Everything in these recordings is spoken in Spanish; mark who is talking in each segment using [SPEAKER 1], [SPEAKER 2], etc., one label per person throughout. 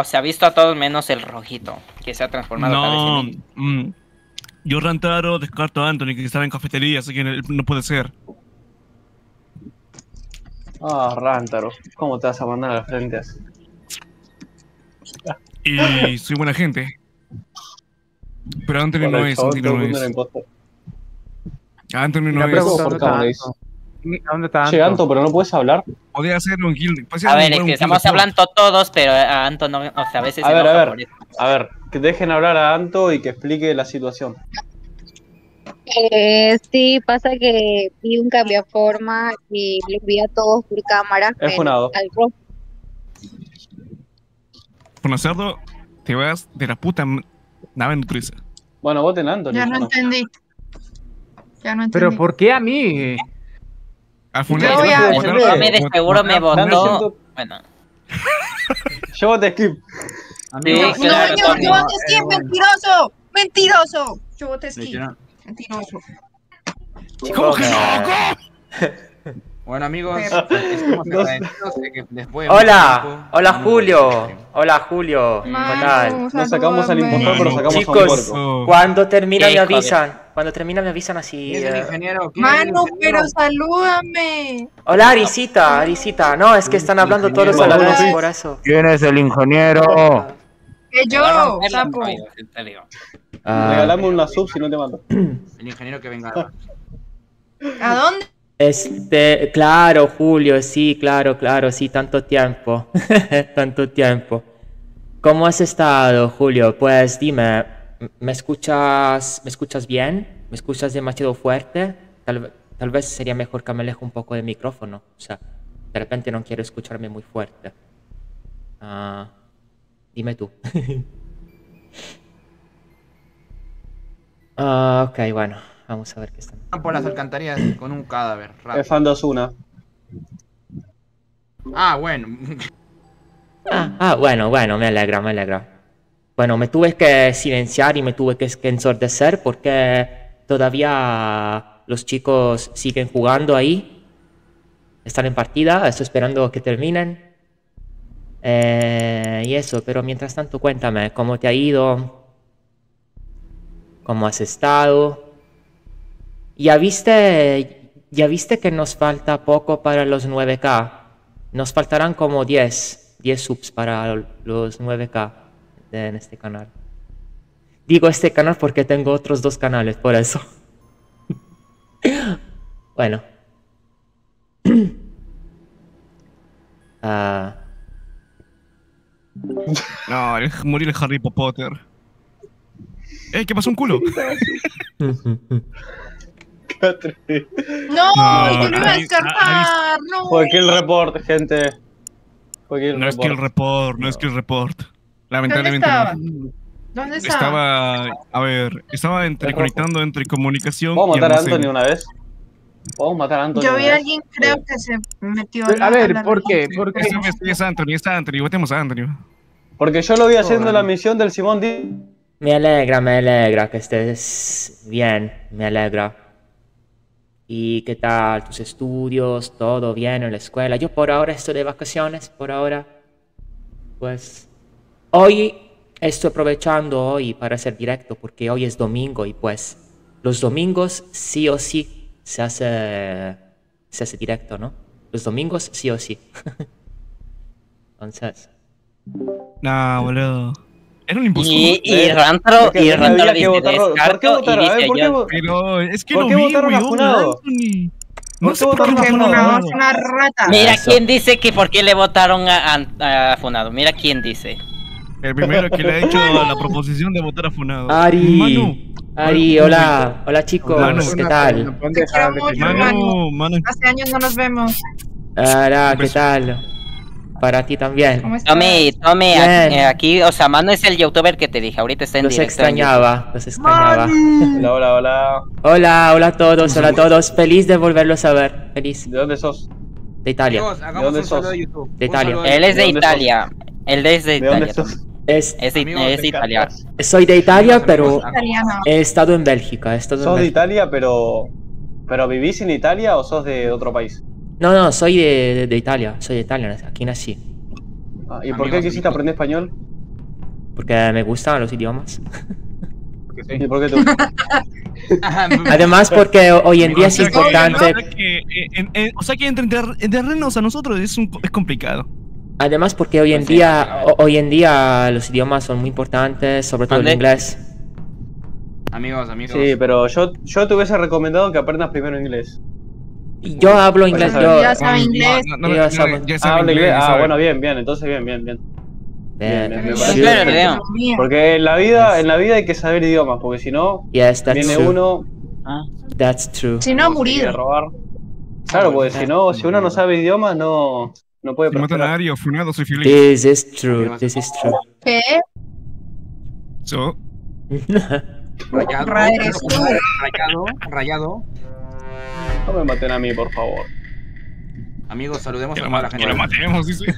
[SPEAKER 1] o sea, ha visto a todos menos el rojito, que se ha transformado tal vez
[SPEAKER 2] No,
[SPEAKER 1] en él.
[SPEAKER 2] mm, yo Rantaro descarto a Anthony que estaba en cafetería, así que no puede ser.
[SPEAKER 3] Ah, Rántaro. ¿Cómo te vas a mandar al frente así?
[SPEAKER 2] Y soy buena gente. Pero Anthony
[SPEAKER 3] Por
[SPEAKER 2] no es, Anthony no es. Anthony no es.
[SPEAKER 4] Pregunta,
[SPEAKER 3] ¿Por
[SPEAKER 4] ¿dónde está? Anto?
[SPEAKER 3] Pero no puedes hablar.
[SPEAKER 2] Podría ser un ser
[SPEAKER 1] A ver, es que estamos hablando todos, pero a Anto no, o sea, a veces
[SPEAKER 3] A
[SPEAKER 1] se
[SPEAKER 3] ver, a ver.
[SPEAKER 1] por eso.
[SPEAKER 3] A ver, que dejen hablar a Anto y que explique la situación.
[SPEAKER 5] Eh, sí, pasa que vi un cambio de forma y los vi a todos por cámara.
[SPEAKER 3] Es funado.
[SPEAKER 5] al rojo.
[SPEAKER 2] Con cerdo, te vas de la puta nave nutriza.
[SPEAKER 3] Bueno, voten Anto.
[SPEAKER 6] Ya no
[SPEAKER 3] ¿no?
[SPEAKER 6] entendí. Ya no entendí.
[SPEAKER 4] Pero ¿por qué a mí?
[SPEAKER 2] Al
[SPEAKER 6] Yo
[SPEAKER 2] final,
[SPEAKER 6] voy a-
[SPEAKER 2] votar-
[SPEAKER 3] Yo
[SPEAKER 1] A mí de
[SPEAKER 2] votar-
[SPEAKER 1] seguro me votó. Bueno,
[SPEAKER 3] Yo voté skip.
[SPEAKER 1] sí,
[SPEAKER 6] No,
[SPEAKER 1] claro,
[SPEAKER 6] yo, yo voté skip, mentiroso, mentiroso. Yo voté skip, mentiroso.
[SPEAKER 2] ¿Cómo que no?
[SPEAKER 7] Bueno amigos,
[SPEAKER 6] Pero-
[SPEAKER 7] estamos
[SPEAKER 3] Dos-
[SPEAKER 7] agradecidos de que después de mucho
[SPEAKER 8] Hola, hola
[SPEAKER 7] a
[SPEAKER 8] Julio,
[SPEAKER 7] poder-
[SPEAKER 8] hola Julio, ¿qué tal?
[SPEAKER 6] Manu,
[SPEAKER 3] No sacamos al impostor, pero sacamos a un
[SPEAKER 8] Chicos,
[SPEAKER 3] puerco.
[SPEAKER 8] Cuando termina me avisan, cuando termina me avisan así.
[SPEAKER 7] ¿Quién es el
[SPEAKER 8] eh.
[SPEAKER 7] ingeniero? ¿Quién es el
[SPEAKER 6] Manu,
[SPEAKER 7] ingeniero?
[SPEAKER 6] pero salúdame.
[SPEAKER 8] Hola Arisita, Arisita, no, es que están hablando todos los
[SPEAKER 3] Hola.
[SPEAKER 8] por eso.
[SPEAKER 4] ¿Quién es el ingeniero?
[SPEAKER 6] Que yo, sapo.
[SPEAKER 8] Ah,
[SPEAKER 3] Regalame una sub si no te mato.
[SPEAKER 7] El ingeniero que venga.
[SPEAKER 6] ¿A dónde?
[SPEAKER 8] este, claro, Julio, sí, claro, claro, sí, tanto tiempo, tanto tiempo. ¿Cómo has estado, Julio? Pues dime, ¿me escuchas, me escuchas bien? ¿Me escuchas demasiado fuerte? Tal, ve- tal vez sería mejor que me aleje un poco del micrófono. O sea, de repente no quiero escucharme muy fuerte. Ah, dime tú. Ah, ok, bueno, vamos a ver qué están.
[SPEAKER 7] Por las alcantarillas con un cadáver. rápido.
[SPEAKER 3] Es Osuna.
[SPEAKER 7] Ah, bueno.
[SPEAKER 8] Ah, ah, bueno, bueno, me alegra, me alegra. Bueno, me tuve que silenciar y me tuve que, que ensordecer porque todavía los chicos siguen jugando ahí. Están en partida, estoy esperando que terminen. Eh, y eso, pero mientras tanto cuéntame, ¿cómo te ha ido? ¿Cómo has estado? ¿Ya viste, ya viste que nos falta poco para los 9K? Nos faltarán como 10, 10 subs para los 9K de- en este canal. Digo este canal porque tengo otros dos canales, por eso. bueno. Ah,
[SPEAKER 2] No, el- morir el Harry Potter. ¡Ey, qué pasó un culo!
[SPEAKER 6] No,
[SPEAKER 2] No,
[SPEAKER 6] yo lo iba a descartar. No.
[SPEAKER 3] Fue kill report, gente. Fue
[SPEAKER 2] No es
[SPEAKER 3] report.
[SPEAKER 2] kill report, no es kill report.
[SPEAKER 6] ¿Dónde
[SPEAKER 2] Lamentablemente
[SPEAKER 6] estaba?
[SPEAKER 2] no.
[SPEAKER 6] ¿Dónde estaba?
[SPEAKER 2] Estaba, a ver, estaba entre conectando entre comunicación
[SPEAKER 3] ¿Podemos
[SPEAKER 2] y
[SPEAKER 3] matar a. Anthony una vez? ¿Podemos matar a Anthony
[SPEAKER 6] Yo vi a
[SPEAKER 3] vez?
[SPEAKER 6] alguien, creo que se metió
[SPEAKER 4] A
[SPEAKER 6] la-
[SPEAKER 4] ver, ¿por qué? ¿Por qué?
[SPEAKER 2] Vez es Anthony, es Anthony, votemos a Anthony.
[SPEAKER 3] Porque yo lo vi haciendo
[SPEAKER 4] Joder.
[SPEAKER 3] la misión del Simón Díaz.
[SPEAKER 8] me alegra, me alegra que estés bien, me alegra. ¿Y qué tal tus estudios? ¿Todo bien en la escuela? Yo por ahora estoy de vacaciones, por ahora. Pues hoy estoy aprovechando hoy para hacer directo porque hoy es domingo y pues los domingos sí o sí se hace, se hace directo, ¿no? Los domingos sí o sí. Entonces,
[SPEAKER 2] Nah, boludo. Era un impostor.
[SPEAKER 1] Y, y
[SPEAKER 3] Eh, que
[SPEAKER 1] y Rantro
[SPEAKER 3] que
[SPEAKER 1] dice
[SPEAKER 3] votarlo. ¿Por qué
[SPEAKER 1] descarto
[SPEAKER 3] votaron?
[SPEAKER 1] y
[SPEAKER 3] A ver, ¿por qué
[SPEAKER 2] Pero es que
[SPEAKER 3] ¿Por qué
[SPEAKER 2] vi,
[SPEAKER 3] votaron a Funado?
[SPEAKER 2] Anthony.
[SPEAKER 3] ¿Por
[SPEAKER 2] No sé por qué
[SPEAKER 3] votaron Funado?
[SPEAKER 2] votaron.
[SPEAKER 6] Es una rata.
[SPEAKER 1] Mira quién dice que por qué le votaron a, a, a Funado. Mira quién dice.
[SPEAKER 2] El primero que le ha hecho la proposición de votar a Funado.
[SPEAKER 8] Ari,
[SPEAKER 2] Manu.
[SPEAKER 8] Ari, hola, hola chicos,
[SPEAKER 2] Manu.
[SPEAKER 8] ¿qué tal?
[SPEAKER 2] Manu, Manu.
[SPEAKER 6] Hace años no nos vemos.
[SPEAKER 8] Hola, ¿qué tal? Para ti también. Bien.
[SPEAKER 1] aquí, eh, aquí, o sea, Mano es el youtuber que te dije, ahorita está en
[SPEAKER 8] Los
[SPEAKER 1] directo.
[SPEAKER 8] extrañaba, los extrañaba.
[SPEAKER 3] Hola, hola, hola.
[SPEAKER 8] Hola, hola a todos, hola a todos. Feliz de volverlos a ver. Feliz.
[SPEAKER 3] ¿De dónde sos?
[SPEAKER 8] De Italia.
[SPEAKER 7] Amigos,
[SPEAKER 3] ¿De
[SPEAKER 7] hagamos
[SPEAKER 3] dónde sos?
[SPEAKER 7] de YouTube.
[SPEAKER 8] De
[SPEAKER 7] Un
[SPEAKER 8] Italia.
[SPEAKER 1] Él es de
[SPEAKER 3] ¿De dónde
[SPEAKER 1] Italia. Él es de
[SPEAKER 3] ¿De dónde
[SPEAKER 1] Italia.
[SPEAKER 3] sos?
[SPEAKER 8] Es,
[SPEAKER 1] Es de,
[SPEAKER 7] Amigos,
[SPEAKER 1] es de
[SPEAKER 3] me
[SPEAKER 1] Italia.
[SPEAKER 3] encantas.
[SPEAKER 8] soy de Italia, pero he estado en Bélgica. He estado en
[SPEAKER 3] ¿Sos de
[SPEAKER 8] Bélgica.
[SPEAKER 3] Italia, pero. ¿Pero vivís en Italia o sos de otro país?
[SPEAKER 8] No, no, soy de, de- de Italia. Soy de Italia, aquí nací.
[SPEAKER 3] Ah, ¿Y por qué quisiste aprender español?
[SPEAKER 8] Porque me gustan los idiomas.
[SPEAKER 4] Porque sí.
[SPEAKER 3] ¿Y por qué tú?
[SPEAKER 8] Además, porque hoy en día es importante.
[SPEAKER 2] O sea que, eh, en- en- o sea que entre entendernos a nosotros es, un- es complicado.
[SPEAKER 8] Además, porque hoy en
[SPEAKER 7] Pues
[SPEAKER 8] día, hoy en día los idiomas son muy importantes, sobre todo el
[SPEAKER 1] ¿Mande?
[SPEAKER 8] inglés.
[SPEAKER 7] Amigos, amigos.
[SPEAKER 3] Sí, pero yo, yo te hubiese recomendado que aprendas primero inglés.
[SPEAKER 8] Yo hablo inglés, yo.
[SPEAKER 6] Ya sabe inglés.
[SPEAKER 2] No, no,
[SPEAKER 8] Yo
[SPEAKER 2] no,
[SPEAKER 8] sabe.
[SPEAKER 3] Ah,
[SPEAKER 2] sabe
[SPEAKER 3] habla
[SPEAKER 2] inglés.
[SPEAKER 3] Ah,
[SPEAKER 2] sabe.
[SPEAKER 3] bueno, bien, bien. Entonces, bien, bien, bien.
[SPEAKER 8] Bien.
[SPEAKER 3] Bien,
[SPEAKER 6] sí,
[SPEAKER 1] Claro.
[SPEAKER 3] Porque en la vida, en la vida hay que saber idiomas, porque si no,
[SPEAKER 8] Yes, that's
[SPEAKER 3] viene
[SPEAKER 8] true.
[SPEAKER 3] uno
[SPEAKER 1] Ah,
[SPEAKER 8] That's true.
[SPEAKER 6] Si no, morir.
[SPEAKER 3] robar. Claro, porque si no, si uno no sabe idiomas, no, no puede
[SPEAKER 2] Si matan a
[SPEAKER 3] prosperar.
[SPEAKER 2] Ari o funado, soy feliz.
[SPEAKER 8] This is true. This is true.
[SPEAKER 6] ¿Qué?
[SPEAKER 2] So,
[SPEAKER 7] Rayado, rayado, rayado.
[SPEAKER 3] No me maten a mí, por favor.
[SPEAKER 7] Amigos, saludemos a toda la
[SPEAKER 2] ma- que
[SPEAKER 7] gente.
[SPEAKER 2] lo matemos, dice.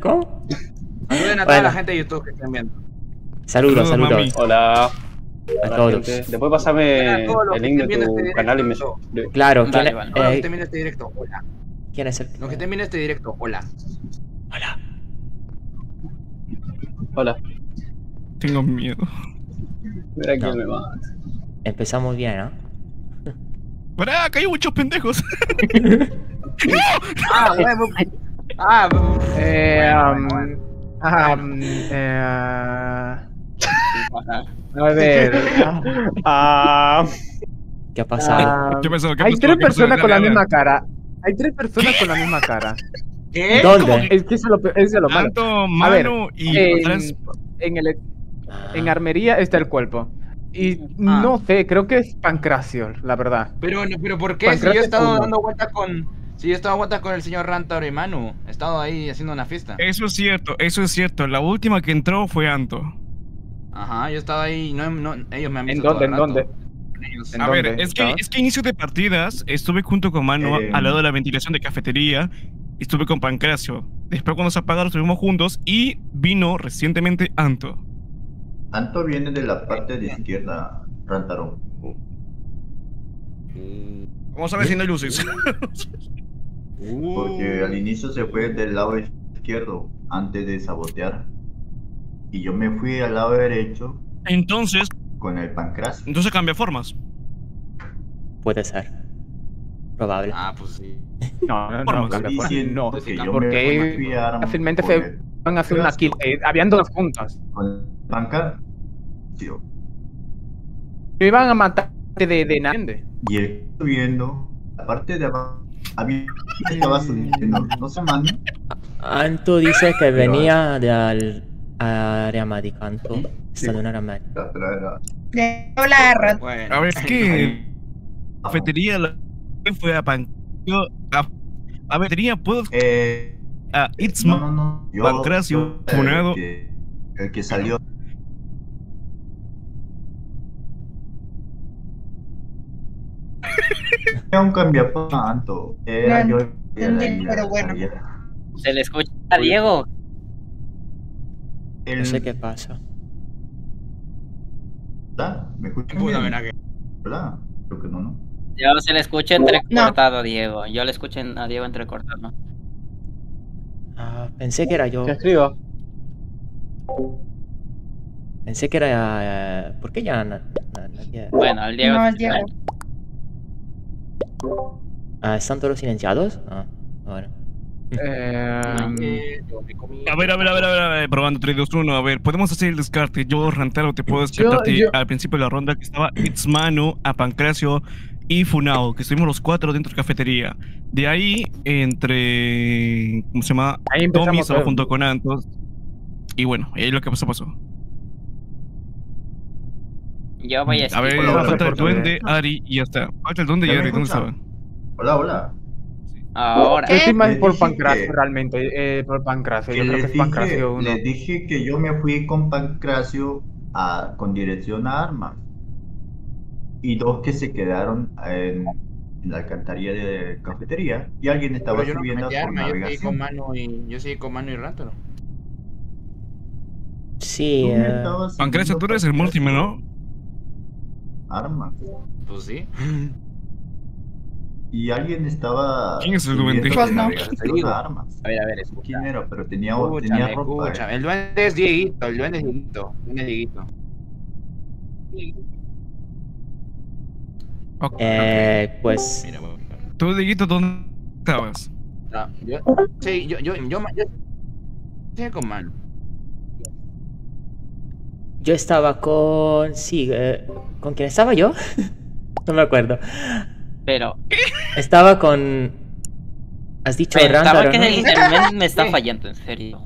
[SPEAKER 8] ¿Cómo?
[SPEAKER 7] Saluden a toda
[SPEAKER 8] Bueno.
[SPEAKER 7] la gente de YouTube que estén viendo.
[SPEAKER 8] Saludos,
[SPEAKER 2] Saludos,
[SPEAKER 3] Hola.
[SPEAKER 8] a
[SPEAKER 3] Hola,
[SPEAKER 8] todos.
[SPEAKER 3] gente. Después pasame el link de tu
[SPEAKER 7] este
[SPEAKER 3] canal y me...
[SPEAKER 8] Claro,
[SPEAKER 1] Vale,
[SPEAKER 8] ¿quién,
[SPEAKER 1] vale.
[SPEAKER 7] Todos los que
[SPEAKER 8] eh,
[SPEAKER 7] este directo, hola.
[SPEAKER 8] ¿Quién es el.?
[SPEAKER 7] Los que viendo este directo, hola.
[SPEAKER 8] Hola.
[SPEAKER 3] Hola.
[SPEAKER 2] Tengo miedo.
[SPEAKER 3] Mira quién
[SPEAKER 8] No.
[SPEAKER 3] me mata.
[SPEAKER 8] Empezamos bien, ¿no?
[SPEAKER 2] ¡Pará! ¡Que hay muchos pendejos!
[SPEAKER 7] Ah, bueno. Ah, bueno.
[SPEAKER 4] Eh, um,
[SPEAKER 7] bueno,
[SPEAKER 4] um, eh, a ver.
[SPEAKER 3] Ah,
[SPEAKER 8] ¿Qué ha pasado?
[SPEAKER 4] ah,
[SPEAKER 2] ¿Qué pasó? ¿Qué
[SPEAKER 4] hay
[SPEAKER 2] pasó?
[SPEAKER 4] tres
[SPEAKER 2] ¿Qué pasó?
[SPEAKER 4] personas con la misma cara. Hay tres personas con la misma cara.
[SPEAKER 7] ¿Qué?
[SPEAKER 8] ¿Dónde?
[SPEAKER 4] Es que eso es lo, eso es lo malo.
[SPEAKER 2] Tanto
[SPEAKER 4] A ver,
[SPEAKER 2] mano y
[SPEAKER 4] En,
[SPEAKER 2] atrás.
[SPEAKER 4] en, el,
[SPEAKER 8] Ah,
[SPEAKER 4] en armería está el cuerpo. Y
[SPEAKER 7] Ah.
[SPEAKER 4] no sé, creo que es Pancracio, la verdad.
[SPEAKER 7] Pero, no, pero ¿por qué? Si yo he estado
[SPEAKER 4] uno.
[SPEAKER 7] dando vueltas con. Si yo he estado vueltas con el señor Rantar y Manu. He estado ahí haciendo una fiesta.
[SPEAKER 2] Eso es cierto, eso es cierto. La última que entró fue Anto.
[SPEAKER 7] Ajá, yo he estado ahí. No, no, ellos me han
[SPEAKER 4] ¿En
[SPEAKER 7] visto.
[SPEAKER 4] dónde? ¿En
[SPEAKER 7] todo el
[SPEAKER 4] dónde?
[SPEAKER 7] rato. Ellos.
[SPEAKER 4] ¿En
[SPEAKER 2] A ver, es que, es que inicio de partidas estuve junto con Manu
[SPEAKER 9] Eh,
[SPEAKER 2] al lado de la ventilación de cafetería. y Estuve con Pancracio. Después cuando se apagaron estuvimos juntos y vino recientemente Anto.
[SPEAKER 9] Anto viene de la parte de izquierda, Rantaro.
[SPEAKER 2] Vamos a ver si no hay luces.
[SPEAKER 9] Porque al inicio se fue del lado izquierdo antes de sabotear. Y yo me fui al lado derecho
[SPEAKER 2] Entonces,
[SPEAKER 9] con el pancracio.
[SPEAKER 2] entonces cambia formas.
[SPEAKER 8] Puede ser. Probable.
[SPEAKER 7] Ah, pues sí.
[SPEAKER 4] No, no, no, forma.
[SPEAKER 9] diciendo
[SPEAKER 4] No,
[SPEAKER 9] que yo
[SPEAKER 4] porque
[SPEAKER 9] me
[SPEAKER 4] fácilmente se
[SPEAKER 9] el
[SPEAKER 4] van a hacer una kill. eh, habían dos juntas.
[SPEAKER 9] Con el pancracio.
[SPEAKER 4] Me iban a matar de, de nadie.
[SPEAKER 9] Y el subiendo, la parte de abajo, había estaba subiendo. No se manda.
[SPEAKER 8] Anto dice que venía de al área médica.
[SPEAKER 6] De hablar.
[SPEAKER 7] Bueno.
[SPEAKER 2] A ver, es que cafetería la fue a Pan. Yo, a, a cafetería puedo
[SPEAKER 9] Eh,
[SPEAKER 2] a
[SPEAKER 9] no,
[SPEAKER 2] Itzma.
[SPEAKER 9] no, no. Yo,
[SPEAKER 2] Pancracio,
[SPEAKER 9] yo, el que- el que salió. Era un cambiaforma, Anto. Era
[SPEAKER 6] No
[SPEAKER 9] yo. era
[SPEAKER 6] entendí,
[SPEAKER 9] ahí,
[SPEAKER 6] pero bueno.
[SPEAKER 1] ¿Se le escucha a Diego?
[SPEAKER 9] El-
[SPEAKER 8] No sé qué pasa.
[SPEAKER 9] ¿Verdad? ¿Me escuchan
[SPEAKER 7] Puta,
[SPEAKER 9] bien?
[SPEAKER 7] mira que-
[SPEAKER 9] ¿Verdad? Creo que no, ¿no?
[SPEAKER 1] Yo se le escucho entrecortado, Diego. Yo le escucho a Diego entrecortado.
[SPEAKER 8] Ah, pensé que era yo.
[SPEAKER 3] que escriba.
[SPEAKER 8] Pensé que era. eh, ¿Por qué ya na-
[SPEAKER 1] Bueno, el Diego.
[SPEAKER 6] No, el Diego.
[SPEAKER 8] Ah, ¿Están todos silenciados? Ah, bueno.
[SPEAKER 4] Eh,
[SPEAKER 7] Eh,
[SPEAKER 2] A ver, a ver, a ver, a ver, a ver, probando 3, 2, 1. A ver, podemos hacer el descarte. Yo, Rantaro, te puedo descartarte
[SPEAKER 4] yo-
[SPEAKER 2] al principio de la ronda que estaba Itzmano, a Pancracio y Funao, que estuvimos los cuatro dentro de cafetería. De ahí, entre. ¿Cómo se llama?
[SPEAKER 4] ahí
[SPEAKER 2] Tommy estaba junto con Antos. Y bueno, ahí lo que pasó, pasó.
[SPEAKER 1] Yo voy a
[SPEAKER 2] A ver, falta el duende, Ari, y ya está. Falta el duende y
[SPEAKER 9] ¿Ya me
[SPEAKER 2] Ari, ¿dónde estaban?
[SPEAKER 9] Hola, hola.
[SPEAKER 1] Ahora.
[SPEAKER 4] Estoy más
[SPEAKER 9] Les
[SPEAKER 4] por
[SPEAKER 9] dije
[SPEAKER 4] Pancracio
[SPEAKER 9] que-
[SPEAKER 4] realmente, eh, por Pancracio. Yo creo que
[SPEAKER 9] les
[SPEAKER 4] es
[SPEAKER 9] dije,
[SPEAKER 4] Pancracio uno.
[SPEAKER 9] les dije que yo me fui con Pancracio a, con dirección a armas. Y dos que se quedaron en, en la alcantarilla de cafetería. Y alguien estaba
[SPEAKER 7] yo no
[SPEAKER 9] subiendo
[SPEAKER 7] metí
[SPEAKER 9] por
[SPEAKER 7] arma, yo seguí con
[SPEAKER 9] navegación.
[SPEAKER 7] Manu y. Yo seguí con Manu y Rántaro.
[SPEAKER 8] Sí,
[SPEAKER 9] Tú estabas
[SPEAKER 2] Pancracio, tú eres el múltime, ¿no?
[SPEAKER 9] Armas.
[SPEAKER 7] Pues sí.
[SPEAKER 9] Y alguien estaba.
[SPEAKER 2] ¿Quién es el duende?
[SPEAKER 6] Pues no.
[SPEAKER 9] armas.
[SPEAKER 7] A ver, a ver, escucha.
[SPEAKER 9] ¿Quién era? Pero tenía,
[SPEAKER 7] Escúchame,
[SPEAKER 9] tenía ropa. eh.
[SPEAKER 7] escúchame. El duende es Dieguito, el duende es Dieguito. El duende es Dieguito.
[SPEAKER 2] Ok,
[SPEAKER 8] Eh, pues
[SPEAKER 7] Mira, bueno.
[SPEAKER 2] Tú, Dieguito, ¿dónde estabas?
[SPEAKER 7] Ah, yo, sí, yo, yo, yo, yo, con mano.
[SPEAKER 8] yo estaba con... Sí, eh, ¿con quién estaba yo? no me acuerdo.
[SPEAKER 1] Pero,
[SPEAKER 8] Estaba con... Has dicho
[SPEAKER 1] pensaba que
[SPEAKER 8] ¿no?
[SPEAKER 1] el internet me está fallando, en serio.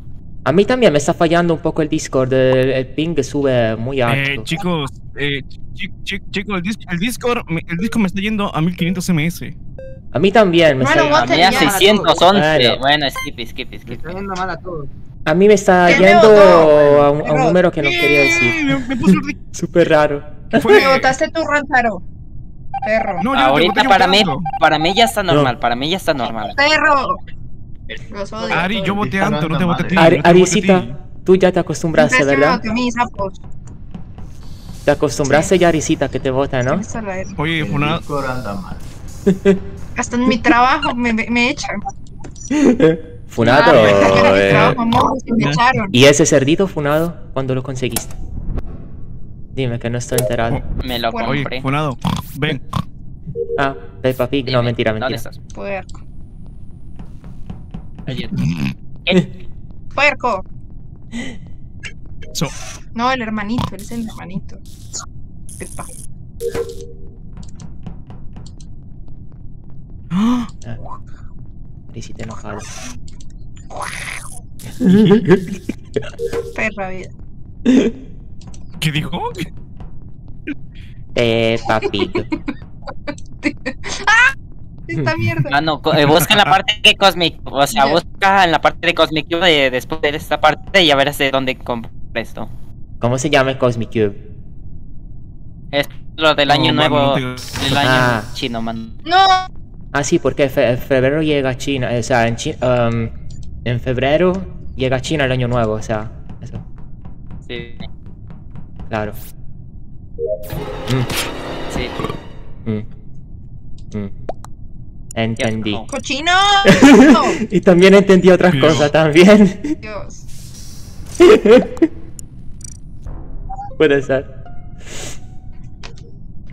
[SPEAKER 8] A mí también me está fallando un poco el Discord, el, el ping sube muy
[SPEAKER 2] Eh,
[SPEAKER 8] alto.
[SPEAKER 2] chicos, eh, chi- chi- chicos, el, dis- el Discord, me- el Discord me está yendo a 1500 ms.
[SPEAKER 8] A mí también me
[SPEAKER 6] Bueno,
[SPEAKER 8] está...
[SPEAKER 1] A
[SPEAKER 6] voten
[SPEAKER 1] mí a
[SPEAKER 6] ya.
[SPEAKER 1] 611.
[SPEAKER 8] Bueno.
[SPEAKER 1] Bueno, skip, skip,
[SPEAKER 7] Me
[SPEAKER 1] skip.
[SPEAKER 7] está yendo mal a todos.
[SPEAKER 8] A mí me está
[SPEAKER 6] ¿Qué me
[SPEAKER 8] yendo
[SPEAKER 6] votó?
[SPEAKER 8] a un, a un número que no quería decir.
[SPEAKER 2] Me, me puso el-
[SPEAKER 8] Súper raro.
[SPEAKER 2] fue-
[SPEAKER 6] Me votaste tú, Rantaro. Perro.
[SPEAKER 2] No, yo no
[SPEAKER 1] Ahorita
[SPEAKER 2] yo
[SPEAKER 1] para mí, para mí ya está normal, para mí ya está normal.
[SPEAKER 6] Perro. Los odio.
[SPEAKER 2] a Ari, yo voté a Anto, no te voté a ti.
[SPEAKER 8] Ari-
[SPEAKER 2] no.
[SPEAKER 8] Arisita, tú ya te acostumbraste, ¿verdad?
[SPEAKER 6] Que mis sapos.
[SPEAKER 8] Te acostumbraste ya, Arisita, que te vota, ¿no?
[SPEAKER 2] Oye,
[SPEAKER 9] anda mal.
[SPEAKER 6] Hasta en mi trabajo me, me- echan.
[SPEAKER 8] Funado.
[SPEAKER 6] Ah,
[SPEAKER 8] eh,
[SPEAKER 6] trabajo, mojos, y me echaron.
[SPEAKER 8] ¿Y ese cerdito funado, cuándo lo conseguiste? Dime que no estoy enterado.
[SPEAKER 1] Me lo
[SPEAKER 6] Bueno,
[SPEAKER 2] oye,
[SPEAKER 1] compré.
[SPEAKER 2] Funado, ven.
[SPEAKER 8] Ah, Peppa Pig, no, mentira,
[SPEAKER 1] ¿Dónde
[SPEAKER 8] mentira.
[SPEAKER 1] estás?
[SPEAKER 6] Puerco.
[SPEAKER 1] Oye.
[SPEAKER 6] Puerco.
[SPEAKER 2] So,
[SPEAKER 6] No, el hermanito, él es el hermanito. Pepa.
[SPEAKER 2] ¡Ah!
[SPEAKER 8] Ah, enojada.
[SPEAKER 6] Perra vida.
[SPEAKER 2] ¿Qué dijo?
[SPEAKER 8] Peppa Pig.
[SPEAKER 6] Esta mierda.
[SPEAKER 1] Ah, no, eh, busca en la parte de Cosmic. O sea, busca en la parte de Cosmic Cube de, después de esta parte y ya verás de dónde compré esto.
[SPEAKER 8] ¿Cómo se llama el Cosmic Cube?
[SPEAKER 1] Es lo del año
[SPEAKER 2] No,
[SPEAKER 1] nuevo.
[SPEAKER 2] no
[SPEAKER 1] del año
[SPEAKER 8] Ah.
[SPEAKER 1] chino, man.
[SPEAKER 6] No.
[SPEAKER 8] Ah, sí, porque fe- febrero llega a China, o sea, en, Chi- um, en febrero llega a China el año nuevo, o sea, eso,
[SPEAKER 1] Sí,
[SPEAKER 8] claro.
[SPEAKER 1] sí.
[SPEAKER 8] Mm, mm, mm. Entendí.
[SPEAKER 1] asco.
[SPEAKER 6] ¡Cochino!
[SPEAKER 8] y también entendí otras cosas también.
[SPEAKER 6] Dios.
[SPEAKER 8] Puede ser.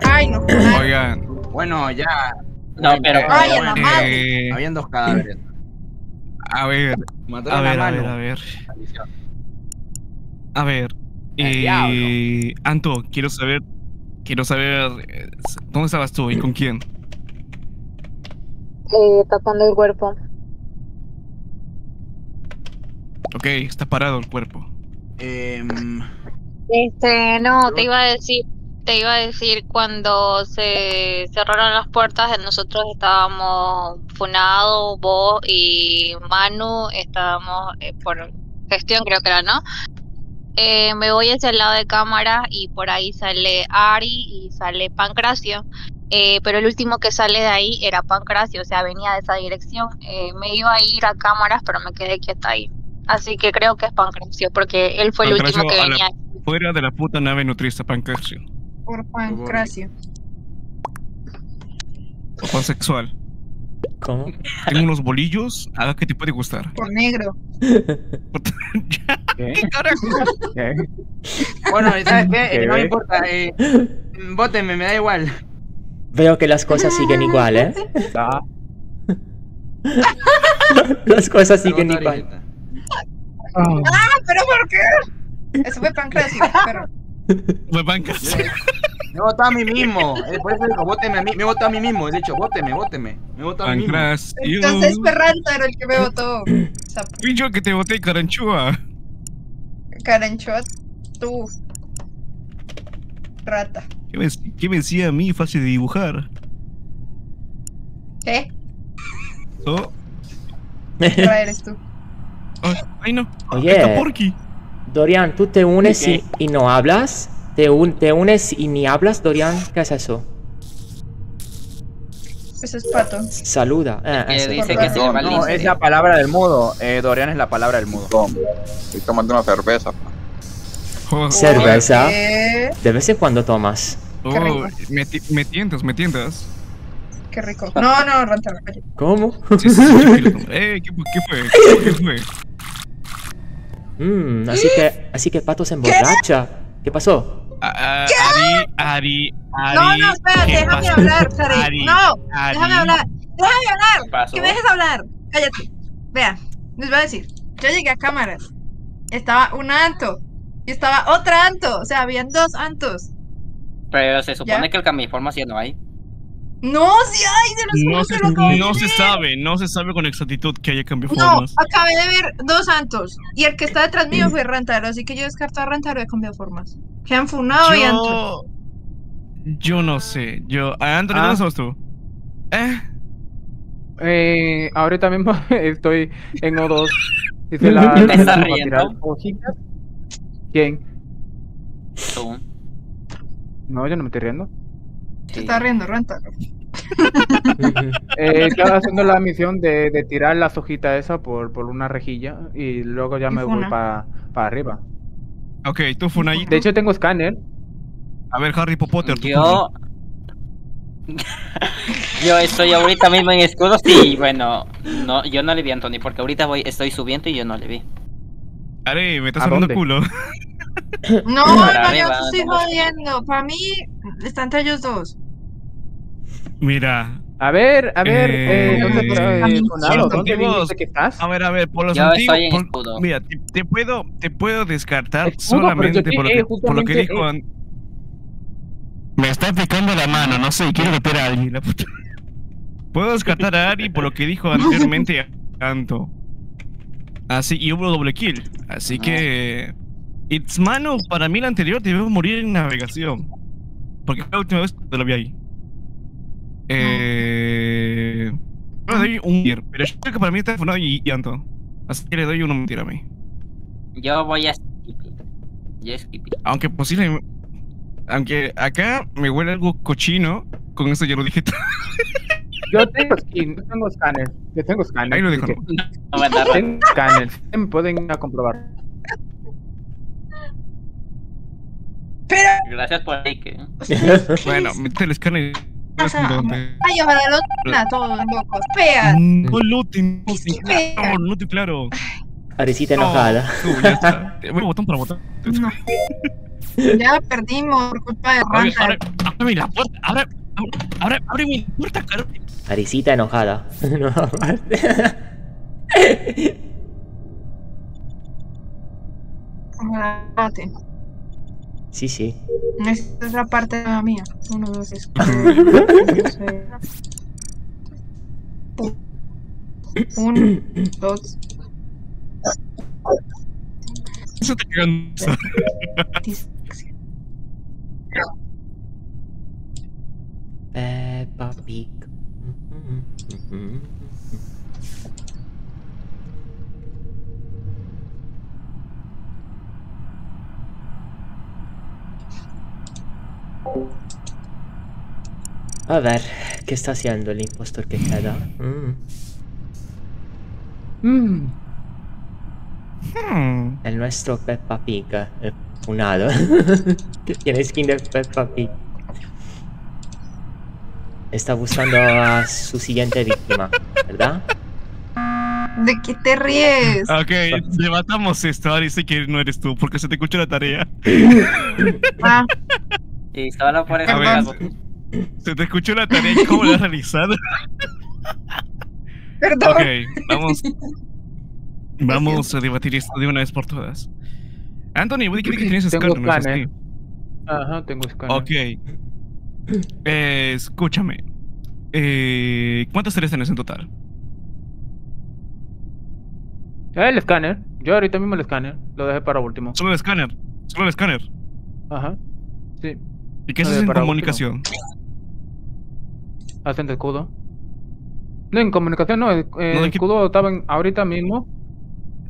[SPEAKER 6] Ay, no.
[SPEAKER 2] Oigan,
[SPEAKER 7] Bueno, ya.
[SPEAKER 1] No, pero.
[SPEAKER 6] Ay, a
[SPEAKER 7] bueno,
[SPEAKER 6] la madre.
[SPEAKER 2] eh,
[SPEAKER 7] Habían dos cadáveres.
[SPEAKER 2] a ver, a
[SPEAKER 7] Mataron
[SPEAKER 2] ver,
[SPEAKER 7] a
[SPEAKER 2] a ver, a ver. A ver, eh, Anto, quiero saber, quiero saber, eh, ¿dónde estabas tú y con quién?
[SPEAKER 5] Eh, tapando el cuerpo.
[SPEAKER 2] Ok, está parado el cuerpo.
[SPEAKER 7] Em,
[SPEAKER 5] Este, no, te iba a decir, te iba a decir cuando se cerraron las puertas, nosotros estábamos Funado, vos y Manu, estábamos eh, por gestión creo que era, ¿no? Eh, me voy hacia el lado de cámara y por ahí sale Ari y sale Pancracio. Eh, pero el último que sale de ahí era Pancracio, o sea, venía de esa dirección. Eh, me iba a ir a cámaras, pero me quedé quieta ahí. Así que creo que es Pancracio, porque él fue el último que
[SPEAKER 2] a la-
[SPEAKER 5] venía.
[SPEAKER 2] Fuera de la puta nave nutrista, Pancracio.
[SPEAKER 6] por Pancracio.
[SPEAKER 2] O pansexual.
[SPEAKER 8] ¿Cómo?
[SPEAKER 2] Tengo unos bolillos, haga que te puede gustar.
[SPEAKER 6] Por negro.
[SPEAKER 4] ¿Qué?
[SPEAKER 2] ¿Qué carajo?
[SPEAKER 4] ¿Qué?
[SPEAKER 7] bueno, ¿sabes qué? No me
[SPEAKER 4] ¿Qué?
[SPEAKER 7] importa. Eh, bótenme, me da igual.
[SPEAKER 8] Veo que las cosas siguen igual, ¿eh?
[SPEAKER 4] Ah,
[SPEAKER 8] Las cosas siguen igual.
[SPEAKER 6] ¡Ah, pero por qué! Eso fue Pancracio, pero.
[SPEAKER 2] Fue Pancracio.
[SPEAKER 7] Me voto a mí mismo. Eh, por eso digo, vóteme a mí. Me voto a mí mismo. De hecho, vóteme, vóteme. Me voto a mí mismo.
[SPEAKER 6] Entonces fue Rantaro el que me votó.
[SPEAKER 2] Fui yo que te boté, caranchúa.
[SPEAKER 6] Caranchot, tú. Rata.
[SPEAKER 2] ¿Qué me, qué me decía a mí? Fácil de dibujar.
[SPEAKER 6] ¿Qué?
[SPEAKER 2] Oh,
[SPEAKER 6] Ra eres tú.
[SPEAKER 2] ay, ay, no.
[SPEAKER 8] Oye.
[SPEAKER 2] Está Porky.
[SPEAKER 8] Dorian, ¿tú te unes y, y no hablas? ¿Te, un- ¿Te unes y ni hablas, Dorian? ¿Qué es eso?
[SPEAKER 6] Eso es pato.
[SPEAKER 8] Saluda. Ah,
[SPEAKER 1] Que
[SPEAKER 8] eso.
[SPEAKER 1] dice que se
[SPEAKER 6] favor.
[SPEAKER 1] llama
[SPEAKER 7] No,
[SPEAKER 1] Liz.
[SPEAKER 7] es la palabra del mudo. Eh, Dorian es la palabra del mudo.
[SPEAKER 10] Estoy tomando una cerveza.
[SPEAKER 2] Oh,
[SPEAKER 8] Cerveza.
[SPEAKER 6] ¿Qué?
[SPEAKER 8] De vez en cuando tomas.
[SPEAKER 2] oh,
[SPEAKER 6] Qué rico.
[SPEAKER 2] me, me tientas, me tientas.
[SPEAKER 6] Qué rico. No, no, Ranta, cállate.
[SPEAKER 8] ¿Cómo?
[SPEAKER 2] Sí, sí, sí, tranquilo. Eh, ¿qué, qué fue? ¿Qué fue?
[SPEAKER 8] Mm, así que, así que Pato se emborracha. ¿Qué pasó?
[SPEAKER 2] Ah, Ari, Ari, Ari.
[SPEAKER 6] No, no,
[SPEAKER 2] ¿qué
[SPEAKER 6] déjame
[SPEAKER 2] pasó?
[SPEAKER 6] hablar, Sari.
[SPEAKER 2] Ari,
[SPEAKER 6] No,
[SPEAKER 2] Ari.
[SPEAKER 6] déjame hablar. Déjame hablar.
[SPEAKER 1] pasó?
[SPEAKER 6] Que me dejes hablar. Cállate. Vea, les voy a decir. Yo llegué a cámaras. Estaba un Anto. Y estaba otra Anto. O sea, habían dos Antos.
[SPEAKER 1] Pero se supone
[SPEAKER 6] ¿Ya?
[SPEAKER 1] que el camiforma sí no hay.
[SPEAKER 6] No, sí hay, se los
[SPEAKER 2] No se,
[SPEAKER 6] que lo acabo de
[SPEAKER 2] no se
[SPEAKER 6] ver.
[SPEAKER 2] sabe, no se sabe con exactitud que haya cambio
[SPEAKER 6] No,
[SPEAKER 2] formas.
[SPEAKER 6] acabé de ver dos Antos. Y el que está detrás mío fue Rantaro. Así que yo descarto a Rantaro de cambiado formas. Que han funado y Anto.
[SPEAKER 2] Yo, yo no sé. Yo, ah, Anthony,
[SPEAKER 4] Ah.
[SPEAKER 2] ¿dónde estás tú? Eh,
[SPEAKER 4] Eh, ahorita mismo estoy en O2. Dice la.
[SPEAKER 1] ¿Te estás
[SPEAKER 4] para
[SPEAKER 1] riendo?
[SPEAKER 4] ¿Quién?
[SPEAKER 1] Tú.
[SPEAKER 4] No, yo no me estoy riendo.
[SPEAKER 6] Se
[SPEAKER 1] Sí.
[SPEAKER 6] está riendo Rantaro.
[SPEAKER 4] Eh, estaba haciendo la misión de, de tirar las hojitas esas por, por una rejilla y luego ya
[SPEAKER 6] Y
[SPEAKER 4] me voy para arriba.
[SPEAKER 2] ok, tú Funai.
[SPEAKER 4] De hecho, tengo escáner.
[SPEAKER 2] A ver, Harry Potter. tú
[SPEAKER 1] Yo. Yo estoy ahorita mismo en escudos y bueno, no, yo no le vi a Anthony porque ahorita voy, estoy subiendo y yo no le vi.
[SPEAKER 2] Ari, me estás
[SPEAKER 4] ¿A
[SPEAKER 2] haciendo
[SPEAKER 4] dónde?
[SPEAKER 2] culo.
[SPEAKER 6] No,
[SPEAKER 1] Para
[SPEAKER 6] no, yo te estoy jodiendo. Para mí, está entre ellos dos.
[SPEAKER 2] Mira,
[SPEAKER 4] A ver, a ver,
[SPEAKER 2] Eh,
[SPEAKER 4] eh, ¿dónde está
[SPEAKER 6] a
[SPEAKER 4] eh,
[SPEAKER 2] que
[SPEAKER 4] que estás?
[SPEAKER 2] a ver, a ver, por los
[SPEAKER 1] Yo
[SPEAKER 2] antiguos.
[SPEAKER 1] estoy en
[SPEAKER 2] por-
[SPEAKER 1] escudo.
[SPEAKER 2] mira, te, te puedo, te puedo descartar
[SPEAKER 4] Escudo,
[SPEAKER 2] solamente
[SPEAKER 4] te-
[SPEAKER 2] por lo,
[SPEAKER 4] eh,
[SPEAKER 2] que, por lo que dijo.
[SPEAKER 4] eh.
[SPEAKER 2] An- Me está picando la mano, no sé, quiero meter a alguien. la puta. Puedo descartar a Ari por lo que dijo anteriormente Anto. Así, y hubo doble kill. Así
[SPEAKER 1] Ah.
[SPEAKER 2] It's Manu, para mí la anterior debe morir en navegación. Porque fue la última vez que lo vi ahí. Eh. Yo le doy un tier, pero yo creo que para mí está Funado y, y Anto. Así que le doy uno mentira a mí.
[SPEAKER 1] Yo voy a Skippy. Yo Skippy.
[SPEAKER 2] Aunque posible. Aunque acá me huele algo cochino. Con eso ya lo dije todo.
[SPEAKER 4] Yo tengo skin, yo tengo escáner. Yo tengo escáner.
[SPEAKER 2] Ahí lo
[SPEAKER 4] que
[SPEAKER 1] No me da ra-
[SPEAKER 4] Tengo escáner. Me pueden ir a comprobar.
[SPEAKER 6] Pero,
[SPEAKER 1] Gracias por el like.
[SPEAKER 2] Bueno, mete el escáner.
[SPEAKER 6] ojalá los tengan a todos locos. Vean.
[SPEAKER 2] No lo tengo
[SPEAKER 6] Vea.
[SPEAKER 2] claro, no te claro.
[SPEAKER 8] Arecita
[SPEAKER 2] No,
[SPEAKER 8] enojada.
[SPEAKER 2] Bueno, botón para botón.
[SPEAKER 6] No. Ya perdimos por culpa de
[SPEAKER 2] Abre,
[SPEAKER 6] Ranta.
[SPEAKER 2] abre, ábreme la puerta. Abre, abre, abre, la puerta, caro.
[SPEAKER 8] Arecita enojada. No,
[SPEAKER 6] Mate.
[SPEAKER 8] Sí, sí.
[SPEAKER 6] Esta es la parte de la mía. Uno, dos, tres, Uno, dos,
[SPEAKER 2] Eso te cansa.
[SPEAKER 8] Peppa Pig. A ver, ¿qué está haciendo el impostor que queda? Mm,
[SPEAKER 4] Mm,
[SPEAKER 2] Hmm.
[SPEAKER 8] el nuestro Peppa Pig, eh, funado. que tiene skin de Peppa Pig. Está buscando a su siguiente víctima, ¿verdad?
[SPEAKER 6] ¿De qué te ríes?
[SPEAKER 2] Ok, debatamos esto. Ahora dice que no eres tú, porque se te escuchó la tarea.
[SPEAKER 6] Ah,
[SPEAKER 1] Y solo por eso
[SPEAKER 2] A ver. Se te escuchó la tarea y cómo la has realizado.
[SPEAKER 6] perdón.
[SPEAKER 2] Ok, vamos. Vamos a debatir esto de una vez por todas. Anthony, vos dijiste que tienes
[SPEAKER 4] Tengo
[SPEAKER 2] escáner, ¿no es
[SPEAKER 4] escáner.
[SPEAKER 2] así?
[SPEAKER 4] Ajá, tengo escáner.
[SPEAKER 2] Ok. Eh, escúchame. Eh, ¿Cuántas tareas tenés en total?
[SPEAKER 4] El escáner. Yo ahorita mismo el escáner. Lo dejé para último.
[SPEAKER 2] Solo el escáner. Solo el escáner.
[SPEAKER 4] Ajá. Sí.
[SPEAKER 2] ¿Y qué haces en comunicación?
[SPEAKER 4] Hacen escudo. No, en comunicación no. El, el
[SPEAKER 2] No, ¿en qué-
[SPEAKER 4] escudo estaba en- ahorita mismo.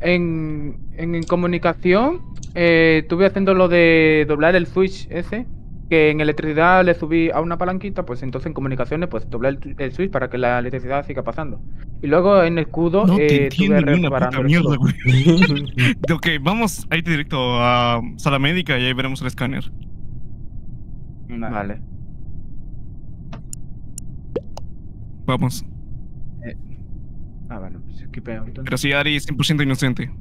[SPEAKER 4] En, en, en comunicación eh, estuve haciendo lo de doblar el switch ese. Que en electricidad le subí a una palanquita, pues entonces en comunicaciones pues doblé el, el switch para que la electricidad siga pasando. Y luego en el escudo
[SPEAKER 2] No
[SPEAKER 4] eh,
[SPEAKER 2] te
[SPEAKER 4] estuve
[SPEAKER 2] ni una
[SPEAKER 4] reparando el
[SPEAKER 2] mierda, güey. ok, vamos a ir directo a sala médica y ahí veremos el escáner.
[SPEAKER 4] Vale.
[SPEAKER 2] Vamos.
[SPEAKER 4] Ah, bueno, pues esquipeo. entonces.
[SPEAKER 2] Pero sí, Ari es 100% inocente.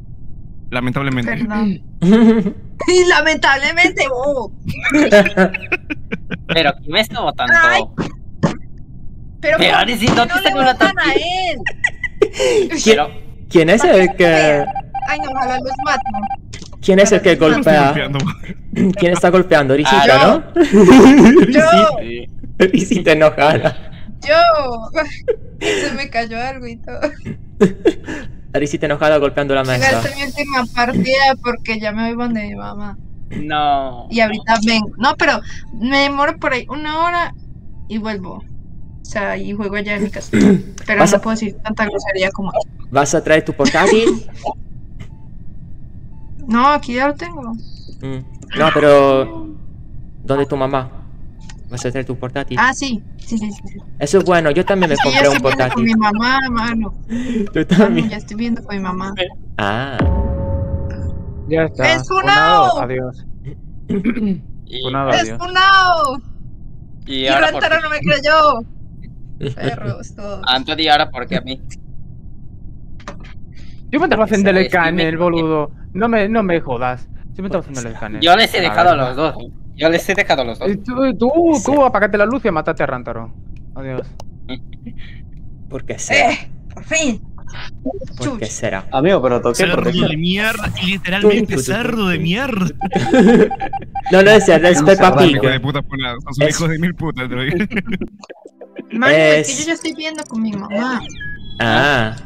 [SPEAKER 2] Lamentablemente.
[SPEAKER 6] Perdón. Y lamentablemente, bobo.
[SPEAKER 1] Pero ¿quién me está votando?
[SPEAKER 6] Ay. Pero
[SPEAKER 1] Pero,
[SPEAKER 6] ¿por
[SPEAKER 1] Ari, si
[SPEAKER 6] qué
[SPEAKER 1] no te
[SPEAKER 6] le
[SPEAKER 1] saco la
[SPEAKER 6] a él?
[SPEAKER 1] Pero,
[SPEAKER 8] ¿Quién es el que...
[SPEAKER 6] Ay, no, ojalá los mato.
[SPEAKER 8] ¿Quién es el que golpea? ¿Quién está golpeando? Risita,
[SPEAKER 6] Ah,
[SPEAKER 8] ¿no?
[SPEAKER 6] Yo.
[SPEAKER 8] Risita enojada.
[SPEAKER 6] yo. Se me cayó algo y todo.
[SPEAKER 8] Risita enojada golpeando la mesa.
[SPEAKER 6] esta es mi última partida porque ya me voy donde mi mamá.
[SPEAKER 1] No.
[SPEAKER 6] Y ahorita vengo. No, pero me demoro por ahí una hora y vuelvo. O sea, y juego allá en mi casa. Pero
[SPEAKER 8] a-
[SPEAKER 6] no puedo decir tanta grosería como.
[SPEAKER 8] ¿Vas a traer tu portátil?
[SPEAKER 6] No, aquí ya lo tengo.
[SPEAKER 8] Mm. No, pero... ¿Dónde tu mamá? ¿Vas a traer tu portátil?
[SPEAKER 6] Ah, sí. Sí, sí, sí.
[SPEAKER 8] Eso es bueno, yo también me
[SPEAKER 6] Sí,
[SPEAKER 8] compré un
[SPEAKER 6] estoy viendo con mi
[SPEAKER 8] portátil.
[SPEAKER 6] mamá, mano.
[SPEAKER 8] Yo
[SPEAKER 6] Mano,
[SPEAKER 8] también.
[SPEAKER 6] ya estoy viendo con mi mamá.
[SPEAKER 8] Ah,
[SPEAKER 4] Ya está.
[SPEAKER 6] ¡Es!
[SPEAKER 4] Funado, Adiós.
[SPEAKER 1] Y,
[SPEAKER 4] Funado,
[SPEAKER 6] ¡Es funao!
[SPEAKER 1] y
[SPEAKER 6] Y
[SPEAKER 1] ahora por
[SPEAKER 6] Rantaro
[SPEAKER 1] qué?
[SPEAKER 6] no me creyó. Perros, todos.
[SPEAKER 1] Anthony, ahora porque a mí.
[SPEAKER 4] Yo me estaba haciendo el
[SPEAKER 1] dime.
[SPEAKER 4] boludo. No me, no me jodas. Yo me estaba haciendo el escáner.
[SPEAKER 1] Yo les he dejado a los dos. Yo les he dejado a los dos.
[SPEAKER 4] Y Tú, tú, tú apagaste la luz y mataste a Rantaro. Adiós.
[SPEAKER 8] ¿por qué será?
[SPEAKER 6] ¡Eh! ¡Por fin!
[SPEAKER 8] ¿Por qué será?
[SPEAKER 3] Amigo, pero toqué
[SPEAKER 2] Cerdo
[SPEAKER 3] proteger.
[SPEAKER 2] de mierda, literalmente cerdo de mierda.
[SPEAKER 8] No, no es, es Peppa Pig.
[SPEAKER 2] Hijo de puta son
[SPEAKER 8] Es-
[SPEAKER 2] hijos de mil putas, te lo digo.
[SPEAKER 6] Mano, es... que
[SPEAKER 8] Es-
[SPEAKER 6] yo ya estoy viendo con mi mamá.
[SPEAKER 8] Ah.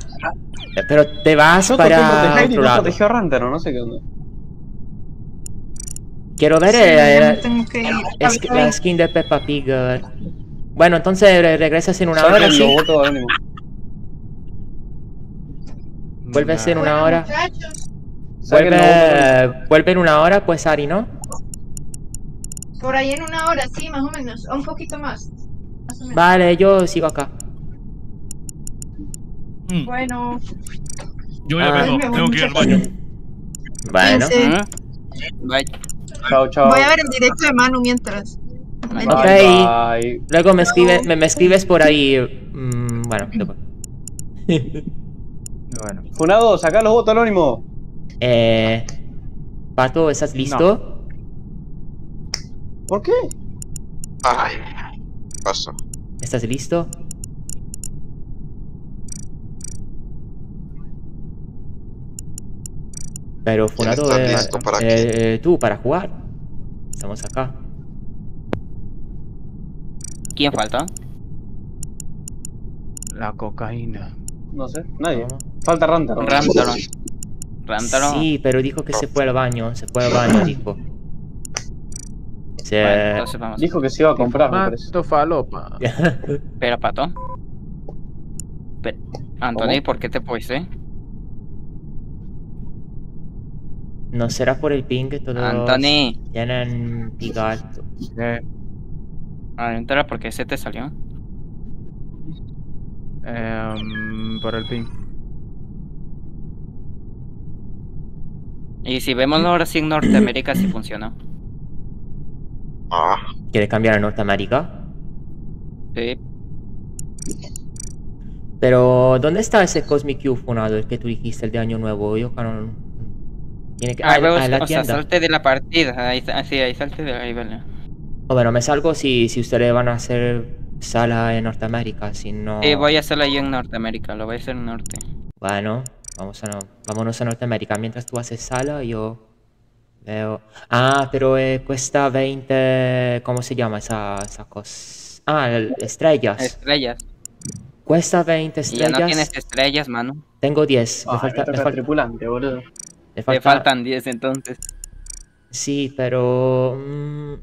[SPEAKER 8] Pero te vas
[SPEAKER 3] Yo
[SPEAKER 8] para
[SPEAKER 3] y
[SPEAKER 8] otro
[SPEAKER 3] no
[SPEAKER 8] lado.
[SPEAKER 3] protegió a Rantero, no sé qué onda.
[SPEAKER 8] Quiero ver
[SPEAKER 6] Sí, ya me tengo que ir.
[SPEAKER 8] es-
[SPEAKER 6] Está
[SPEAKER 8] la skin de Peppa Pig. Bueno, entonces re- regresas en una hora, ¿sí? Vuelves en una hora. Vuelve, vuelve en una hora, pues Ari, ¿no?
[SPEAKER 6] por ahí en una hora, sí, más o menos. O un poquito más. Más o menos.
[SPEAKER 8] Vale, yo sigo acá.
[SPEAKER 2] Mm,
[SPEAKER 6] Bueno,
[SPEAKER 2] Yo ya
[SPEAKER 8] Ah.
[SPEAKER 2] vengo, tengo que ir al baño.
[SPEAKER 8] Bueno.
[SPEAKER 6] Sí.
[SPEAKER 1] ¿Mm? Bye.
[SPEAKER 3] Chao, chao.
[SPEAKER 6] voy a ver el directo de Manu mientras.
[SPEAKER 3] Bye,
[SPEAKER 8] Ok.
[SPEAKER 3] bye.
[SPEAKER 8] Luego me escribe, me, me escribes por ahí. mm, bueno, después.
[SPEAKER 4] Bueno.
[SPEAKER 3] Funado, sacá los votos anónimos.
[SPEAKER 8] eh, Pato, ¿estás listo?
[SPEAKER 3] ¿Por qué?
[SPEAKER 10] Ay, pasó.
[SPEAKER 8] ¿Estás listo? Pero Funado,
[SPEAKER 10] está
[SPEAKER 8] eh,
[SPEAKER 10] listo para
[SPEAKER 8] eh, tú, para jugar. Estamos acá.
[SPEAKER 1] ¿Quién falta?
[SPEAKER 4] La cocaína.
[SPEAKER 3] No sé, nadie.
[SPEAKER 8] No.
[SPEAKER 3] Falta Rantero.
[SPEAKER 1] Rantaro. Rantaro.
[SPEAKER 8] Sí, pero dijo que se fue al baño, se fue al baño, dijo. Se...
[SPEAKER 1] Bueno, entonces vamos.
[SPEAKER 3] Dijo que se iba a comprar, me parece.
[SPEAKER 4] Falopa.
[SPEAKER 1] Espera, pato. Pero, Anthony,
[SPEAKER 3] ¿Cómo?
[SPEAKER 1] ¿por qué te fuiste?
[SPEAKER 8] ¿No será por el ping que todos
[SPEAKER 1] Anthony.
[SPEAKER 8] tienen ping alto?
[SPEAKER 4] Eh,
[SPEAKER 1] Adentro, ¿por qué se te salió?
[SPEAKER 4] em, por el pin.
[SPEAKER 1] Y si vemos ahora sí en Norteamérica, sí funciona.
[SPEAKER 10] Ah,
[SPEAKER 8] ¿Quiere cambiar a Norteamérica?
[SPEAKER 1] Sí.
[SPEAKER 8] Pero, ¿dónde está ese Cosmic Cube funado, el que tú dijiste, el de Año Nuevo? Yo no... Tiene que...
[SPEAKER 1] Ah,
[SPEAKER 8] Ah,
[SPEAKER 1] luego,
[SPEAKER 8] a la
[SPEAKER 1] o sea,
[SPEAKER 8] tienda.
[SPEAKER 1] salte de la partida. Ahí, sa- sí, ahí salte de ahí, vale.
[SPEAKER 8] O bueno, me salgo si, si ustedes van a hacer sala en Norteamérica, si no...
[SPEAKER 1] Sí, voy a hacerlo ahí en Norteamérica, lo voy a hacer en Norte.
[SPEAKER 8] Bueno, vamos a no- vámonos a Norteamérica. Mientras tú haces sala, yo veo... Ah, pero eh, cuesta 20... ¿Cómo se llama esa, esa cosa? Ah, el- estrellas.
[SPEAKER 1] Estrellas.
[SPEAKER 8] Cuesta 20
[SPEAKER 1] Y ya
[SPEAKER 8] estrellas.
[SPEAKER 1] no tienes estrellas, mano.
[SPEAKER 8] Tengo 10. Me
[SPEAKER 3] Ah,
[SPEAKER 8] falta...
[SPEAKER 3] me
[SPEAKER 8] Me falta,
[SPEAKER 3] tripulante, boludo.
[SPEAKER 8] Falta-
[SPEAKER 1] faltan 10 entonces.
[SPEAKER 8] Sí, pero... mm,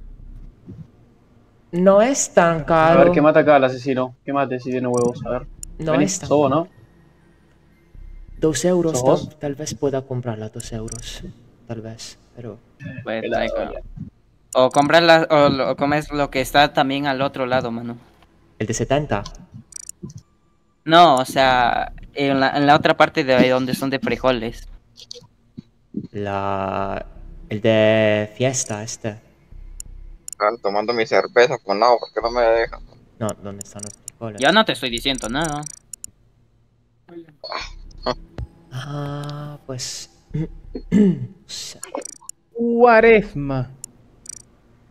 [SPEAKER 8] no es tan
[SPEAKER 3] A
[SPEAKER 8] caro.
[SPEAKER 3] ver, que mata acá al asesino. Que mate si tiene huevos, a ver.
[SPEAKER 8] No
[SPEAKER 3] Vení,
[SPEAKER 8] es tan...
[SPEAKER 3] Sobo, ¿no?
[SPEAKER 8] Dos euros,
[SPEAKER 3] ¿Sos
[SPEAKER 8] tal, vez pueda comprarla, dos euros. Tal vez, pero...
[SPEAKER 1] Pues. O compras la, o, comes lo que está también al otro lado, mano.
[SPEAKER 8] El de 70.
[SPEAKER 1] No, o sea, en la, en la otra parte de ahí donde son de frijoles.
[SPEAKER 8] La... El de fiesta, este.
[SPEAKER 10] están tomando mi cerveza, pues no, ¿por qué no me dejan?
[SPEAKER 8] No, ¿dónde están los frijoles.
[SPEAKER 1] Yo no te estoy diciendo nada.
[SPEAKER 8] Ah, pues...
[SPEAKER 4] Cuaresma.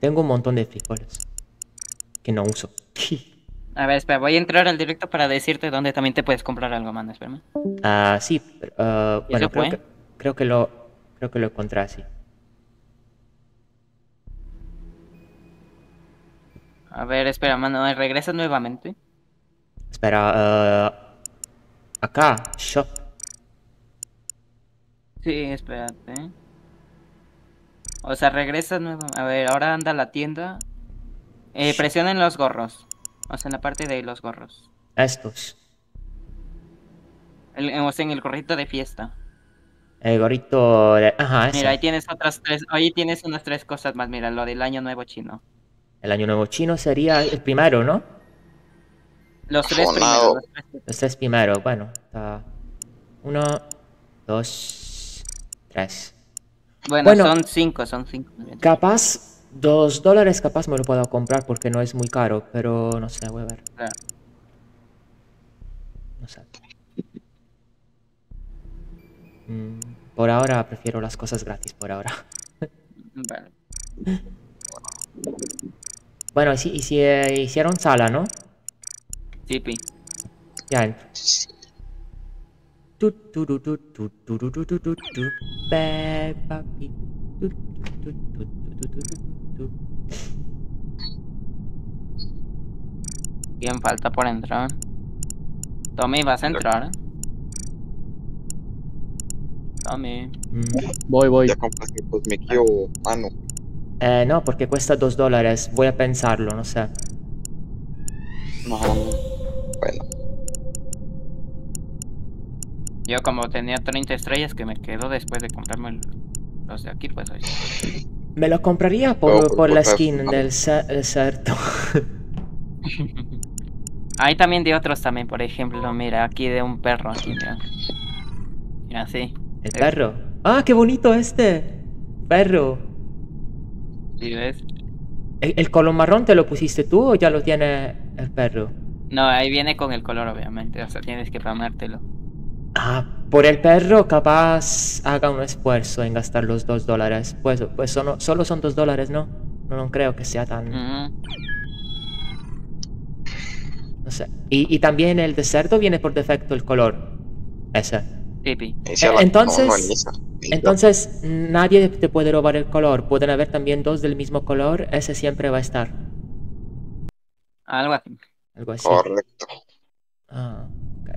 [SPEAKER 8] Tengo un montón de frijoles. Que no uso.
[SPEAKER 1] A ver, espera, voy a entrar al directo para decirte dónde también te puedes comprar algo, man. Espérame.
[SPEAKER 8] Ah, sí. pero, ah,
[SPEAKER 1] ¿Y
[SPEAKER 8] bueno, creo que, creo que lo... Creo que lo encontré así.
[SPEAKER 1] A ver, espera, mano, regresa nuevamente.
[SPEAKER 8] Espera, ah, acá, shop.
[SPEAKER 1] Sí, espérate. O sea, regresa nuevamente. A ver, ahora anda a la tienda. Eh, presionen los gorros. O sea, en la parte de los gorros.
[SPEAKER 8] Estos.
[SPEAKER 1] El- o sea, en el gorrito de fiesta.
[SPEAKER 8] El gorrito de... Ajá, ese.
[SPEAKER 1] Mira, ahí tienes otras tres. Ahí tienes unas tres cosas más. Mira, lo del año nuevo chino.
[SPEAKER 8] El año nuevo chino sería el primero, ¿no?
[SPEAKER 1] Los tres primeros. los tres-
[SPEAKER 8] Los tres primeros, bueno. está Uno, dos, tres.
[SPEAKER 1] Bueno,
[SPEAKER 8] Bueno.
[SPEAKER 1] son cinco, son cinco.
[SPEAKER 8] Capaz, dos dólares capaz me lo puedo comprar porque no es muy caro, pero no sé, voy a ver.
[SPEAKER 1] Claro.
[SPEAKER 8] No sé. Mm, por ahora prefiero las cosas gratis, por ahora.
[SPEAKER 1] Bueno.
[SPEAKER 8] Bueno, y si, y si eh, hicieron sala, ¿no?
[SPEAKER 1] Sí, pi.
[SPEAKER 8] Ya.
[SPEAKER 1] Bien, falta por entrar. Tommy, vas a entrar, ¿eh?
[SPEAKER 8] Mm.
[SPEAKER 4] Voy, voy.
[SPEAKER 10] Ya compraste pues me quiero mano.
[SPEAKER 8] Eh, no, porque cuesta dos dólares. Voy a pensarlo, no sé.
[SPEAKER 10] No. Bueno,
[SPEAKER 1] Yo como tenía 30 estrellas que me quedo después de comprarme el- los de aquí, pues ahí.
[SPEAKER 8] Me lo compraría por,
[SPEAKER 10] No, por
[SPEAKER 8] por la skin
[SPEAKER 10] tu
[SPEAKER 8] del ce- del cerdo.
[SPEAKER 1] Hay también de otros también, por ejemplo, mira, aquí de un perro, aquí, mira. Mira, así.
[SPEAKER 8] El perro. ¡Ah, qué bonito este! Perro.
[SPEAKER 1] ¿Sí ves?
[SPEAKER 8] ¿El, el color marrón te lo pusiste tú o ya lo tiene el perro?
[SPEAKER 1] No, ahí viene con el color, obviamente, o sea, tienes que pamártelo.
[SPEAKER 8] Ah, por el perro capaz haga un esfuerzo en gastar los dos dólares. Pues, pues son- solo son dos dólares, ¿no? No, no creo que sea tan... No sé. Y, y también el de cerdo viene por defecto el color. Ese. Eh, entonces-. Entonces, nadie te puede robar el color. Pueden haber también dos del mismo color. Ese siempre va a estar.
[SPEAKER 1] Algo así.
[SPEAKER 8] Algo así.
[SPEAKER 10] Correcto.
[SPEAKER 8] Ah, ok.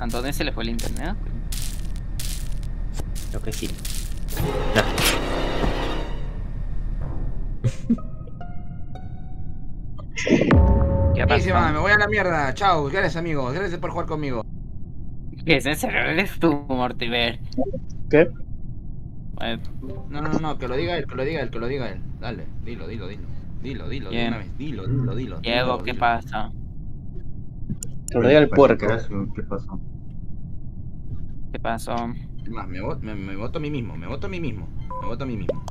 [SPEAKER 1] ¿A dónde se le fue el internet?
[SPEAKER 8] Creo que sí.
[SPEAKER 1] ¿Qué
[SPEAKER 7] Buenísima,
[SPEAKER 1] pasó?
[SPEAKER 7] me voy a la mierda. Chao, gracias amigos. Gracias por jugar conmigo.
[SPEAKER 1] ¿Qué es ese? Eres tú, Mortimer.
[SPEAKER 3] ¿Qué?
[SPEAKER 1] Bueno,
[SPEAKER 7] No, no, no, que lo diga él, que lo diga él, que lo diga él. Dale, dilo, dilo, dilo. Dilo, dilo, de
[SPEAKER 1] Bien.
[SPEAKER 7] una vez. Dilo, dilo, dilo.
[SPEAKER 1] Diego,
[SPEAKER 7] dilo,
[SPEAKER 1] ¿qué
[SPEAKER 7] dilo.
[SPEAKER 1] pasa?
[SPEAKER 3] Diga el puerco.
[SPEAKER 9] ¿Qué pasó?
[SPEAKER 1] ¿Qué pasó?
[SPEAKER 7] Es más, me, me, me voto a mí mismo, me voto a mí mismo. Me voto a mí mismo.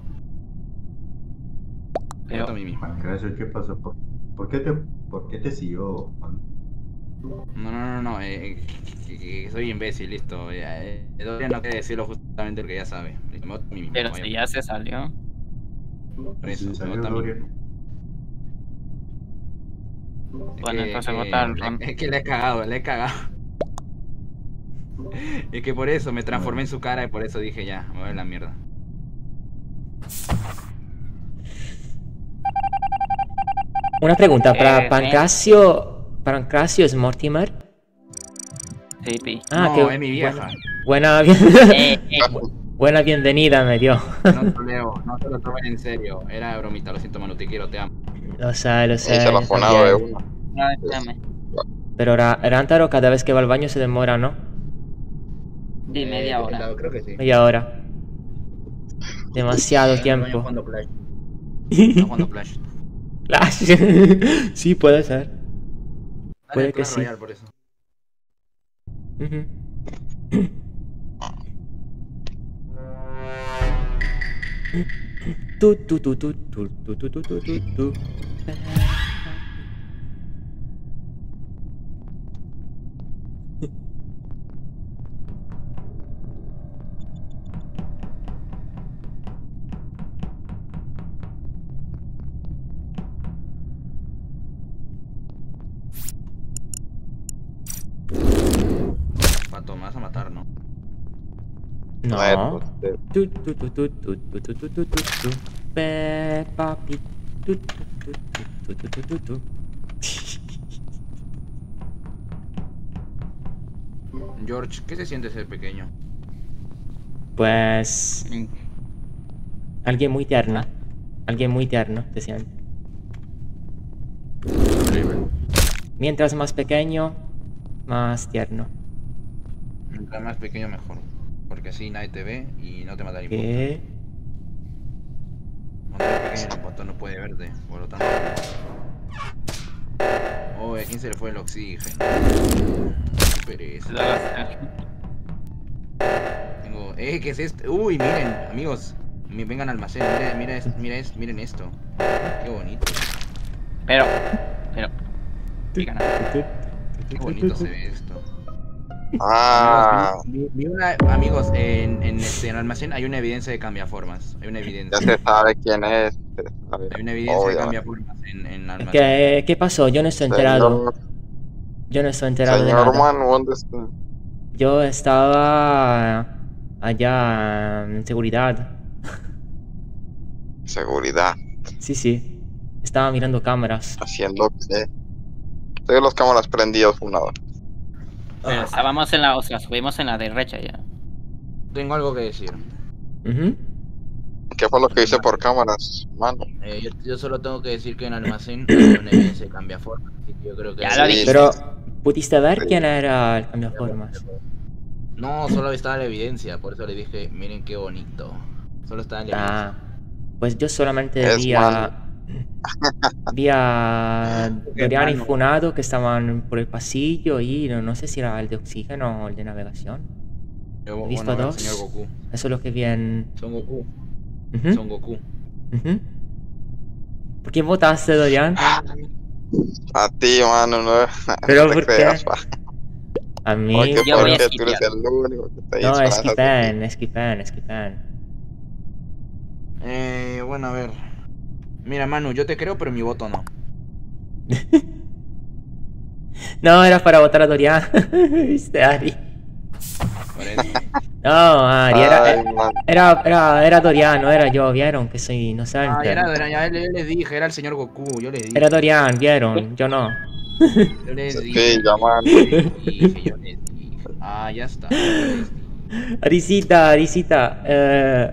[SPEAKER 7] Me voto a mí mismo.
[SPEAKER 9] Pancracio, ¿qué pasó? ¿Por, por qué te, por qué te siguió? Juan?
[SPEAKER 7] No, no, no, no, eh, que, que soy imbécil, listo. Ya, eh, no quiere decirlo justamente porque ya sabe. Me voto a mí mismo.
[SPEAKER 1] Pero si ya se salió.
[SPEAKER 7] Por eso,
[SPEAKER 9] Se
[SPEAKER 7] me
[SPEAKER 9] salió
[SPEAKER 7] voto a mí
[SPEAKER 1] Bueno,
[SPEAKER 7] que-
[SPEAKER 1] entonces
[SPEAKER 7] que-
[SPEAKER 1] vota al
[SPEAKER 7] le-
[SPEAKER 1] Ron.
[SPEAKER 7] Es que le he cagado, le he cagado. Es que por eso me transformé en su cara y por eso dije ya, me voy a la mierda.
[SPEAKER 8] Una pregunta, ¿para
[SPEAKER 1] Eh,
[SPEAKER 8] Pancracio, Pancracio es Mortimer?
[SPEAKER 1] Sí, pi.
[SPEAKER 8] Ah,
[SPEAKER 7] no,
[SPEAKER 8] qué
[SPEAKER 7] es mi vieja.
[SPEAKER 8] buena, bien-
[SPEAKER 1] Eh, eh,
[SPEAKER 8] buena bienvenida me dio.
[SPEAKER 7] No te leo, no te lo tomes en serio. Era bromita, lo siento, Manu, te quiero, te amo.
[SPEAKER 8] Lo sé, lo sé. Se
[SPEAKER 10] bajonaba de uno.
[SPEAKER 1] No, ah, espérame.
[SPEAKER 8] Pero Rántaro cada vez que va al baño se demora, ¿no?
[SPEAKER 1] Sí,
[SPEAKER 7] eh, media
[SPEAKER 1] hora.
[SPEAKER 7] Claro, creo que sí.
[SPEAKER 8] Media hora. Demasiado tiempo.
[SPEAKER 7] Cuando Clash. No cuando Clash.
[SPEAKER 8] Clash. sí, puede ser.
[SPEAKER 7] Ah,
[SPEAKER 8] puede que sí.
[SPEAKER 7] Por eso.
[SPEAKER 8] Uh -huh. Tu, tu, tu, tu, tu, tu, tu, tu, tu, tu.
[SPEAKER 7] Pato, me vas a matar, ¿no?
[SPEAKER 8] No. no. Peppa Pig.
[SPEAKER 7] George, ¿qué se siente ser pequeño?
[SPEAKER 8] Pues... Alguien muy tierno. Alguien muy tierno se siente. Mientras más pequeño, más tierno.
[SPEAKER 7] Mientras más pequeño, mejor. Porque así nadie te ve y no te mata ni puta.
[SPEAKER 8] ¿Qué?
[SPEAKER 7] Pequeño, el botón no puede verte. Por lo tanto. Oh, ¿a quién se le fue el oxígeno? Qué pereza. Tengo. Eh, ¿qué es esto? Uy, miren, amigos. mi- Vengan al almacén. Mira, mira, mira miren esto. Qué bonito.
[SPEAKER 1] Pero, pero. Digan,
[SPEAKER 7] Qué bonito se ve esto.
[SPEAKER 10] Ah,
[SPEAKER 7] Amigos, vi- vi una- amigos, en, en, este, en el almacén hay una evidencia de cambiaformas. Hay una
[SPEAKER 10] ya
[SPEAKER 7] evidencia.
[SPEAKER 10] se sabe quién es. sabe.
[SPEAKER 7] Hay una evidencia de cambiaformas en, en el almacén.
[SPEAKER 8] ¿Qué, ¿Qué pasó? Yo no estoy enterado.
[SPEAKER 10] Señor,
[SPEAKER 8] Yo no estoy enterado de
[SPEAKER 10] señor
[SPEAKER 8] nada.
[SPEAKER 10] Manu, ¿dónde está?
[SPEAKER 8] Yo estaba allá en seguridad.
[SPEAKER 10] Seguridad.
[SPEAKER 8] Sí, sí. Estaba mirando cámaras.
[SPEAKER 10] Haciendo que. Tengo las cámaras prendidas, fundador.
[SPEAKER 1] Pero estábamos en la, o sea, subimos en la derecha ya.
[SPEAKER 7] Tengo algo que decir.
[SPEAKER 10] ¿Qué fue lo que hice por cámaras, mano?
[SPEAKER 7] Eh, yo, yo solo tengo que decir que en el almacén evidencia de cambiaformas. Así que yo creo que.
[SPEAKER 1] Ya lo dije.
[SPEAKER 8] Pero, ¿pudiste ver quién era el cambiaformas?
[SPEAKER 7] No, solo estaba la evidencia. Por eso le dije, miren qué bonito. Solo estaba la evidencia.
[SPEAKER 8] Ah, pues yo solamente
[SPEAKER 10] Es
[SPEAKER 8] vi a... Vi a Dorian y
[SPEAKER 7] mano.
[SPEAKER 8] Funado que estaban por el pasillo y no, no sé si era el de oxígeno o el de navegación.
[SPEAKER 7] Yo,
[SPEAKER 8] He visto
[SPEAKER 7] bueno, a
[SPEAKER 8] dos.
[SPEAKER 7] señor Goku.
[SPEAKER 8] Eso es lo que vi en...
[SPEAKER 7] Son Goku.
[SPEAKER 8] Ujú,
[SPEAKER 7] Son Goku.
[SPEAKER 8] ujú. ¿Por quién votaste, Dorian?
[SPEAKER 10] A ti, mano, no,
[SPEAKER 8] ¿Pero
[SPEAKER 10] no
[SPEAKER 8] por qué?
[SPEAKER 10] creas, pa.
[SPEAKER 8] A mí...
[SPEAKER 10] Porque
[SPEAKER 1] Yo voy a
[SPEAKER 10] porque tú eres
[SPEAKER 1] skipear.
[SPEAKER 10] el único que te
[SPEAKER 8] No.
[SPEAKER 7] Eh, bueno, a ver. Mira, Manu, yo te creo, pero mi voto no.
[SPEAKER 8] No, era para votar a Dorian. ¿Viste, Ari? No, Ari, era,
[SPEAKER 10] Ay,
[SPEAKER 8] era, era, era Dorian, no era yo, vieron que soy
[SPEAKER 7] Ah,
[SPEAKER 8] inocente.
[SPEAKER 7] era, era- ya le- les dije, era el señor Goku. Yo les dije.
[SPEAKER 8] Era Dorian, vieron, yo no.
[SPEAKER 7] Yo les
[SPEAKER 10] Sí,
[SPEAKER 7] dije. yo les dije. Ah, ya está. les.
[SPEAKER 8] Arisita, Arisita, eh,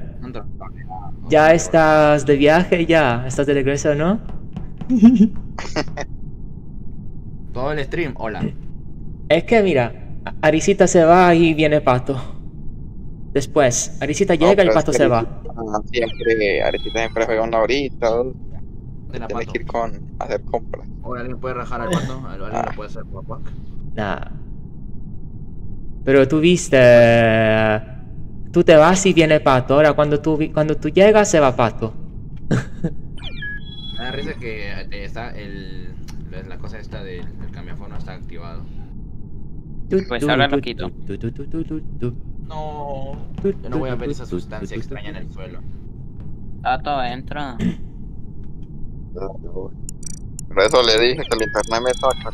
[SPEAKER 8] ya estás de viaje, ya, estás de regreso, ¿no?
[SPEAKER 7] Todo el stream, hola.
[SPEAKER 8] Es que mira, Arisita se va y viene Pato. Después, Arisita
[SPEAKER 10] No,
[SPEAKER 8] llega y Pato
[SPEAKER 10] que
[SPEAKER 8] se va.
[SPEAKER 10] Siempre, Arecita siempre juega una horita, dos.
[SPEAKER 7] De la
[SPEAKER 10] Tiene
[SPEAKER 7] pato.
[SPEAKER 10] que ir con a hacer compras.
[SPEAKER 7] Hola, ¿alguien puede rajar al pato? ¿Alguien
[SPEAKER 10] Ah.
[SPEAKER 7] lo puede hacer pack?
[SPEAKER 8] Nah. Pero tú viste, tú te vas y viene Pato. Ahora cuando tú, vi- cuando tú llegas se va Pato.
[SPEAKER 7] Me da risa que eh, está el. La cosa esta del, del cambiafono está activado.
[SPEAKER 1] Pues ahora lo quito.
[SPEAKER 7] No. Yo no voy a ver esa sustancia extraña en el suelo.
[SPEAKER 1] Tato, entra.
[SPEAKER 10] Por eso le dije que el internet me toca.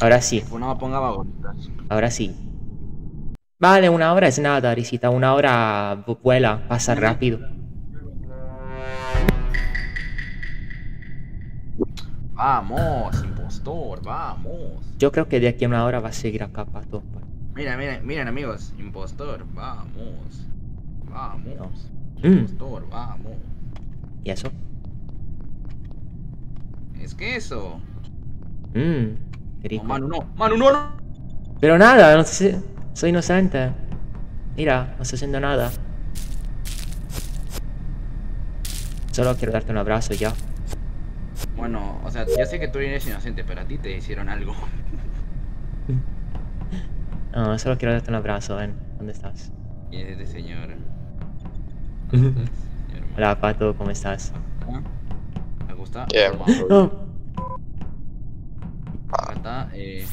[SPEAKER 8] Ahora sí, ahora sí. Vale, una hora es nada, Arisita. Una hora vu- vuela, pasa rápido.
[SPEAKER 7] Vamos, impostor, vamos.
[SPEAKER 8] Yo creo que de aquí a una hora va a seguir acá Pato.
[SPEAKER 7] Mira, miren, miren amigos, impostor, vamos. Vamos.
[SPEAKER 8] Mm.
[SPEAKER 7] Impostor, vamos.
[SPEAKER 8] ¿Y eso?
[SPEAKER 7] Es que eso.
[SPEAKER 8] Mmm,
[SPEAKER 7] No. Manu, no. Manu, no, no.
[SPEAKER 8] Pero nada, no sé, soy inocente. Mira, no estoy haciendo nada. Solo quiero darte un abrazo y ya.
[SPEAKER 7] Bueno, o sea, ya sé que tú eres inocente, pero a ti te hicieron algo.
[SPEAKER 8] No, solo quiero darte un abrazo, ven. ¿Dónde estás?
[SPEAKER 7] Y es este señor. ¿Dónde estás, señor?
[SPEAKER 8] Hola, Pato, ¿cómo estás?
[SPEAKER 7] ¿Me gusta?
[SPEAKER 10] Bien.
[SPEAKER 8] Oh,
[SPEAKER 7] Acá está, eh,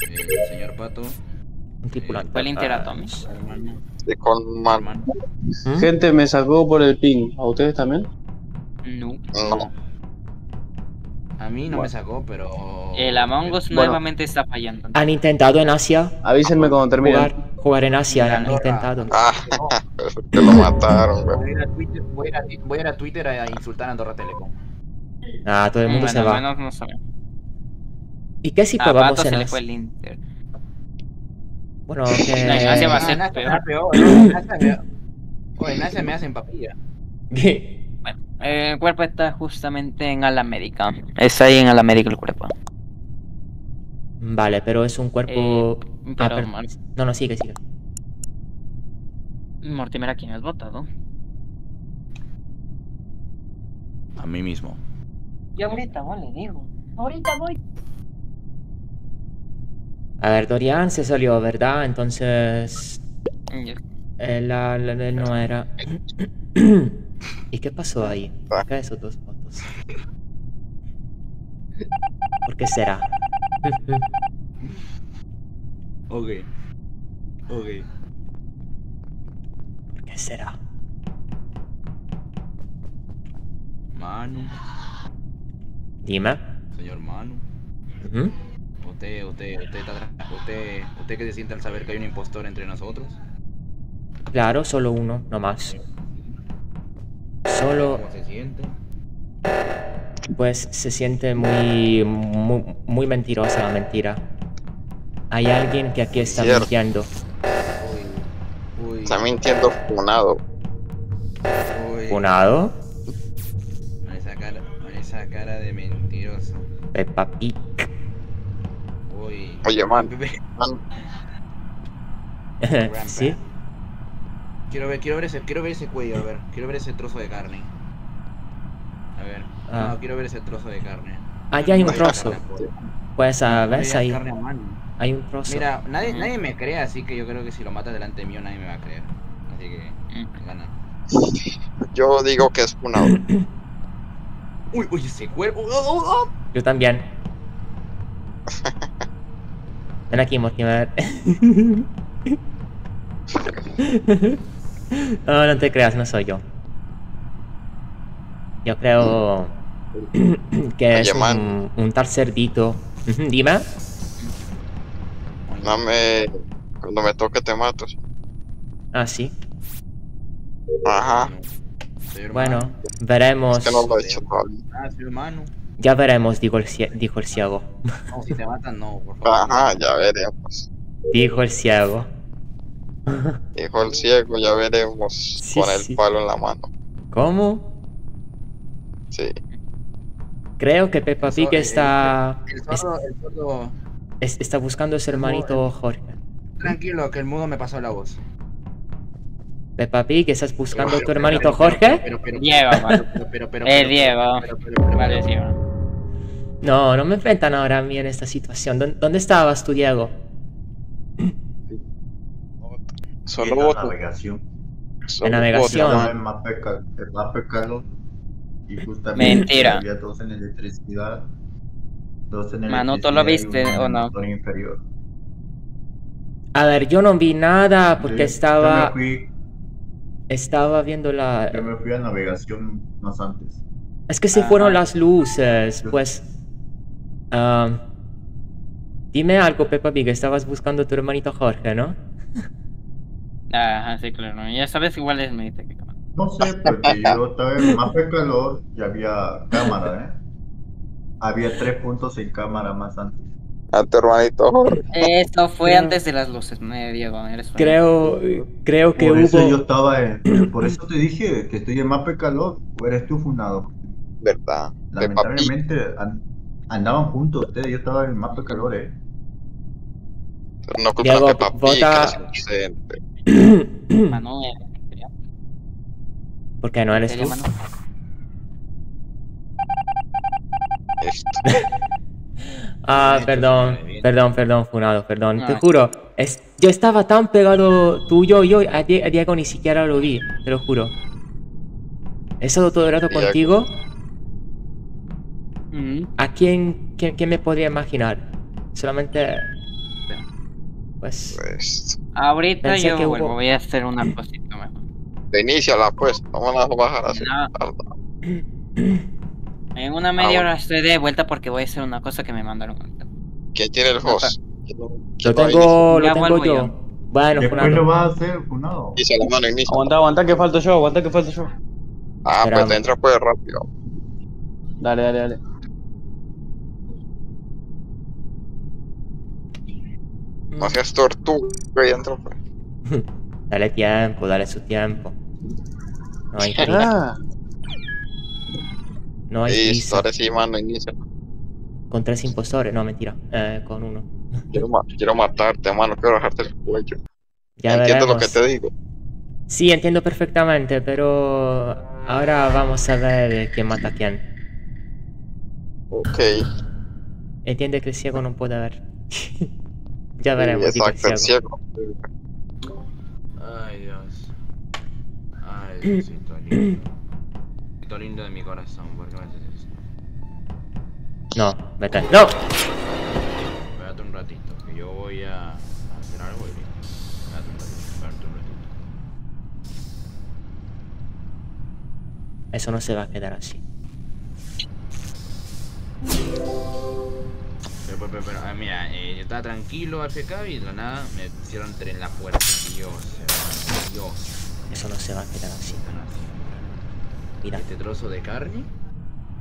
[SPEAKER 7] el señor Pato,
[SPEAKER 8] un tripulante.
[SPEAKER 1] Fue el
[SPEAKER 8] Ah,
[SPEAKER 1] Interatomic.
[SPEAKER 7] hermano,
[SPEAKER 10] Y con man.
[SPEAKER 7] hermano.
[SPEAKER 8] ¿Mm?
[SPEAKER 3] Gente, me sacó por el ping. ¿A ustedes también?
[SPEAKER 1] No.
[SPEAKER 10] No.
[SPEAKER 7] A mí no
[SPEAKER 3] Bueno.
[SPEAKER 7] me sacó, pero.
[SPEAKER 1] El Among Us
[SPEAKER 3] Bueno.
[SPEAKER 1] nuevamente está fallando.
[SPEAKER 8] ¿Han intentado en Asia?
[SPEAKER 3] Avísenme cuando terminen.
[SPEAKER 8] Jugar, jugar en Asia, han
[SPEAKER 7] Andorra.
[SPEAKER 8] intentado.
[SPEAKER 10] Ah, que lo mataron, güey.
[SPEAKER 7] Voy a ir a Twitter, voy a ir a, voy a, ir a Twitter a insultar a Andorra Telecom.
[SPEAKER 8] Ah, todo el mundo
[SPEAKER 1] Bueno,
[SPEAKER 8] se va.
[SPEAKER 1] menos no sabe.
[SPEAKER 8] ¿Y qué si
[SPEAKER 1] A
[SPEAKER 8] probamos
[SPEAKER 1] Pato
[SPEAKER 8] en
[SPEAKER 1] se le
[SPEAKER 8] Asia? Bueno,
[SPEAKER 1] No, en Asia va a
[SPEAKER 8] que...
[SPEAKER 1] ser
[SPEAKER 7] en Asia
[SPEAKER 1] peor.
[SPEAKER 7] peor. ¿no? Me, Oye, en Asia me hacen papilla.
[SPEAKER 1] Bueno, eh, el cuerpo está justamente en Alamérica. Está ahí en Alamérica el cuerpo.
[SPEAKER 8] Vale, pero es un cuerpo...
[SPEAKER 1] Eh,
[SPEAKER 8] Ah,
[SPEAKER 1] pero
[SPEAKER 8] per-
[SPEAKER 1] Mar-
[SPEAKER 8] No, no, sigue, sigue.
[SPEAKER 1] Mortimer, ¿a quién has votado?
[SPEAKER 7] A mí mismo.
[SPEAKER 1] Yo ahorita, vale, digo. Ahorita voy.
[SPEAKER 8] A ver, Dorian se salió, ¿verdad? Entonces... Él, la- la- él no era... ¿Y qué pasó ahí? ¿Por qué esos dos votos? ¿Por qué será?
[SPEAKER 7] Ok. Ok.
[SPEAKER 8] ¿Por qué será?
[SPEAKER 7] Manu,
[SPEAKER 8] Dime.
[SPEAKER 7] señor Manu. Usted, usted, usted, usted, usted que se siente al saber que hay un impostor entre nosotros.
[SPEAKER 8] Claro, solo uno, no más. Solo,
[SPEAKER 7] ¿Cómo se siente?
[SPEAKER 8] pues, se siente muy, muy, muy mentirosa la mentira. Hay alguien que aquí está
[SPEAKER 10] Cierto.
[SPEAKER 8] mintiendo.
[SPEAKER 7] Uy, uy,
[SPEAKER 10] Está mintiendo funado.
[SPEAKER 7] uy.
[SPEAKER 8] ¿Funado?
[SPEAKER 7] Con esa cara, con esa cara de mentiroso.
[SPEAKER 8] Peppa Pig.
[SPEAKER 10] Oye, man. Man,
[SPEAKER 8] ¿Sí?
[SPEAKER 7] Quiero ver, quiero ver ese, quiero ver ese cuello, a ver, quiero ver ese trozo de carne. A ver,
[SPEAKER 8] Ah.
[SPEAKER 7] no, quiero ver ese trozo de carne.
[SPEAKER 8] Allá hay un trozo.
[SPEAKER 7] A.
[SPEAKER 8] Pues, ah, ¿ves
[SPEAKER 7] digas
[SPEAKER 8] ahí?
[SPEAKER 7] carne a mano.
[SPEAKER 8] Hay un trozo.
[SPEAKER 7] Mira, nadie, nadie me cree, así que yo creo que si lo matas delante mío nadie me va a creer. Así que, gana.
[SPEAKER 10] yo digo que es funado.
[SPEAKER 7] Uy, uy, ese cuerpo. oh, oh, oh.
[SPEAKER 8] Yo también. Ven aquí, Mortimer. no, no te creas, no soy yo. Yo creo que es un, un tal cerdito. Dime.
[SPEAKER 10] No me. Cuando me toque te mato.
[SPEAKER 8] Ah, sí.
[SPEAKER 10] Ajá.
[SPEAKER 8] Bueno, veremos.
[SPEAKER 10] Es que no lo he hecho todavía.
[SPEAKER 7] Ah, soy.
[SPEAKER 8] Ya veremos, dijo el, dijo el ciego.
[SPEAKER 7] No, si te matan, no, por favor.
[SPEAKER 10] Ajá, ya veremos.
[SPEAKER 8] Dijo el ciego.
[SPEAKER 10] Dijo el ciego, ya veremos.
[SPEAKER 8] Sí,
[SPEAKER 10] con el
[SPEAKER 8] sí.
[SPEAKER 10] palo en la mano.
[SPEAKER 8] ¿Cómo?
[SPEAKER 10] Sí.
[SPEAKER 8] Creo que Peppa Pig
[SPEAKER 7] eh,
[SPEAKER 8] está,
[SPEAKER 7] El
[SPEAKER 8] es-
[SPEAKER 7] sordo, el sordo.
[SPEAKER 8] es- está buscando a su hermanito Jorge.
[SPEAKER 7] Tranquilo, que el mudo me pasó la voz.
[SPEAKER 8] Peppa Pig, ¿estás buscando a tu
[SPEAKER 7] Pero,
[SPEAKER 8] hermanito
[SPEAKER 7] pero,
[SPEAKER 8] Jorge?
[SPEAKER 7] Pero, pero,
[SPEAKER 1] Diego,
[SPEAKER 7] pero, pero, pero,
[SPEAKER 1] Eh,
[SPEAKER 7] pero,
[SPEAKER 1] Diego.
[SPEAKER 7] pero, pero, pero,
[SPEAKER 1] Vale,
[SPEAKER 7] pero,
[SPEAKER 1] Diego.
[SPEAKER 8] No, no me enfrentan ahora a mí en esta situación. ¿Dó- ¿Dónde estabas tú, Diego?
[SPEAKER 10] Solo
[SPEAKER 9] en la
[SPEAKER 10] voto.
[SPEAKER 9] navegación.
[SPEAKER 10] solo
[SPEAKER 8] En navegación.
[SPEAKER 10] voto.
[SPEAKER 9] En mapa el mapa calor y justamente
[SPEAKER 1] Mentira.
[SPEAKER 9] había dos en electricidad, dos en
[SPEAKER 1] Manu, ¿tú lo
[SPEAKER 9] electricidad
[SPEAKER 1] viste o no?
[SPEAKER 9] inferior.
[SPEAKER 8] A ver, yo no vi nada porque estaba,
[SPEAKER 9] Yo me, fui,
[SPEAKER 8] estaba viendo la...
[SPEAKER 9] yo me fui a navegación más antes.
[SPEAKER 8] Es que se
[SPEAKER 1] Ah.
[SPEAKER 8] fueron las luces, pues... ah, dime algo, Peppa Pig, estabas buscando a tu hermanito Jorge, ¿no?
[SPEAKER 1] Ajá, sí, claro. Ya sabes igual es medita que cámara.
[SPEAKER 9] No sé, porque yo estaba en de calor y había cámara, ¿eh? Había tres puntos en cámara más antes.
[SPEAKER 10] A tu hermanito Jorge.
[SPEAKER 1] Esto fue
[SPEAKER 8] Creo-
[SPEAKER 1] antes de las luces, no, Diego, eres un-
[SPEAKER 8] Creo, creo que
[SPEAKER 9] Por eso yo
[SPEAKER 8] hubo...
[SPEAKER 9] estaba en... Por eso te dije que estoy en mapa de calor. ¿O eres tú funado?
[SPEAKER 10] ¿Verdad?
[SPEAKER 9] Lamentablemente, Andaban juntos ustedes, yo estaba en el mapa de calores.
[SPEAKER 10] No culpa
[SPEAKER 8] Diego,
[SPEAKER 10] de papi,
[SPEAKER 8] vota-
[SPEAKER 10] que inocente.
[SPEAKER 1] Eh,
[SPEAKER 8] ¿Por qué no eres tú?
[SPEAKER 10] Esto.
[SPEAKER 8] Ah, perdón, perdón, perdón, Funado, perdón. Te juro, es, yo estaba tan pegado tuyo, yo a, Die- a Diego ni siquiera lo vi, te lo juro. He estado todo el rato
[SPEAKER 10] Diego.
[SPEAKER 8] contigo. ¿A quién, quién, quién me podría imaginar? Solamente... Pues...
[SPEAKER 10] Pues,
[SPEAKER 1] Ahorita yo
[SPEAKER 8] que
[SPEAKER 1] vuelvo,
[SPEAKER 8] hubo-
[SPEAKER 1] voy a hacer una cosita mejor.
[SPEAKER 10] iníciala pues, vamos a bajar así.
[SPEAKER 1] No. En una media hora estoy de vuelta porque voy a hacer una cosa que me mandaron.
[SPEAKER 10] ¿Quién tiene el host?
[SPEAKER 8] Lo
[SPEAKER 10] ¿Quién va a
[SPEAKER 8] tengo, lo tengo yo.
[SPEAKER 1] yo.
[SPEAKER 8] Bueno,
[SPEAKER 9] Después
[SPEAKER 8] Funado.
[SPEAKER 9] lo vas a hacer, Funado.
[SPEAKER 10] Inicia la mano, inicia.
[SPEAKER 3] Aguanta, aguanta que falto yo, aguanta que falto yo.
[SPEAKER 10] Ah, pues te entra pues rápido.
[SPEAKER 3] Dale, dale, dale.
[SPEAKER 10] No seas tortuga y entra.
[SPEAKER 8] Dale tiempo, dale su tiempo. No hay prisa.
[SPEAKER 3] Ah,
[SPEAKER 8] No hay
[SPEAKER 10] Listo,
[SPEAKER 8] prisa.
[SPEAKER 10] ahora sí, mano, inicia.
[SPEAKER 8] Con tres impostores, no, mentira. Eh, con uno.
[SPEAKER 10] Quiero, ma- quiero matarte, mano, quiero bajarte el cuello.
[SPEAKER 8] Ya
[SPEAKER 10] Entiendo lo que te digo.
[SPEAKER 8] Sí, entiendo perfectamente, pero ahora vamos a ver quién mata a quién.
[SPEAKER 10] Ok,
[SPEAKER 8] Entiende que el ciego no puede ver. ya veremos.
[SPEAKER 10] exacto, el
[SPEAKER 8] ciego.
[SPEAKER 10] ciego.
[SPEAKER 7] Ay, Dios. Ay, Diosito lindo. Diosito lindo de mi corazón, ¿por qué me haces esto?
[SPEAKER 8] No, vete. ¡No!
[SPEAKER 7] Espérate un ratito, que yo voy a hacer algo y listo. Espérate un ratito, espérate un ratito.
[SPEAKER 8] Eso no se va a quedar así.
[SPEAKER 7] Pero, pero, pero, pero, ah, mira, eh, yo estaba tranquilo al FK y de la nada me hicieron tren en la puerta. Dios, Dios.
[SPEAKER 8] Eso no se va a quedar así. Mira.
[SPEAKER 7] Este trozo de carne,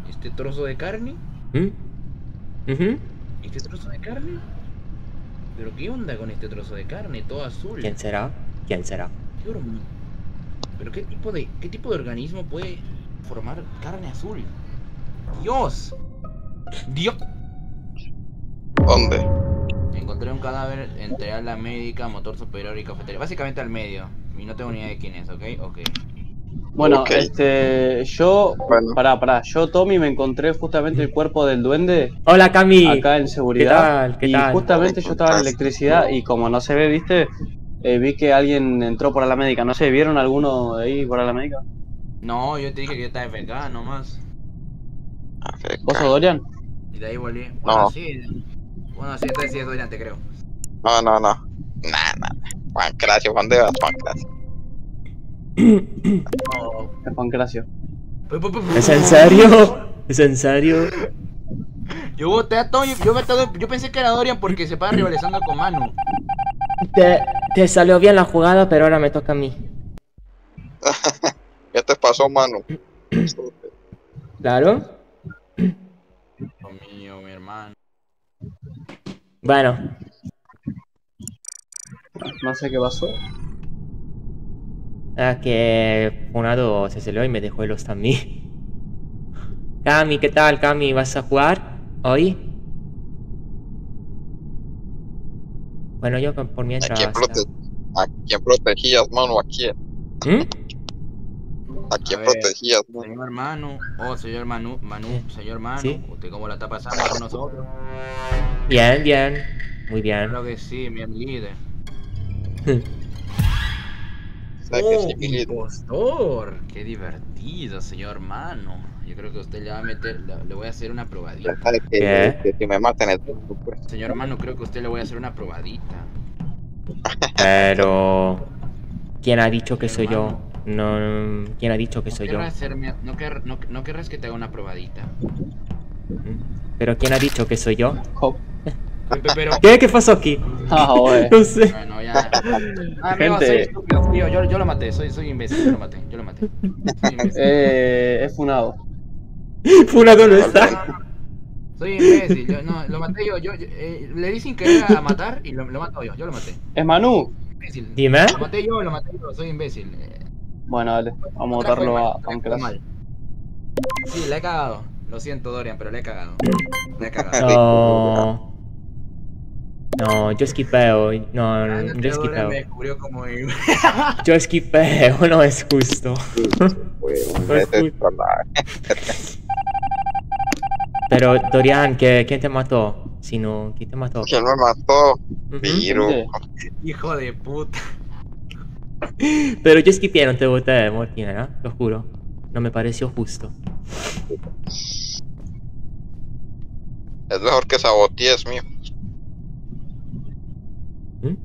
[SPEAKER 7] este trozo de carne,
[SPEAKER 8] ¿Mm? Ujú.
[SPEAKER 7] este trozo de carne. Pero qué onda con este trozo de carne, todo azul.
[SPEAKER 8] ¿Quién será? ¿Quién será?
[SPEAKER 7] Pero qué tipo de qué tipo de organismo puede formar carne azul? Dios. Dios.
[SPEAKER 10] ¿Dónde?
[SPEAKER 7] Encontré un cadáver entre ala médica, motor superior y cafetería. Básicamente al medio. Y no tengo ni idea de quién es, ¿ok? Ok.
[SPEAKER 3] bueno, este, yo,
[SPEAKER 10] Bueno.
[SPEAKER 3] pará, pará, yo, Tommy, me encontré justamente el cuerpo del duende
[SPEAKER 8] Hola, Cami.
[SPEAKER 3] acá en seguridad.
[SPEAKER 8] tal? ¿Qué
[SPEAKER 3] y
[SPEAKER 8] tal?
[SPEAKER 3] justamente yo estaba en electricidad y como no se ve, viste, eh, vi que alguien entró por la médica. No sé, ¿vieron alguno de ahí por la médica?
[SPEAKER 7] No, yo te dije que yo estaba FK nomás.
[SPEAKER 3] ¿Vos sos Dorian?
[SPEAKER 7] Y de ahí volví. Bueno,
[SPEAKER 10] No.
[SPEAKER 7] sí. Bueno, sí, entonces sí es Dorian, te creo.
[SPEAKER 10] No, no, no. Nah, nah. Juan Cracio, ¿dónde vas, Juan Cracio?
[SPEAKER 7] No.
[SPEAKER 3] Es Pancracio.
[SPEAKER 8] ¿Es en serio? ¿Es en serio?
[SPEAKER 7] Yo voté a Toño, yo, voté a- yo pensé que era Dorian porque se para rivalizando con Manu.
[SPEAKER 8] Te, te salió bien la jugada, pero ahora me toca a mí.
[SPEAKER 10] ¿Qué te pasó, mano?
[SPEAKER 8] ¿Claro?
[SPEAKER 7] Hijo mío, mi hermano.
[SPEAKER 8] Bueno,
[SPEAKER 3] No sé qué pasó.
[SPEAKER 8] ah, que Funado se salió y me dejó el host a mí. Cami, ¿qué tal, Cami? ¿Vas a jugar hoy? Bueno, yo por
[SPEAKER 10] ¿A
[SPEAKER 8] mientras...
[SPEAKER 10] quién, prote- ¿A quién protegías, mano? ¿A quién?
[SPEAKER 8] ¿Mm?
[SPEAKER 10] ¿A quién
[SPEAKER 7] A ver.
[SPEAKER 10] protegías, mano?
[SPEAKER 7] Señor Manu, oh señor Manu, Manu, señor Manu,
[SPEAKER 8] Sí.
[SPEAKER 7] ¿usted cómo la está pasando con nosotros?
[SPEAKER 8] Bien, bien. Muy bien.
[SPEAKER 7] Claro que sí, mi líder.
[SPEAKER 10] ¿Sabes que
[SPEAKER 7] Oh,
[SPEAKER 10] sí,
[SPEAKER 7] impostor, qué divertido, señor Manu. Yo creo que usted le va a meter, le, le voy a hacer una probadita.
[SPEAKER 10] ¿Sabes que,
[SPEAKER 8] ¿Qué?
[SPEAKER 10] que si me maten el pues?
[SPEAKER 7] Señor Manu, creo que usted le voy a hacer una probadita.
[SPEAKER 8] Pero... ¿Quién ha dicho que soy yo? No... ¿Quién ha dicho que soy yo?
[SPEAKER 7] Hacerme- no, quer- no, no querrás que te haga una probadita.
[SPEAKER 8] ¿Pero quién ha dicho que soy yo?
[SPEAKER 7] Pero,
[SPEAKER 8] ¿Qué? ¿Qué pasó aquí?
[SPEAKER 3] Ah, güey.
[SPEAKER 8] No sé.
[SPEAKER 7] bueno, ya. Ah, amigo,
[SPEAKER 3] Gente.
[SPEAKER 7] soy estúpido, tío, yo, yo lo maté, soy, soy imbécil, yo lo maté, yo lo maté. Soy imbécil.
[SPEAKER 3] Eh, es funado.
[SPEAKER 8] Funado no está.
[SPEAKER 7] Soy imbécil, yo, no, lo maté yo, yo, yo, eh, le di sin querer a matar y lo, lo mato yo, yo lo maté.
[SPEAKER 3] ¿Es Manu?
[SPEAKER 7] Imbécil.
[SPEAKER 8] Dime.
[SPEAKER 7] Lo maté yo, lo maté yo, soy imbécil. Eh,
[SPEAKER 3] Bueno, dale. Vamos a votarlo a
[SPEAKER 7] mal. Sí, la he cagado. Lo siento, Dorian, pero le he cagado. Le he cagado.
[SPEAKER 8] No. No, yo esquipeo. No,
[SPEAKER 7] Ah,
[SPEAKER 8] yo
[SPEAKER 7] Dorian
[SPEAKER 8] esquipeo.
[SPEAKER 7] me descubrió como...
[SPEAKER 8] Yo esquipeo, no es justo.
[SPEAKER 10] Huevón, vete a trolar.
[SPEAKER 8] Pero, Dorian, ¿qué- ¿quién te mató? Si no, ¿quién te mató?
[SPEAKER 10] ¿Quién me mató?
[SPEAKER 7] Hijo de puta.
[SPEAKER 8] Pero yo esquipeé, no te voté, Mortina, ¿eh? Lo juro. No me pareció justo.
[SPEAKER 10] Es mejor que sabotees, mío.
[SPEAKER 8] ¿Mm?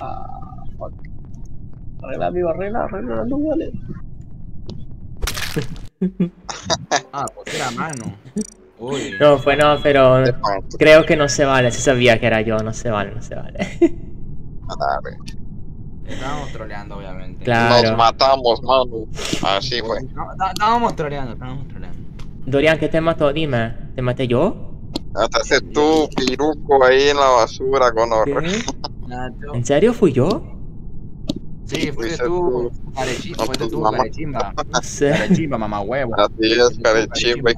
[SPEAKER 3] Ah, fuck. Arregla, amigo, arregla, arregla la luz, dale.
[SPEAKER 7] Ah, pues era mano. Uy.
[SPEAKER 8] No, fue no, pero creo que no se vale. Se sabía que era yo, no se vale, no se vale.
[SPEAKER 7] Estábamos troleando, obviamente.
[SPEAKER 8] Claro.
[SPEAKER 10] Nos matamos, mano. Así fue.
[SPEAKER 7] Estábamos troleando, estábamos troleando.
[SPEAKER 8] Dorian, ¿qué te mató? Dime. ¿Te maté yo?
[SPEAKER 10] Mataste tú, piruco, ahí en la basura con horror.
[SPEAKER 8] ¿En serio fui yo?
[SPEAKER 7] Sí, fuiste tú. Carechimba, fuiste tú,
[SPEAKER 10] mamá.
[SPEAKER 7] Carechimba. Carechimba, mamá huevo.
[SPEAKER 10] Así es, carechimba.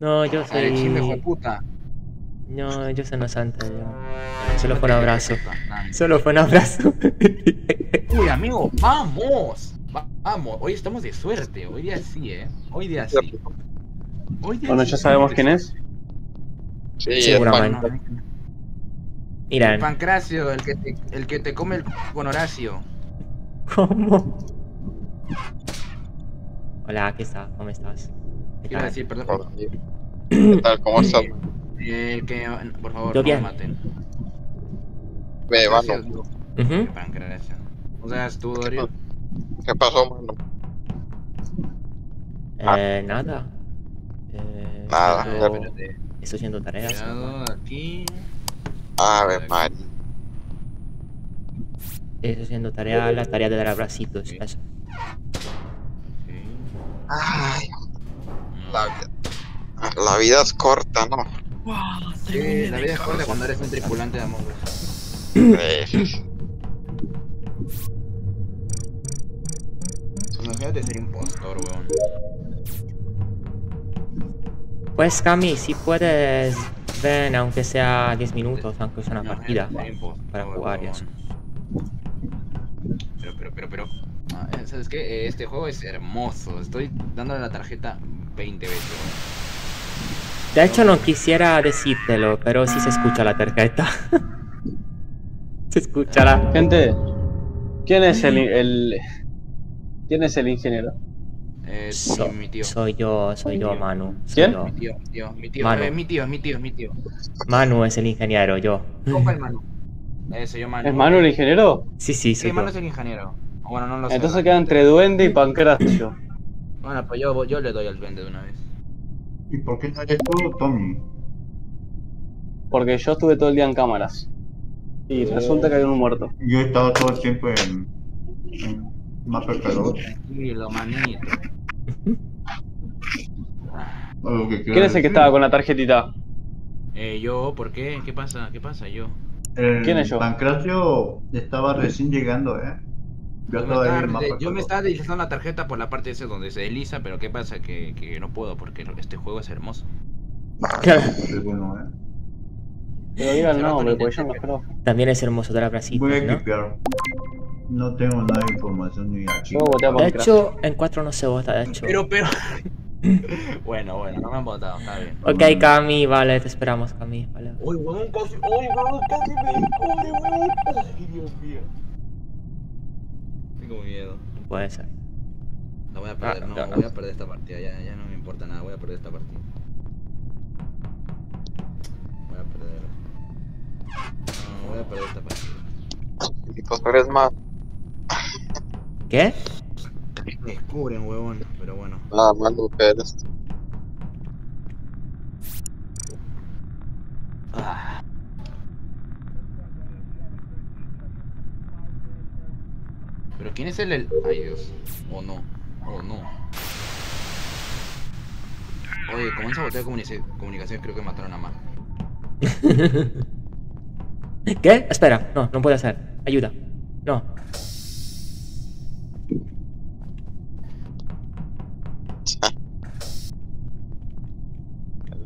[SPEAKER 8] No, yo
[SPEAKER 7] Carechimba, hijo
[SPEAKER 8] soy...
[SPEAKER 7] puta.
[SPEAKER 8] No, yo soy inocente. Yo... Solo fue un abrazo. Solo fue un abrazo.
[SPEAKER 7] Uy, amigo, vamos. Va- Vamos, hoy estamos de suerte. Hoy día sí, eh. Hoy día sí. Hoy día
[SPEAKER 3] Bueno,
[SPEAKER 7] sí
[SPEAKER 3] ya sabemos quién es.
[SPEAKER 10] Sí,
[SPEAKER 8] Seguramente.
[SPEAKER 10] pan-
[SPEAKER 7] suerte.
[SPEAKER 8] Miren.
[SPEAKER 7] Pancracio, el que te, el que te come el con Horacio.
[SPEAKER 8] ¿Cómo? Hola, aquí está. ¿Cómo estás? ¿Qué
[SPEAKER 7] Quiero
[SPEAKER 8] tal?
[SPEAKER 7] decir, perdón.
[SPEAKER 10] ¿Qué tal? ¿Cómo estás?
[SPEAKER 7] El que, por favor,
[SPEAKER 8] Yo
[SPEAKER 7] no me maten.
[SPEAKER 10] Mano.
[SPEAKER 7] Pancracio,
[SPEAKER 8] Ujú.
[SPEAKER 7] Pancracio. O sea, tú, Dorio.
[SPEAKER 10] ¿Qué pasó, mano?
[SPEAKER 8] Eh, nada. Eh,
[SPEAKER 10] Nada,
[SPEAKER 8] estoy
[SPEAKER 10] ya
[SPEAKER 8] haciendo-
[SPEAKER 7] espérate.
[SPEAKER 8] Estoy haciendo tareas.
[SPEAKER 7] Cuidado, aquí.
[SPEAKER 10] A ver, Mari.
[SPEAKER 8] Estoy haciendo tarea, la tarea de dar abracitos. Eso.
[SPEAKER 7] ok.
[SPEAKER 10] Ay, la vida. La vida es corta, ¿no?
[SPEAKER 7] Sí, la vida es corta cuando eres un tripulante de Among Us.
[SPEAKER 10] Sí, sí.
[SPEAKER 7] Imagínate ser impostor, weón.
[SPEAKER 8] Pues Cami, si puedes, ven aunque sea 10 minutos, aunque sea una partida.
[SPEAKER 7] Imagínate ser impostor,
[SPEAKER 8] para jugar y eso.
[SPEAKER 7] Pero, pero, pero, pero. ah, ¿Sabes qué? Eh, Este juego es hermoso. Estoy dándole la tarjeta 20 veces, weón.
[SPEAKER 8] De hecho, no quisiera decírtelo, pero sí se escucha la tarjeta. se escucha la...
[SPEAKER 3] Gente, ¿quién es el, el quién es el ingeniero?
[SPEAKER 7] Eh,
[SPEAKER 8] So-
[SPEAKER 7] mi, tío.
[SPEAKER 8] soy yo, soy yo, Manu. soy
[SPEAKER 3] ¿Quién?
[SPEAKER 8] yo.
[SPEAKER 7] Mi tío, mi tío, mi tío.
[SPEAKER 8] Mano.
[SPEAKER 7] Eh, mi tío, mi tío, mi tío.
[SPEAKER 8] Manu es el ingeniero, yo.
[SPEAKER 7] ¿Cómo fue el Manu? Eh, soy yo, Manu.
[SPEAKER 3] ¿Es Manu el ingeniero?
[SPEAKER 8] Sí, sí,
[SPEAKER 7] Sí,
[SPEAKER 8] soy
[SPEAKER 7] Manu
[SPEAKER 8] yo.
[SPEAKER 7] es el ingeniero. Bueno, no lo sé.
[SPEAKER 3] Entonces queda entre Duende y Pancracio.
[SPEAKER 7] Bueno, pues yo, yo le doy al duende de una vez.
[SPEAKER 9] ¿Y por qué no eres tú, Tommy?
[SPEAKER 3] Porque yo estuve todo el día en cámaras. Y resulta que hay uno muerto.
[SPEAKER 9] Yo he estado todo el tiempo en, en mapa calor.
[SPEAKER 7] Tranquilo, manito.
[SPEAKER 9] o lo que
[SPEAKER 3] ¿Quién es el que estaba con la tarjetita?
[SPEAKER 7] Eh, yo, ¿por qué? ¿Qué pasa? ¿Qué pasa? Yo.
[SPEAKER 9] El
[SPEAKER 3] ¿Quién es yo?
[SPEAKER 9] Pancracio estaba recién llegando, ¿eh? Yo
[SPEAKER 7] me,
[SPEAKER 9] estaba
[SPEAKER 7] yo me deslizando la tarjeta por la parte ese donde se desliza, pero ¿qué pasa? Que, que no puedo porque este juego es hermoso.
[SPEAKER 9] Bueno, ¿eh?
[SPEAKER 3] Pero porque yo no creo.
[SPEAKER 8] También es hermoso dar abracitos,
[SPEAKER 9] Voy a
[SPEAKER 8] ¿no?
[SPEAKER 9] equipear. No tengo nada de información ni archivo.
[SPEAKER 3] Yo voté a
[SPEAKER 8] De hecho, en 4 no se vota, de hecho.
[SPEAKER 7] Pero, pero. bueno, bueno, no me han votado, está bien.
[SPEAKER 8] Ok, Cami, vale, te esperamos, Cami, vale.
[SPEAKER 7] Uy, huevón, casi. Uy, huevón, casi me descubre, huevón. Ay, Dios mío. Tengo miedo.
[SPEAKER 8] Puede ser.
[SPEAKER 7] No voy a perder,
[SPEAKER 8] Ah,
[SPEAKER 7] no,
[SPEAKER 8] no, no.
[SPEAKER 7] voy a perder esta partida, ya, ya no me importa nada, voy a perder esta partida. Voy a perder. No, voy a perder esta partida.
[SPEAKER 10] Y tú eres más.
[SPEAKER 8] ¿Qué?
[SPEAKER 7] Me descubren, huevón, pero bueno.
[SPEAKER 10] Nada más lo que eres.
[SPEAKER 7] Ah. Pero ¿quién es el, el... Ay Dios. O no. O no. Oye, como en saboteo de comunicación, comunicación creo que mataron a Mar.
[SPEAKER 8] ¿Qué? Espera, no, no puede ser. Ayuda. No.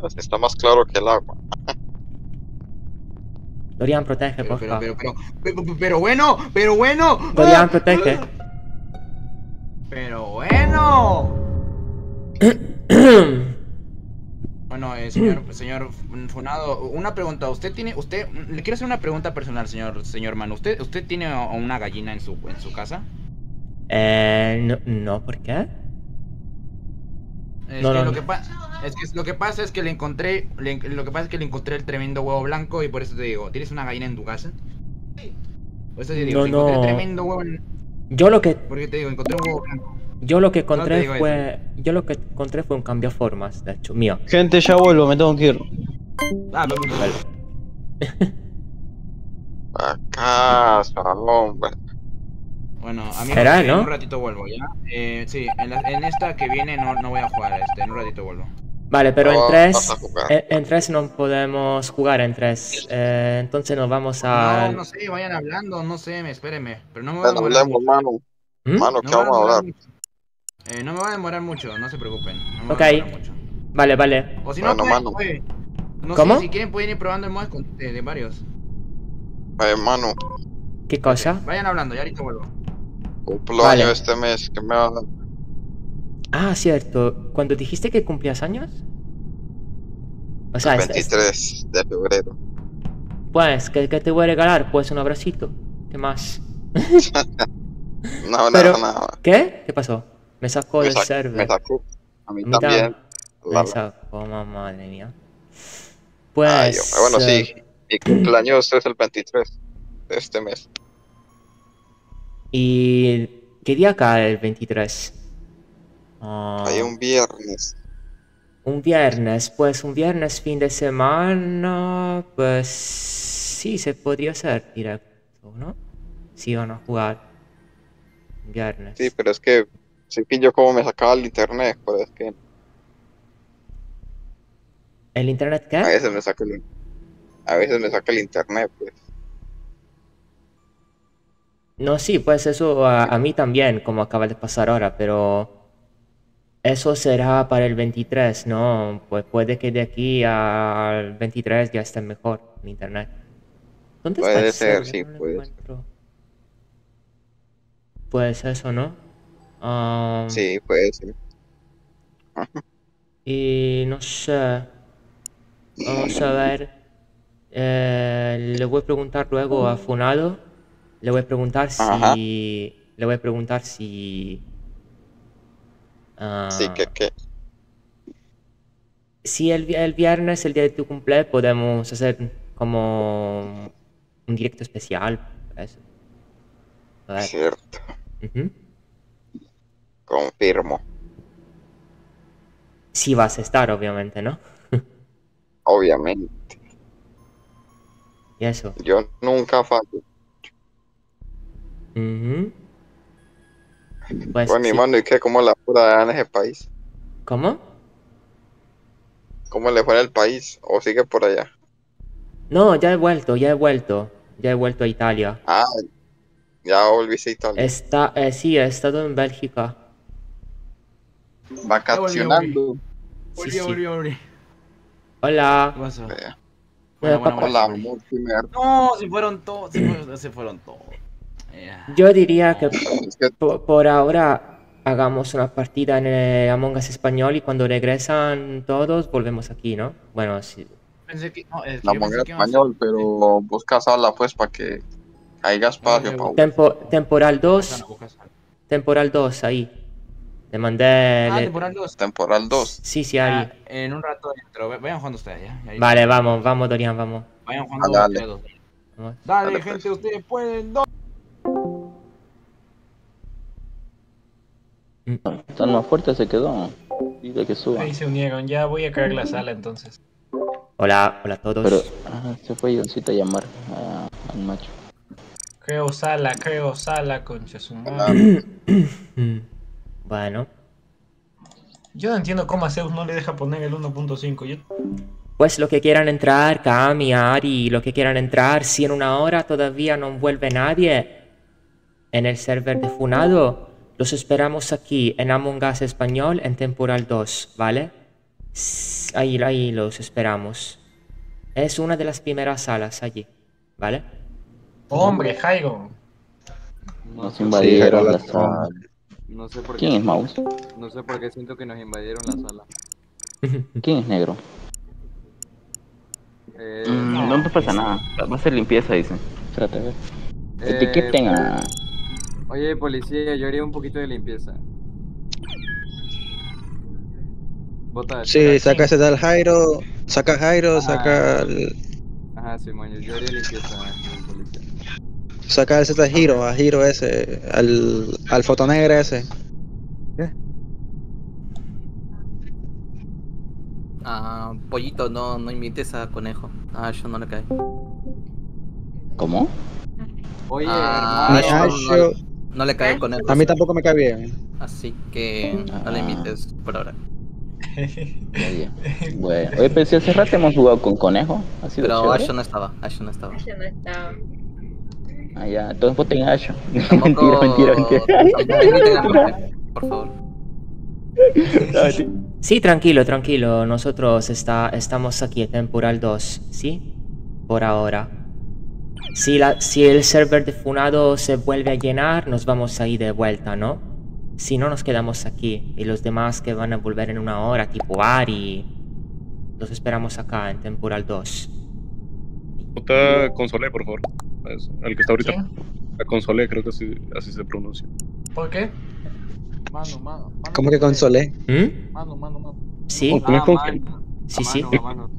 [SPEAKER 10] Está más claro que el agua.
[SPEAKER 8] Dorian, protege,
[SPEAKER 7] Pero,
[SPEAKER 8] por
[SPEAKER 7] pero,
[SPEAKER 8] favor.
[SPEAKER 7] pero, pero, pero, pero bueno, pero bueno.
[SPEAKER 8] Dorian, protege.
[SPEAKER 7] Pero bueno. Bueno, eh, señor, señor Funado, una pregunta. Usted tiene, usted, le quiero hacer una pregunta personal, señor, señor Manu. ¿Usted, usted tiene una gallina en su, en su casa?
[SPEAKER 8] eh, no, no, ¿por qué?
[SPEAKER 7] Es
[SPEAKER 8] No,
[SPEAKER 7] que
[SPEAKER 8] no,
[SPEAKER 7] lo
[SPEAKER 8] no.
[SPEAKER 7] que pa- es que lo que pasa es que le encontré, le lo que pasa es que le encontré el tremendo huevo blanco y por eso te digo, ¿tienes una gallina en tu casa? Por eso te digo,
[SPEAKER 8] No,
[SPEAKER 7] encontré tremendo huevo en-
[SPEAKER 8] Yo lo que,
[SPEAKER 7] porque te digo, encontré un huevo blanco.
[SPEAKER 8] yo lo que encontré fue, yo lo que encontré fue un cambio de formas, de hecho, mío.
[SPEAKER 3] Gente, ya vuelvo, me tengo que ir.
[SPEAKER 7] Ah, pero- pero-
[SPEAKER 10] Acaso, hombre.
[SPEAKER 7] Bueno, a mí
[SPEAKER 8] Será,
[SPEAKER 7] en
[SPEAKER 8] ¿no?
[SPEAKER 7] un ratito vuelvo, ¿ya? Eh, sí, en, la- en esta que viene no, no voy a jugar, este, en un ratito vuelvo.
[SPEAKER 8] Vale, pero en
[SPEAKER 10] No,
[SPEAKER 8] tres,
[SPEAKER 10] a jugar.
[SPEAKER 8] en, en tres no podemos jugar en tres. Eh, entonces nos vamos a...
[SPEAKER 7] No, no sé, vayan hablando, no sé, me- espérenme, pero no me voy a
[SPEAKER 10] Bueno,
[SPEAKER 7] demorar
[SPEAKER 10] hablemos,
[SPEAKER 7] mucho.
[SPEAKER 10] mano.
[SPEAKER 8] ¿Mm?
[SPEAKER 10] Mano,
[SPEAKER 7] No
[SPEAKER 10] ¿qué
[SPEAKER 7] a
[SPEAKER 10] vamos a hablar?
[SPEAKER 7] Eh, no me va a demorar mucho, no se preocupen. No me
[SPEAKER 8] Ok.
[SPEAKER 7] a mucho.
[SPEAKER 8] Vale, vale.
[SPEAKER 7] O si no,
[SPEAKER 10] Bueno,
[SPEAKER 7] pueden,
[SPEAKER 10] mano.
[SPEAKER 7] pues, no
[SPEAKER 8] ¿Cómo?
[SPEAKER 7] sé, si quieren pueden ir probando el modo con- de, de varios.
[SPEAKER 10] Eh, mano,
[SPEAKER 8] ¿Qué cosa?
[SPEAKER 7] Vayan hablando, ya ahorita vuelvo.
[SPEAKER 10] Cumplo
[SPEAKER 8] Vale.
[SPEAKER 10] año este mes. ¿Qué me va a dar?
[SPEAKER 8] Ah, cierto. Cuando dijiste que cumplías años... O sea,
[SPEAKER 10] El
[SPEAKER 8] es- es-
[SPEAKER 10] 23 de febrero.
[SPEAKER 8] pues, ¿qué, qué te voy a regalar? Pues un abracito. ¿Qué más?
[SPEAKER 10] No,
[SPEAKER 8] Pero-
[SPEAKER 10] nada, nada.
[SPEAKER 8] ¿Qué? ¿Qué pasó? Me sacó
[SPEAKER 10] Me,
[SPEAKER 8] del
[SPEAKER 10] sac-
[SPEAKER 8] server.
[SPEAKER 10] me sacó. A mí
[SPEAKER 8] A mí
[SPEAKER 10] también.
[SPEAKER 8] tam-
[SPEAKER 10] La-
[SPEAKER 8] Me sacó, mamá, madre mía. Pues...
[SPEAKER 10] Ay, bueno,
[SPEAKER 8] eh,
[SPEAKER 10] sí. Mi cumpleaños es el 23 de este mes.
[SPEAKER 8] ¿Y qué día cae el 23? Ah,
[SPEAKER 10] Hay un viernes.
[SPEAKER 8] un viernes, pues un viernes fin de semana, pues sí, se podría hacer directo, ¿no? Si van a jugar un viernes.
[SPEAKER 10] Sí, pero es que que yo como me sacaba el internet, pero es que
[SPEAKER 8] ¿El internet
[SPEAKER 10] a
[SPEAKER 8] qué?
[SPEAKER 10] veces me saca el a veces me saca el internet, pues.
[SPEAKER 8] No, sí, pues eso a, a mí también, como acaba de pasar ahora, pero eso será para el 23, ¿no? Pues puede que de aquí al 23 ya esté mejor el internet. ¿Dónde está
[SPEAKER 10] Puede
[SPEAKER 8] el
[SPEAKER 10] ser, sí,
[SPEAKER 8] No
[SPEAKER 10] puede ser.
[SPEAKER 8] Pues eso, ¿no? Ah,
[SPEAKER 10] Sí, puede ser.
[SPEAKER 8] Y no sé. Vamos a ver. Eh, le voy a preguntar luego a Funado. Le voy a preguntar si. Le voy a preguntar si. ah,
[SPEAKER 10] Sí, que que
[SPEAKER 8] Si el, el viernes, el día de tu cumpleaños, podemos hacer como un directo especial. Eso.
[SPEAKER 10] Cierto. Confirmo.
[SPEAKER 8] Sí vas a estar, obviamente, ¿no?
[SPEAKER 10] Obviamente.
[SPEAKER 8] Y eso.
[SPEAKER 10] Yo nunca fallo.
[SPEAKER 8] Ujú. Pues
[SPEAKER 10] Bueno, y
[SPEAKER 8] sí.
[SPEAKER 10] mano, ¿y qué? ¿Cómo la pura en ese país?
[SPEAKER 8] ¿Cómo?
[SPEAKER 10] ¿Cómo le fue en el país? ¿O sigue por allá?
[SPEAKER 8] No, ya he vuelto, ya he vuelto. Ya he vuelto a Italia.
[SPEAKER 10] Ah, ya volviste a Italia.
[SPEAKER 8] Está, eh, sí, he estado en Bélgica.
[SPEAKER 10] Vacacionando.
[SPEAKER 8] Sí, sí.
[SPEAKER 7] volví.
[SPEAKER 8] Hola.
[SPEAKER 7] ¿Qué pasó? Bueno,
[SPEAKER 8] papá.
[SPEAKER 7] bueno,
[SPEAKER 10] Hola.
[SPEAKER 7] No, se fueron todos, se fueron, se fueron todos.
[SPEAKER 8] Yo diría que
[SPEAKER 10] Es que
[SPEAKER 8] po- por, ahora hagamos una partida en eh, Among Us español y cuando regresan todos volvemos aquí, ¿no? Bueno, sí.
[SPEAKER 7] Pensé que, no, es que
[SPEAKER 10] la
[SPEAKER 7] pensé que íbamos a-
[SPEAKER 10] español, pero busca sala pues para que haya espacio
[SPEAKER 7] No,
[SPEAKER 10] para
[SPEAKER 8] Tempo- temporal
[SPEAKER 7] Buscan
[SPEAKER 8] 2,
[SPEAKER 7] a buscar sal.
[SPEAKER 8] temporal 2, ahí. Le mandé...
[SPEAKER 7] Ah,
[SPEAKER 8] le-
[SPEAKER 7] temporal 2.
[SPEAKER 10] temporal 2.
[SPEAKER 8] Sí, sí, ahí.
[SPEAKER 7] En un rato entro. Vayan jugando ustedes, ¿ya? Ahí-
[SPEAKER 8] Vale, vamos, vamos, Dorian, vamos.
[SPEAKER 7] Vayan jugando
[SPEAKER 10] Dale,
[SPEAKER 7] ustedes dos.
[SPEAKER 8] Vamos.
[SPEAKER 7] Dale,
[SPEAKER 10] Dale,
[SPEAKER 7] gente,
[SPEAKER 10] pues.
[SPEAKER 7] ustedes pueden.
[SPEAKER 11] Tan más fuerte se quedó. Dile que suba.
[SPEAKER 12] Ahí se unieron, ya voy a caer la sala entonces.
[SPEAKER 8] Hola, hola a todos.
[SPEAKER 11] Pero ah, se fue a llamar a- al macho.
[SPEAKER 12] Creo sala, creo sala, concha su madre.
[SPEAKER 8] Bueno,
[SPEAKER 12] Yo no entiendo cómo a Zeus no le deja poner el 1.5. Yo...
[SPEAKER 8] pues lo que quieran entrar, Cami, Ari, lo que quieran entrar, si en una hora todavía no vuelve nadie en el server de Funado, los esperamos aquí en Among Us Español en temporal 2, ¿vale? Ahí, ahí los esperamos. Es una de las primeras salas allí, ¿vale?
[SPEAKER 12] Hombre, Jairo.
[SPEAKER 11] Nos invadieron
[SPEAKER 13] Sí,
[SPEAKER 11] la sala.
[SPEAKER 13] No sé por
[SPEAKER 11] ¿Quién
[SPEAKER 13] qué.
[SPEAKER 11] es Mouse?
[SPEAKER 13] No sé por qué siento que nos invadieron la sala.
[SPEAKER 11] ¿Quién es negro?
[SPEAKER 13] Eh,
[SPEAKER 11] Mm, no, no pasa nada. Va a ser limpieza, dicen. Espérate, a ver. Etiqueten a...
[SPEAKER 13] Oye, policía, yo haría un poquito de limpieza. Bota,
[SPEAKER 14] Sí, saca ese tal Jairo, saca Jairo, saca el,
[SPEAKER 13] Ajá, Simón, yo, yo haría limpieza, señor policía.
[SPEAKER 14] saca ese tal Giro, a Giro ese, al, al fotonegre ese.
[SPEAKER 15] Ah, pollito, no, no invites a conejo. A Asho no le cae.
[SPEAKER 11] ¿Cómo?
[SPEAKER 13] Oye,
[SPEAKER 15] Ah, Asho
[SPEAKER 14] Asho.
[SPEAKER 15] No, le cae el conejo.
[SPEAKER 14] A mí tampoco me cae bien.
[SPEAKER 15] Así que no le invites por ahora.
[SPEAKER 11] Bueno, oye, pero si hace rato hemos jugado con conejo. Ha sido
[SPEAKER 15] Pero. Asho no estaba, Asho no estaba.
[SPEAKER 5] Yo no estaba.
[SPEAKER 11] Ah, ya, entonces voten a.
[SPEAKER 15] Tampoco-
[SPEAKER 11] mentira, mentira, mentira.
[SPEAKER 15] por favor.
[SPEAKER 8] Sí, tranquilo, tranquilo. Nosotros está, estamos aquí en temporal 2, ¿sí? Por ahora. Si, la, si el server de Funado se vuelve a llenar, nos vamos a ir de vuelta, ¿no? Si no, nos quedamos aquí. Y los demás que van a volver en una hora, tipo Ari, los esperamos acá en temporal 2.
[SPEAKER 16] Vota Consolé, por favor. El que está ahorita.
[SPEAKER 12] ¿Quién?
[SPEAKER 16] La Consolé, creo que así, así se pronuncia.
[SPEAKER 12] ¿Por qué?
[SPEAKER 13] Mano, mano.
[SPEAKER 14] ¿Cómo que consolé?
[SPEAKER 8] ¿Mm?
[SPEAKER 13] Mano, mano, mano.
[SPEAKER 8] Sí,
[SPEAKER 16] ¿cómo es
[SPEAKER 13] Ah,
[SPEAKER 16] con-
[SPEAKER 13] mano.
[SPEAKER 8] sí,
[SPEAKER 13] A
[SPEAKER 8] sí.
[SPEAKER 13] Mano, mano.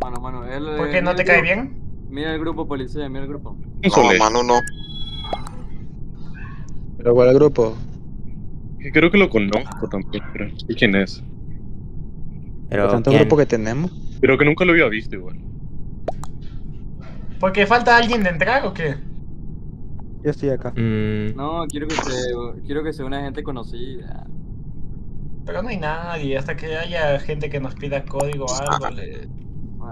[SPEAKER 13] Mano, mano. Él,
[SPEAKER 12] ¿Por qué no te cae bien?
[SPEAKER 13] Mira el grupo policía, mira el grupo.
[SPEAKER 10] No, mano, no.
[SPEAKER 14] Pero ¿cuál grupo?
[SPEAKER 16] Creo que lo conozco también, pero no sé quién es.
[SPEAKER 8] Pero
[SPEAKER 14] Tanto
[SPEAKER 8] ¿quién?
[SPEAKER 14] grupo que tenemos.
[SPEAKER 16] Pero que nunca lo había visto igual.
[SPEAKER 12] ¿Porque falta alguien de entrar o qué?
[SPEAKER 14] Yo estoy acá.
[SPEAKER 8] Mm,
[SPEAKER 13] No, quiero que se, quiero que sea una gente conocida.
[SPEAKER 12] Pero no hay nadie, hasta que haya gente que nos pida código o algo. le-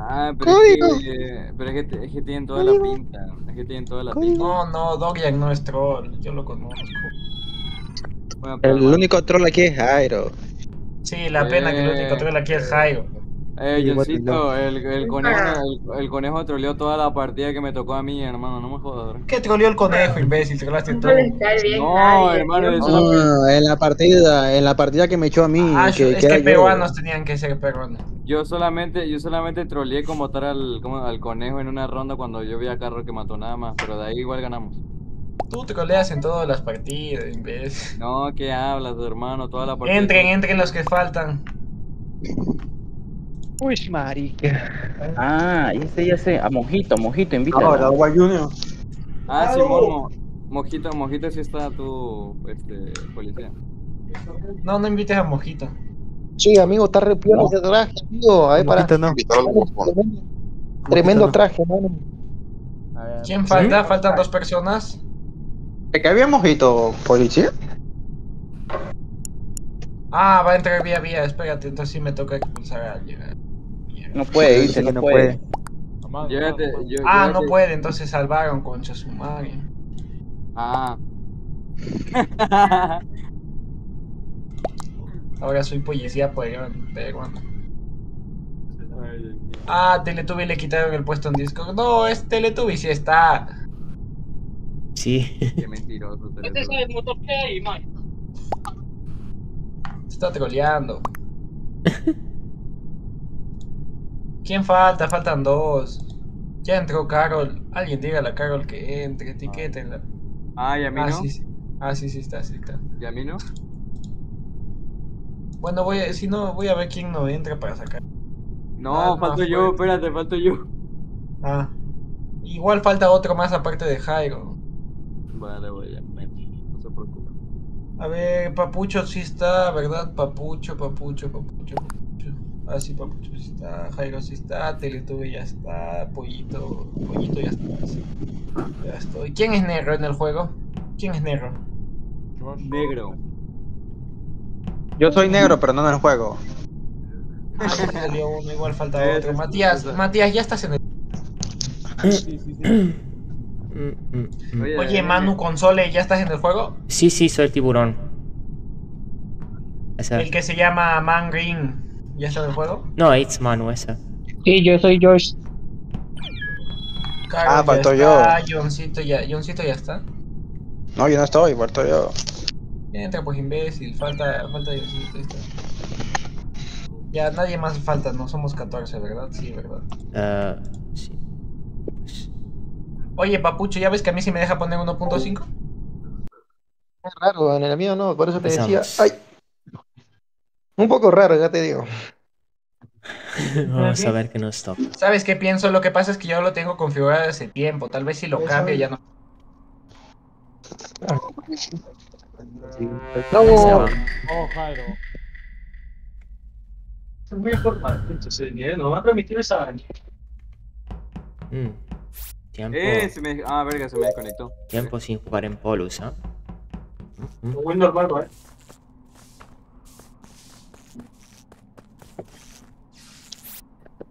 [SPEAKER 13] Ah, pero es que, pero es que, es que tienen toda la pinta. Es que tienen toda la pinta.
[SPEAKER 12] No, no, Dorian no es troll, yo lo conozco.
[SPEAKER 13] Bueno, pero,
[SPEAKER 14] El único troll aquí es Jairo.
[SPEAKER 12] Sí, la pena que el único troll aquí es Jairo.
[SPEAKER 13] Eh,
[SPEAKER 14] Sí,
[SPEAKER 13] Johncito, el, el conejo, el, el conejo troleó toda la partida que me tocó a mí, hermano, no me jodas.
[SPEAKER 12] ¿Qué troleó el conejo, imbécil? Troleaste
[SPEAKER 6] No
[SPEAKER 12] todo.
[SPEAKER 13] No, hermano, eso
[SPEAKER 14] No, en la partida, en la partida que me echó a mí,
[SPEAKER 12] Ah,
[SPEAKER 14] que,
[SPEAKER 12] es
[SPEAKER 14] que
[SPEAKER 12] que
[SPEAKER 14] yo.
[SPEAKER 12] peruanos tenían que ser peruanos.
[SPEAKER 13] Yo solamente, yo solamente troleé como tal al, como al conejo en una ronda cuando yo vi a Carro que mató nada más, pero de ahí igual ganamos.
[SPEAKER 12] Tú troleas en todas las partidas, imbécil.
[SPEAKER 13] No, ¿qué hablas, hermano? Toda la partida.
[SPEAKER 12] Entren, entren los que faltan.
[SPEAKER 14] Uy, marica.
[SPEAKER 11] Ah, ya sé, ya sé. A Mojito, Mojito, invítalo.
[SPEAKER 14] Ahora, Agua Junior.
[SPEAKER 13] Ah, sí, Mo- Mojito, Mojito sí está tu, este, policía.
[SPEAKER 12] No, no invites a Mojito.
[SPEAKER 14] Sí, amigo, está re piola ese traje, amigo. A ver, para. Tremendo, tremendo traje, mano.
[SPEAKER 12] ¿Quién falta? Faltan dos personas.
[SPEAKER 14] ¿De qué había mojito, policía?
[SPEAKER 12] Ah, va a entrar vía vía. Espérate, entonces sí me toca expulsar a alguien.
[SPEAKER 11] No puede, dice,
[SPEAKER 14] Dice que
[SPEAKER 11] no
[SPEAKER 14] no
[SPEAKER 11] puede.
[SPEAKER 13] Llévate, yo-
[SPEAKER 12] Ah,
[SPEAKER 13] llévate-
[SPEAKER 12] no puede, entonces salvaron concha su madre.
[SPEAKER 13] Ah.
[SPEAKER 12] Ahora soy policía peruano. Ah, Teletubby le quitaron el puesto en Discord. No, es Teletubby, sí está.
[SPEAKER 8] sí.
[SPEAKER 13] Qué mentiroso. te
[SPEAKER 17] Este es el motor que hay, man.
[SPEAKER 12] Se está troleando. ¿Quién falta? Faltan dos. Ya entró Carol. Alguien dígale a Carol que entre, etiquétenla.
[SPEAKER 13] Ah, ¿y a mí
[SPEAKER 12] ah,
[SPEAKER 13] no?
[SPEAKER 12] sí, sí. Ah, sí, sí está, sí está.
[SPEAKER 13] ¿Y a mí no?
[SPEAKER 12] Bueno, voy a, si no, voy a ver quién no entra para sacar.
[SPEAKER 13] No,
[SPEAKER 12] Ah,
[SPEAKER 13] falto yo,
[SPEAKER 12] fuerte.
[SPEAKER 13] espérate, falto yo.
[SPEAKER 12] Ah. Igual falta otro más aparte de Jairo.
[SPEAKER 13] Vale, voy a meter, no se preocupe.
[SPEAKER 12] A ver, Papucho sí está, ¿verdad? Papucho, Papucho, Papucho, Papucho. Ah, sí, Papucho sí está. Jairo sí está. Teletubby ya está. Pollito, Pollito ya está. sí. Ya estoy. ¿Quién es negro en el juego? ¿Quién es negro?
[SPEAKER 13] Negro.
[SPEAKER 14] Yo soy negro, pero no en el juego.
[SPEAKER 12] Ah, salió uno, igual falta
[SPEAKER 13] Ese
[SPEAKER 12] otro. Matías, Matías, ya estás en el.
[SPEAKER 8] Mm, mm, mm.
[SPEAKER 12] Oye, Manu Console, ¿ya estás en el juego?
[SPEAKER 8] Sí, sí, soy el tiburón.
[SPEAKER 12] El que se llama Man Green. ¿Ya está en el juego?
[SPEAKER 8] No, it's Manu esa.
[SPEAKER 17] Sí, yo soy George.
[SPEAKER 12] Carol
[SPEAKER 14] Ah, faltó
[SPEAKER 12] está, Johncito ya, Johncito ya está.
[SPEAKER 14] No, yo no estoy, falto yo.
[SPEAKER 12] Entra pues imbécil, falta, falta Johncito, ahí está. Ya nadie más falta, no somos 14, ¿verdad? Sí, ¿verdad?
[SPEAKER 8] Eh,
[SPEAKER 12] Oye, papucho, ¿ya ves que a mí sí me deja poner 1.5?
[SPEAKER 17] Es raro, en el mío no, por eso te decía. Ay. Un poco raro, ya te digo.
[SPEAKER 8] Vamos a ver qué nos toca.
[SPEAKER 12] ¿Sabes qué pienso? Lo que pasa es que yo lo tengo configurado hace tiempo, tal vez si lo cambio ya no.
[SPEAKER 17] No.
[SPEAKER 8] Oh,
[SPEAKER 18] Jairo. Es muy formal, entonces, ¿eh? no va a permitir esa.
[SPEAKER 8] Mm. Tiempo,
[SPEAKER 13] Eh, se me... Ah, verga, se me desconectó.
[SPEAKER 8] tiempo sin jugar en Polus, ¿ah?
[SPEAKER 18] Muy normal, ¿eh?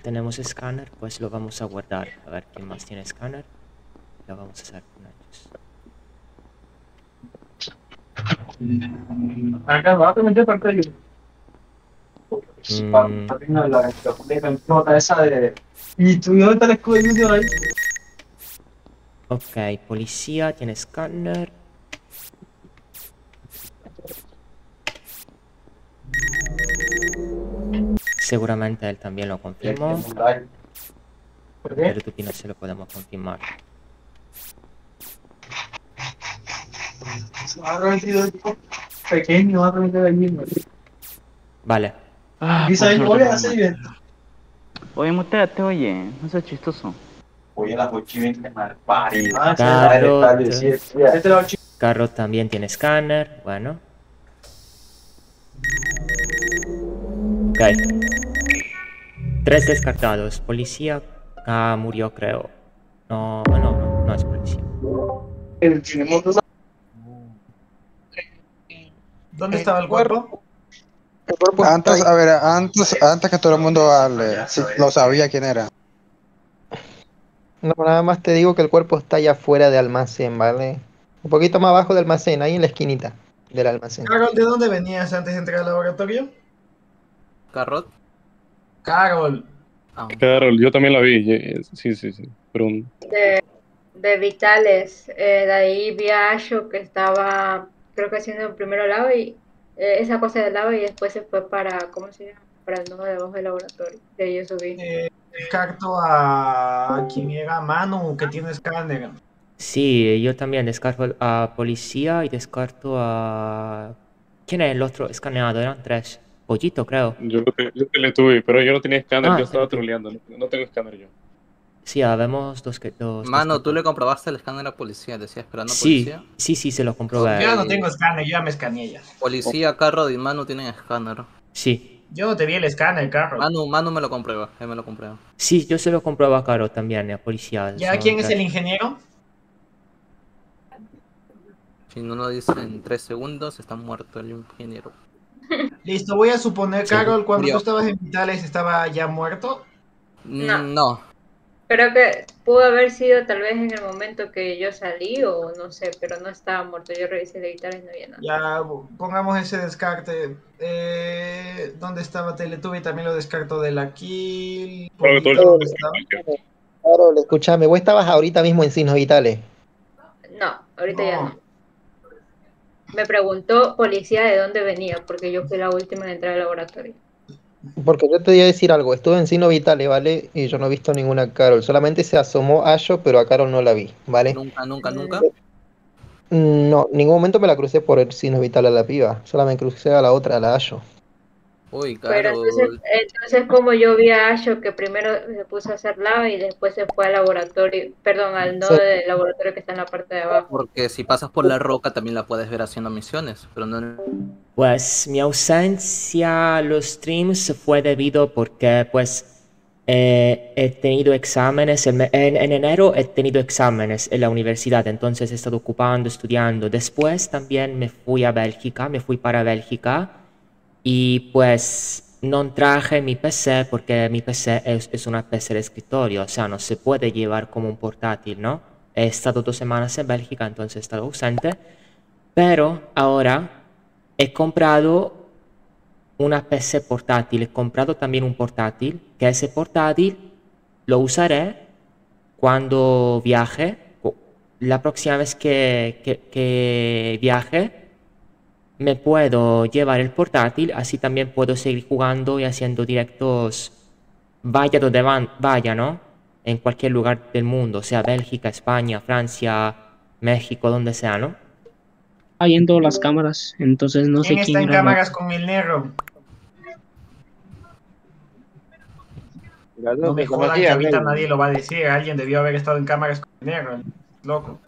[SPEAKER 8] tenemos escáner, pues lo vamos a guardar. A ver quién más tiene escáner. Lo vamos a hacer con ellos.
[SPEAKER 18] Acá va a.
[SPEAKER 8] Mm.
[SPEAKER 18] La, la, la esa de. ¿Y tú dónde está el escudo de ahí?
[SPEAKER 8] Ok, policía tiene escáner. Seguramente él también lo confirmó. Pero tú no se lo podemos confirmar.
[SPEAKER 18] Pequeño, va a permitir el mismo.
[SPEAKER 8] Vale.
[SPEAKER 18] Dice ahí, voy a hacer bien.
[SPEAKER 1] Oye, muteate, oye, no seas chistoso.
[SPEAKER 9] Oye, las 8 y 20 mal parido.
[SPEAKER 18] Ah,
[SPEAKER 8] Carrot también tiene escáner. Bueno. Ok. Tres descartados. Policía ah, murió, creo. No, no, no, no es policía.
[SPEAKER 18] El.
[SPEAKER 12] ¿Dónde estaba el cuerpo?
[SPEAKER 14] Antes, a ver, antes, antes que todo el mundo hable, sí, lo sabía quién era.
[SPEAKER 17] No, nada más te digo que el cuerpo está allá afuera de almacén, ¿vale? Un poquito más abajo del almacén, ahí en la esquinita del almacén.
[SPEAKER 12] Carol, ¿de dónde venías antes de entrar al laboratorio?
[SPEAKER 15] ¿Carrot?
[SPEAKER 12] Carol.
[SPEAKER 16] Carol, yo también la vi. eh, Sí, sí, sí. Pero un-
[SPEAKER 19] de, de Vitales. Eh, de ahí vi a Asho que estaba, creo que haciendo el primero lado y eh, esa cosa del lado y después se fue para, ¿cómo se llama? Para el nodo de abajo del laboratorio. De ahí yo subí.
[SPEAKER 12] Descarto a quien era Manu, que tiene escáner.
[SPEAKER 8] Sí, yo también descarto a policía y descarto a... ¿Quién es el otro escaneado? Eran tres. Pollito, creo.
[SPEAKER 16] yo, yo tuve, pero yo no tenía escáner,
[SPEAKER 8] Ah,
[SPEAKER 16] yo estaba troleando. No, no tengo escáner yo.
[SPEAKER 8] Sí, habemos dos que dos.
[SPEAKER 15] Mano, tú le comprobaste el escáner a policía, decía esperando
[SPEAKER 8] Sí,
[SPEAKER 15] policía.
[SPEAKER 8] sí, sí, se lo comprobé.
[SPEAKER 12] Yo no tengo escáner, yo ya me escaneé ya.
[SPEAKER 15] Policía, Carrot y Manu tienen escáner.
[SPEAKER 8] Sí,
[SPEAKER 12] Yo no te vi el escáner, Carol.
[SPEAKER 15] Manu, Manu me lo comprueba, él me lo comprueba.
[SPEAKER 8] sí, yo se lo compruebo a Caro también, a policía.
[SPEAKER 12] ¿Ya quién es el ingeniero?
[SPEAKER 15] Si no lo dice en tres segundos, está muerto el ingeniero.
[SPEAKER 12] Listo, voy a suponer,
[SPEAKER 15] Sí,
[SPEAKER 12] Carol, cuando
[SPEAKER 15] murió.
[SPEAKER 12] tú estabas en Vitales, ¿estaba ya muerto?
[SPEAKER 19] No.
[SPEAKER 15] No.
[SPEAKER 19] Creo que pudo haber sido tal vez en el momento que yo salí o no sé, pero no estaba muerto. Yo revisé de Vitales y no había nada.
[SPEAKER 12] Ya, pongamos ese descarte. Eh, ¿Dónde estaba Teletubby? También lo descarto de la kill.
[SPEAKER 16] Pero todo el
[SPEAKER 17] escúchame, vos estabas ahorita mismo en Signos Vitales.
[SPEAKER 19] No, ahorita ya no. Me preguntó policía de dónde venía, porque yo fui la última en entrar al laboratorio.
[SPEAKER 17] Porque yo te voy a decir algo, estuve en Signos Vitales, ¿vale? Y yo no he visto ninguna Carol, solamente se asomó Ayo, pero a Carol no la vi, ¿vale?
[SPEAKER 15] Nunca, nunca, nunca.
[SPEAKER 17] No, en ningún momento me la crucé por el Signos Vitales a la piba, solamente crucé a la otra, a la Ayo.
[SPEAKER 15] Uy,
[SPEAKER 19] Pero
[SPEAKER 15] claro.
[SPEAKER 19] entonces, entonces como yo vi a Asho que primero se puso a hacer lava y después se fue al laboratorio, perdón, al nodo
[SPEAKER 15] Sí.
[SPEAKER 19] del laboratorio que está en la parte de abajo.
[SPEAKER 15] Porque si pasas por la roca también la puedes ver haciendo misiones, pero no...
[SPEAKER 8] Pues mi ausencia a los streams fue debido porque pues eh, he tenido exámenes, me- en, en enero he tenido exámenes en la universidad, entonces he estado ocupando, estudiando. Después también me fui a Bélgica, me fui para Bélgica y pues no traje mi PC porque mi PC es, es una PC de escritorio, o sea, no se puede llevar como un portátil, ¿no? He estado dos semanas en Bélgica, entonces he estado ausente, pero ahora he comprado una PC portátil, he comprado también un portátil, que ese portátil lo usaré cuando viaje, la próxima vez que, que- que viaje, me puedo llevar el portátil, así también puedo seguir jugando y haciendo directos, vaya donde van, vaya, ¿no? En cualquier lugar del mundo, sea Bélgica, España, Francia, México, donde sea, ¿no?
[SPEAKER 20] Ahí en todas las cámaras, entonces no sé
[SPEAKER 12] ¿Quién está en cámaras con el negro? No me jodan que ahorita nadie lo va a decir. Alguien debió haber estado en cámaras con el negro. Loco.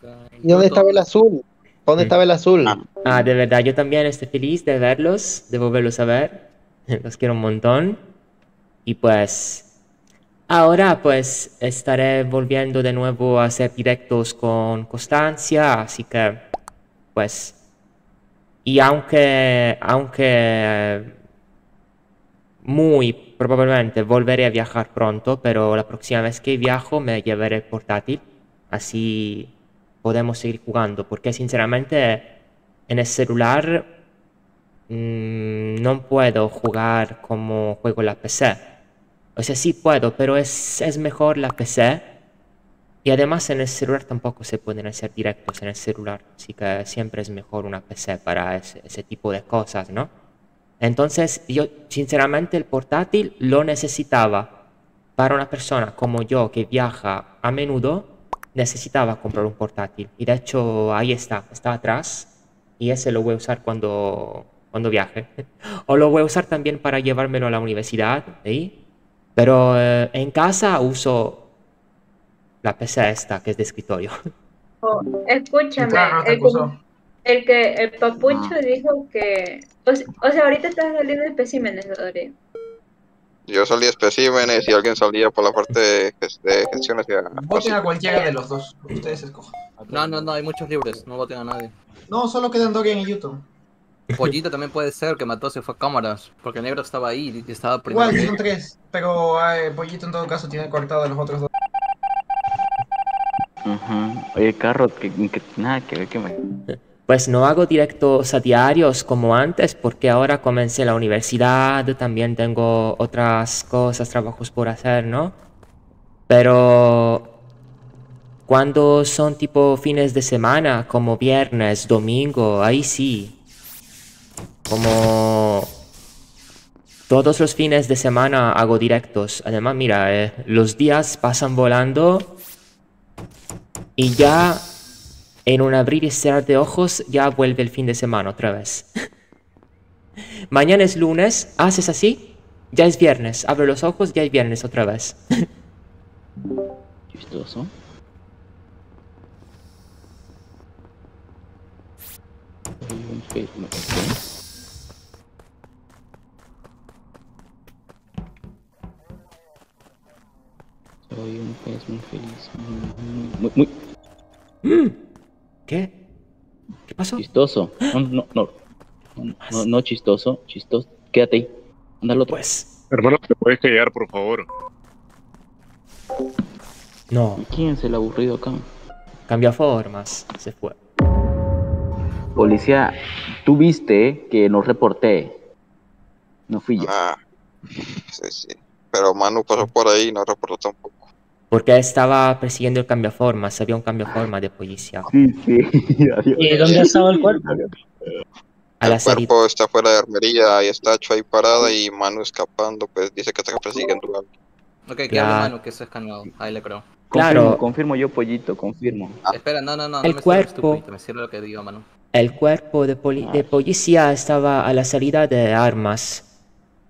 [SPEAKER 17] ¿Y dónde estaba el azul? ¿Dónde estaba el azul?
[SPEAKER 8] Ah, de verdad, yo también estoy feliz de verlos, de volverlos a ver. Los quiero un montón. Y pues, ahora pues estaré volviendo de nuevo a hacer directos con constancia, así que, pues, y aunque, aunque muy probablemente volveré a viajar pronto, pero la próxima vez que viajo me llevaré el portátil, así podemos seguir jugando, porque sinceramente en el celular mm, no puedo jugar como juego la PC. O sea, sí puedo, pero es, es mejor la PC. Y además en el celular tampoco se pueden hacer directos en el celular, así que siempre es mejor una PC para ese, ese tipo de cosas, ¿no? Entonces yo sinceramente el portátil lo necesitaba para una persona como yo que viaja a menudo, necesitaba comprar un portátil. Y de hecho ahí está, está atrás y ese lo voy a usar cuando, cuando viaje. O lo voy a usar también para llevármelo a la universidad, ¿sí? Pero eh, en casa uso la PC esta que es de escritorio.
[SPEAKER 19] Oh, escúchame,
[SPEAKER 12] Claro,
[SPEAKER 19] el, el que el papucho dijo que, o, o sea, ahorita estás saliendo especímenes, Rodri.
[SPEAKER 10] Yo salía especímenes y alguien salía por la parte de, de gestiones y
[SPEAKER 12] Voten a cualquiera de los dos. Ustedes escojan.
[SPEAKER 15] No, no, no, hay muchos libres, no voten a nadie.
[SPEAKER 12] No, solo quedan Dorian y YouTube.
[SPEAKER 15] Pollito también puede ser, que mató, se fue a cámaras, porque el negro estaba ahí y estaba primero.
[SPEAKER 12] Igual, son tres. Pero eh, Pollito en todo caso tiene cortado a los otros dos.
[SPEAKER 11] Ajá. Oye, Carrot, que, que nada que ver que me.
[SPEAKER 8] Pues no hago directos a diarios como antes porque ahora comencé la universidad, también tengo otras cosas, trabajos por hacer, ¿no? Pero cuando son tipo fines de semana, como viernes, domingo, ahí sí. Como todos los fines de semana hago directos. Además, mira, eh, los días pasan volando y ya en un abrir y cerrar de ojos ya vuelve el fin de semana otra vez. Mañana es lunes, haces así, ya es viernes. Abre los ojos, ya es viernes otra vez.
[SPEAKER 11] Chistoso. Soy un fe- no, ¿qué? Soy un pez muy feliz. Muy, muy, muy-
[SPEAKER 8] ¿Qué? ¿Qué pasó?
[SPEAKER 11] Chistoso. No, no, no. No, no, no chistoso. Chistoso. Quédate ahí. Ándalo otro.
[SPEAKER 8] Pues.
[SPEAKER 16] Hermano, ¿te puedes callar, por favor?
[SPEAKER 8] No.
[SPEAKER 11] ¿Quién es el aburrido acá?
[SPEAKER 8] Cambió formas, se fue.
[SPEAKER 11] Policía, tú viste que no reporté. No fui yo.
[SPEAKER 10] Ah, sí, sí. Pero Manu pasó por ahí y no reportó tampoco.
[SPEAKER 8] Porque estaba persiguiendo el cambio formas, había un cambio forma de policía.
[SPEAKER 11] Sí, sí.
[SPEAKER 20] ¿Y dónde estaba el cuerpo?
[SPEAKER 8] A la
[SPEAKER 10] El
[SPEAKER 8] salida.
[SPEAKER 10] cuerpo está fuera de armería y está hecho ahí parada y Manu escapando, pues dice que está persiguiendo a alguien.
[SPEAKER 15] Ok, que
[SPEAKER 8] Claro.
[SPEAKER 15] Manu, que es escaneado. Ahí le creo.
[SPEAKER 8] Claro.
[SPEAKER 11] Confirmo, confirmo yo, pollito, confirmo.
[SPEAKER 15] Espera, no, no, no,
[SPEAKER 8] El
[SPEAKER 15] no me
[SPEAKER 8] cuerpo.
[SPEAKER 15] estúpido, me sirve lo que diga Manu.
[SPEAKER 8] El cuerpo de, poli- de policía estaba a la salida de armas.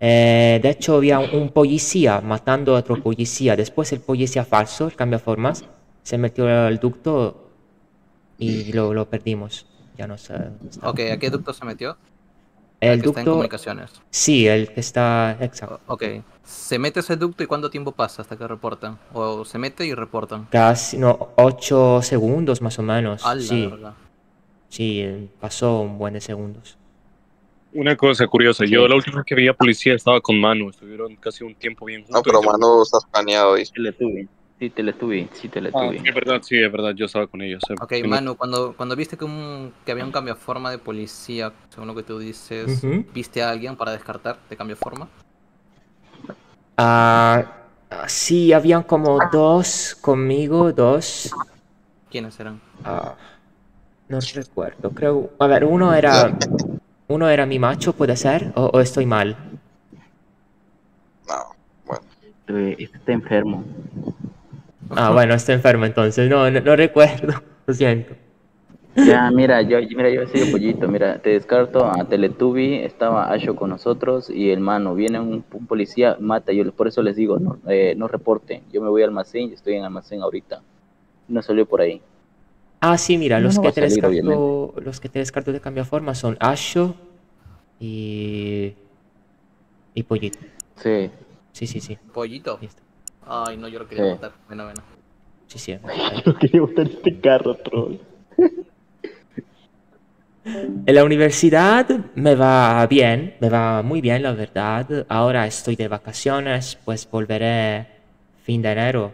[SPEAKER 8] Eh, de hecho, había un, un policía matando a otro policía. Después el policía falso, el cambio formas, se metió al ducto y lo, lo perdimos. Ya no sé.
[SPEAKER 15] Ok, ¿a qué ducto se metió?
[SPEAKER 8] El
[SPEAKER 15] que está en
[SPEAKER 8] ducto.
[SPEAKER 15] comunicaciones.
[SPEAKER 8] Sí, el que está. Exacto.
[SPEAKER 15] Ok. ¿Se mete ese ducto y cuánto tiempo pasa hasta que reportan? O se mete y reportan.
[SPEAKER 8] Casi, no, 8 segundos más o menos. Sí, sí, pasó un buen de segundos.
[SPEAKER 16] Una cosa curiosa, yo la última vez que veía policía estaba con Manu, estuvieron casi un tiempo bien juntos.
[SPEAKER 10] No, pero Manu está planeado, dice.
[SPEAKER 11] Teletubi. Sí, Teletubi. Sí,
[SPEAKER 16] Ah,
[SPEAKER 11] Teletubi.
[SPEAKER 16] sí, es verdad, sí, es verdad, yo estaba con ellos. eh,
[SPEAKER 15] Ok, Manu, cuando, cuando viste que, un, que había un cambio de forma de policía, según lo que tú dices. ¿viste a alguien para descartar de cambio de forma?
[SPEAKER 8] Ah, ah, sí, habían como dos conmigo, dos.
[SPEAKER 15] ¿Quiénes eran?
[SPEAKER 8] Ah, no recuerdo, creo. A ver, uno era. Uno era mi macho, ¿puede ser? ¿O, o estoy mal?
[SPEAKER 11] Eh, Este está enfermo.
[SPEAKER 8] Ah, bueno, estoy enfermo entonces. No, no, no recuerdo. Lo siento.
[SPEAKER 11] Ya, mira, yo, mira, yo soy el pollito, mira, te descarto a Teletubi, estaba Asho con nosotros y el mano, viene un, un policía, mata, yo por eso les digo, no, eh, no reporten, yo me voy al almacén, yo estoy en almacén ahorita, no salió por ahí.
[SPEAKER 8] Ah, sí, mira,
[SPEAKER 11] No,
[SPEAKER 8] los
[SPEAKER 11] no
[SPEAKER 8] que te
[SPEAKER 11] salir,
[SPEAKER 8] descarto. Los que te descarto de cambio de forma son Asho y. y Pollito.
[SPEAKER 11] Sí.
[SPEAKER 8] Sí, sí, sí.
[SPEAKER 15] ¿Pollito? Ay, no, yo lo quería
[SPEAKER 11] Sí.
[SPEAKER 15] matar. Bueno, bueno.
[SPEAKER 8] Sí, sí.
[SPEAKER 11] Yo quería botar este carro, troll.
[SPEAKER 8] En la universidad me va bien, me va muy bien, la verdad. Ahora estoy de vacaciones, pues volveré fin de enero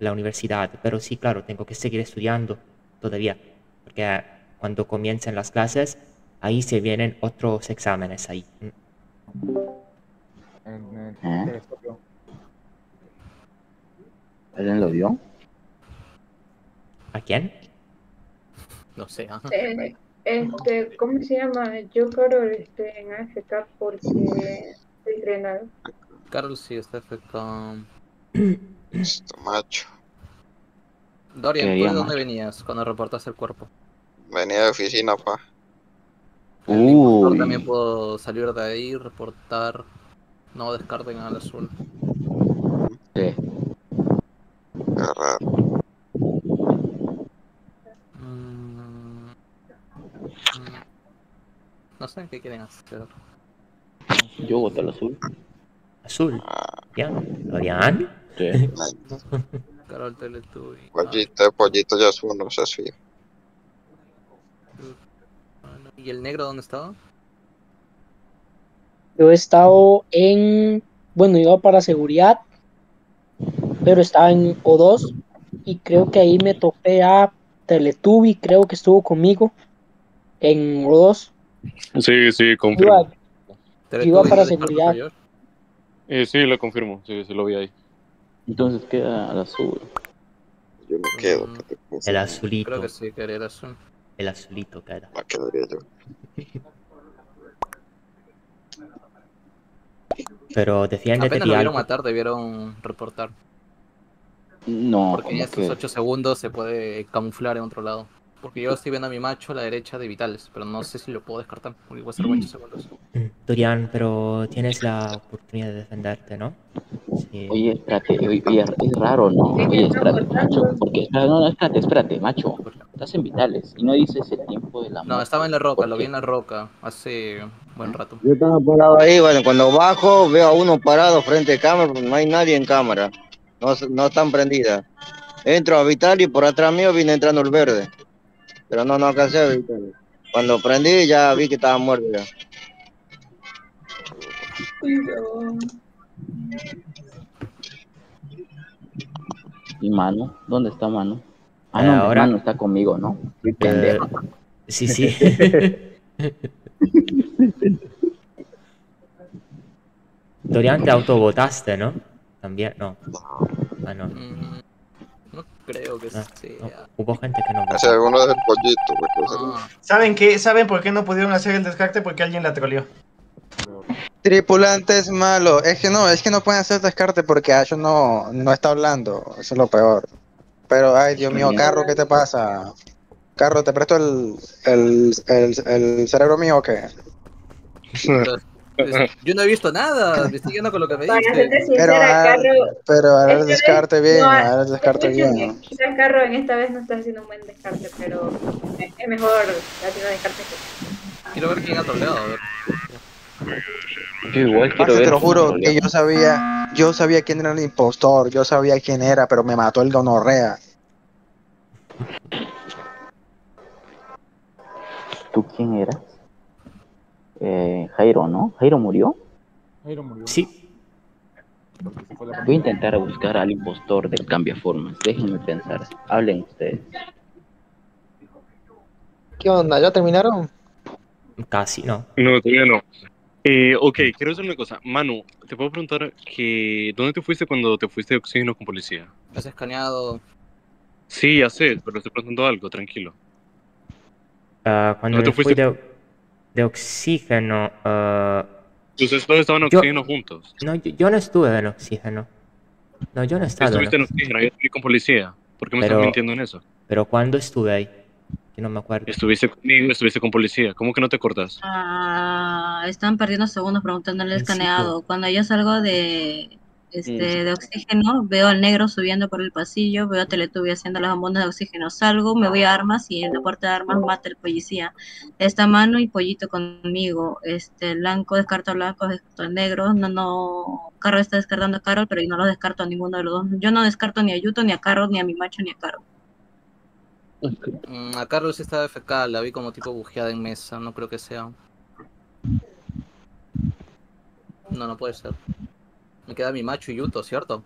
[SPEAKER 8] a la universidad. Pero sí, claro, tengo que seguir estudiando todavía, porque cuando comiencen las clases, ahí se vienen otros exámenes ahí.
[SPEAKER 11] ¿Eh? ¿Alguien lo vio?
[SPEAKER 8] ¿A quién?
[SPEAKER 15] No sé. ajá.
[SPEAKER 19] Eh, este, ¿cómo se llama? Yo creo estoy en AFK porque estoy entrenado.
[SPEAKER 15] Carlos sí está afectado.
[SPEAKER 10] Este macho.
[SPEAKER 15] Dorian, ¿tú de dónde
[SPEAKER 10] macho.
[SPEAKER 15] venías cuando reportaste el cuerpo?
[SPEAKER 10] Venía de oficina, pa.
[SPEAKER 11] Uy,
[SPEAKER 15] también puedo salir de ahí, reportar. No descarten al azul.
[SPEAKER 11] sí.
[SPEAKER 10] Qué raro.
[SPEAKER 15] Mm, mm, No sé qué quieren hacer.
[SPEAKER 11] Yo voté al azul.
[SPEAKER 8] Azul. ¿Bien? ¿Dorian?
[SPEAKER 11] Sí.
[SPEAKER 15] Teletubby.
[SPEAKER 10] Pollito, pollito ya es uno, se es fijo.
[SPEAKER 15] ¿Y el negro dónde estaba?
[SPEAKER 20] Yo he estado en, bueno, iba para seguridad, pero estaba en O2 y creo que ahí me topé a Teletubi, creo que estuvo conmigo en O2.
[SPEAKER 16] Sí, sí, confirmo.
[SPEAKER 20] Iba, iba para seguridad.
[SPEAKER 16] Eh, sí, lo confirmo, sí, sí lo vi ahí.
[SPEAKER 11] Entonces queda al azul.
[SPEAKER 10] Yo me quedo. ¿qué te pasa?
[SPEAKER 8] El azulito.
[SPEAKER 15] Creo que sí, que era el azul.
[SPEAKER 8] El azulito queda.
[SPEAKER 10] Me quedaría yo.
[SPEAKER 8] Pero defiéndete
[SPEAKER 15] Apenas
[SPEAKER 8] de
[SPEAKER 15] lo vieron matar, debieron reportar.
[SPEAKER 11] No,
[SPEAKER 15] Porque en estos
[SPEAKER 11] que...
[SPEAKER 15] 8 segundos se puede camuflar en otro lado. Porque yo estoy viendo a mi macho a la derecha de vitales, pero no sé si lo puedo descartar. Porque igual ser 8 segundos.
[SPEAKER 8] Mm, Dorian, pero tienes la oportunidad de defenderte, ¿no? Sí.
[SPEAKER 11] Oye, espérate, oye, es raro, ¿no? Oye, espérate, macho, porque, no, no, espérate, espérate, macho, estás en vitales y no dices el tiempo de la
[SPEAKER 15] No, estaba en la roca, lo vi en la roca hace buen rato.
[SPEAKER 21] Yo estaba parado ahí, bueno, cuando bajo veo a uno parado frente a cámara, pero no hay nadie en cámara, no, no están prendidas. Entro a Vital y por atrás mío viene entrando el verde, pero no, no alcancé. Cuando prendí ya vi que estaba muerto ya.
[SPEAKER 11] ¿Y Mano? ¿Dónde está Mano? Ah,
[SPEAKER 8] Eh,
[SPEAKER 11] no,
[SPEAKER 8] ahora-
[SPEAKER 11] Mano está conmigo, ¿no? Soy pendejo.
[SPEAKER 8] Sí, sí. Dorian, te autovotaste, ¿no? También, no. Ah, no.
[SPEAKER 15] Mm, No creo que
[SPEAKER 8] No,
[SPEAKER 15] sea.
[SPEAKER 8] Hubo gente que no votó.
[SPEAKER 10] Ese uno es el pollito,
[SPEAKER 15] Ah,
[SPEAKER 12] ¿Saben qué? ¿Saben por qué no pudieron hacer el descarte? Porque alguien la troleó.
[SPEAKER 14] Tripulante es malo. Es que no, es que no pueden hacer descarte porque Asho no, no está hablando. Eso es lo peor. Pero, ay, Dios mío, carro, ¿qué te pasa? Carro, ¿te presto el, el, el, el cerebro mío o qué?
[SPEAKER 15] Pues, yo no he visto nada, me estoy yendo con lo que me dices.
[SPEAKER 19] sincera,
[SPEAKER 14] Pero, ah, ahora el
[SPEAKER 19] esta vez
[SPEAKER 14] descarte bien,
[SPEAKER 19] no-
[SPEAKER 14] ahora el descarte bien.
[SPEAKER 19] Quizás en esta vez no está haciendo un buen descarte, pero es mejor haciendo descarte que.
[SPEAKER 15] Quiero ver quién ha troleado, a ver.
[SPEAKER 11] Yo igual quiero ver.
[SPEAKER 14] te lo juro que yo sabía, yo sabía quién era el impostor, yo sabía quién era, pero me mató el gonorrea.
[SPEAKER 11] ¿Tú quién eras? Eh, Jairo, ¿no? ¿Jairo murió?
[SPEAKER 4] Jairo murió.
[SPEAKER 8] Sí.
[SPEAKER 11] Voy a intentar buscar al impostor del cambiaformas. Déjenme pensar. Hablen ustedes.
[SPEAKER 17] ¿Qué onda? ¿Ya terminaron?
[SPEAKER 8] Casi, no.
[SPEAKER 16] No, todavía no. Eh, ok, quiero hacer una cosa. Manu, te puedo preguntar que ¿dónde te fuiste cuando te fuiste de oxígeno con policía?
[SPEAKER 15] Has escaneado.
[SPEAKER 16] Sí, ya sé, pero estoy preguntando algo, tranquilo.
[SPEAKER 8] Ah, cuando
[SPEAKER 16] ¿No te fuiste?
[SPEAKER 8] de, de oxígeno. ah,
[SPEAKER 16] Ustedes todos estaban en
[SPEAKER 8] Yo-
[SPEAKER 16] juntos.
[SPEAKER 8] no, yo, yo no estuve en oxígeno. No, yo no en
[SPEAKER 16] Estuviste en
[SPEAKER 8] oxígeno.
[SPEAKER 16] yo estoy con policía. ¿Por qué me
[SPEAKER 8] Pero-
[SPEAKER 16] estás mintiendo en eso?
[SPEAKER 8] Pero ¿cuándo estuve ahí? Yo no me acuerdo.
[SPEAKER 16] Estuviste conmigo, estuviste con policía. ¿Cómo que no te acordás?
[SPEAKER 22] Ah, están perdiendo segundos preguntándole el escaneado. Cuando yo salgo de este de oxígeno, veo al negro subiendo por el pasillo, veo a Teletubby haciendo las bombonas de oxígeno. Salgo, me voy a armas y en la puerta de armas mata el policía. Está mano y pollito conmigo. Este blanco descarta a blanco, descarto al negro. No, no. Carol está descartando a Carol, pero yo no lo descarto a ninguno de los dos. Yo no descarto ni a Yuto, ni a Carol, ni a mi macho, ni a Carol.
[SPEAKER 15] Mm, a Carlos sí estaba FK, la vi como tipo bujeada en mesa, no creo que sea. No, no puede ser. Me queda mi macho y Yuto, ¿cierto?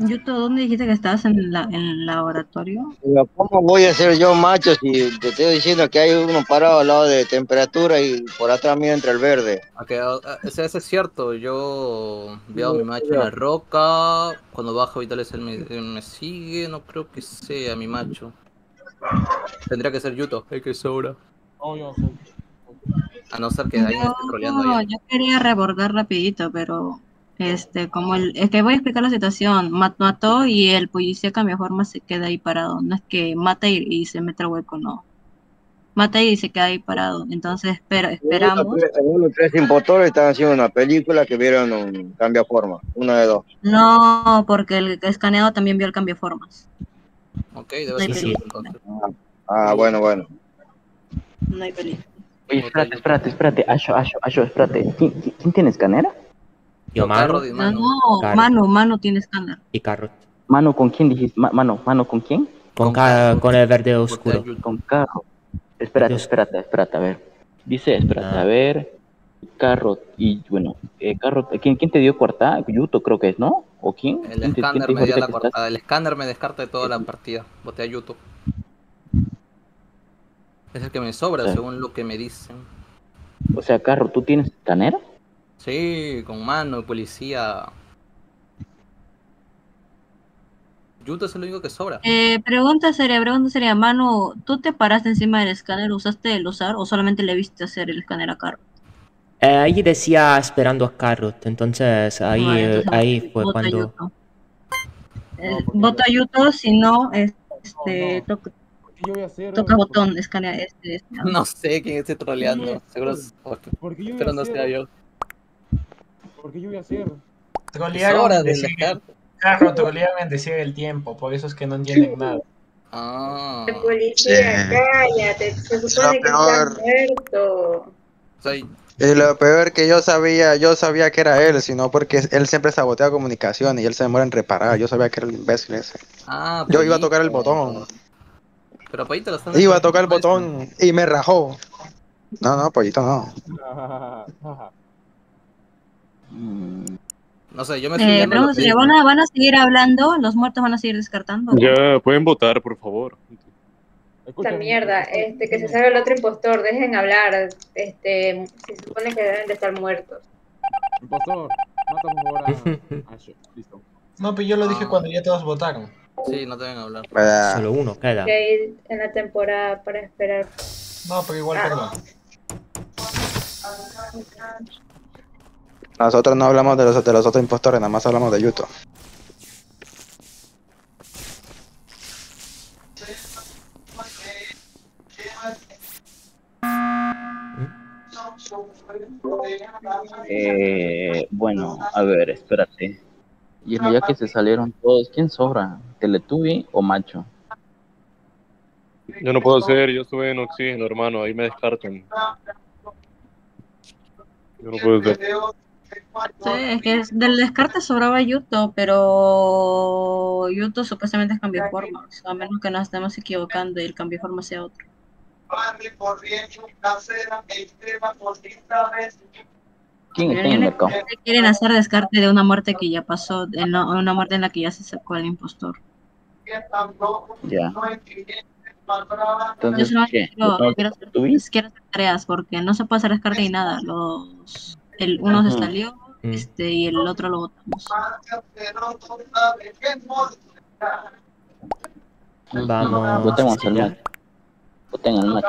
[SPEAKER 22] Yuto, ¿dónde dijiste que estabas en, la, en el laboratorio?
[SPEAKER 21] Pero ¿Cómo voy a ser yo macho si te estoy diciendo que hay uno parado al lado de temperatura y por atrás mío entra el verde?
[SPEAKER 15] Ok, ah, ah, ese, ese es cierto, yo veo a mi macho en la roca, cuando baja Vitales él me, él me sigue, no creo que sea mi macho. Tendría que ser Yuto, hay que sobra.
[SPEAKER 4] Oh, yo sé.
[SPEAKER 15] A no ser que alguien esté troleando
[SPEAKER 22] No, yo quería rebordar rapidito, pero este, como el, es que voy a explicar la situación, Mat- mató y el policía cambia forma se queda ahí parado, no es que mata y, y se mete al hueco, no. Mata y se queda ahí parado, entonces espera, esperamos.
[SPEAKER 21] Algunos tres impostores están haciendo una película que vieron un cambio forma, una de dos.
[SPEAKER 22] No, porque el escaneado también vio el cambio de formas.
[SPEAKER 15] Ok, debe
[SPEAKER 22] No
[SPEAKER 15] ser entonces.
[SPEAKER 21] Ah, bueno, bueno.
[SPEAKER 22] No hay peligro.
[SPEAKER 11] Oye, espérate, espérate, espérate. Asho, Asho, Asho, espérate. ¿Quién, quién- quién tiene escanera?
[SPEAKER 8] Yo, Manu
[SPEAKER 22] No, no, mano, mano tiene escáner.
[SPEAKER 8] y Carrot.
[SPEAKER 11] Mano, ¿con quién dijiste? Ma- mano, mano, ¿con quién?
[SPEAKER 8] Con, ca- con el verde oscuro.
[SPEAKER 11] Con carro. Espérate, espérate, espérate, a ver. Dice, espérate, a ver. Carro y bueno, eh, Carro, ¿quién, ¿quién te dio cuarta? Yuto creo que es, ¿no? ¿O quién?
[SPEAKER 15] El
[SPEAKER 11] ¿Quién te- quién
[SPEAKER 15] escáner me dio
[SPEAKER 11] ahorita
[SPEAKER 15] la
[SPEAKER 11] que estás?
[SPEAKER 15] cortada, el escáner me descarta de toda la partida, boté a Yuto. Es el que me sobra,
[SPEAKER 11] Sí.
[SPEAKER 15] según lo que me dicen.
[SPEAKER 11] O sea, Carro, ¿tú tienes escanera?
[SPEAKER 15] Sí, con mano, policía. Yuto es el único que sobra.
[SPEAKER 22] Eh, pregunta seria, pregunta seria, Manu, ¿tú te paraste encima del escáner, usaste el usar o solamente le viste hacer el escáner a Carlos?
[SPEAKER 8] Eh, ahí decía esperando a Carrot, entonces ahí,
[SPEAKER 22] Ah,
[SPEAKER 8] eh,
[SPEAKER 22] entonces,
[SPEAKER 8] ahí fue
[SPEAKER 22] vota
[SPEAKER 8] cuando...
[SPEAKER 22] Yuto. Eh, vota Yuto, si no, este, toca,
[SPEAKER 4] yo voy a hacer?
[SPEAKER 22] toca botón, escanea este. este.
[SPEAKER 15] No sé quién esté troleando. Seguro es-
[SPEAKER 4] ¿Por qué yo
[SPEAKER 15] Pero no sea yo.
[SPEAKER 4] ¿Por qué yo voy a hacer?
[SPEAKER 12] En
[SPEAKER 15] de
[SPEAKER 12] decir,
[SPEAKER 15] descarte.
[SPEAKER 12] carro, trolearon en decir el tiempo, por eso es que no entienden nada.
[SPEAKER 15] Ah.
[SPEAKER 19] El policía, cállate, se supone que está muerto.
[SPEAKER 15] Soy.
[SPEAKER 14] Y lo peor que yo sabía, yo sabía que era él, sino porque él siempre sabotea comunicación y él se demora en reparar. Yo sabía que era el imbécil ese.
[SPEAKER 15] Ah,
[SPEAKER 14] Yo iba a tocar el botón.
[SPEAKER 15] Pero Pollito lo están
[SPEAKER 14] Iba a tocar el botón y me rajó. No, no, pollito no.
[SPEAKER 15] No sé, yo me estoy
[SPEAKER 22] Eh,
[SPEAKER 15] dicen.
[SPEAKER 22] ¿van a, ¿van a seguir hablando? ¿Los muertos van a seguir descartando?
[SPEAKER 16] Ya, pueden votar, por favor.
[SPEAKER 19] Esta mierda, este, que se sabe el otro impostor, dejen hablar, este, se supone que deben de estar muertos.
[SPEAKER 4] Impostor, mata por favor a. Listo.
[SPEAKER 12] No, pero yo lo dije cuando ya todos votaron.
[SPEAKER 15] Sí, no te deben hablar.
[SPEAKER 8] Solo uno queda.
[SPEAKER 19] Que ir en la temporada para esperar.
[SPEAKER 12] No, pero igual, perdón.
[SPEAKER 14] Nosotros no hablamos de los, de los otros impostores, nada más hablamos de Yuto.
[SPEAKER 11] Eh, bueno, a ver, espérate. Y ya que se salieron todos, ¿quién sobra? ¿Teletubby o Macho?
[SPEAKER 16] Yo no puedo ser, yo estuve en oxígeno, hermano, ahí me descartan. Yo no puedo ser.
[SPEAKER 22] Sí, es que del descarte sobraba Yuto, pero Yuto supuestamente es cambio de forma, o sea, a menos que nos estemos equivocando y el cambio de forma sea otro.
[SPEAKER 11] ¿Quién está en el
[SPEAKER 22] Quieren,
[SPEAKER 11] mercado?
[SPEAKER 22] quieren hacer descarte de una muerte que ya pasó, de no- una muerte en la que ya se sacó al impostor.
[SPEAKER 11] Ya.
[SPEAKER 22] Yo
[SPEAKER 11] Entonces,
[SPEAKER 22] solamente
[SPEAKER 11] ¿qué?
[SPEAKER 22] quiero,
[SPEAKER 11] ¿Yo tengo
[SPEAKER 22] quiero
[SPEAKER 11] que
[SPEAKER 22] hacer, quiero hacer tareas porque no se puede hacer descarte ni nada. Los, el uno se
[SPEAKER 11] Ujú.
[SPEAKER 22] salió este, y el otro lo votamos.
[SPEAKER 8] Vamos.
[SPEAKER 11] Votemos al macho. Voten al macho.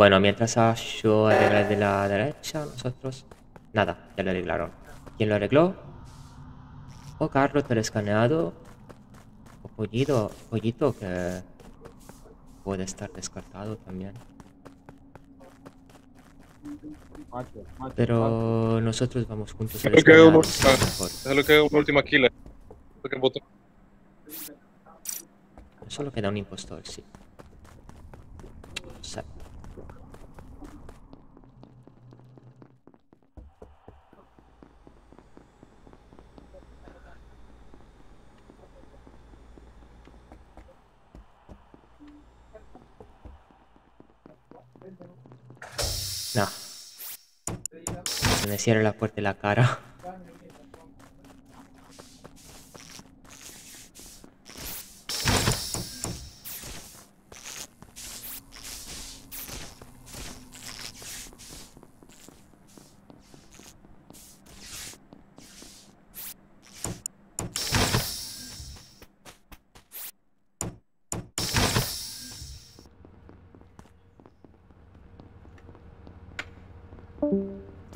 [SPEAKER 8] Bueno, mientras Asho arregla de la derecha, nosotros... Nada, ya lo arreglaron. ¿Quién lo arregló? O Carlos escaneado. O Pollito, Pollito que puede estar descartado también. Pero nosotros vamos juntos al
[SPEAKER 16] Déjalo que haga una
[SPEAKER 8] escaneado,
[SPEAKER 16] última-
[SPEAKER 8] mejor.
[SPEAKER 16] déjalo que haga una última kill.
[SPEAKER 8] Solo queda un impostor. Sí. Me cierra la puerta en la cara.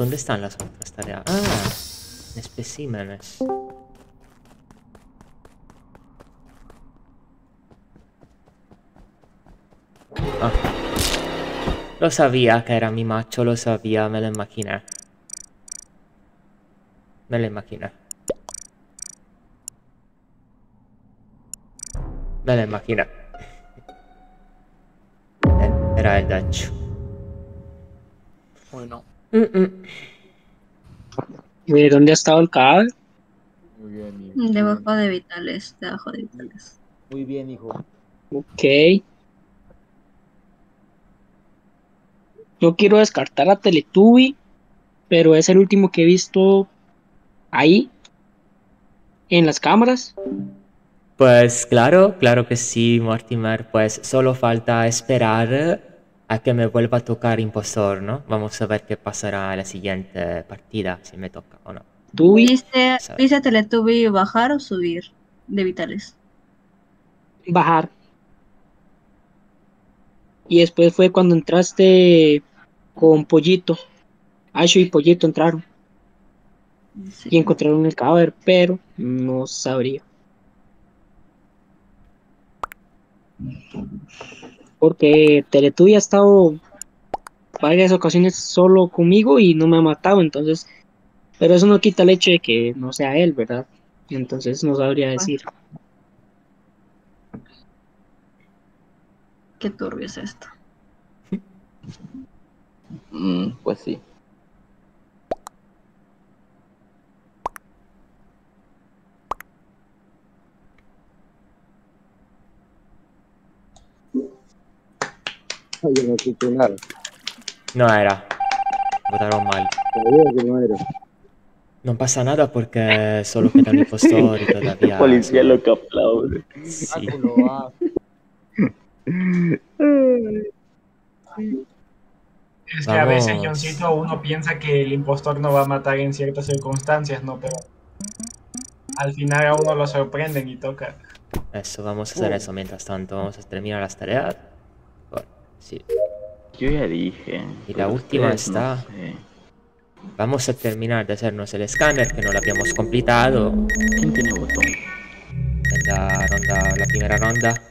[SPEAKER 8] ¿Dónde están las otras tareas? Ah, especímenes. Ah. Lo sabía que era mi macho, lo sabía, me lo imaginé. Me lo imaginé. Me lo imaginé. Era el dacho.
[SPEAKER 15] Bueno.
[SPEAKER 20] Eh, ¿Dónde ha estado el cadáver?
[SPEAKER 23] Muy bien, hijo.
[SPEAKER 22] Debajo de vitales, debajo de vitales.
[SPEAKER 23] Muy bien, hijo.
[SPEAKER 20] Ok. Yo quiero descartar a Teletubby, pero es el último que he visto ahí, en las cámaras.
[SPEAKER 8] Pues claro, claro que sí, Mortimer. Pues solo falta esperar a que me vuelva a tocar impostor, ¿no? Vamos a ver qué pasará en la siguiente partida, si me toca o no.
[SPEAKER 22] ¿Viste, ¿Viste a Teletubby bajar o subir de vitales?
[SPEAKER 20] Bajar. Y después fue cuando entraste con Pollito. Asho y Pollito entraron. Y encontraron el cadáver, pero no sabría. Porque Teletubby ha estado varias ocasiones solo conmigo y no me ha matado, entonces. Pero eso no quita el hecho de que no sea él, ¿verdad? Entonces no sabría decir.
[SPEAKER 22] Qué turbio es esto.
[SPEAKER 11] Mm, pues sí.
[SPEAKER 21] Yo no nada.
[SPEAKER 8] No era. Votaron mal.
[SPEAKER 21] Sabía que no era.
[SPEAKER 8] No pasa nada porque solo queda un impostor y todavía...
[SPEAKER 11] Policía lo que aplaude.
[SPEAKER 8] Sí.
[SPEAKER 12] Es que a veces,
[SPEAKER 8] Vamos.
[SPEAKER 12] Johncito, uno piensa que el impostor no va a matar en ciertas circunstancias, ¿no? Pero al final a uno lo sorprenden y toca.
[SPEAKER 8] Eso, vamos a hacer eso mientras tanto. Vamos a terminar las tareas. Sí.
[SPEAKER 11] Yo ya dije.
[SPEAKER 8] Y la última
[SPEAKER 11] no
[SPEAKER 8] está.
[SPEAKER 11] sé.
[SPEAKER 8] Vamos a terminar de hacernos el escáner que no lo habíamos completado.
[SPEAKER 11] ¿Quién tiene botón?
[SPEAKER 8] En la ronda, la primera ronda.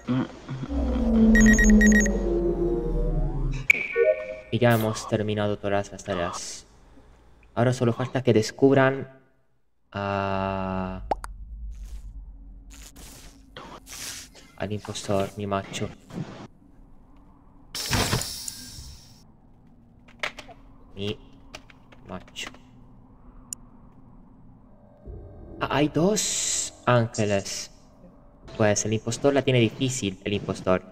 [SPEAKER 8] Y ya hemos terminado todas las tareas. Ahora solo falta que descubran a... al impostor, mi macho. Mi macho. Ah, hay dos ángeles. Pues el impostor la tiene difícil, el impostor.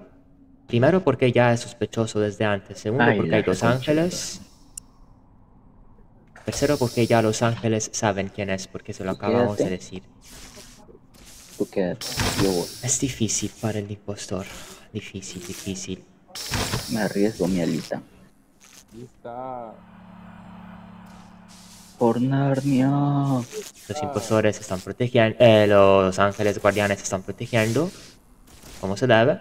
[SPEAKER 8] Primero porque ya es sospechoso desde antes. Segundo
[SPEAKER 11] Ay,
[SPEAKER 8] porque hay dos ángeles. Tercero porque ya los ángeles saben quién es, porque se lo acabamos de decir. Es difícil para el impostor. Difícil, difícil.
[SPEAKER 11] Me arriesgo mi alita.
[SPEAKER 23] Ahí está.
[SPEAKER 11] Por Narnia.
[SPEAKER 8] Los impostores están protegiendo. eh, los ángeles guardianes están protegiendo. Como se debe.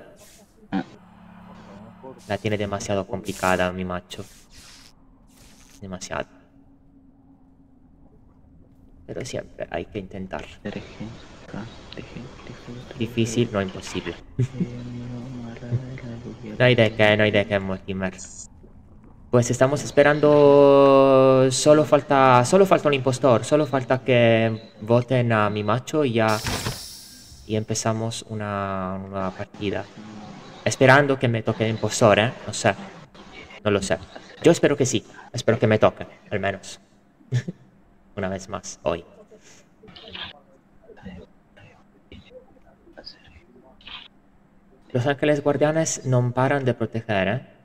[SPEAKER 8] La tiene demasiado complicada, mi macho. Demasiado. Pero siempre hay que intentar. Difícil, no imposible. no hay de qué, no hay de qué, Mortimer. Pues estamos esperando. Solo falta. Solo falta un impostor. Solo falta que voten a mi macho y ya. Y empezamos una nueva partida. Esperando que me toque el impostor, ¿eh? No sé. No lo sé. Yo espero que sí. Espero que me toque, al menos. una vez más, hoy. Los ángeles guardianes no paran de proteger, ¿eh?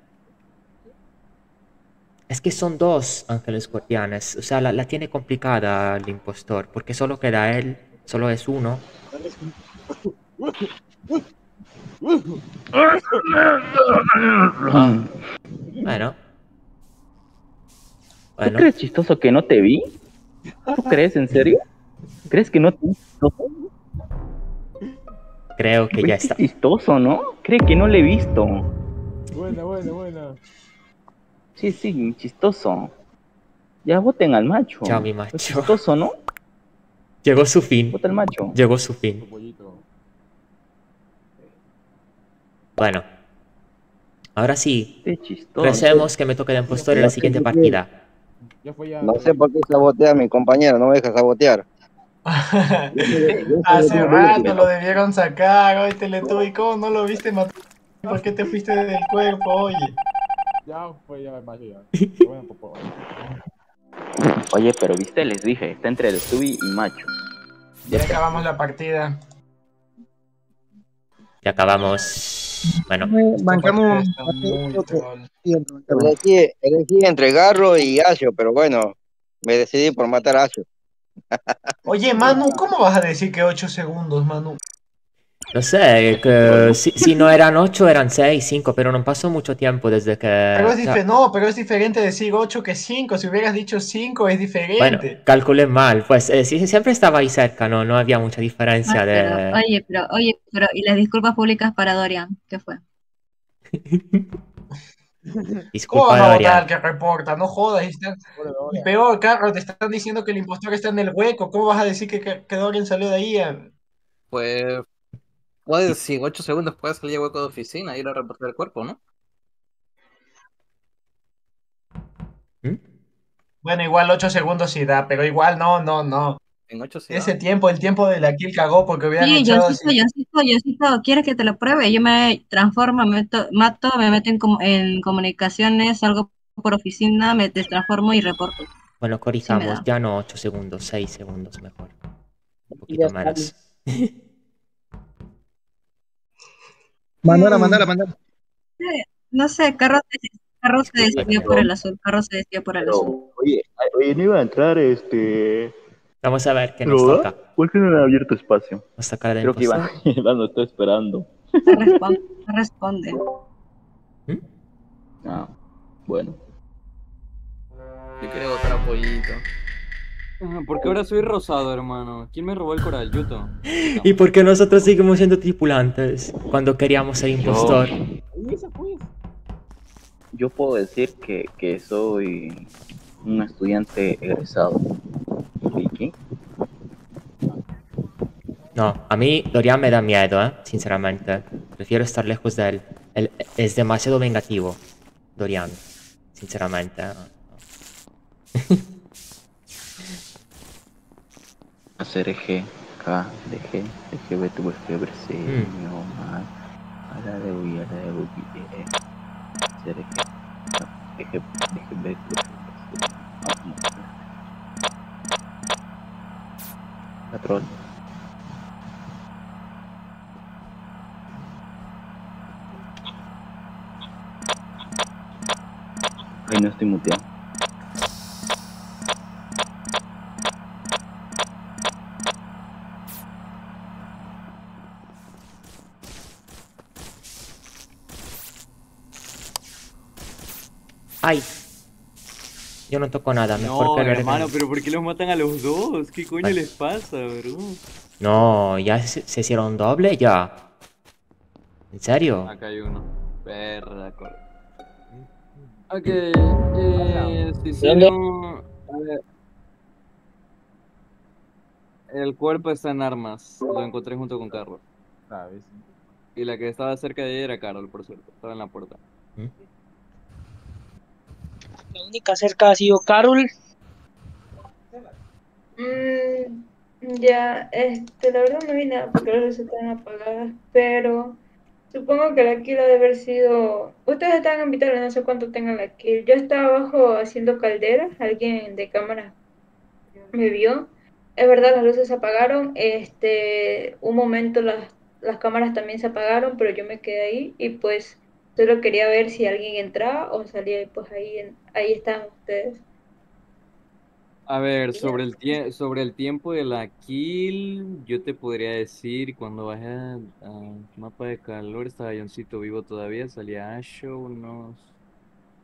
[SPEAKER 8] Es que son dos ángeles guardianes. O sea, la, la tiene complicada el impostor. Porque solo queda él. Solo es uno. Bueno.
[SPEAKER 11] ¿Tú
[SPEAKER 8] Bueno.
[SPEAKER 11] crees chistoso que no te vi? ¿Tú crees, en serio? ¿Crees que no te vi chistoso?
[SPEAKER 8] Creo que ya está.
[SPEAKER 11] chistoso, ¿no? Cree que no le he visto.
[SPEAKER 23] Buena, buena, buena.
[SPEAKER 11] Sí, sí, chistoso. Ya voten al macho.
[SPEAKER 8] Chao, mi
[SPEAKER 11] Es
[SPEAKER 8] macho.
[SPEAKER 11] chistoso, ¿no?
[SPEAKER 8] Llegó su fin.
[SPEAKER 11] Vota al macho.
[SPEAKER 8] Llegó su fin. Bueno. Ahora sí.
[SPEAKER 11] Qué chistoso.
[SPEAKER 8] Recemos que me toque el impostor en la siguiente partida.
[SPEAKER 21] No sé por qué sabotea a mi compañero, no me deja sabotear.
[SPEAKER 12] Hace rato lo debieron sacar, hoy Teletubby, ¿cómo no lo viste matar? ¿Por qué te fuiste del cuerpo, oye?
[SPEAKER 23] Ya fue, ya. Bueno, pues, pues,
[SPEAKER 11] Oye, pero viste, les dije, está entre el Stubby y macho.
[SPEAKER 12] Ya acabamos la partida.
[SPEAKER 8] Ya acabamos. Bueno.
[SPEAKER 23] Bancamos
[SPEAKER 21] Elegí, elegí entre Garro y Asio, pero bueno, me decidí por matar a Asio.
[SPEAKER 12] Oye, Manu, ¿cómo vas a decir que 8 segundos, Manu?
[SPEAKER 8] No sé, que si, si no eran 8, eran 6, 5, pero no pasó mucho tiempo desde que...
[SPEAKER 12] Pero es no, pero es diferente decir 8 que 5. Si hubieras dicho 5 es diferente.
[SPEAKER 8] bueno, calculé mal, pues eh, siempre estaba ahí cerca, no, no había mucha diferencia
[SPEAKER 22] Ah,
[SPEAKER 8] de...
[SPEAKER 22] pero, oye, pero, oye, pero, y las disculpas públicas para Dorian, ¿qué fue?
[SPEAKER 12] ¿Cómo
[SPEAKER 8] Disculpa,
[SPEAKER 12] vas a que reporta? No jodas. están- Y peor, Carlos, te están diciendo que el impostor está en el hueco. ¿Cómo vas a decir que, que, que Dorian salió de ahí? eh?
[SPEAKER 15] Pues. Puedes, si en 8 segundos puedes salir a hueco de oficina y ir a reportar el cuerpo, ¿no?
[SPEAKER 12] Bueno, igual 8 segundos sí da, pero igual no, no, no.
[SPEAKER 15] En 8 sí.
[SPEAKER 12] Ese tiempo, el tiempo de la kill cagó porque hubieran
[SPEAKER 22] Sí,
[SPEAKER 12] echado
[SPEAKER 22] Yosito,
[SPEAKER 12] así.
[SPEAKER 22] Yosito, Yosito, ¿quieres que te lo pruebe? Yo me transformo, me meto, mato, me meto en, com- en comunicaciones, salgo por oficina, me destransformo y reporto.
[SPEAKER 8] Bueno,
[SPEAKER 22] Sí
[SPEAKER 8] corrijamos, ya no 8 segundos, 6 segundos mejor. Un poquito
[SPEAKER 20] está
[SPEAKER 8] menos.
[SPEAKER 20] Mandala, mandala, mandala.
[SPEAKER 22] Sí, No sé, Carlos, Carlos se decidió por el azul, Carlos se decidió por el azul.
[SPEAKER 11] Oye, oye, no iba a entrar este.
[SPEAKER 8] Vamos a ver qué nos
[SPEAKER 11] ¿No?
[SPEAKER 8] toca.
[SPEAKER 11] ¿Por qué no me ha abierto espacio?
[SPEAKER 8] Nos toca la
[SPEAKER 11] Creo que Iván. Iván lo está esperando.
[SPEAKER 22] No responde, no responde.
[SPEAKER 11] Ah, bueno.
[SPEAKER 15] Yo quería votar a Pollito.
[SPEAKER 13] Porque ahora soy rosado, hermano. ¿Quién me robó el coral? Yuto.
[SPEAKER 8] ¿Y por qué nosotros seguimos siendo tripulantes cuando queríamos ser impostor?
[SPEAKER 11] Yo puedo decir que, que soy un estudiante egresado. ¿Y qué?
[SPEAKER 8] No, a mí Dorian me da miedo, ¿eh? Sinceramente. Prefiero estar lejos de él. Él es demasiado vengativo, Dorian. Sinceramente.
[SPEAKER 11] Hacer eje, K, de G, de G, B, tuvo fiebre, C,
[SPEAKER 8] Mm.
[SPEAKER 11] no, mal. A la de U a la de U, y, E. Hacer eje, eje, eje, B. Patrón. Ay, no estoy muteado.
[SPEAKER 8] ¡Ay! Yo no toco nada, mejor
[SPEAKER 13] No,
[SPEAKER 8] que
[SPEAKER 13] hermano, pero ¿por qué los matan a los dos? ¿Qué coño
[SPEAKER 8] Ay.
[SPEAKER 13] les pasa, bro?
[SPEAKER 8] No, ya se, se hicieron doble, ya. ¿En serio?
[SPEAKER 13] Acá hay uno. Perra, cor- Ok, eh, se hicieron... a ver. El cuerpo está en armas. Lo encontré junto con Carlos. Y la que estaba cerca de ella era Carol, por suerte. Estaba en la puerta.
[SPEAKER 20] La única cerca ha sido Carol.
[SPEAKER 19] Mm, ya, este, la verdad no vi nada porque las luces están apagadas, pero supongo que la kill ha de haber sido. Ustedes están en Vitales, no sé cuánto tengan la kill. Yo estaba abajo haciendo caldera, alguien de cámara me vio. Es verdad, las luces se apagaron. Este, un momento las, las cámaras también se apagaron, pero yo me quedé ahí y pues solo quería ver si alguien entraba o salía y pues ahí, en- ahí estaban ustedes.
[SPEAKER 13] A ver, sobre el, tie- sobre el tiempo de la kill, yo te podría decir, cuando bajé a, a mapa de calor, estaba Johncito vivo todavía, salía Asho, unos...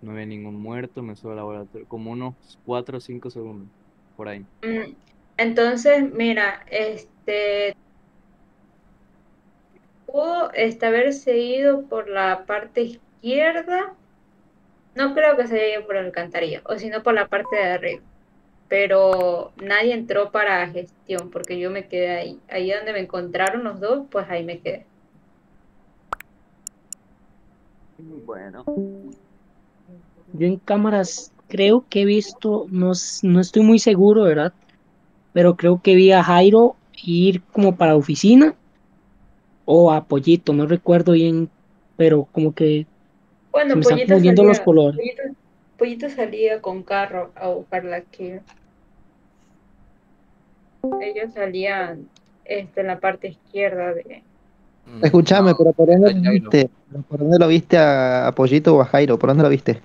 [SPEAKER 13] No había ningún muerto, me subo al laboratorio, como unos 4 o 5 segundos, por ahí.
[SPEAKER 19] Mm, Entonces, mira, este pudo este, haberse ido por la parte izquierda. No creo que se haya ido por la alcantarilla, o si no por la parte de arriba. Pero nadie entró para gestión, porque yo me quedé ahí. Ahí donde me encontraron los dos, pues ahí me quedé.
[SPEAKER 13] Bueno.
[SPEAKER 20] Yo en cámaras creo que he visto, no, no estoy muy seguro, ¿verdad? Pero creo que vi a Jairo ir como para oficina o a Pollito, no recuerdo bien, pero como que
[SPEAKER 19] Bueno,
[SPEAKER 20] se me están
[SPEAKER 19] Pollito
[SPEAKER 20] confundiendo los
[SPEAKER 19] salía,
[SPEAKER 20] colores.
[SPEAKER 19] Pollito, Pollito salía con carro a buscar la kill. Ellos salían este, en la parte izquierda de...
[SPEAKER 17] Escúchame, pero ¿por dónde lo viste? ¿Por dónde lo viste a, a Pollito o a Jairo? ¿Por dónde lo viste?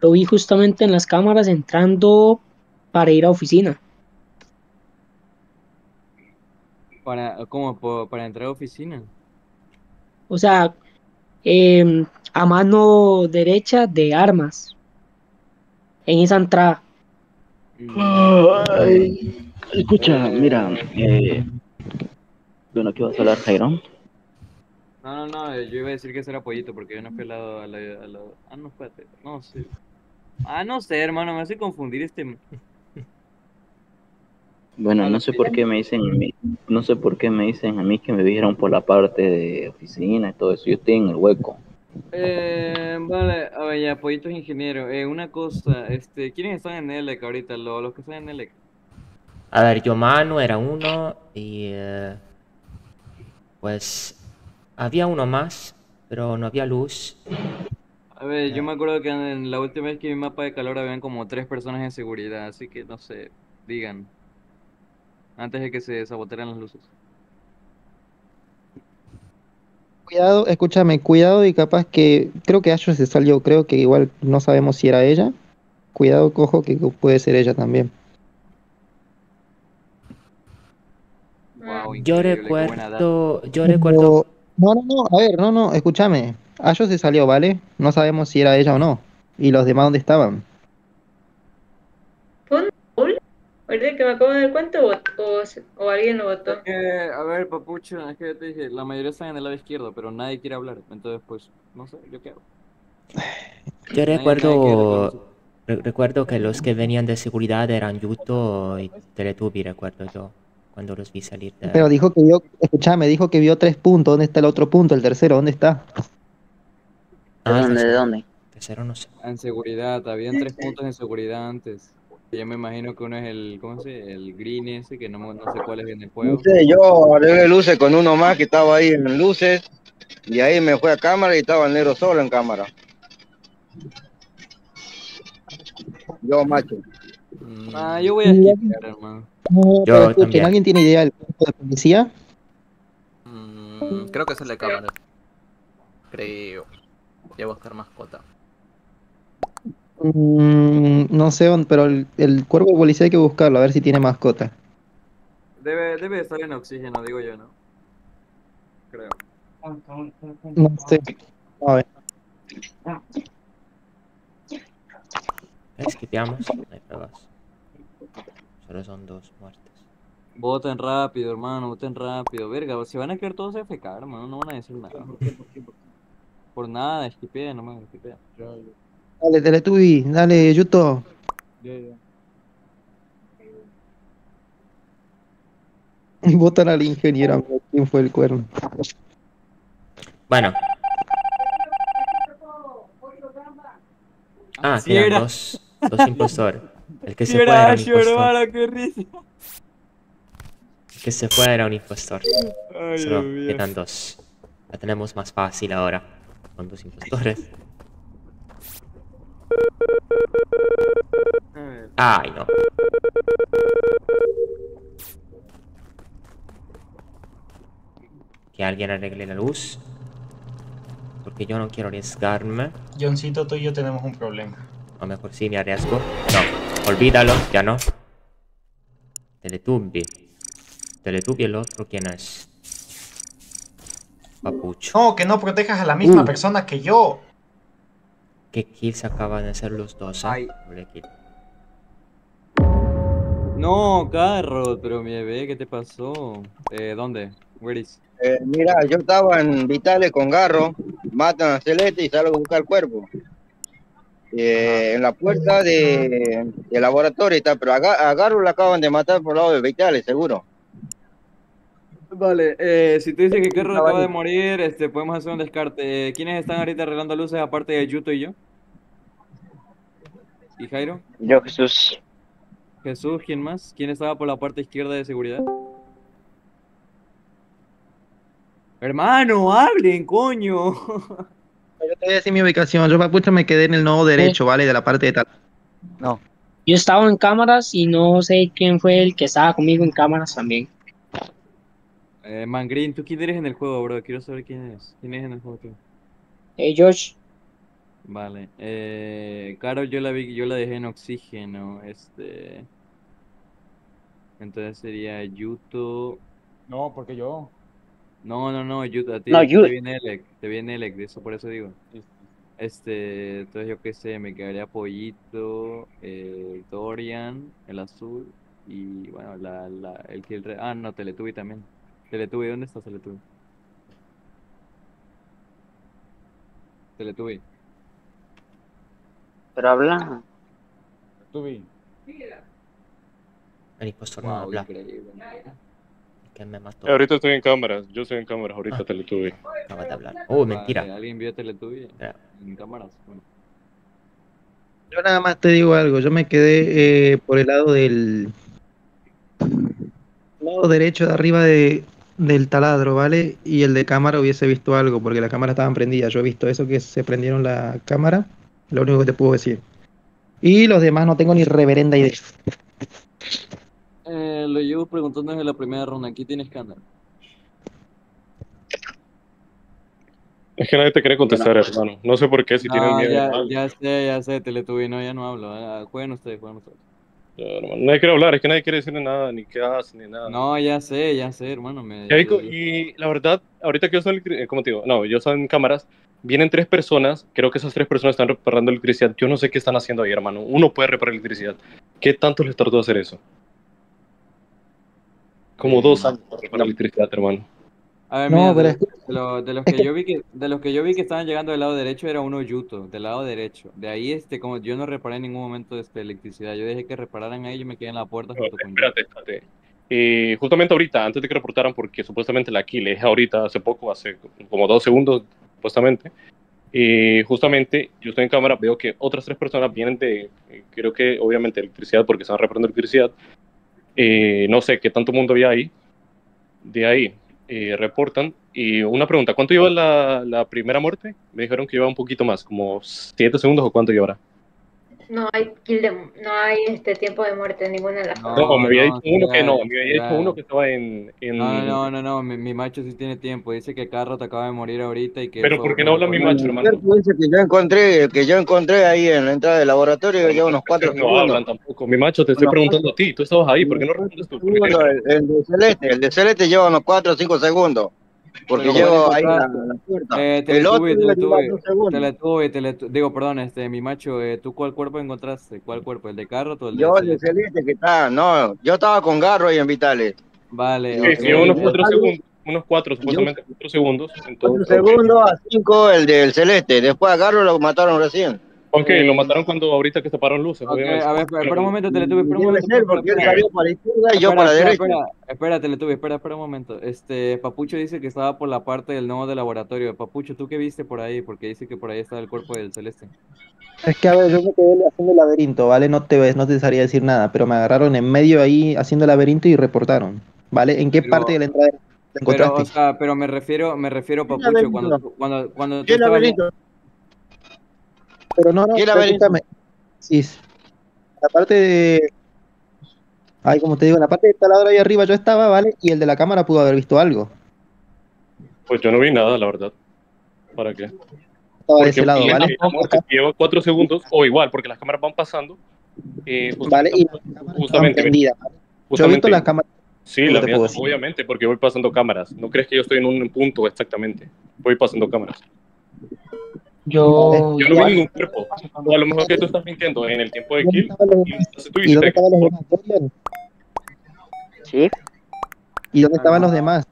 [SPEAKER 20] Lo vi justamente en las cámaras entrando para ir a oficina.
[SPEAKER 13] Para, ¿cómo? ¿Para entrar a oficina?
[SPEAKER 20] O sea, em, a mano derecha de armas. En esa entrada.
[SPEAKER 11] Ay, escucha, mira, eh, bueno, ¿qué vas a hablar, Jairo?
[SPEAKER 13] No, no, no, eh, yo iba a decir que ese era pollito porque yo no fui al lado, al lado, al lado- Ah, no, espérate, no sé. Ah, no sé, hermano, me hace confundir este...
[SPEAKER 11] Bueno, no sé por qué me dicen, a mí- no sé por qué me dicen a mí que me dijeron por la parte de oficina y todo eso. Yo estoy en el hueco.
[SPEAKER 13] Eh, vale, a ver, ya, pollito es ingeniero. Eh, una cosa, este, ¿quiénes están en ELEC ahorita? Lo- Los, que están en ELEC.
[SPEAKER 8] A ver, yo Manu era uno y... eh, pues... Había uno más, pero no había luz.
[SPEAKER 13] A ver, yo me acuerdo que en la última vez que vi mapa de calor habían como tres personas en seguridad, así que no sé, digan. Antes de que se sabotearan las luces.
[SPEAKER 17] Cuidado, escúchame, cuidado y capaz que creo que Asho se salió, creo que igual no sabemos si era ella. Cuidado, cojo, que puede ser ella también.
[SPEAKER 13] Wow,
[SPEAKER 8] Yo recuerdo... Yo recuerdo...
[SPEAKER 17] No, no, no, a ver, no, no, escúchame. Asho se salió, ¿vale? No sabemos si era ella o no. ¿Y los demás dónde estaban?
[SPEAKER 19] Ahorita que me acabo de dar cuenta, o, o, o alguien lo votó.
[SPEAKER 13] Que, a ver, papucho, es que yo te dije, la mayoría están en el lado izquierdo, pero nadie quiere hablar. Entonces, pues, no sé, yo qué hago.
[SPEAKER 8] Yo
[SPEAKER 13] Nadie- nadie
[SPEAKER 8] recuerdo, re- recuerdo que los que venían de seguridad eran Yuto y Teletubby, recuerdo yo, cuando los vi salir de...
[SPEAKER 17] Pero dijo que vio, escuchame, dijo que vio tres puntos. ¿Dónde está el otro punto? El tercero, ¿dónde está?
[SPEAKER 8] Ah,
[SPEAKER 11] dónde,
[SPEAKER 8] tercero-
[SPEAKER 11] de dónde?
[SPEAKER 8] Tercero no sé.
[SPEAKER 13] En seguridad, habían tres puntos en seguridad antes. Yo me imagino que uno es el, ¿cómo se dice? El green ese, que no, no sé cuál es en el
[SPEAKER 21] No
[SPEAKER 13] juego.
[SPEAKER 21] sé, yo arreglé luces con uno más que estaba ahí en luces y ahí me fue a cámara y estaba el negro solo en cámara. Yo, macho.
[SPEAKER 13] Ah, yo voy a skipear, hermano.
[SPEAKER 17] No,
[SPEAKER 8] Yo
[SPEAKER 17] escuchen,
[SPEAKER 8] también.
[SPEAKER 17] ¿alguien tiene idea del cuerpo de policía?
[SPEAKER 15] Mm, creo que es el de cámara. Creo. Voy a buscar mascota.
[SPEAKER 17] Mm, no sé, dónde, pero el, el cuerpo de policía hay que buscarlo, a ver si tiene mascota.
[SPEAKER 13] Debe, debe estar en oxígeno, digo yo, ¿no? Creo.
[SPEAKER 17] No sé. A ver.
[SPEAKER 8] Esquipeamos, no hay pruebas. Solo son dos muertes.
[SPEAKER 13] Voten rápido, hermano, voten rápido. Verga, si van a quedar todos FK, hermano, no van a decir nada. Por nada, esquipea, no me esquipea.
[SPEAKER 17] Dale, Teletubby, dale, Yuto. Votan al ingeniero, quién fue el cuerno.
[SPEAKER 8] Bueno. Ah,
[SPEAKER 13] Sí
[SPEAKER 8] quedan
[SPEAKER 13] era.
[SPEAKER 8] dos, dos impostores. El que
[SPEAKER 13] Sí
[SPEAKER 8] se fue
[SPEAKER 13] era
[SPEAKER 8] un impostor.
[SPEAKER 13] hermano, qué risa.
[SPEAKER 8] El que se fue era un impostor.
[SPEAKER 13] Ay,
[SPEAKER 8] Solo quedan dos. La tenemos más fácil ahora. Con dos impostores. Ay, no. Que alguien arregle la luz. Porque yo no quiero arriesgarme.
[SPEAKER 12] Johncito, tú y yo tenemos un problema.
[SPEAKER 8] A lo mejor sí me arriesgo. No, olvídalo, ya no. Teletubby. Teletubby el otro, ¿quién es? Papucho.
[SPEAKER 12] No, que no protejas a la misma
[SPEAKER 8] Uh.
[SPEAKER 12] persona que yo.
[SPEAKER 8] ¿Qué kills acaban de hacer los dos? eh?
[SPEAKER 13] Ay.
[SPEAKER 8] Doble kill.
[SPEAKER 13] No, carro, pero mi bebé, ¿qué te pasó? Eh, ¿dónde? Where is?
[SPEAKER 21] Eh, mira, yo estaba en Vitales con Garro, matan a Celeste y salgo a buscar el cuerpo. Eh, en la puerta de, del laboratorio está, pero a, a Garro lo acaban de matar por el lado de Vitales, seguro.
[SPEAKER 13] Vale, eh, si tú dices que
[SPEAKER 21] Ah,
[SPEAKER 13] acaba
[SPEAKER 21] vale.
[SPEAKER 13] de morir, este, podemos hacer un descarte. Eh, ¿Quiénes están ahorita arreglando luces aparte de Yuto y yo? ¿Y Jairo?
[SPEAKER 11] Yo, Jesús.
[SPEAKER 13] Jesús, ¿quién más? ¿Quién estaba por la parte izquierda de seguridad? Hermano, hablen, coño.
[SPEAKER 17] Yo te voy a decir mi ubicación. Yo, papucho, me quedé en el nodo derecho, ¿vale? De la parte de tal.
[SPEAKER 20] No. Yo estaba en cámaras y no sé quién fue el que estaba conmigo en cámaras también.
[SPEAKER 13] Eh, Mangrin, ¿tú quién eres en el juego, bro? Quiero saber quién es. ¿Quién es en el juego tú?
[SPEAKER 20] Eh, Josh,
[SPEAKER 13] Vale. Eh, Carol, yo la vi, yo la dejé en oxígeno. Este. Entonces sería Yuto.
[SPEAKER 23] No, porque yo.
[SPEAKER 13] No, no, no, Yuto, a ti,
[SPEAKER 11] No,
[SPEAKER 13] te viene Elec, te viene Elec, de eso por eso digo. Este, entonces yo qué sé, me quedaría Pollito, eh, Dorian, el azul, y bueno, la, la, el que el re- Ah, no, Teletubby también. Teletubby, ¿dónde está Teletubby? Teletubby.
[SPEAKER 11] Pero habla.
[SPEAKER 23] Tubi.
[SPEAKER 8] El impostor no
[SPEAKER 13] Wow,
[SPEAKER 8] habla.
[SPEAKER 13] increíble.
[SPEAKER 8] Que me mató.
[SPEAKER 16] Eh, ahorita estoy en cámaras, yo estoy en cámaras, ahorita te lo tuve.
[SPEAKER 8] Acaba de hablar. Oh, mentira.
[SPEAKER 13] Vale, ¿Alguien vio Teletubby en cámaras? Bueno.
[SPEAKER 17] Yo nada más te digo algo. Yo me quedé eh, por el lado del lado derecho de arriba de, del taladro, ¿vale? Y el de cámara hubiese visto algo, porque las cámaras estaban prendidas. Yo he visto eso que se prendieron la cámara. Lo único que te puedo decir. Y los demás no tengo ni reverenda idea.
[SPEAKER 13] Eh, lo llevo preguntando desde la primera ronda. Aquí tienes escándalo.
[SPEAKER 16] Es que nadie te quiere contestar, hermano. No sé por qué, si tienen
[SPEAKER 13] No,
[SPEAKER 16] miedo.
[SPEAKER 13] ya,
[SPEAKER 16] Ah,
[SPEAKER 13] ya sé, ya sé, Teletubby, no, ya no hablo. ah, jueguen ustedes, jueguen ustedes.
[SPEAKER 16] Hermano, Nadie quiere hablar, es que nadie quiere decirle nada, ni qué hace, ni nada.
[SPEAKER 13] No, ya sé, ya sé, hermano. Me,
[SPEAKER 16] Y, la verdad, ahorita que yo soy, cri- eh, ¿cómo te digo? No, yo estoy en cámaras, vienen tres personas, creo que esas tres personas están reparando electricidad. Yo no sé qué están haciendo ahí, hermano. Uno puede reparar electricidad. ¿Qué tanto les tardó hacer eso? Como dos años para reparar electricidad, hermano.
[SPEAKER 13] A ver,
[SPEAKER 17] No,
[SPEAKER 13] mira,
[SPEAKER 17] pero
[SPEAKER 13] de,
[SPEAKER 17] es que-
[SPEAKER 13] de lo- de los que yo vi que de los que yo vi que estaban llegando del lado derecho era uno Yuto, del lado derecho. De ahí este como yo no reparé en ningún momento este electricidad, yo dejé que repararan ahí, yo me quedé en la puerta junto con
[SPEAKER 16] Espérate, espérate. Eh, justamente ahorita, antes de que reportaran, porque supuestamente la kill es ahorita, hace poco, hace como dos segundos, supuestamente. eh, justamente, yo estoy en cámara, veo que otras tres personas vienen de, eh, creo que obviamente electricidad, porque están reparando electricidad. Eh, no sé qué tanto mundo había ahí. De ahí, eh, reportan. Y una pregunta, ¿cuánto lleva la, la primera muerte? Me dijeron que lleva un poquito más, como siete segundos o cuánto llevará.
[SPEAKER 19] No hay kill de, no hay este tiempo de muerte en ninguna de las
[SPEAKER 16] No, me había
[SPEAKER 13] no,
[SPEAKER 16] dicho uno
[SPEAKER 13] sí,
[SPEAKER 16] que no,
[SPEAKER 13] ya,
[SPEAKER 16] me había dicho
[SPEAKER 13] ya.
[SPEAKER 16] uno que estaba en... en...
[SPEAKER 13] No, no, no, no, mi, mi macho sí tiene tiempo, dice que Carro te acaba de morir ahorita y que
[SPEAKER 16] Pero ¿por qué no habla mi macho, hermano?
[SPEAKER 21] Dice que yo encontré, que yo encontré ahí en la entrada del laboratorio lleva unos cuatro
[SPEAKER 16] No hablan
[SPEAKER 21] segundos.
[SPEAKER 16] tampoco. Mi macho, te estoy preguntando a ti. Tú estabas ahí. ¿Por qué no respondes tú?
[SPEAKER 21] El, el de celeste, el de celeste lleva unos cuatro o cinco segundos. Porque llevo
[SPEAKER 13] ¿cuál
[SPEAKER 21] ahí la, la puerta.
[SPEAKER 13] Eh,
[SPEAKER 21] el otro
[SPEAKER 13] Teletubby, digo, perdón, este, mi macho, eh, ¿tú cuál cuerpo encontraste? ¿Cuál cuerpo? ¿El de Carro o el de
[SPEAKER 21] Yo el de
[SPEAKER 13] Celeste?
[SPEAKER 21] que está, no, yo estaba con Garro ahí en Vitales.
[SPEAKER 13] Vale,
[SPEAKER 16] Sí,
[SPEAKER 13] ok.
[SPEAKER 16] sí, unos cuatro segundos. Unos cuatro, supuestamente cuatro segundos.
[SPEAKER 21] Cuatro
[SPEAKER 16] Entonces,
[SPEAKER 21] segundos a cinco el del celeste. Después a Garro lo mataron recién.
[SPEAKER 16] Ok, lo mataron cuando ahorita que se pararon luces.
[SPEAKER 13] Ok,
[SPEAKER 16] obviamente.
[SPEAKER 13] a ver, espera, espera un momento, Teletubby, espera un momento.
[SPEAKER 21] porque él
[SPEAKER 13] espera.
[SPEAKER 21] salió para la izquierda y yo
[SPEAKER 13] Espera,
[SPEAKER 21] para la
[SPEAKER 13] espera,
[SPEAKER 21] derecha.
[SPEAKER 13] Espera, espera, Teletubby, espera, espera un momento. Este, Papucho dice que estaba por la parte del nodo del laboratorio. Papucho, ¿tú qué viste por ahí? Porque dice que por ahí estaba el cuerpo del Celeste.
[SPEAKER 17] Es que a ver, yo me quedé haciendo el laberinto, ¿vale? No te ves, no te sabría decir nada, pero me agarraron en medio ahí haciendo el laberinto y reportaron, ¿vale? ¿En qué
[SPEAKER 13] Pero-
[SPEAKER 17] parte de la entrada te
[SPEAKER 13] Pero,
[SPEAKER 17] encontraste?
[SPEAKER 13] o sea, pero me refiero, me refiero, Papucho, cuando, cuando, cuando tú
[SPEAKER 21] ¿Qué
[SPEAKER 13] estabas...
[SPEAKER 17] Pero no, no, escúchame. Sí, la parte de... Ay, como te digo, en la parte del taladro ahí arriba yo estaba, ¿vale? Y el de la cámara pudo haber visto algo.
[SPEAKER 16] Pues yo no vi nada, la verdad. ¿Para qué?
[SPEAKER 17] Estaba de ese lado,
[SPEAKER 16] la-
[SPEAKER 17] ¿vale?
[SPEAKER 16] lleva cuatro segundos, o igual, porque las cámaras van pasando. eh,
[SPEAKER 17] Vale, y
[SPEAKER 16] justamente,
[SPEAKER 17] Estaban
[SPEAKER 16] justamente,
[SPEAKER 17] ¿vale? Yo he visto las cámaras.
[SPEAKER 16] Sí, obviamente, porque voy pasando cámaras. No crees que yo estoy en un punto exactamente. Voy pasando cámaras.
[SPEAKER 20] Yo,
[SPEAKER 16] Yo no vi ningún cuerpo. O a lo mejor que tú estás mintiendo en el tiempo de kill.
[SPEAKER 17] ¿Y dónde estaban los demás, Dorian?
[SPEAKER 14] ¿Sí?
[SPEAKER 17] ¿Y dónde estaban los demás?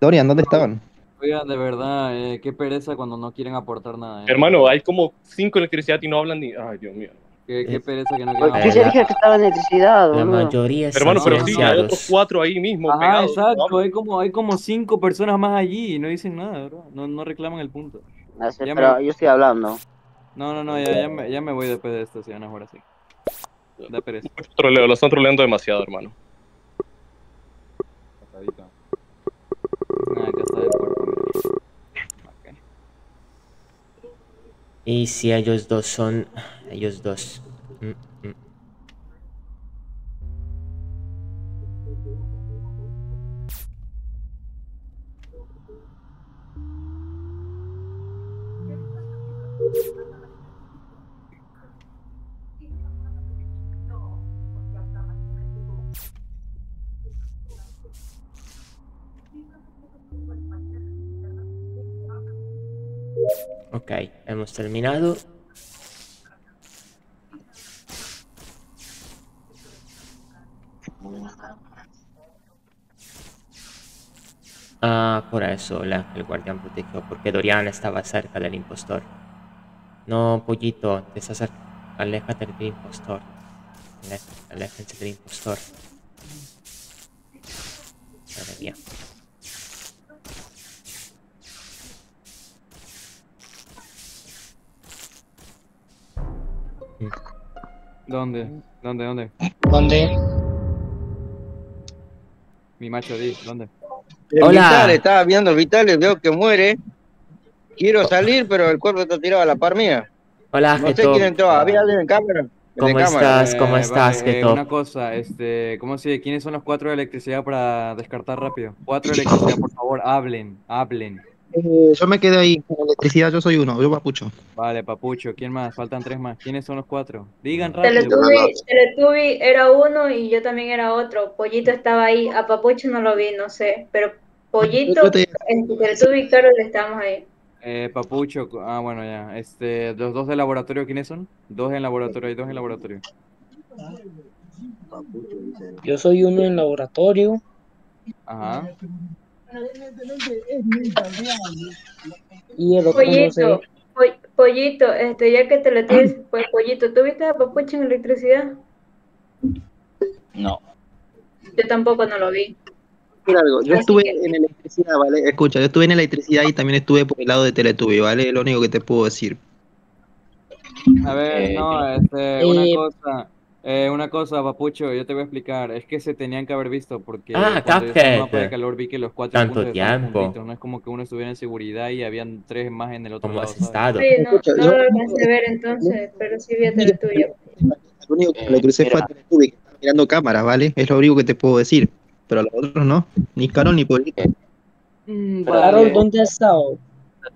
[SPEAKER 17] Dorian, ¿dónde estaban?
[SPEAKER 13] Oigan, de verdad, eh, qué pereza cuando no quieren aportar nada. eh.
[SPEAKER 16] Hermano, hay como cinco electricidad y no hablan ni. Ay, Dios mío.
[SPEAKER 13] Qué, qué pereza que no
[SPEAKER 14] ¿Por
[SPEAKER 13] quieran
[SPEAKER 14] qué se
[SPEAKER 13] aportar.
[SPEAKER 14] dije que estaba en electricidad,
[SPEAKER 8] La
[SPEAKER 14] boludo?
[SPEAKER 8] mayoría están
[SPEAKER 16] Hermano, pero sí, hay otros cuatro ahí mismo
[SPEAKER 13] Ajá,
[SPEAKER 16] pegados.
[SPEAKER 13] exacto, hay como, hay como cinco personas más allí y no dicen nada, bro. No, no reclaman el punto.
[SPEAKER 14] No sé,
[SPEAKER 13] Ya
[SPEAKER 14] pero
[SPEAKER 13] me-
[SPEAKER 14] yo estoy hablando.
[SPEAKER 13] No, no, no, ya, ya, me, ya me voy después de esto, si van a jugar así. Da pereza.
[SPEAKER 16] Troleo, lo están troleando demasiado, hermano.
[SPEAKER 13] Ah, acá está el cuerpo, mira.
[SPEAKER 8] Y si ellos dos son... Ellos dos. Mm, Ok, hemos terminado. Ah, por eso el ángel guardián protegió, porque Dorian estaba cerca del impostor. No, pollito, te estás aléjate del impostor. Ale- Aléjense del impostor. Madre mía.
[SPEAKER 13] ¿Dónde? ¿Dónde? ¿Dónde?
[SPEAKER 20] ¿Dónde?
[SPEAKER 13] Mi macho, di, ¿dónde?
[SPEAKER 21] El
[SPEAKER 8] Hola.
[SPEAKER 21] Vital, estaba viendo el Vital, veo que muere. Quiero salir, pero el cuerpo está tirado a la par mía.
[SPEAKER 8] Hola,
[SPEAKER 21] No sé quién entró. ¿Había alguien en cámara?
[SPEAKER 8] ¿Cómo
[SPEAKER 21] cámara.
[SPEAKER 8] estás? ¿Cómo
[SPEAKER 13] Eh,
[SPEAKER 8] estás,
[SPEAKER 13] vale, eh,
[SPEAKER 8] Geto?
[SPEAKER 13] una cosa, este, ¿cómo se ¿Quiénes son los cuatro de electricidad para descartar rápido? Cuatro de electricidad, por favor, hablen, hablen.
[SPEAKER 17] Eh, yo me quedé ahí con electricidad, yo soy uno, yo papucho.
[SPEAKER 13] Vale, Papucho, ¿quién más? Faltan tres más. ¿Quiénes son los cuatro? Digan rápido.
[SPEAKER 19] Teletubby, Teletubby era uno y yo también era otro. Pollito estaba ahí. A Papucho no lo vi, no sé. Pero Pollito,
[SPEAKER 17] te-
[SPEAKER 19] entre Teletubby y Carol estábamos ahí.
[SPEAKER 13] Eh, Papucho, ah, bueno, ya. Este, los dos de laboratorio, ¿quiénes son? Dos en laboratorio, hay dos en laboratorio.
[SPEAKER 20] Yo soy uno en laboratorio.
[SPEAKER 13] Ajá.
[SPEAKER 20] Y el otro no sé.
[SPEAKER 19] Pollito, poll- pollito, este, ya que te lo tienes, pues pollito, ¿tú viste a Papucho en electricidad?
[SPEAKER 11] No.
[SPEAKER 19] Yo tampoco no lo vi.
[SPEAKER 17] Mira algo, yo
[SPEAKER 19] Así
[SPEAKER 17] estuve
[SPEAKER 19] que-
[SPEAKER 17] en electricidad, ¿vale? Escucha, yo estuve en electricidad y también estuve por el lado de Teletubby, ¿vale? Es lo único que te puedo decir.
[SPEAKER 13] A ver,
[SPEAKER 17] Eh,
[SPEAKER 13] no, este, una
[SPEAKER 17] eh,
[SPEAKER 13] cosa, eh, una cosa, Papucho, yo te voy a explicar, es que se tenían que haber visto, porque
[SPEAKER 8] Ah,
[SPEAKER 13] cuando yo estaba en el mapa de calor vi que los cuatro
[SPEAKER 8] Tanto
[SPEAKER 13] puntos estaban
[SPEAKER 8] tiempo.
[SPEAKER 13] juntitos, no es como que uno estuviera en seguridad y habían tres más en el otro
[SPEAKER 8] ¿Cómo
[SPEAKER 13] lado,
[SPEAKER 8] has
[SPEAKER 13] ¿sabes?
[SPEAKER 8] estado?
[SPEAKER 19] Sí, no, no lo alcancé a ver entonces, pero sí vi a Teletuya.
[SPEAKER 17] Lo único que me crucé fue a que estaba mirando cámaras, ¿vale? Es lo único que te puedo decir. Pero a los otros no, ni Carol ni Polito.
[SPEAKER 13] Mm,
[SPEAKER 20] Carol,
[SPEAKER 13] vale.
[SPEAKER 20] ¿dónde has estado?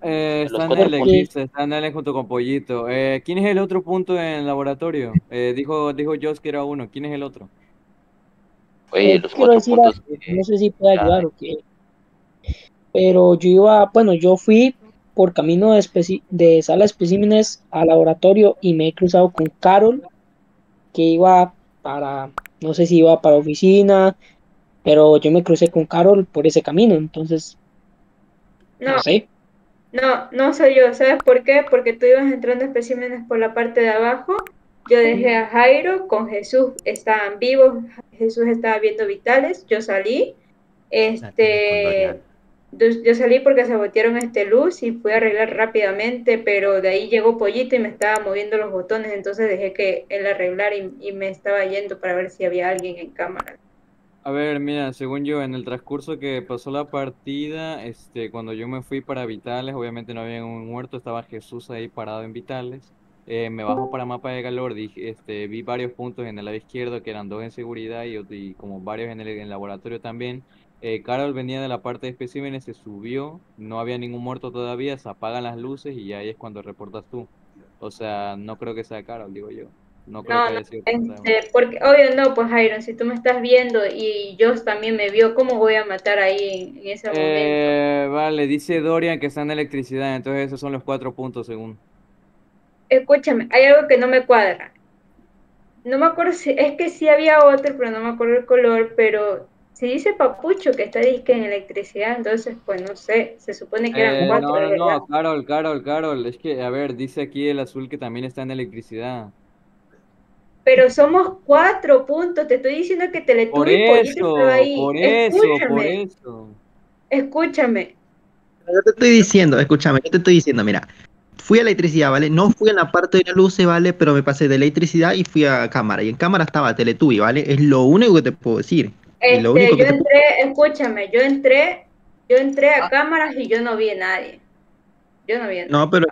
[SPEAKER 13] Eh,
[SPEAKER 20] Los
[SPEAKER 13] está en
[SPEAKER 20] cuatro
[SPEAKER 13] L,
[SPEAKER 20] puntos.
[SPEAKER 13] dice, está en L junto con Pollito. Eh, ¿quién es el otro punto en el laboratorio? Eh, dijo, dijo Joss que era uno, ¿quién es el otro?
[SPEAKER 11] Oye, los
[SPEAKER 20] quiero
[SPEAKER 11] cuatro
[SPEAKER 20] decir
[SPEAKER 11] puntos.
[SPEAKER 20] algo, no sé si puede ayudar o qué. Pero yo iba, bueno, yo fui por camino de, especi- de sala de especímenes al laboratorio y me he cruzado con Carol, que iba para, no sé si iba para oficina, pero yo me crucé con Carol por ese camino, entonces,
[SPEAKER 19] No,
[SPEAKER 20] no sé.
[SPEAKER 19] No, no soy yo, ¿sabes por qué? Porque tú ibas entrando especímenes por la parte de abajo, yo dejé a Jairo con Jesús, estaban vivos, Jesús estaba viendo vitales, yo salí, este, yo, salí porque se botearon este luz y fui a arreglar rápidamente, pero de ahí llegó Pollito y me estaba moviendo los botones, entonces dejé que él arreglara y, y me estaba yendo para ver si había alguien en cámara.
[SPEAKER 13] A ver, mira, según yo, en el transcurso que pasó la partida, este, cuando yo me fui para Vitales, obviamente no había un muerto, estaba Jesús ahí parado en Vitales. Eh, me bajo para mapa de calor, dije, este, vi varios puntos en el lado izquierdo, que eran dos en seguridad y, y como varios en el, en el laboratorio también. Eh, Carol venía de la parte de especímenes, se subió, no había ningún muerto todavía, se apagan las luces y ahí es cuando reportas tú. O sea, no creo que sea Carol, digo yo. No creo
[SPEAKER 19] No,
[SPEAKER 13] que
[SPEAKER 19] no,
[SPEAKER 13] haya sido Carol.
[SPEAKER 19] este, porque obvio no, pues Jairo, si tú me estás viendo y Joss también me vio, ¿cómo voy a matar ahí en, en ese momento?
[SPEAKER 13] Eh, vale, dice Dorian que está en electricidad, entonces esos son los cuatro puntos según.
[SPEAKER 19] Escúchame, hay algo que no me cuadra. No me acuerdo si, es que sí había otro, pero no me acuerdo el color, pero si dice Papucho que está disque en electricidad, entonces pues no sé, se supone que eran
[SPEAKER 13] Eh,
[SPEAKER 19] cuatro,
[SPEAKER 13] no, no, no, Carol, Carol, Carol, es que, a ver, dice aquí el azul que también está en electricidad.
[SPEAKER 19] Pero somos cuatro puntos, te estoy diciendo que
[SPEAKER 13] Por eso,
[SPEAKER 19] estaba ahí.
[SPEAKER 13] por eso, por
[SPEAKER 19] Escúchame,
[SPEAKER 13] eso.
[SPEAKER 19] escúchame.
[SPEAKER 17] Yo te estoy diciendo, escúchame, yo te estoy diciendo, mira, fui a electricidad, ¿vale? No fui en la parte de las luces, ¿vale? Pero me pasé de electricidad y fui a cámara. Y en cámara estaba Teletubby, ¿vale? Es lo único que te puedo decir. Y lo
[SPEAKER 19] Este,
[SPEAKER 17] único que
[SPEAKER 19] yo
[SPEAKER 17] te
[SPEAKER 19] entré, escúchame, yo entré, yo entré a cámaras y yo no vi a nadie. Yo no vi.
[SPEAKER 17] No, pero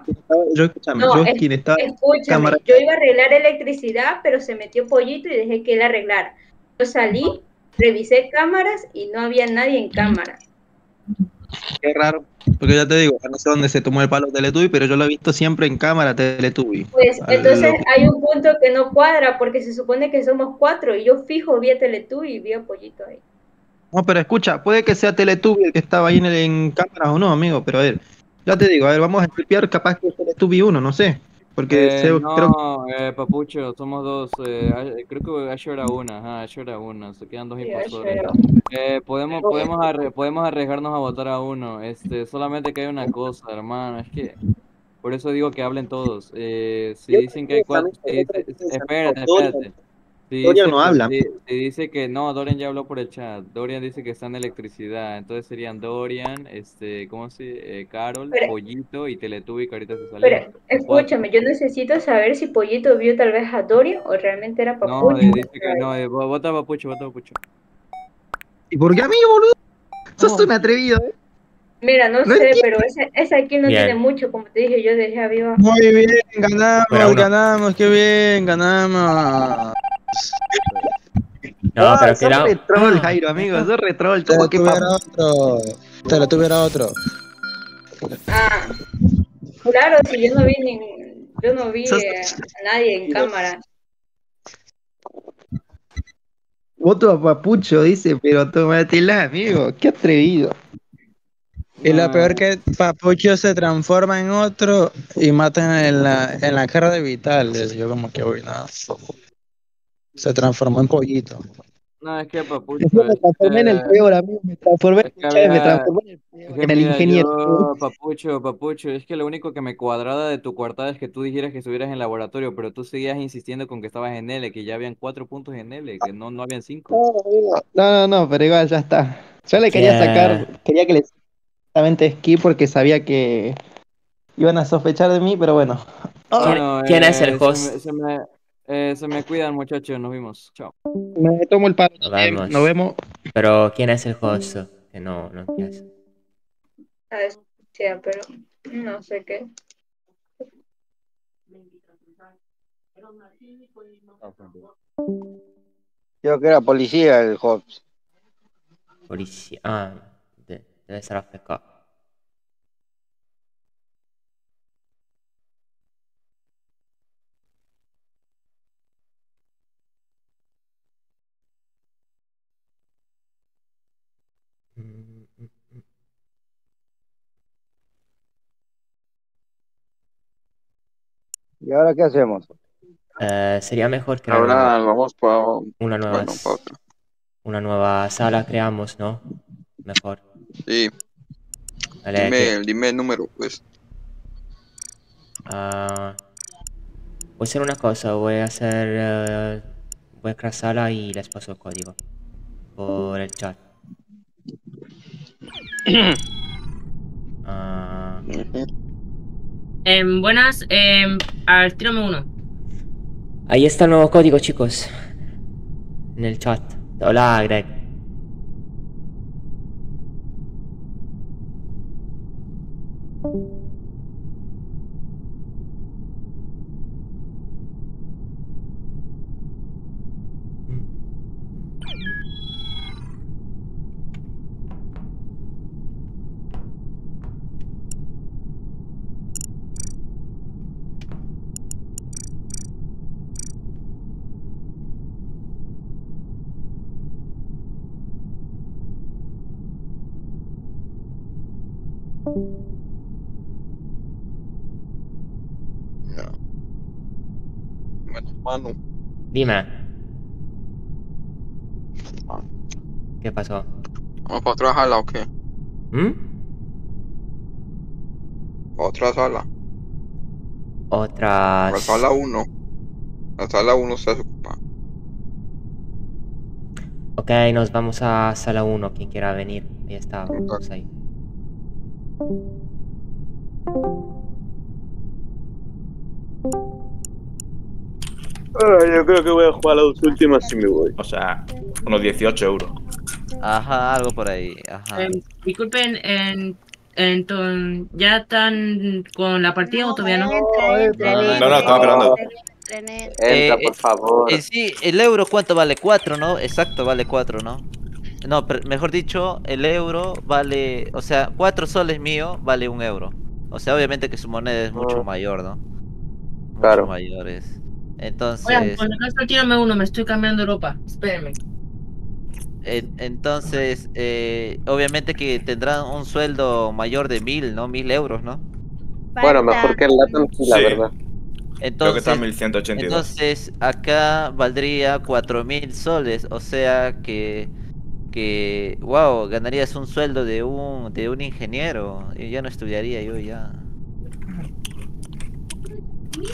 [SPEAKER 17] yo escúchame,
[SPEAKER 19] No,
[SPEAKER 17] yo
[SPEAKER 19] es-
[SPEAKER 17] quien estaba cámara.
[SPEAKER 19] yo iba a arreglar electricidad, pero se metió Pollito y dejé que él arreglara. Yo salí, revisé cámaras y no había nadie en cámara.
[SPEAKER 17] Qué raro. Porque ya te digo, no sé dónde se tomó el palo Teletubby, pero yo lo he visto siempre en cámara Teletubby.
[SPEAKER 19] Pues entonces
[SPEAKER 17] lo-
[SPEAKER 19] hay un punto que no cuadra porque se supone que somos cuatro y yo fijo vi a Teletubby y vi a Pollito ahí.
[SPEAKER 17] No, pero escucha, puede que sea Teletubby el que estaba ahí en, el- en cámaras o no, amigo, pero a ver, ya te digo, a ver, vamos a estudiar capaz que es Teletubby uno, no sé. Porque
[SPEAKER 13] Eh,
[SPEAKER 17] sé- creo
[SPEAKER 13] no, eh, Papucho, somos dos. Eh, creo que Asher era una, ajá, Asher era una, se quedan dos
[SPEAKER 19] Sí,
[SPEAKER 13] impostores. Eh, podemos, podemos, arre- podemos arriesgarnos a votar a uno. Este, solamente que hay una cosa, hermano, es que por eso digo que hablen todos. Eh, si dicen que hay cuatro, espérate, espérate.
[SPEAKER 17] Dorian
[SPEAKER 13] dice,
[SPEAKER 17] no habla.
[SPEAKER 13] Dice que no, Dorian ya habló por el chat. Dorian dice que está en electricidad. Entonces serían Dorian, este, ¿cómo se? Eh, Carol,
[SPEAKER 19] Pero-
[SPEAKER 13] Pollito y Teletubby que ahorita se salió.
[SPEAKER 19] Pero escúchame, yo necesito saber si Pollito vio tal vez a Dorian o realmente era
[SPEAKER 13] No,
[SPEAKER 19] Papucho.
[SPEAKER 13] eh, dice que no, eh, vo- vota Papucho, vota Papucho.
[SPEAKER 17] ¿Y por qué a mí, boludo? Sos un atrevido, ¿eh?
[SPEAKER 19] Mira, no,
[SPEAKER 17] No
[SPEAKER 19] sé,
[SPEAKER 17] entiendo.
[SPEAKER 19] pero esa, esa aquí no
[SPEAKER 17] Bien.
[SPEAKER 19] tiene mucho, como te dije, yo dejé a viva.
[SPEAKER 14] Muy bien, ganamos, ganamos, qué bien, ganamos.
[SPEAKER 8] No,
[SPEAKER 17] Ah,
[SPEAKER 8] pero
[SPEAKER 17] sos
[SPEAKER 8] queda.
[SPEAKER 17] retroll, Jairo, amigo, sos retroll.
[SPEAKER 14] Te
[SPEAKER 17] ¿Cómo
[SPEAKER 14] lo
[SPEAKER 17] que
[SPEAKER 14] tuviera otro. Te lo tuviera otro.
[SPEAKER 19] Ah, claro, si yo no vi ni, yo no vi
[SPEAKER 17] Sos-
[SPEAKER 19] eh, a nadie en cámara.
[SPEAKER 17] Voto a Papucho, dice, pero tómatela, amigo. Qué atrevido.
[SPEAKER 14] Y lo peor que Papucho se transforma en otro y matan en la, en la cara de Vital. Yo como que, uy, no. Se transformó en pollito.
[SPEAKER 13] No, es que Papucho.
[SPEAKER 17] Yo me transformé en el
[SPEAKER 13] este,
[SPEAKER 17] peor, amigo. Me transformé,
[SPEAKER 13] Es que
[SPEAKER 17] me transformé en el
[SPEAKER 13] es
[SPEAKER 17] peor,
[SPEAKER 13] que
[SPEAKER 17] en el
[SPEAKER 13] mira,
[SPEAKER 17] ingeniero.
[SPEAKER 13] yo, Papucho, Papucho, es que lo único que me cuadraba de tu coartada es que tú dijeras que estuvieras en laboratorio, pero tú seguías insistiendo con que estabas en L, que ya habían cuatro puntos en L, que no, no habían cinco.
[SPEAKER 17] No, no, no, pero igual ya está. Yo le quería
[SPEAKER 8] ¿Quién-
[SPEAKER 17] sacar, quería que le exactamente esquí porque sabía que iban a sospechar de mí, pero bueno.
[SPEAKER 13] Bueno,
[SPEAKER 8] quién es el
[SPEAKER 13] eh, se
[SPEAKER 8] host?
[SPEAKER 13] me- Se me, eh, se me cuidan, muchachos, nos vimos. Chao.
[SPEAKER 17] Me tomo el paro.
[SPEAKER 8] Nos vemos.
[SPEAKER 17] Nos vemos.
[SPEAKER 8] Pero ¿quién es el host? Que no, no empieza.
[SPEAKER 19] A ver, sí, pero no sé qué.
[SPEAKER 21] Yo que era policía el Hobbs.
[SPEAKER 8] Policía. Ah, de- debe ser AFK.
[SPEAKER 21] ¿Y ahora qué hacemos?
[SPEAKER 8] Eh, sería mejor crear
[SPEAKER 10] Ahora
[SPEAKER 8] una,
[SPEAKER 10] vamos para.
[SPEAKER 8] una nueva,
[SPEAKER 10] Bueno, pa' otra.
[SPEAKER 8] una nueva sala, creamos, ¿no? Mejor.
[SPEAKER 10] Sí.
[SPEAKER 8] Vale,
[SPEAKER 10] Dime, dime el número, pues.
[SPEAKER 8] ah, voy a hacer una cosa, voy a hacer... eh, voy a crear sala y les paso el código. Por el chat. Ah,
[SPEAKER 24] Em, buenas, eh, a ver, tírame uno.
[SPEAKER 8] ahí está el nuevo código, chicos. En el chat. Hola, Greg.
[SPEAKER 10] Manu.
[SPEAKER 8] Dime. ¿Qué pasó?
[SPEAKER 10] ¿Vamos para otra sala o qué?
[SPEAKER 8] ¿Mm?
[SPEAKER 10] ¿Pa' otra sala.
[SPEAKER 8] Otras...
[SPEAKER 10] La sala 1. La sala 1 se ocupa.
[SPEAKER 8] Ok, nos vamos a sala 1, quien quiera venir. Ahí está, vamos ahí.
[SPEAKER 25] Ah, yo creo que voy a jugar las últimas y me voy. O sea, unos 18 euros.
[SPEAKER 26] Ajá, algo por ahí. Ajá.
[SPEAKER 24] Em, disculpen, en, enton- ¿ya están con la partida o todavía no?
[SPEAKER 25] No, no, estaba esperando.
[SPEAKER 26] Entra,
[SPEAKER 25] por favor.
[SPEAKER 26] Eh, sí, el euro, ¿cuánto vale? 4, ¿no? Exacto, vale 4, ¿no? No, pero mejor dicho, el euro vale. O sea, 4 soles mío vale un euro. O sea, obviamente que su moneda es mucho
[SPEAKER 25] Oh.
[SPEAKER 26] mayor, ¿no? Mucho
[SPEAKER 25] Claro.
[SPEAKER 26] mayores. Entonces.
[SPEAKER 24] Oigan, por acaso tírame uno, me estoy cambiando de ropa. Espérenme.
[SPEAKER 26] En- entonces, eh, obviamente que tendrán un sueldo mayor de mil, ¿no? Mil euros, ¿no?
[SPEAKER 25] Bueno, mejor que el Latam, sí, la Sí. verdad.
[SPEAKER 26] Entonces,
[SPEAKER 25] Creo que está en 1182.
[SPEAKER 26] entonces acá valdría cuatro mil soles, o sea que, que, wow, ganarías un sueldo de un, de un ingeniero. Y ya no estudiaría yo ya.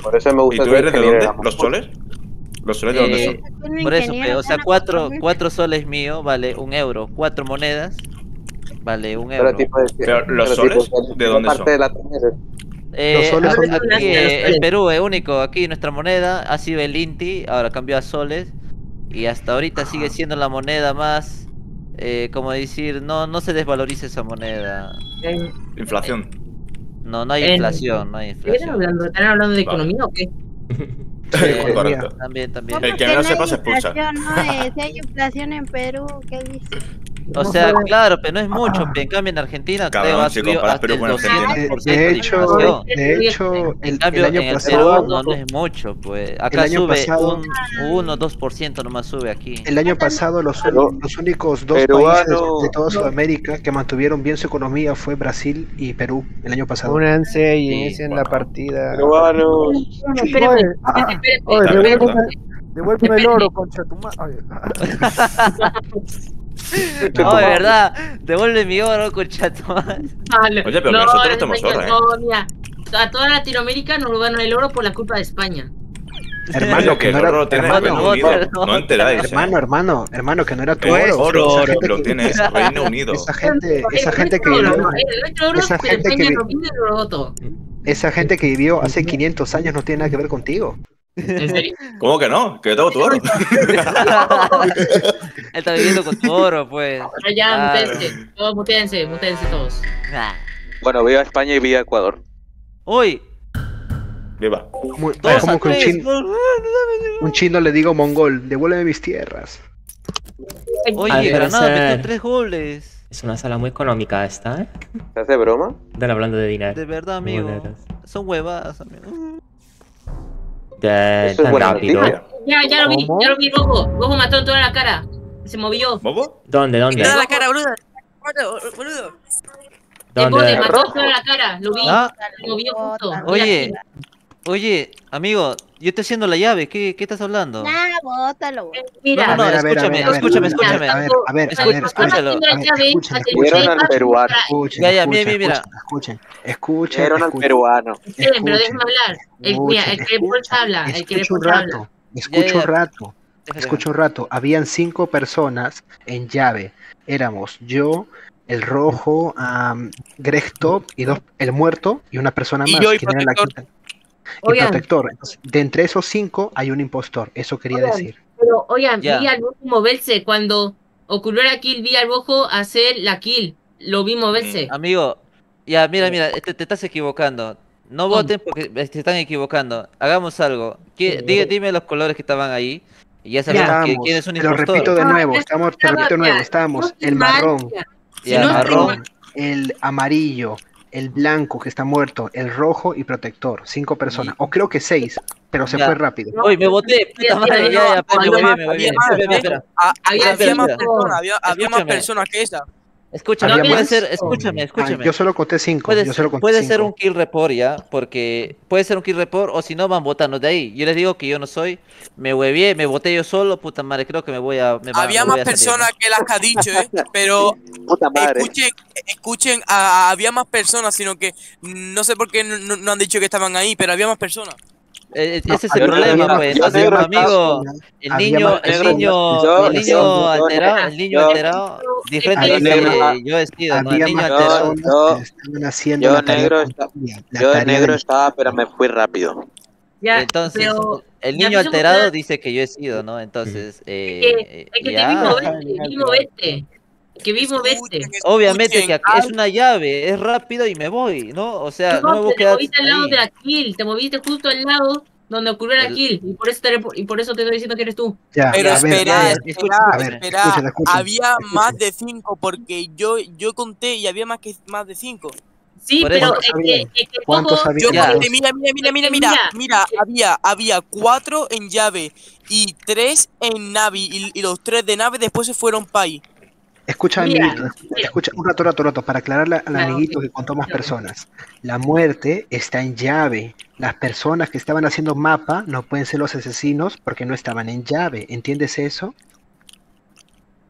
[SPEAKER 25] Por eso me gusta ¿Y tú eres de dónde? ¿Los soles? ¿Los soles de dónde
[SPEAKER 26] Eh,
[SPEAKER 25] son?
[SPEAKER 26] por eso, pe, o sea, cuatro, cuatro soles mío vale un euro, cuatro monedas vale un
[SPEAKER 25] Pero
[SPEAKER 26] euro.
[SPEAKER 25] Pero, ¿los pero tipo, soles? ¿De ¿qué dónde parte son? de?
[SPEAKER 26] Eh,
[SPEAKER 25] Los soles son-
[SPEAKER 26] aquí, eh, el Perú es único, aquí nuestra moneda ha sido el Inti, ahora cambió a soles y hasta ahorita sigue siendo la moneda más, eh, como decir, no no se desvaloriza esa moneda.
[SPEAKER 25] Inflación.
[SPEAKER 26] No, no hay
[SPEAKER 24] En-
[SPEAKER 26] inflación, no hay
[SPEAKER 24] ¿Qué están
[SPEAKER 26] inflación.
[SPEAKER 24] hablando? ¿Están hablando de
[SPEAKER 25] Vale.
[SPEAKER 24] economía o qué?
[SPEAKER 26] Eh,
[SPEAKER 25] Correcto.
[SPEAKER 26] También, también.
[SPEAKER 25] El que no sepa se expulsa.
[SPEAKER 27] inflación, no es, si hay inflación en Perú, ¿qué dice?
[SPEAKER 26] O sea, claro, pero no es mucho. pe, En cambio, en Argentina
[SPEAKER 25] Cabrón,
[SPEAKER 26] creo ha
[SPEAKER 25] si
[SPEAKER 26] subido
[SPEAKER 25] comparas
[SPEAKER 26] hasta
[SPEAKER 25] Perú
[SPEAKER 26] el
[SPEAKER 25] con Argentina.
[SPEAKER 26] 200%
[SPEAKER 14] De
[SPEAKER 26] de
[SPEAKER 14] hecho, de hecho,
[SPEAKER 26] En
[SPEAKER 14] el,
[SPEAKER 26] cambio,
[SPEAKER 14] el año
[SPEAKER 26] en el
[SPEAKER 14] pasado,
[SPEAKER 26] Perú no, no es mucho, pues. Acá
[SPEAKER 14] año
[SPEAKER 26] sube
[SPEAKER 14] pasado-
[SPEAKER 26] un 1 2% nomás sube aquí.
[SPEAKER 14] el año pasado los,
[SPEAKER 25] Pero-
[SPEAKER 14] los únicos dos
[SPEAKER 25] peruano-
[SPEAKER 14] países de toda Sudamérica que mantuvieron bien su economía fue Brasil y Perú el año pasado.
[SPEAKER 28] Únanse y
[SPEAKER 26] Sí,
[SPEAKER 28] inicien la partida.
[SPEAKER 25] Peruanos.
[SPEAKER 29] Devuélveme el oro, concha tu madre.
[SPEAKER 26] No, de verdad, devuelve mi oro, concha tu madre.
[SPEAKER 24] Vale.
[SPEAKER 30] Oye, pero
[SPEAKER 24] no,
[SPEAKER 30] nosotros
[SPEAKER 24] no,
[SPEAKER 30] tenemos
[SPEAKER 24] no,
[SPEAKER 30] oro, ¿eh?
[SPEAKER 24] a toda Latinoamérica nos robaron el oro por la culpa de España.
[SPEAKER 14] Hermano, que
[SPEAKER 30] el
[SPEAKER 14] no era
[SPEAKER 30] oro tiene
[SPEAKER 14] hermano,
[SPEAKER 30] Reino Unido. No enteráis, ¿eh?
[SPEAKER 14] hermano, hermano, hermano, que no era tu oro.
[SPEAKER 30] oro,
[SPEAKER 14] esa gente
[SPEAKER 30] lo
[SPEAKER 14] que-
[SPEAKER 30] tiene Reino Unido.
[SPEAKER 14] Esa gente, esa
[SPEAKER 24] El
[SPEAKER 14] gente que vivió,
[SPEAKER 24] oro, el oro,
[SPEAKER 14] esa gente que vivió hace 500 años no tiene nada que ver contigo.
[SPEAKER 24] ¿En serio?
[SPEAKER 30] ¿Cómo que no? Que yo tengo tu oro.
[SPEAKER 26] Él está viviendo con tu oro, pues.
[SPEAKER 24] Ahora ya,
[SPEAKER 26] Claro.
[SPEAKER 24] mutense, todos mutense, mutense todos.
[SPEAKER 25] Bueno, viva España y viva Ecuador.
[SPEAKER 26] Uy.
[SPEAKER 30] Viva.
[SPEAKER 14] Muy-
[SPEAKER 26] Dos
[SPEAKER 14] como
[SPEAKER 26] a
[SPEAKER 14] que un chino,
[SPEAKER 26] por-
[SPEAKER 14] un chino le digo mongol, devuélveme mis tierras.
[SPEAKER 26] Oye,
[SPEAKER 8] Al
[SPEAKER 26] Granada metió tres goles.
[SPEAKER 8] Es una sala muy económica esta, ¿eh?
[SPEAKER 25] ¿Se hace broma?
[SPEAKER 8] Están hablando de dinero.
[SPEAKER 26] De verdad, amigo. Son huevadas, amigo.
[SPEAKER 8] De,
[SPEAKER 25] Eso es buena
[SPEAKER 8] rápido.
[SPEAKER 25] noticia.
[SPEAKER 24] Ya, ya lo vi, ya lo vi, Bobo. Bobo mató en toda la cara. Se movió.
[SPEAKER 30] ¿Bobo?
[SPEAKER 8] ¿Dónde, dónde?
[SPEAKER 24] Toda
[SPEAKER 31] la cara, boludo. Boludo, boludo.
[SPEAKER 24] El
[SPEAKER 8] ¿Dónde?
[SPEAKER 24] mató en toda la cara. Lo vi.
[SPEAKER 26] Ah.
[SPEAKER 24] Se movió justo.
[SPEAKER 26] Oye, oye, amigo, yo estoy haciendo la llave. ¿Qué, qué estás hablando?
[SPEAKER 27] Nah, bótalo.
[SPEAKER 24] Mira,
[SPEAKER 26] No, no, escúchame, escúchame, escúchame.
[SPEAKER 14] A ver, a ver,
[SPEAKER 26] escúchalo.
[SPEAKER 14] escuchen,
[SPEAKER 25] al peruano.
[SPEAKER 14] escuchen,
[SPEAKER 26] Ya, ya, mira,
[SPEAKER 14] escuchen,
[SPEAKER 26] mira,
[SPEAKER 14] escuchen, escuchen,
[SPEAKER 25] Vieron al peruano.
[SPEAKER 24] Pero déjame hablar. El, mira, el que habla. El que
[SPEAKER 14] Escucha un
[SPEAKER 24] Porcha
[SPEAKER 14] rato,
[SPEAKER 24] habla.
[SPEAKER 14] escucha
[SPEAKER 26] Ya,
[SPEAKER 14] un
[SPEAKER 26] ya.
[SPEAKER 14] rato,
[SPEAKER 26] Deja,
[SPEAKER 14] escucha un rato. Habían cinco personas en llave. Éramos yo, el rojo, am, Greg Top y dos, el muerto y una persona
[SPEAKER 31] Y
[SPEAKER 14] más.
[SPEAKER 31] yo y
[SPEAKER 14] ¿Quién era la
[SPEAKER 31] Protector.
[SPEAKER 14] Y
[SPEAKER 24] Oigan.
[SPEAKER 14] protector. Entonces, de entre esos cinco hay un impostor. Eso quería
[SPEAKER 24] Oigan,
[SPEAKER 14] decir.
[SPEAKER 24] Pero, oigan, vi al rojo moverse. Cuando ocurrió la kill, vi al rojo hacer la kill. Lo vi moverse.
[SPEAKER 26] Amigo, ya, mira, mira, te, te estás equivocando. No voten porque se están equivocando. Hagamos algo. ¿Qué- di- dime los colores que estaban ahí. Y ya sabemos que, quién es un
[SPEAKER 14] te lo
[SPEAKER 26] impostor.
[SPEAKER 14] repito de
[SPEAKER 24] Ah,
[SPEAKER 14] nuevo,
[SPEAKER 24] es-
[SPEAKER 14] estamos, te repito de nuevo,
[SPEAKER 24] no
[SPEAKER 14] el marrón, el amarillo, el blanco que está muerto, el rojo y protector. Cinco personas, o creo que seis, pero se
[SPEAKER 26] Ya.
[SPEAKER 14] fue rápido.
[SPEAKER 26] Uy, me boté, puta madre, ya, ya, espera, me
[SPEAKER 31] Había
[SPEAKER 26] voy
[SPEAKER 31] más-
[SPEAKER 26] bien, me voy bien.
[SPEAKER 31] Había personas que esa.
[SPEAKER 26] Puede ser, escúchame, escúchame.
[SPEAKER 14] yo solo conté cinco,
[SPEAKER 26] Puede,
[SPEAKER 14] yo solo conté
[SPEAKER 26] puede
[SPEAKER 14] cinco.
[SPEAKER 26] ser un kill report ya, porque puede ser un kill report o si no van votando de ahí. Yo les digo que yo no soy, me huevié, me voté yo solo, puta madre, creo que me voy a... me va-
[SPEAKER 31] Había
[SPEAKER 26] me
[SPEAKER 31] más
[SPEAKER 26] voy a salir,
[SPEAKER 31] personas que las que ha dicho, ¿eh? Pero
[SPEAKER 25] Puta madre.
[SPEAKER 31] escuchen, escuchen, a- a- había más personas, sino que no sé por qué no, no- no han dicho que estaban ahí, pero había más personas.
[SPEAKER 26] Eh,
[SPEAKER 14] No,
[SPEAKER 26] ese es el
[SPEAKER 25] no-
[SPEAKER 26] problema,
[SPEAKER 25] yo-
[SPEAKER 26] pues.
[SPEAKER 25] negro
[SPEAKER 26] amigo,
[SPEAKER 14] estaba-
[SPEAKER 26] el niño, el niño,
[SPEAKER 25] Yo-
[SPEAKER 26] el niño
[SPEAKER 25] yo-
[SPEAKER 26] alterado, el niño
[SPEAKER 25] yo-
[SPEAKER 26] alterado,
[SPEAKER 25] yo
[SPEAKER 26] dice
[SPEAKER 25] negro-
[SPEAKER 26] yo he sido, ¿no? El niño alterado.
[SPEAKER 25] yo-
[SPEAKER 14] que estaban haciendo
[SPEAKER 25] yo
[SPEAKER 14] la tarea
[SPEAKER 25] negro
[SPEAKER 14] la
[SPEAKER 25] Yo negro estaba, pero me fui rápido.
[SPEAKER 24] Ya,
[SPEAKER 26] Entonces,
[SPEAKER 24] pero
[SPEAKER 26] el
[SPEAKER 24] ya
[SPEAKER 26] niño alterado dice que yo he sido, ¿no? Entonces, eh,
[SPEAKER 24] que, es que te vi
[SPEAKER 26] ya.
[SPEAKER 24] moverte, vi Que vi moverte.
[SPEAKER 26] Obviamente que es una llave, es rápido y me voy, ¿no? O sea, no me
[SPEAKER 24] No,
[SPEAKER 26] voy a
[SPEAKER 24] te
[SPEAKER 26] quedar
[SPEAKER 24] moviste al lado
[SPEAKER 26] ahí.
[SPEAKER 24] de kill, te moviste justo al lado donde ocurrió la
[SPEAKER 26] El-
[SPEAKER 24] kill. Y por eso te, y por eso te estoy diciendo que eres tú.
[SPEAKER 14] Ya,
[SPEAKER 31] Pero espera, espera, había más de cinco porque yo yo conté y había más que más de cinco.
[SPEAKER 24] Sí,
[SPEAKER 26] Por
[SPEAKER 24] pero es que, es que
[SPEAKER 14] ¿Cuántos?
[SPEAKER 31] Yo conté, mira, mira, mira, mira, mira, mira, había, había cuatro en llave y tres en Navi y, y los tres de nave después se fueron pa' ahí.
[SPEAKER 14] Escucha,
[SPEAKER 24] Mira,
[SPEAKER 14] escucha, escucha, un rato, rato, rato, para aclararle al
[SPEAKER 24] Claro.
[SPEAKER 14] amiguito que contó más personas. La muerte está en llave. Las personas que estaban haciendo mapa no pueden ser los asesinos porque no estaban en llave. ¿Entiendes eso?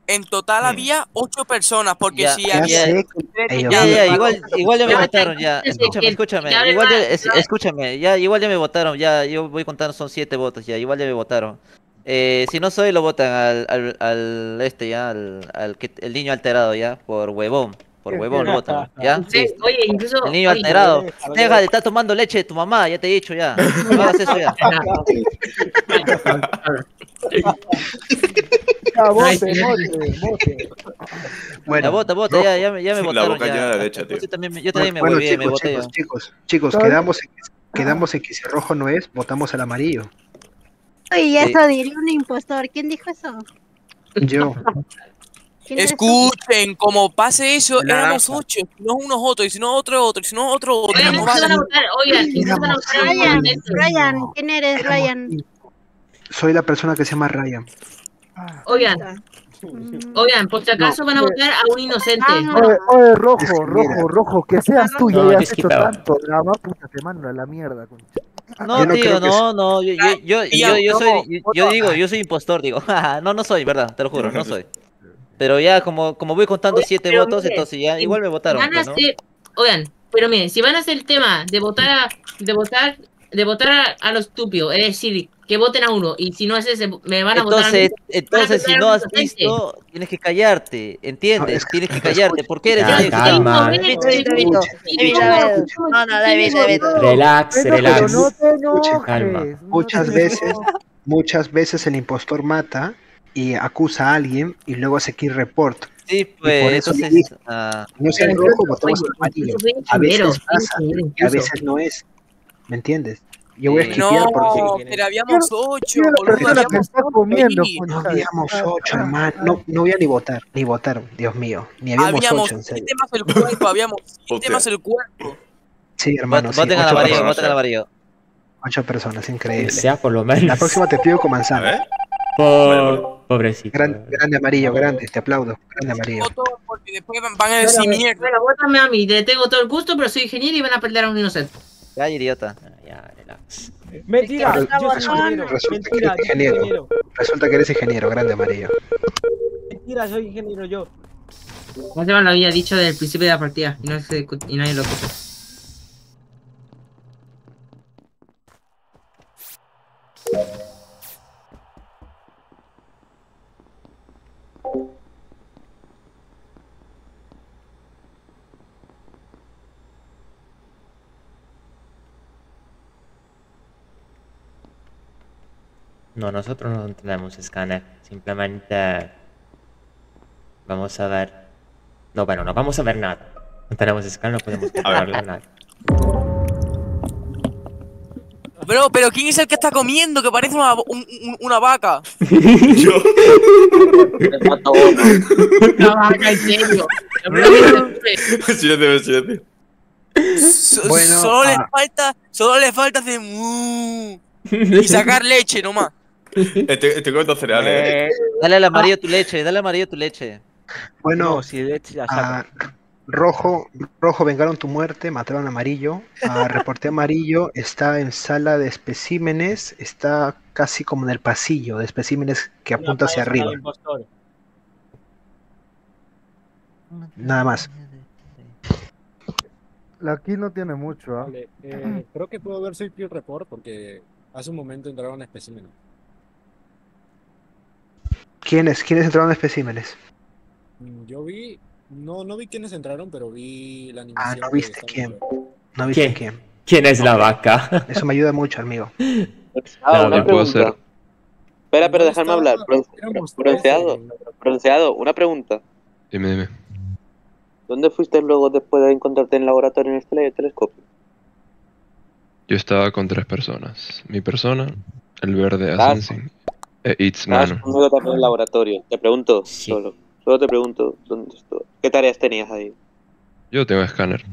[SPEAKER 31] En total había ocho personas porque
[SPEAKER 26] Ya,
[SPEAKER 31] si
[SPEAKER 14] Ya
[SPEAKER 31] había
[SPEAKER 14] sé ellos
[SPEAKER 26] Ya, ya,
[SPEAKER 14] no-
[SPEAKER 26] igual, igual ya me votaron, ya. Escúchame, escúchame. Igual ya, es- escúchame, ya, igual ya me votaron, ya, yo voy contando, son siete votos, ya, igual ya me votaron. Eh, si no soy, lo votan al, al, al este, ya, al, al que, el niño alterado, ya, por huevón. Por huevón lo votan, ¿ya?
[SPEAKER 24] Sí, oye, incluso.
[SPEAKER 26] El niño
[SPEAKER 24] oye,
[SPEAKER 26] alterado. Deja de estar tomando leche de tu mamá, ya te he dicho ya. No hagas eso ya.
[SPEAKER 29] Vote, vote.
[SPEAKER 26] Ya
[SPEAKER 14] Bueno,
[SPEAKER 26] vota, ya, ya, me- ya me
[SPEAKER 30] La
[SPEAKER 26] votaron
[SPEAKER 30] boca
[SPEAKER 26] ya.
[SPEAKER 30] de tío.
[SPEAKER 26] Yo también, me- yo también me
[SPEAKER 14] bueno,
[SPEAKER 26] volví, me
[SPEAKER 14] chicos,
[SPEAKER 26] voté
[SPEAKER 14] chicos, quedamos en, quedamos en que si rojo no es, votamos al amarillo.
[SPEAKER 27] Y eso diría un impostor. ¿Quién dijo eso?
[SPEAKER 14] Yo.
[SPEAKER 27] ¿Quién eres tú?
[SPEAKER 31] Escuchen, como pase eso,
[SPEAKER 14] La
[SPEAKER 31] éramos
[SPEAKER 14] raza.
[SPEAKER 31] ocho, si no unos otros, y si no otro otro, y si no otro otro.
[SPEAKER 24] Oigan, van a votar, oigan, incluso van a votar en
[SPEAKER 27] Ryan. Ryan, ¿quién eres,
[SPEAKER 14] Éramos
[SPEAKER 27] Ryan?
[SPEAKER 14] Soy la persona que se llama Ryan.
[SPEAKER 24] Oigan, oigan, por si acaso van a votar a un inocente.
[SPEAKER 27] Ah,
[SPEAKER 29] Oye, oye, rojo, rojo, rojo, que seas tú,
[SPEAKER 8] No,
[SPEAKER 29] ya has hecho tanto. Nada más, puta, te mando a la mierda. concha.
[SPEAKER 26] No,
[SPEAKER 14] Yo no
[SPEAKER 26] tío, no, no, yo, yo, yo, yo, soy, yo, digo, yo soy impostor, digo, no, no soy, verdad, te lo juro, no soy. Pero ya, como, como voy contando siete
[SPEAKER 24] pero
[SPEAKER 26] votos, entonces ya, igual me votaron,
[SPEAKER 24] Van a
[SPEAKER 26] pues,
[SPEAKER 24] oigan, pero miren, si van a hacer el tema de votar a, de votar, de votar a, a lo estúpido, es decir, que voten a uno, y si no es ese, me van a votar a mí.
[SPEAKER 26] Entonces,
[SPEAKER 24] van a
[SPEAKER 26] entonces si
[SPEAKER 24] votar
[SPEAKER 26] no has
[SPEAKER 24] inocente.
[SPEAKER 26] visto, tienes que callarte, ¿entiendes? Tienes que callarte, ¿por qué eres
[SPEAKER 8] Ya, calma.
[SPEAKER 26] David,
[SPEAKER 8] David,
[SPEAKER 26] David,
[SPEAKER 8] David,
[SPEAKER 26] David,
[SPEAKER 27] No, no, David, David.
[SPEAKER 8] Relax, relax.
[SPEAKER 29] no te
[SPEAKER 8] calma.
[SPEAKER 14] Muchas veces, muchas veces el impostor mata y acusa a alguien y luego hace kill report.
[SPEAKER 26] Sí,
[SPEAKER 14] por
[SPEAKER 26] pues,
[SPEAKER 14] eso
[SPEAKER 26] entonces,
[SPEAKER 14] dije,
[SPEAKER 26] ah,
[SPEAKER 14] No sea rojo, votamos amarillo. A veces pasa, a veces no es. ¿Me entiendes? Yo voy a esquipear
[SPEAKER 31] No,
[SPEAKER 14] porque
[SPEAKER 31] pero habíamos ocho,
[SPEAKER 29] la
[SPEAKER 31] boludo, habíamos
[SPEAKER 29] está comiendo,
[SPEAKER 14] no habíamos
[SPEAKER 29] Ah,
[SPEAKER 14] ocho, hermano. No, no voy a ni votar, ni votar, Dios mío. Ni habíamos,
[SPEAKER 31] Habíamos
[SPEAKER 14] ocho, en serio.
[SPEAKER 31] siete más el cuerpo, habíamos siete más el cuerpo.
[SPEAKER 14] Sí, hermano,
[SPEAKER 26] Voten
[SPEAKER 14] sí,
[SPEAKER 26] al
[SPEAKER 14] ocho
[SPEAKER 26] amarillo,
[SPEAKER 14] personas.
[SPEAKER 26] voten al amarillo.
[SPEAKER 14] Ocho personas,
[SPEAKER 8] Que
[SPEAKER 14] increíble.
[SPEAKER 8] sea por lo
[SPEAKER 14] La
[SPEAKER 8] menos.
[SPEAKER 14] próxima te pido con manzana.
[SPEAKER 30] ¿Eh?
[SPEAKER 8] Po- Pobrecito.
[SPEAKER 14] Gran- grande amarillo, grande, te aplaudo. Grande amarillo.
[SPEAKER 31] Voto porque después van a decir
[SPEAKER 24] Bueno,
[SPEAKER 31] mierda.
[SPEAKER 24] bueno, vótame a mí, le tengo todo el gusto, pero soy ingeniero y van a perder a un inocente.
[SPEAKER 26] Ya, idiota.
[SPEAKER 8] Ah, Ya, relax.
[SPEAKER 29] Mentira,
[SPEAKER 27] Está
[SPEAKER 29] yo soy
[SPEAKER 27] botando.
[SPEAKER 29] ingeniero.
[SPEAKER 14] Resulta que
[SPEAKER 29] Mentira,
[SPEAKER 14] eres ingeniero. Resulta que eres ingeniero, grande amarillo.
[SPEAKER 29] Mentira, soy ingeniero yo.
[SPEAKER 24] No se lo había dicho desde el principio de la partida y, no se, y nadie lo escuchó.
[SPEAKER 8] No, nosotros no tenemos escáner. Simplemente vamos a ver. No, bueno, no vamos a ver nada. No tenemos escáner, no podemos controlar nada.
[SPEAKER 31] Bro, pero ¿quién es el que está comiendo? Que parece una, un- un- una vaca.
[SPEAKER 30] Yo.
[SPEAKER 32] Le falta uno.
[SPEAKER 24] No, vaca, en serio.
[SPEAKER 30] Silencio, silencio.
[SPEAKER 31] So-
[SPEAKER 14] Bueno,
[SPEAKER 31] solo le
[SPEAKER 14] ah.
[SPEAKER 31] falta, solo le falta hacer y sacar leche nomás.
[SPEAKER 30] Estoy, estoy comiendo cereales, ¿eh?
[SPEAKER 26] Dale al amarillo tu leche, dale al amarillo tu leche.
[SPEAKER 14] Bueno,
[SPEAKER 29] No, si leche ya
[SPEAKER 14] ah,
[SPEAKER 29] saca.
[SPEAKER 14] rojo, rojo, vengaron tu muerte, mataron a amarillo. Ah, reporté amarillo, está en sala de especímenes, está casi como en el pasillo de especímenes que apunta hacia arriba. Nada más.
[SPEAKER 29] La kill no tiene mucho, ¿ah?
[SPEAKER 23] Vale, eh, creo que puedo ver su kill report porque hace un momento entraron a especímenes.
[SPEAKER 14] ¿Quiénes? ¿Quiénes entraron a especímenes?
[SPEAKER 23] Mm, Yo vi, no, no vi quiénes entraron, pero vi la
[SPEAKER 14] Ah,
[SPEAKER 23] animación.
[SPEAKER 14] no
[SPEAKER 23] que
[SPEAKER 14] viste quién. No viste
[SPEAKER 8] ¿Quién?
[SPEAKER 14] quién.
[SPEAKER 8] ¿Quién es la vaca?
[SPEAKER 14] Eso me ayuda mucho, amigo.
[SPEAKER 21] Ah,
[SPEAKER 8] No,
[SPEAKER 21] una
[SPEAKER 8] no
[SPEAKER 21] pregunta.
[SPEAKER 8] puedo
[SPEAKER 21] Espera, pero
[SPEAKER 23] No
[SPEAKER 21] déjame hablar. Bronceado. Bronceado, una pregunta.
[SPEAKER 33] Dime, dime.
[SPEAKER 21] ¿Dónde fuiste luego después de encontrarte en el laboratorio en el tele- telescopio?
[SPEAKER 33] Yo estaba con tres personas. Mi persona, el verde
[SPEAKER 21] Ah,
[SPEAKER 33] Assassin It's
[SPEAKER 21] Estabas
[SPEAKER 33] Mano.
[SPEAKER 21] conmigo también en el laboratorio. Te pregunto, solo. Solo te pregunto. ¿qué tareas tenías ahí?
[SPEAKER 33] Yo tengo escáner.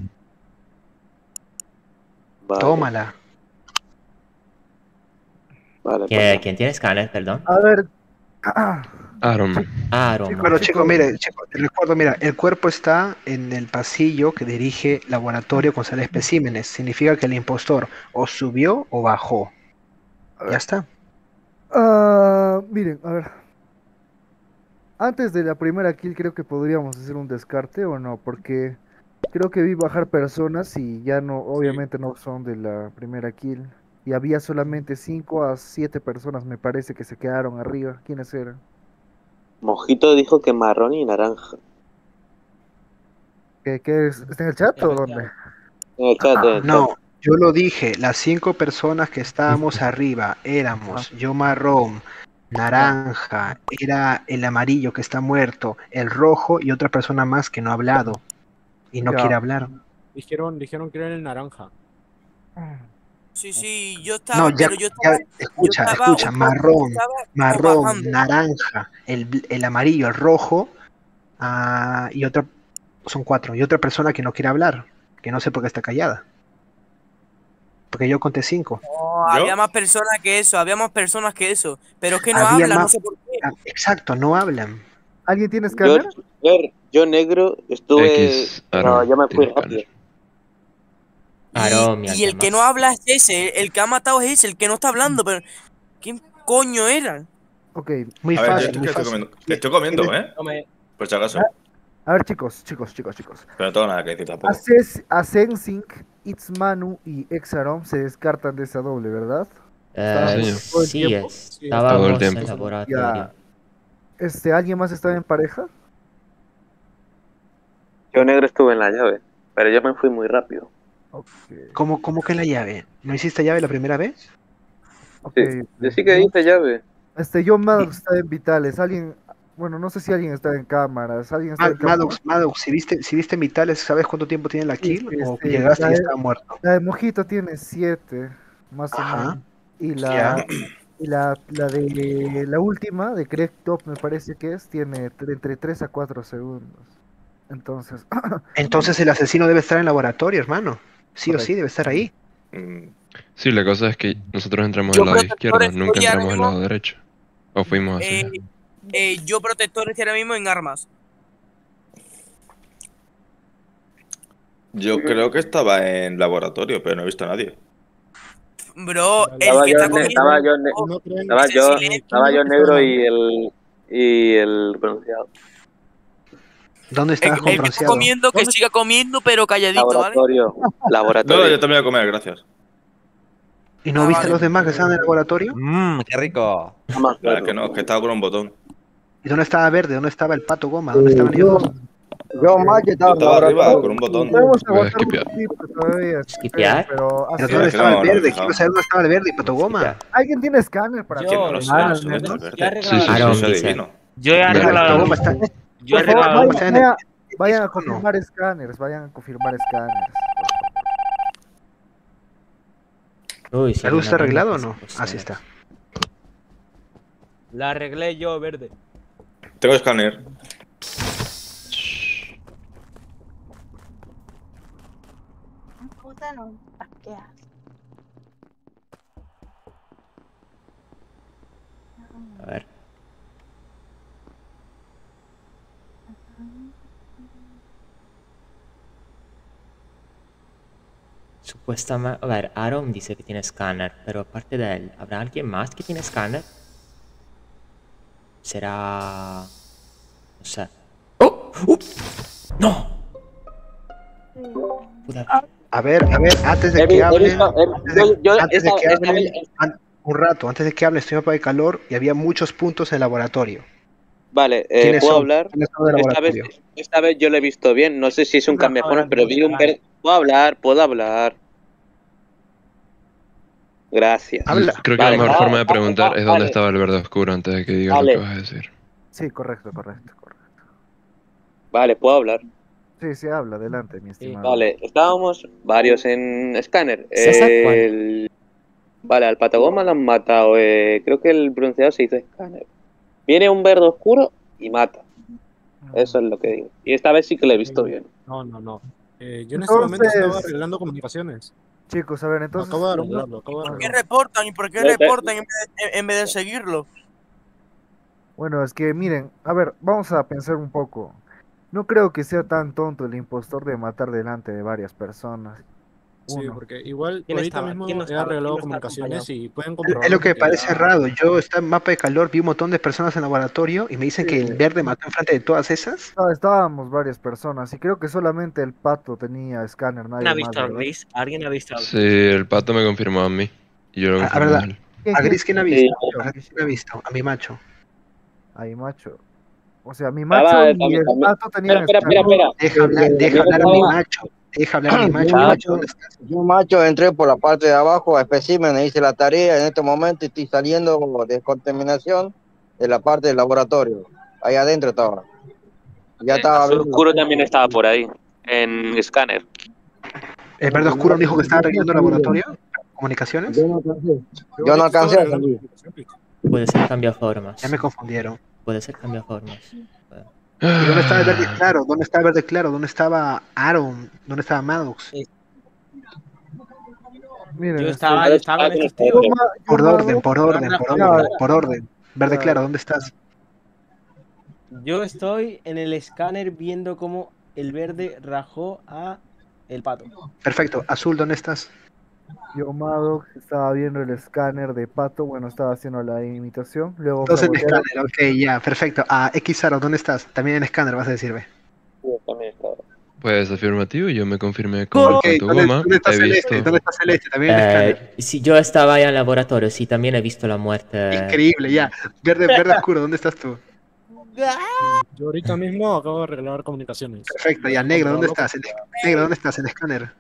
[SPEAKER 21] Vale,
[SPEAKER 14] Tómala.
[SPEAKER 21] vale,
[SPEAKER 8] ¿Quién,
[SPEAKER 21] pasa.
[SPEAKER 8] quién tiene escáner, perdón?
[SPEAKER 29] A ver.
[SPEAKER 33] Aaron.
[SPEAKER 8] Aaron.
[SPEAKER 14] Bueno, chicos, mire, chicos, te recuerdo, mira, el cuerpo está en el pasillo que dirige laboratorio con sala de especímenes. Significa que el impostor o subió o bajó. Ya está.
[SPEAKER 29] Ah, miren, a ver. Antes de la primera kill creo que podríamos hacer un descarte o no, porque creo que vi bajar personas y ya no, obviamente no son de la primera kill. Y había solamente 5 a 7 personas, me parece, que se quedaron arriba. ¿Quiénes eran?
[SPEAKER 21] Mojito dijo que marrón y naranja.
[SPEAKER 29] ¿Qué, qué es? ¿Está en el chat o dónde?
[SPEAKER 21] En el chat, en el chat.
[SPEAKER 14] No, yo lo dije, las cinco personas que estábamos arriba éramos yo marrón, naranja, era el amarillo que está muerto, el rojo y otra persona más que no ha hablado y no
[SPEAKER 23] Ya.
[SPEAKER 14] quiere hablar.
[SPEAKER 23] Dijeron, dijeron que era el naranja.
[SPEAKER 31] Sí, sí, yo estaba,
[SPEAKER 14] No, ya,
[SPEAKER 31] pero yo
[SPEAKER 14] ya,
[SPEAKER 31] estaba,
[SPEAKER 14] escucha,
[SPEAKER 31] yo estaba
[SPEAKER 14] escucha, marrón,
[SPEAKER 31] estaba
[SPEAKER 14] marrón,
[SPEAKER 31] bajando.
[SPEAKER 14] naranja, el, el amarillo, el rojo, ah, y otra, son cuatro, y otra persona que no quiere hablar, que no sé por qué está callada. Porque yo conté cinco.
[SPEAKER 31] No, había más personas que eso, había más personas que eso. Pero es que no
[SPEAKER 14] Había
[SPEAKER 31] hablan, no sé por qué.
[SPEAKER 14] ah, Exacto, no hablan.
[SPEAKER 29] ¿Alguien tiene
[SPEAKER 21] Yo,
[SPEAKER 29] escáner?
[SPEAKER 21] ver, yo negro estuve.
[SPEAKER 33] X,
[SPEAKER 21] no, yo me fui rápido.
[SPEAKER 8] Mi
[SPEAKER 31] Y el que no habla es ese, el que ha matado es ese, el que no está hablando, pero ¿quién coño era?
[SPEAKER 29] Ok,
[SPEAKER 14] Muy
[SPEAKER 30] A ver, yo
[SPEAKER 14] fácil,
[SPEAKER 30] estoy,
[SPEAKER 14] muy
[SPEAKER 30] estoy
[SPEAKER 14] fácil.
[SPEAKER 30] comiendo, estoy comiendo, ¿eh? Por si acaso.
[SPEAKER 29] a ver chicos, chicos, chicos, chicos.
[SPEAKER 30] Pero no tengo nada que decir tampoco.
[SPEAKER 29] Asensing, Itzmanu y Exarom se descartan de esa doble, ¿verdad?
[SPEAKER 8] Eh,
[SPEAKER 29] todo el
[SPEAKER 8] sí,
[SPEAKER 29] tiempo.
[SPEAKER 8] estábamos
[SPEAKER 33] Todo el tiempo.
[SPEAKER 29] Ya. Este, ¿alguien más estaba en pareja?
[SPEAKER 25] Yo negro estuve en la llave, pero yo me fui muy rápido.
[SPEAKER 14] ¿Cómo, ¿Cómo que la llave? ¿No hiciste llave la primera vez?
[SPEAKER 25] Sí, yo sí que hice llave.
[SPEAKER 29] Este, yo Maddox estaba en Vitales. Alguien, bueno, no sé si alguien está en cámaras. ¿Alguien está en cámaras?
[SPEAKER 14] Maddox, Maddox, si viste, si viste Vitales, ¿sabes cuánto tiempo tiene la kill? ¿O
[SPEAKER 29] Este,
[SPEAKER 14] llegaste
[SPEAKER 29] la
[SPEAKER 14] y
[SPEAKER 29] de-
[SPEAKER 14] estaba muerto?
[SPEAKER 29] La de Mojito tiene 7, más o menos. Y la, y la, la de la última, de Craig Top, me parece que es, tiene tre- entre 3 a 4 segundos. Entonces,
[SPEAKER 14] Entonces el asesino debe estar en laboratorio, hermano. Sí o sí, debe estar ahí.
[SPEAKER 33] Sí, la cosa es que nosotros entramos del lado izquierdo, nunca entramos del
[SPEAKER 31] mismo-
[SPEAKER 33] lado derecho. O fuimos así.
[SPEAKER 31] Eh, eh, yo protector estoy ahora mismo en armas.
[SPEAKER 30] Yo creo que estaba en laboratorio, pero no he visto a nadie.
[SPEAKER 31] Bro, el
[SPEAKER 25] Estaba
[SPEAKER 31] que
[SPEAKER 25] yo,
[SPEAKER 31] está
[SPEAKER 25] estaba yo, ne-
[SPEAKER 31] Oh,
[SPEAKER 25] estaba yo, estaba negro y el y el pronunciado.
[SPEAKER 14] ¿Dónde
[SPEAKER 31] El,
[SPEAKER 14] estabas
[SPEAKER 31] el
[SPEAKER 14] con
[SPEAKER 31] que está comiendo, que siga comiendo, pero calladito, ¿vale?
[SPEAKER 25] Laboratorio,
[SPEAKER 30] No,
[SPEAKER 25] laboratorio.
[SPEAKER 30] yo también voy a comer, gracias.
[SPEAKER 14] ¿Y no
[SPEAKER 31] Ah,
[SPEAKER 14] viste a los demás que estaban en el laboratorio?
[SPEAKER 34] Mmm, qué rico.
[SPEAKER 30] Claro que no, que estaba con un botón.
[SPEAKER 14] ¿Y dónde estaba Verde? ¿Dónde estaba el pato Goma? ¿Dónde estaban ellos?
[SPEAKER 21] Yo, macho, estaba,
[SPEAKER 30] Yo estaba arriba con un botón.
[SPEAKER 29] podemos
[SPEAKER 33] Voy a
[SPEAKER 29] aguantar un
[SPEAKER 33] skipear.
[SPEAKER 29] todavía.
[SPEAKER 8] ¿Skipear?
[SPEAKER 29] Pero,
[SPEAKER 14] ¿Pero
[SPEAKER 29] así-
[SPEAKER 14] dónde
[SPEAKER 30] es que
[SPEAKER 14] estaba
[SPEAKER 30] no,
[SPEAKER 14] el
[SPEAKER 30] no,
[SPEAKER 14] Verde?
[SPEAKER 30] no.
[SPEAKER 14] Quiero saber dónde estaba el Verde y pato Goma.
[SPEAKER 29] ¿Alguien tiene escáner para
[SPEAKER 35] Yo-
[SPEAKER 30] ¿Quién no lo sé?
[SPEAKER 8] Ah,
[SPEAKER 30] No
[SPEAKER 8] no, no,
[SPEAKER 30] verde.
[SPEAKER 33] Sí, sí, sí.
[SPEAKER 30] Divino.
[SPEAKER 34] Yo he arreglado.
[SPEAKER 14] Goma está...
[SPEAKER 34] Yo he arreglado.
[SPEAKER 29] vayan, a
[SPEAKER 14] ¿no?
[SPEAKER 29] confirmar escáneres, vayan a confirmar escáneres.
[SPEAKER 8] Uy,
[SPEAKER 14] ¿La luz está arreglada o no?
[SPEAKER 8] que se
[SPEAKER 14] Ah, está.
[SPEAKER 13] La arreglé yo, verde.
[SPEAKER 30] Tengo escáner.
[SPEAKER 27] Puta, no. ¿Qué haces?
[SPEAKER 8] A ver. Supuestamente, a ver, Aaron dice que tiene escáner, pero aparte de él, ¿habrá alguien más que tiene escáner? Será... No sé. ¡Oh! ¡Uh! ¡No! Pude haber-
[SPEAKER 14] A ver, a ver, antes de que hable, antes de, antes de que un rato, antes de que hable, estoy en mapa de calor y había muchos puntos en el laboratorio.
[SPEAKER 25] Vale, eh,
[SPEAKER 14] ¿Quiénes
[SPEAKER 25] ¿puedo
[SPEAKER 14] son?
[SPEAKER 25] hablar?
[SPEAKER 14] ¿Quiénes son del
[SPEAKER 25] Esta vez, esta vez yo lo he visto bien. No sé si es un cambiaformas, pero vi un verde. ¿Puedo hablar? ¿Puedo hablar? Gracias.
[SPEAKER 14] Habla.
[SPEAKER 33] Creo que
[SPEAKER 25] Vale.
[SPEAKER 33] la mejor forma de preguntar es dónde
[SPEAKER 25] vale.
[SPEAKER 33] estaba el verde oscuro antes de que digas
[SPEAKER 25] Vale.
[SPEAKER 33] lo que vas a decir.
[SPEAKER 29] Sí, correcto, correcto, correcto.
[SPEAKER 25] Vale, ¿puedo hablar?
[SPEAKER 29] Sí, sí, habla, adelante, mi estimado.
[SPEAKER 25] Vale, estábamos varios en escáner. El... Vale, al patagoma lo han matado. eh, creo que el bronceado se hizo escáner. Viene un verde oscuro y mata. Eso es lo que digo. Y esta vez sí que lo he visto bien.
[SPEAKER 23] No, no, no. Eh, yo en este momento estaba arreglando comunicaciones.
[SPEAKER 29] Chicos, a ver, entonces...
[SPEAKER 31] ¿Por qué reportan y por qué reportan en vez de, en vez de seguirlo?
[SPEAKER 29] Bueno, es que miren, a ver, vamos a pensar un poco. No creo que sea tan tonto el impostor de matar delante de varias personas.
[SPEAKER 23] Sí, porque igual
[SPEAKER 13] ¿Quién
[SPEAKER 23] ahorita
[SPEAKER 13] estaba?
[SPEAKER 23] mismo
[SPEAKER 13] ¿Quién no
[SPEAKER 23] comunicaciones y pueden
[SPEAKER 14] Es lo que me parece raro. Yo estaba en mapa de calor, vi un montón de personas en laboratorio y me dicen que el verde mató enfrente de todas esas.
[SPEAKER 29] Ah, Estábamos varias personas y creo que solamente el pato tenía escáner, nadie
[SPEAKER 34] ¿Alguien ha
[SPEAKER 29] más,
[SPEAKER 34] visto a. Gris? ¿Alguien ha visto a Gris?
[SPEAKER 33] Sí, el pato me confirmó a mí. Yo lo
[SPEAKER 14] A, a
[SPEAKER 33] confirmé a
[SPEAKER 14] verdad. ¿a Gris quién ha visto? ¿A Gris quién ha visto? A mi macho.
[SPEAKER 29] Ahí, macho. O sea, mi
[SPEAKER 25] Ah,
[SPEAKER 29] macho
[SPEAKER 25] va,
[SPEAKER 29] y
[SPEAKER 25] también-
[SPEAKER 29] el
[SPEAKER 25] también-
[SPEAKER 29] pato tenían
[SPEAKER 25] Espera, espera, espera.
[SPEAKER 14] Deja hablar, deja hablar a mi
[SPEAKER 25] estaba-
[SPEAKER 14] Deja hablar a mi macho.
[SPEAKER 21] Yo, macho, entré por la parte de abajo a especímenes, hice la tarea. En este momento estoy saliendo de contaminación de la parte del laboratorio. Ahí adentro estaba. Ya estaba
[SPEAKER 25] Azul
[SPEAKER 21] viendo-
[SPEAKER 25] oscuro también estaba por ahí, en escáner.
[SPEAKER 14] ¿El verde oscuro dijo que estaba arreglando el laboratorio? ¿Comunicaciones?
[SPEAKER 21] Yo no alcancé. Yo no alcancé a salir.
[SPEAKER 8] Puede ser cambiaformas.
[SPEAKER 14] Ya me confundieron.
[SPEAKER 8] Puede ser cambiaformas.
[SPEAKER 14] ¿Y dónde estaba el verde claro? ¿Dónde estaba el verde claro? ¿Dónde estaba Aaron? ¿Dónde estaba Maddox?
[SPEAKER 29] Miren,
[SPEAKER 13] Yo
[SPEAKER 29] este,
[SPEAKER 13] estaba, yo estaba en
[SPEAKER 14] Por orden, por orden, por orden, por orden. Verde claro, ¿dónde estás?
[SPEAKER 13] Yo estoy en el escáner viendo cómo el verde rajó a
[SPEAKER 36] el pato.
[SPEAKER 14] Perfecto. Azul, ¿dónde estás?
[SPEAKER 29] Yo, Maddox, estaba viendo el escáner de Pato, bueno, estaba haciendo la imitación. Luego
[SPEAKER 14] Dos en escáner, ok, ya, perfecto. Ah, Xaro, ¿dónde estás? También en escáner, vas a decirme.
[SPEAKER 33] Pues afirmativo, yo me confirmé con
[SPEAKER 14] Ok,
[SPEAKER 33] Pato
[SPEAKER 14] ¿dónde,
[SPEAKER 33] Goma.
[SPEAKER 14] dónde está
[SPEAKER 33] He
[SPEAKER 14] Celeste?
[SPEAKER 33] visto.
[SPEAKER 14] ¿Dónde está Celeste? También en escáner.
[SPEAKER 8] Eh, sí, yo estaba ahí en laboratorio, sí, también he visto la muerte.
[SPEAKER 14] Increíble, ya. Verde, verde oscuro, ¿dónde estás tú?
[SPEAKER 23] Yo ahorita mismo acabo de arreglar comunicaciones.
[SPEAKER 14] Perfecto, ya. Negro, ¿dónde estás? En- Negro, ¿dónde estás? En escáner.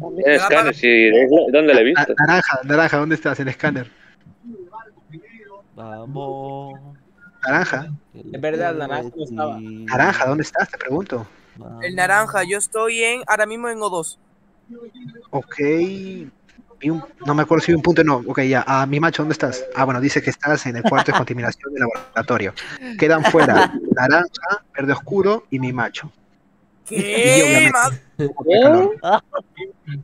[SPEAKER 25] En escáner, sí. ¿Dónde le he visto?
[SPEAKER 14] Na- Naranja, naranja, ¿dónde estás? En escáner.
[SPEAKER 26] Vamos.
[SPEAKER 14] Naranja.
[SPEAKER 36] Es verdad, la naranja no estaba.
[SPEAKER 14] Naranja, ¿dónde estás? Te pregunto.
[SPEAKER 31] El naranja, yo estoy en ahora mismo en O2.
[SPEAKER 14] Ok. Un- no me acuerdo si un punto no. Ok, ya. Ah, mi macho, ¿dónde estás? Ah, bueno, dice que estás en el cuarto de contaminación del laboratorio. Quedan fuera naranja, verde oscuro y mi macho.
[SPEAKER 31] ¿Qué?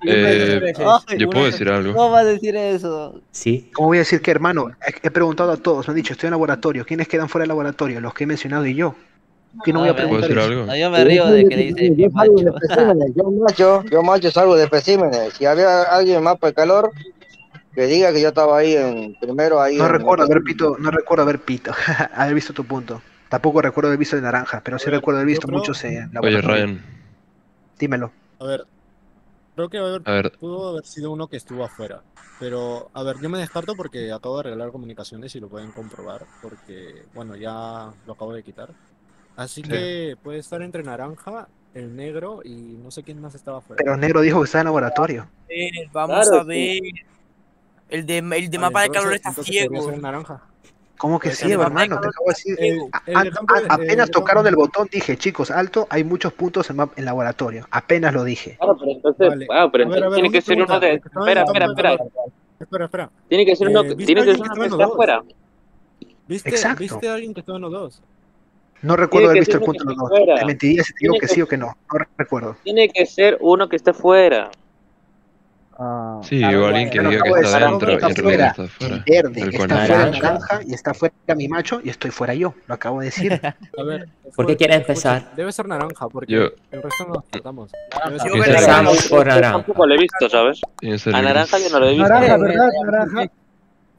[SPEAKER 33] Eh, yo puedo decir algo.
[SPEAKER 26] ¿Cómo vas a decir eso?
[SPEAKER 8] Sí.
[SPEAKER 14] ¿Cómo voy a decir que, hermano? He, preguntado a todos, me han dicho, estoy en laboratorio. ¿Quiénes quedan fuera del laboratorio? Los que he mencionado y yo. ¿Qué no voy a preguntar
[SPEAKER 33] ¿Puedo
[SPEAKER 14] eso?
[SPEAKER 33] decir algo?
[SPEAKER 26] No, yo me río de que le dice
[SPEAKER 21] Yo salgo de
[SPEAKER 26] macho.
[SPEAKER 21] especímenes, yo macho, yo macho salgo de especímenes. Si había alguien en mapa de calor, que diga que yo estaba ahí en primero ahí.
[SPEAKER 14] No
[SPEAKER 21] en-
[SPEAKER 14] recuerdo haber pito, no recuerdo haber pito, haber visto tu punto. Tampoco recuerdo haber visto el naranja, pero sí recuerdo haber visto
[SPEAKER 23] creo-
[SPEAKER 14] muchos en
[SPEAKER 33] Oye,
[SPEAKER 14] laboratorio.
[SPEAKER 33] Ryan.
[SPEAKER 14] Dímelo.
[SPEAKER 23] A ver, creo que haber-
[SPEAKER 33] A ver.
[SPEAKER 23] pudo haber sido uno que estuvo afuera. Pero, a ver, yo me descarto porque acabo de arreglar comunicaciones y lo pueden comprobar. Porque, bueno, ya lo acabo de quitar. Así
[SPEAKER 14] Sí.
[SPEAKER 23] que puede estar entre naranja, el negro y no sé quién más estaba afuera.
[SPEAKER 14] Pero Negro dijo que estaba en laboratorio.
[SPEAKER 31] Eh, vamos
[SPEAKER 23] Claro,
[SPEAKER 31] a ver. El de, el de
[SPEAKER 23] Vale,
[SPEAKER 31] mapa de calor está ciego.
[SPEAKER 23] ser naranja.
[SPEAKER 14] ¿Cómo que
[SPEAKER 23] de
[SPEAKER 14] hermano? Te acabo de decir.
[SPEAKER 23] el-
[SPEAKER 14] a-
[SPEAKER 23] el
[SPEAKER 14] a-
[SPEAKER 23] de campo-
[SPEAKER 14] a-
[SPEAKER 23] el
[SPEAKER 14] apenas tocaron el botón, dije, chicos, alto, hay muchos puntos en, en laboratorio. Apenas lo dije.
[SPEAKER 25] Claro, pero entonces,
[SPEAKER 23] Vale.
[SPEAKER 25] ah, pero
[SPEAKER 23] ver,
[SPEAKER 25] entonces
[SPEAKER 23] ver,
[SPEAKER 25] tiene que ser uno de.
[SPEAKER 23] en
[SPEAKER 25] Espera, espera, espera.
[SPEAKER 23] Espera, espera.
[SPEAKER 25] Tiene que ser uno,
[SPEAKER 23] Eh,
[SPEAKER 25] que-
[SPEAKER 23] ¿viste
[SPEAKER 25] tiene que ser uno que
[SPEAKER 23] en
[SPEAKER 25] afuera.
[SPEAKER 23] ¿Viste,
[SPEAKER 14] Exacto.
[SPEAKER 23] ¿Viste a alguien que estaba en los dos?
[SPEAKER 14] No recuerdo haber visto el punto de los dos. Te mentiría si te digo que sí o que no. No recuerdo.
[SPEAKER 25] Tiene que ser uno que esté fuera.
[SPEAKER 29] Ah,
[SPEAKER 33] Sí, o alguien que diga que está dentro y en
[SPEAKER 14] está
[SPEAKER 33] realidad
[SPEAKER 14] fuera
[SPEAKER 33] está
[SPEAKER 14] el
[SPEAKER 33] afuera.
[SPEAKER 14] verde,
[SPEAKER 33] El
[SPEAKER 14] está fuera
[SPEAKER 8] naranja.
[SPEAKER 14] y está fuera mi macho y estoy fuera yo. Lo acabo de decir.
[SPEAKER 23] A ver.
[SPEAKER 8] ¿Por qué
[SPEAKER 23] escucha,
[SPEAKER 8] quiere
[SPEAKER 23] escucha,
[SPEAKER 8] empezar?
[SPEAKER 23] Debe ser naranja, porque
[SPEAKER 33] Yo-
[SPEAKER 23] el resto no nos tratamos.
[SPEAKER 8] Empezamos por
[SPEAKER 25] Yo
[SPEAKER 8] naranja.
[SPEAKER 25] tampoco lo he visto, ¿sabes? A naranja yo no lo he visto.
[SPEAKER 29] naranja, ¿verdad? Naranja.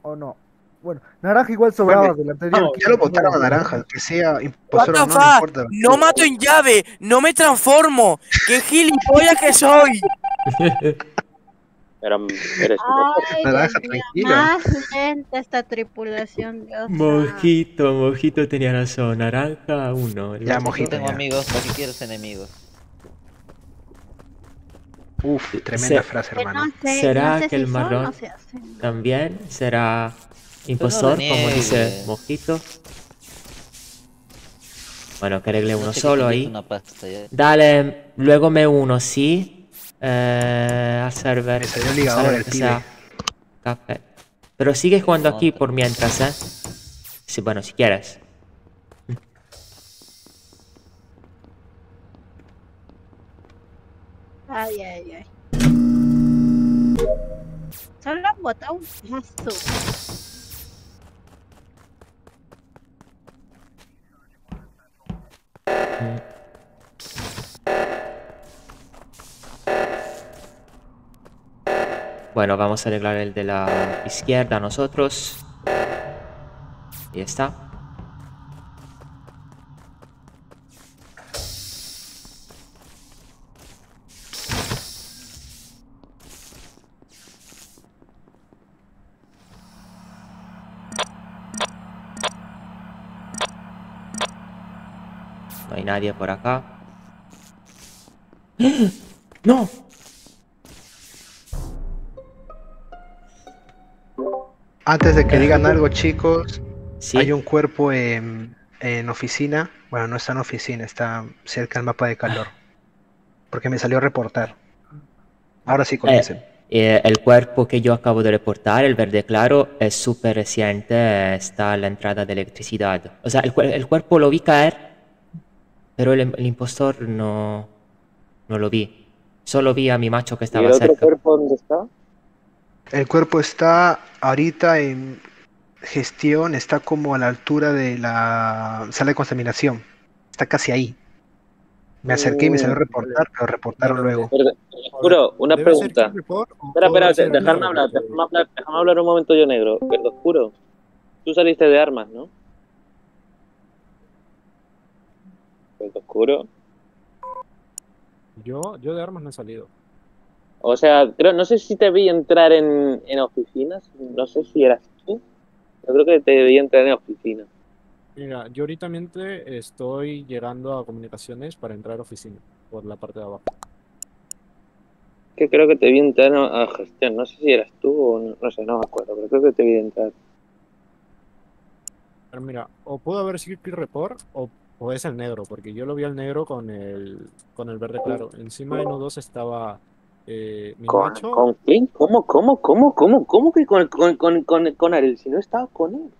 [SPEAKER 29] ¿O no? Bueno, naranja igual sobraba
[SPEAKER 14] Bueno,
[SPEAKER 29] del anterior.
[SPEAKER 14] No, ya lo votaron a naranja, que sea impostor o no, no importa.
[SPEAKER 31] No mato en llave, no me transformo. ¡Qué gilipollas que soy!
[SPEAKER 25] Era, eres
[SPEAKER 27] Ay,
[SPEAKER 14] Naranja, tranquila.
[SPEAKER 27] más lenta esta tripulación, Dios.
[SPEAKER 8] Mojito, Mojito tenía razón. Naranja, uno.
[SPEAKER 14] Ya, Mojito,
[SPEAKER 26] tengo amigos, ¿para qué quieres enemigos?
[SPEAKER 14] Uf, tremenda
[SPEAKER 8] Se-
[SPEAKER 14] frase, hermano.
[SPEAKER 27] no sé,
[SPEAKER 8] ¿Será
[SPEAKER 27] no sé
[SPEAKER 8] que
[SPEAKER 27] si
[SPEAKER 8] el
[SPEAKER 27] son
[SPEAKER 8] marrón también será impostor, como dice. Mojito? Bueno, que arregle uno
[SPEAKER 26] No sé qué
[SPEAKER 8] solo ahí.
[SPEAKER 26] pasta.
[SPEAKER 8] Dale, luego me uno, sí. Eh, al server.
[SPEAKER 14] Me salió ligador
[SPEAKER 8] Sabe
[SPEAKER 14] el pibe.
[SPEAKER 8] sea Café. Pero sigue jugando aquí por mientras, ¿eh? Sí, bueno, si quieres.
[SPEAKER 27] Ay, ay, ay. Solo han botado un paso.
[SPEAKER 8] Bueno, vamos a arreglar el de la izquierda nosotros. Y está. No hay nadie por acá. ¡No!
[SPEAKER 14] Antes de que digan algo, chicos,
[SPEAKER 8] Sí.
[SPEAKER 14] hay un cuerpo en, en oficina. Bueno, no está en oficina, está cerca del mapa de calor. Porque me salió a reportar. Ahora sí comiencen.
[SPEAKER 8] Eh, el cuerpo que yo acabo de reportar, el verde claro, es súper reciente, está a la entrada de electricidad. O sea, el, el cuerpo lo vi caer, pero el, el impostor no, no lo vi. Solo vi a mi macho que
[SPEAKER 25] ¿Y
[SPEAKER 8] estaba
[SPEAKER 25] el otro
[SPEAKER 8] cerca.
[SPEAKER 25] cuerpo dónde está?
[SPEAKER 14] El cuerpo está ahorita en gestión, está como a la altura de la sala de contaminación. Está casi ahí. Me acerqué y me salió reportar, pero reportaron luego.
[SPEAKER 25] Oscuro, una
[SPEAKER 23] ¿Debe ser
[SPEAKER 25] pregunta.
[SPEAKER 23] Report
[SPEAKER 25] Espera, espera, dejarme hablar, déjame hablar, déjame hablar un momento yo negro. Verde oscuro. Tú saliste de armas, ¿no? Verde oscuro.
[SPEAKER 23] Yo, yo de armas no he salido.
[SPEAKER 25] O sea, creo, no sé si te vi entrar en, en oficinas, no sé si eras tú. Yo creo que te vi entrar en oficinas.
[SPEAKER 23] Mira, yo ahorita estoy llegando a comunicaciones para entrar a oficina, por la parte de abajo.
[SPEAKER 25] Que creo que te vi entrar a gestión, no sé si eras tú o no, no sé, no me acuerdo, pero creo que te vi entrar.
[SPEAKER 23] Pero mira, o pudo haber Kill Report o, o es el negro, porque yo lo vi al negro con el, con el verde claro. Encima de dos estaba eh, mi
[SPEAKER 25] ¿Con,
[SPEAKER 23] macho.
[SPEAKER 25] ¿Con quién? ¿Cómo, cómo, cómo, cómo, cómo que con, con, con, con, con Ariel? Si no estaba con él.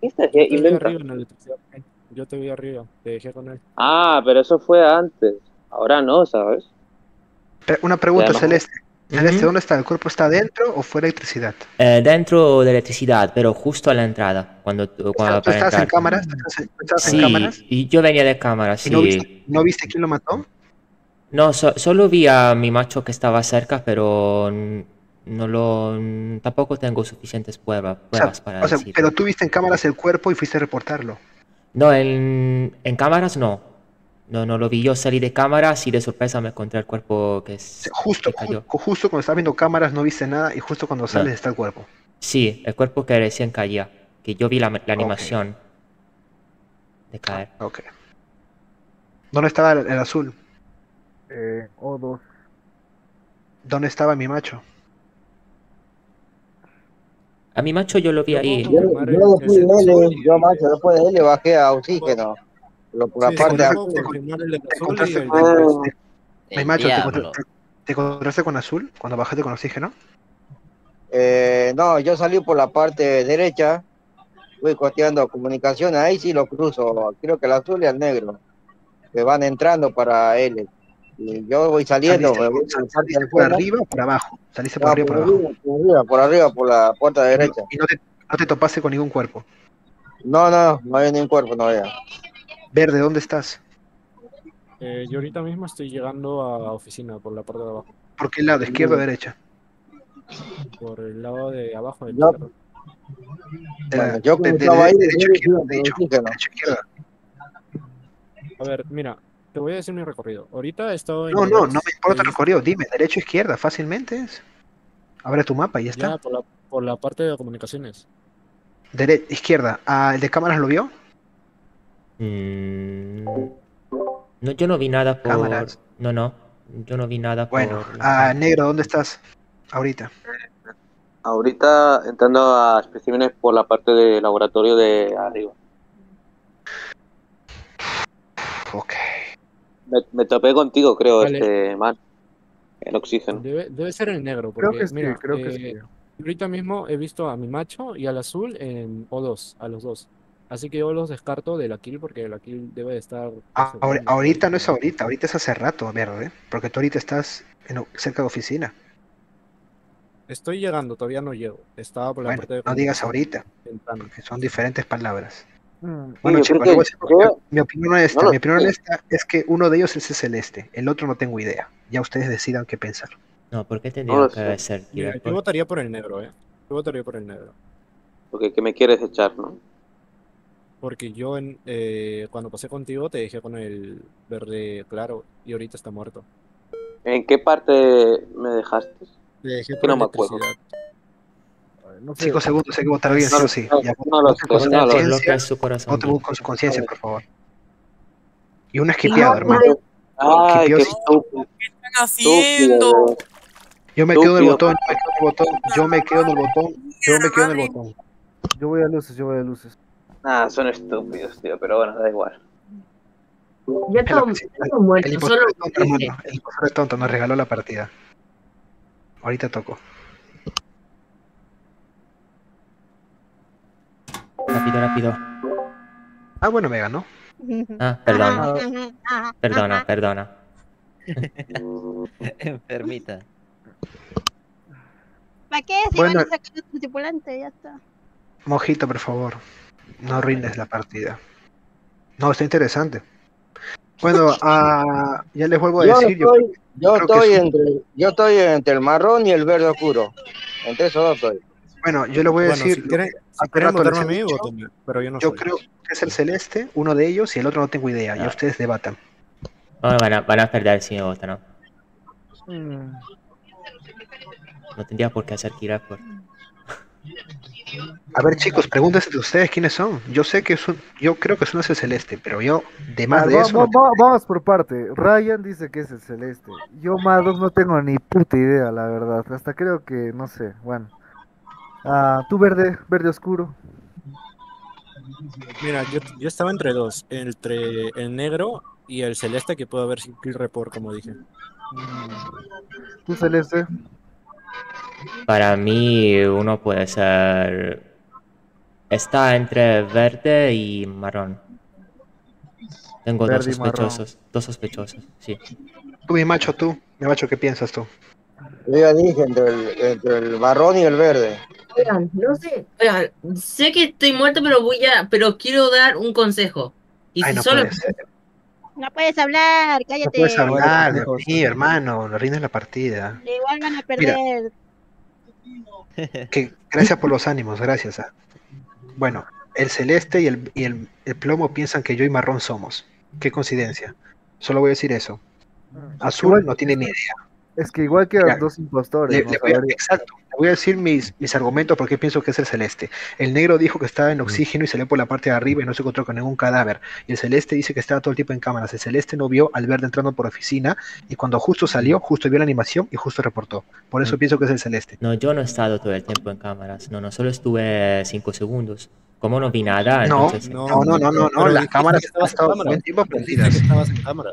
[SPEAKER 25] ¿Qué estás
[SPEAKER 23] Yo te vi arriba en electricidad. Yo te vi arriba, te dejé con él.
[SPEAKER 25] Ah, pero eso fue antes. Ahora no, ¿sabes?
[SPEAKER 14] Pe- Una pregunta, Celeste. Celeste,
[SPEAKER 8] Ujú.
[SPEAKER 14] ¿dónde está? ¿El cuerpo está adentro o fuera de electricidad?
[SPEAKER 8] Eh, dentro de electricidad, pero justo a la entrada, cuando, tú- cuando
[SPEAKER 14] ¿Tú
[SPEAKER 8] para
[SPEAKER 14] estabas en cámaras? ¿Tú estabas en- en
[SPEAKER 8] Sí,
[SPEAKER 14] cámaras?
[SPEAKER 8] y yo venía de cámara,
[SPEAKER 14] ¿Y no viste, no viste quién lo mató?
[SPEAKER 8] No, so- solo vi a mi macho que estaba cerca, pero no lo, tampoco tengo suficientes pruebas,
[SPEAKER 14] O sea,
[SPEAKER 8] pruebas para
[SPEAKER 14] o sea,
[SPEAKER 8] decir.
[SPEAKER 14] pero tú viste en cámaras el cuerpo y fuiste a reportarlo.
[SPEAKER 8] No, en, en cámaras no. No, no lo vi. Yo salí de cámaras y de sorpresa me encontré el cuerpo que, es,
[SPEAKER 14] Justo,
[SPEAKER 8] que cayó.
[SPEAKER 14] ju- justo cuando estabas viendo cámaras no viste nada y justo cuando sales está el cuerpo.
[SPEAKER 8] Sí, el cuerpo que recién caía. Que yo vi la, la animación de caer.
[SPEAKER 14] Ok. ¿Dónde estaba el, el azul?
[SPEAKER 29] Eh, O2.
[SPEAKER 14] ¿Dónde estaba mi macho?
[SPEAKER 8] A mi macho yo lo vi ahí.
[SPEAKER 21] Yo, yo después de él, yo macho, después de él le bajé a oxígeno. Lo, por la
[SPEAKER 23] Sí,
[SPEAKER 21] parte de
[SPEAKER 23] podemos confirmar el de
[SPEAKER 14] ¿Te encontraste con,
[SPEAKER 23] de
[SPEAKER 14] te- mi macho, ¿te,
[SPEAKER 21] diablo.
[SPEAKER 14] encontra- te- te encontraste con azul cuando bajaste con oxígeno?
[SPEAKER 21] Eh, no, yo salí por la parte derecha, fui costeando comunicación, ahí sí lo cruzo, creo que el azul y el negro, que van entrando para él. Y yo voy saliendo,
[SPEAKER 14] ¿Saliste,
[SPEAKER 21] me voy
[SPEAKER 14] saliste por arriba o por abajo? ¿Saliste por
[SPEAKER 21] No,
[SPEAKER 14] arriba o por
[SPEAKER 21] por
[SPEAKER 14] abajo?
[SPEAKER 21] arriba, por arriba, por arriba, por la puerta derecha.
[SPEAKER 14] Y no te, no te topaste con ningún cuerpo.
[SPEAKER 21] No, no, no hay ningún cuerpo, no había.
[SPEAKER 14] Verde, ¿dónde estás?
[SPEAKER 23] Eh, yo ahorita mismo estoy llegando a oficina por la parte de abajo.
[SPEAKER 14] ¿Por qué lado? ¿Izquierda o derecha?
[SPEAKER 23] Por el lado de abajo del.
[SPEAKER 21] Bueno, yo
[SPEAKER 14] de- de-
[SPEAKER 21] estaba ahí,
[SPEAKER 14] derecha, izquierda, de derecha, izquierda.
[SPEAKER 23] A ver, mira, te voy a decir mi recorrido. Ahorita he estado en
[SPEAKER 14] No, no,
[SPEAKER 23] O2,
[SPEAKER 14] no me importa el recorrido. Dime, derecha o izquierda, fácilmente es. Abre tu mapa y ya
[SPEAKER 23] Ya,
[SPEAKER 14] está.
[SPEAKER 23] por la, por la parte de comunicaciones.
[SPEAKER 14] Dere- izquierda. Ah, ¿El de cámaras lo vio?
[SPEAKER 8] Mm, no, yo no vi nada por.
[SPEAKER 14] Cámaras.
[SPEAKER 8] No, no. Yo no vi nada
[SPEAKER 14] Bueno,
[SPEAKER 8] por.
[SPEAKER 14] ah, negro, ¿dónde estás? Ahorita.
[SPEAKER 25] Ahorita entrando a especímenes por la parte de laboratorio de arriba.
[SPEAKER 14] Ok.
[SPEAKER 25] Me, me topé contigo, creo,
[SPEAKER 23] Vale.
[SPEAKER 25] este man. En oxígeno.
[SPEAKER 23] Debe, debe ser el negro,
[SPEAKER 29] Creo que sí,
[SPEAKER 23] mira,
[SPEAKER 29] creo que
[SPEAKER 23] eh,
[SPEAKER 29] sí.
[SPEAKER 23] ahorita mismo he visto a mi macho y al azul en O2, a los dos. Así que yo los descarto de la kill porque la kill debe de estar.
[SPEAKER 14] Ah,
[SPEAKER 23] pues, bueno,
[SPEAKER 14] ahorita no es ahorita, ahorita es hace rato, verde. Porque tú ahorita estás en cerca de oficina.
[SPEAKER 23] Estoy llegando, todavía no llego. Estaba por la
[SPEAKER 14] Bueno,
[SPEAKER 23] parte de
[SPEAKER 14] no digas ahorita,
[SPEAKER 23] entrando.
[SPEAKER 14] que son diferentes palabras.
[SPEAKER 29] Mm,
[SPEAKER 14] Bueno, chicos, porque mi opinión honesta,
[SPEAKER 25] no
[SPEAKER 14] mi opinión honesta es que uno de ellos es el celeste, el otro no tengo idea. Ya ustedes decidan qué pensar.
[SPEAKER 8] No, ¿por qué tendría
[SPEAKER 25] lo
[SPEAKER 8] que
[SPEAKER 25] sé.
[SPEAKER 8] ser
[SPEAKER 23] Mira, yo votaría por el negro, ¿eh? Yo votaría por el negro.
[SPEAKER 25] Porque que me quieres echar, ¿no?
[SPEAKER 23] Porque yo en, eh, cuando pasé contigo te dejé con el verde claro y ahorita está muerto.
[SPEAKER 25] ¿En qué parte me dejaste?
[SPEAKER 23] Te dejé por
[SPEAKER 25] no me acuerdo.
[SPEAKER 29] No
[SPEAKER 14] Cinco segundos, hay que votar bien, sí o sí.
[SPEAKER 25] no,
[SPEAKER 14] Ya,
[SPEAKER 25] no lo
[SPEAKER 14] su
[SPEAKER 25] no
[SPEAKER 8] corazón.
[SPEAKER 14] voten con su conciencia, por favor. Y uno esquipeado, hermano.
[SPEAKER 25] Ay,
[SPEAKER 14] Esquipeó
[SPEAKER 25] qué
[SPEAKER 14] sí.
[SPEAKER 25] estúpido.
[SPEAKER 31] ¿Qué están haciendo?
[SPEAKER 14] Yo me quedo en el botón, yo me quedo en el botón, yo me quedo en el botón, yo me quedo en el botón.
[SPEAKER 29] yo voy a luces, yo voy a luces.
[SPEAKER 25] Ah, son estúpidos, tío, pero bueno, da igual.
[SPEAKER 24] Ya
[SPEAKER 14] El,
[SPEAKER 24] todo,
[SPEAKER 14] el
[SPEAKER 24] muerto,
[SPEAKER 14] impostor
[SPEAKER 24] solo
[SPEAKER 14] es tonto, hermano. El impostor es tonto, nos regaló la partida. Ahorita tocó.
[SPEAKER 8] Rápido, rápido.
[SPEAKER 14] Ah, bueno, me ganó.
[SPEAKER 8] Ah, perdona. Perdona, perdona.
[SPEAKER 26] Enfermita.
[SPEAKER 27] ¿Para qué? Si
[SPEAKER 14] Bueno.
[SPEAKER 27] van a sacar a tu tripulante, ya está.
[SPEAKER 14] Mojito, por favor. No rindes la partida. No, está interesante. Bueno, ah, ya les vuelvo a
[SPEAKER 21] Yo
[SPEAKER 14] decir.
[SPEAKER 21] estoy, yo
[SPEAKER 14] creo que
[SPEAKER 21] estoy
[SPEAKER 14] es-
[SPEAKER 21] entre, yo estoy entre el marrón y el verde oscuro. Entre esos dos estoy.
[SPEAKER 14] Bueno, yo le voy a
[SPEAKER 23] Bueno,
[SPEAKER 14] decir.
[SPEAKER 23] si quieren, si quieren
[SPEAKER 14] rato les
[SPEAKER 23] a mí, pero yo no
[SPEAKER 14] Yo
[SPEAKER 23] soy.
[SPEAKER 14] creo que es el celeste, uno de ellos, y el otro no tengo idea. Ya ustedes debatan.
[SPEAKER 8] No, van, a, van a perder si me votan, ¿no?
[SPEAKER 29] Mm,
[SPEAKER 8] No tendría por qué hacer Kira por...
[SPEAKER 14] A ver, chicos, pregúntense de ustedes quiénes son. Yo sé que es un, yo creo que es uno es el celeste, pero yo, de más
[SPEAKER 29] ah,
[SPEAKER 14] de
[SPEAKER 29] va-
[SPEAKER 14] eso,
[SPEAKER 29] va-
[SPEAKER 14] no tengo-
[SPEAKER 29] va- vamos por parte. Ryan dice que es el celeste. Yo Mados no tengo ni puta idea, la verdad. Hasta creo que, no sé, bueno. Ah, tú verde, verde oscuro.
[SPEAKER 23] Mira, yo, yo estaba entre dos, entre el negro y el celeste, que puedo ver sin kill report, como dije.
[SPEAKER 29] Tú celeste.
[SPEAKER 8] Para mí, uno puede ser... Está entre verde y marrón. Tengo dos
[SPEAKER 14] Verde
[SPEAKER 8] sospechosos. Dos sospechosos, sí.
[SPEAKER 14] Tú, mi macho, tú. Mi macho, ¿qué piensas tú?
[SPEAKER 21] Yo ya dije entre el, entre el marrón y el verde.
[SPEAKER 24] Oigan, no sé. Oigan, sé que estoy muerto, pero voy a. Pero quiero dar un consejo. Y
[SPEAKER 14] Ay,
[SPEAKER 24] si
[SPEAKER 14] no
[SPEAKER 24] solo.
[SPEAKER 14] puede ser.
[SPEAKER 27] No puedes hablar,
[SPEAKER 14] No
[SPEAKER 27] cállate.
[SPEAKER 14] puedes hablar, sí, hermano, le rindes la partida.
[SPEAKER 27] Igual van a
[SPEAKER 14] Mira. Que, gracias por los ánimos, gracias. ah. Bueno, el celeste y el, y el, el plomo piensan que yo y marrón somos. Qué coincidencia. Solo voy a decir eso. Azul
[SPEAKER 29] Igual-
[SPEAKER 14] no tiene ni idea.
[SPEAKER 29] Es que igual quedan
[SPEAKER 14] Mira,
[SPEAKER 29] dos impostores.
[SPEAKER 14] Le-
[SPEAKER 29] ¿no?
[SPEAKER 14] le voy a-
[SPEAKER 29] Sabría-
[SPEAKER 14] exacto. Le voy a decir mis, mis argumentos porque pienso que es el celeste. El negro dijo que estaba en oxígeno y salió por la parte de arriba y no se encontró con ningún cadáver. Y el celeste dice que estaba todo el tiempo en cámaras. El celeste no vio al verde entrando por oficina y cuando justo salió, justo vio la animación y justo reportó. Por eso pienso que es el celeste.
[SPEAKER 8] No, yo no he estado todo el tiempo en cámaras. No, no, solo estuve cinco segundos. Como no vi nada,
[SPEAKER 14] No,
[SPEAKER 8] entonces...
[SPEAKER 14] no, no, no, no, no,
[SPEAKER 23] Pero
[SPEAKER 14] las cámaras
[SPEAKER 23] que cámara.
[SPEAKER 14] todo el tiempo prendidas.
[SPEAKER 23] que estabas en cámara.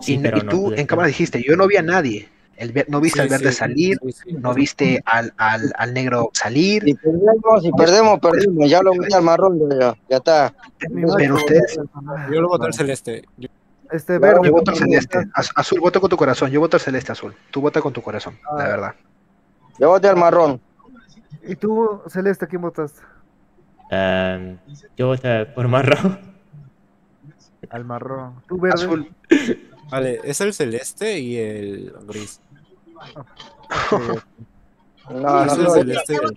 [SPEAKER 8] Sí,
[SPEAKER 14] y,
[SPEAKER 8] pero
[SPEAKER 14] y
[SPEAKER 8] no
[SPEAKER 14] tú en cámara dijiste, yo no vi a nadie. El no viste
[SPEAKER 23] Sí,
[SPEAKER 14] al verde
[SPEAKER 23] sí,
[SPEAKER 14] salir,
[SPEAKER 23] sí, sí.
[SPEAKER 14] no viste al, al, al negro salir.
[SPEAKER 21] Si perdemos, si perdemos, perdimos. Ya lo metí al marrón, ya, ya está.
[SPEAKER 14] Pero ustedes,
[SPEAKER 23] Yo lo voté al celeste. Yo-
[SPEAKER 29] Este
[SPEAKER 14] Claro,
[SPEAKER 29] verde.
[SPEAKER 14] yo voto al
[SPEAKER 29] ¿cómo
[SPEAKER 14] celeste. Azul, voto con tu corazón. Yo voto al celeste azul. Tú vota con tu corazón, la verdad.
[SPEAKER 21] Yo voté al marrón.
[SPEAKER 29] ¿Y tú, celeste, quién votaste?
[SPEAKER 8] Em, yo voté por marrón.
[SPEAKER 29] Al marrón. ¿Tú verde?
[SPEAKER 14] Azul.
[SPEAKER 23] Vale, es el celeste y el gris.
[SPEAKER 21] No,
[SPEAKER 23] Es
[SPEAKER 21] no,
[SPEAKER 23] el
[SPEAKER 21] no.
[SPEAKER 23] El
[SPEAKER 14] azul.
[SPEAKER 23] celeste, el
[SPEAKER 14] al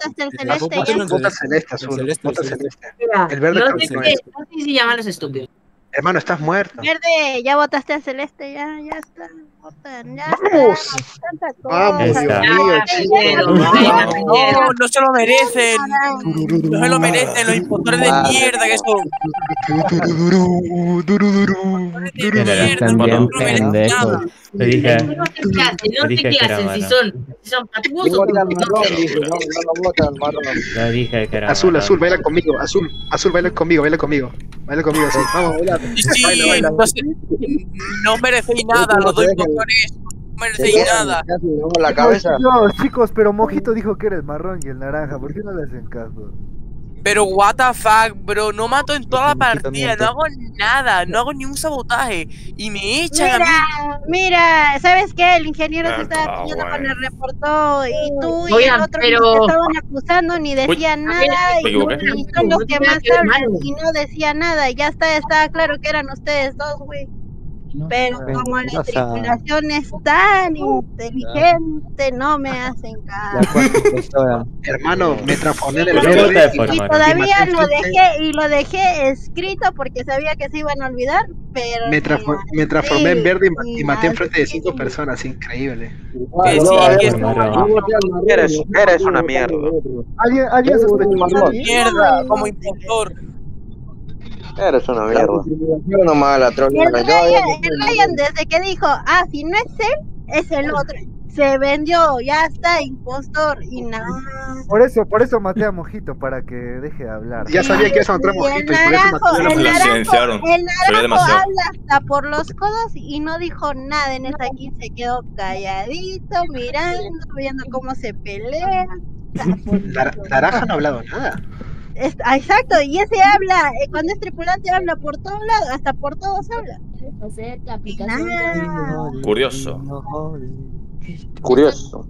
[SPEAKER 23] celeste.
[SPEAKER 14] celeste.
[SPEAKER 24] Mira,
[SPEAKER 14] El verde
[SPEAKER 24] no sé,
[SPEAKER 14] no
[SPEAKER 24] qué-
[SPEAKER 14] es.
[SPEAKER 24] no sé si llamarlos estúpidos.
[SPEAKER 14] Hermano, estás muerto.
[SPEAKER 27] Verde, ya votaste al celeste, ya, ya está.
[SPEAKER 14] ¡Vamos! Vamos.
[SPEAKER 8] Dios
[SPEAKER 14] mío, chicos.
[SPEAKER 31] No, no se lo merecen. No se lo merecen los impostores de mierda que son.
[SPEAKER 26] Están bien pendejos.
[SPEAKER 8] Te dije,
[SPEAKER 24] No sé qué hacen, no si son, si son patuosos
[SPEAKER 21] no, no
[SPEAKER 8] dije que era
[SPEAKER 14] Azul, azul, baila conmigo. Azul, azul, baila conmigo, baila conmigo. Baila conmigo, sí. Vamos, baila.
[SPEAKER 31] No, no merecéis nada los dos No merecéis nada.
[SPEAKER 21] La cabeza.
[SPEAKER 29] No, chicos, pero Mojito dijo que era el marrón y el naranja. ¿Por qué no le hacen caso?
[SPEAKER 31] Pero what the fuck, bro, no mato en toda la partida, no hago nada, no hago ni un sabotaje y me echan a mí.
[SPEAKER 27] Mira, mira, ¿sabes qué? El ingeniero se
[SPEAKER 30] Ah,
[SPEAKER 27] estaba pidiendo
[SPEAKER 30] bueno.
[SPEAKER 27] cuando reportó y tú y el otro
[SPEAKER 24] pero-
[SPEAKER 27] te estaban acusando ni decían
[SPEAKER 31] Uy,
[SPEAKER 27] nada y, y son los que
[SPEAKER 24] No
[SPEAKER 27] más hablan y no decían nada. Ya está, estaba claro que eran ustedes dos, güey. Pero como la
[SPEAKER 26] o sea-
[SPEAKER 27] tripulación es tan inteligente, no me hacen caso.
[SPEAKER 14] Hermano, me transformé en el y-
[SPEAKER 27] Y todavía lo dejé y lo dejé escrito porque sabía que se iban a olvidar, pero
[SPEAKER 14] Me,
[SPEAKER 27] ni
[SPEAKER 14] transfor-
[SPEAKER 27] así,
[SPEAKER 14] me transformé en verde y, ma- y maté enfrente de cinco personas, increíble.
[SPEAKER 31] Sí,
[SPEAKER 8] marrón.
[SPEAKER 25] Eres, eres una mierda.
[SPEAKER 29] ¿Alguien, alguien
[SPEAKER 21] marrón.
[SPEAKER 31] mierda como impostor.
[SPEAKER 25] Eres una mierda.
[SPEAKER 21] tripulación nomás, la
[SPEAKER 27] El
[SPEAKER 21] troleada. Yo
[SPEAKER 27] Ryan,
[SPEAKER 21] ya-
[SPEAKER 27] el Ryan desde que dijo, ah, si no es él, es el otro. Se vendió, ya está, impostor y nada.
[SPEAKER 29] Por eso, por eso maté a Mojito, para que deje de hablar.
[SPEAKER 14] Ya sabía que a matar a
[SPEAKER 27] Y
[SPEAKER 14] Mojito
[SPEAKER 27] el
[SPEAKER 14] y por eso
[SPEAKER 27] naranjo,
[SPEAKER 14] maté a
[SPEAKER 27] el naranjo,
[SPEAKER 30] silenciaron.
[SPEAKER 27] el naranjo habla hasta por los codos y no dijo nada en esta aquí, se quedó calladito, mirando, viendo cómo se pelean.
[SPEAKER 14] Nar- Naranja no ha hablado nada.
[SPEAKER 27] Es- ah, exacto, y ese habla, eh, cuando es tripulante habla por todos lados, hasta por todos habla.
[SPEAKER 37] La aplicación.
[SPEAKER 30] Curioso.
[SPEAKER 25] Curioso.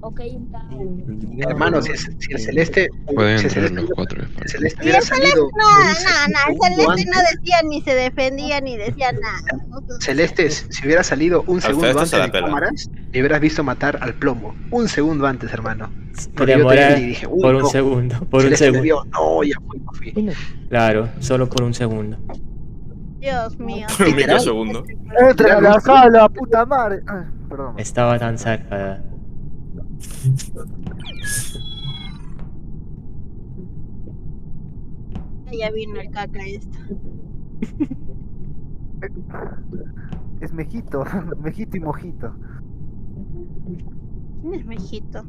[SPEAKER 27] Ok, está.
[SPEAKER 14] Hermano, si, si el celeste.
[SPEAKER 33] Pueden
[SPEAKER 14] si el
[SPEAKER 33] entrar
[SPEAKER 14] celeste,
[SPEAKER 33] los cuatro.
[SPEAKER 14] el celeste hubiera salido.
[SPEAKER 27] no, no, no, el Celeste no decía ni se defendía ni decía nada.
[SPEAKER 14] Celeste, si hubiera salido un segundo antes
[SPEAKER 30] se
[SPEAKER 14] de
[SPEAKER 30] pela.
[SPEAKER 14] cámaras, me hubieras visto matar al plomo. Un segundo antes, hermano.
[SPEAKER 8] Te
[SPEAKER 14] Porque yo te
[SPEAKER 8] demoré
[SPEAKER 14] vi y dije,
[SPEAKER 8] por un
[SPEAKER 14] no.
[SPEAKER 8] segundo, por un
[SPEAKER 14] Celeste
[SPEAKER 8] segundo.
[SPEAKER 14] no, ya fui, ya fui.
[SPEAKER 8] Claro, solo por un segundo.
[SPEAKER 27] Dios mío.
[SPEAKER 30] Un microsegundo.
[SPEAKER 29] Entra la sala, puta madre. Ay, perdón.
[SPEAKER 8] Estaba tan cerca.
[SPEAKER 27] Ya vino el caca esto.
[SPEAKER 29] Es Mejito, Mejito y Mojito.
[SPEAKER 27] ¿Quién es Mejito?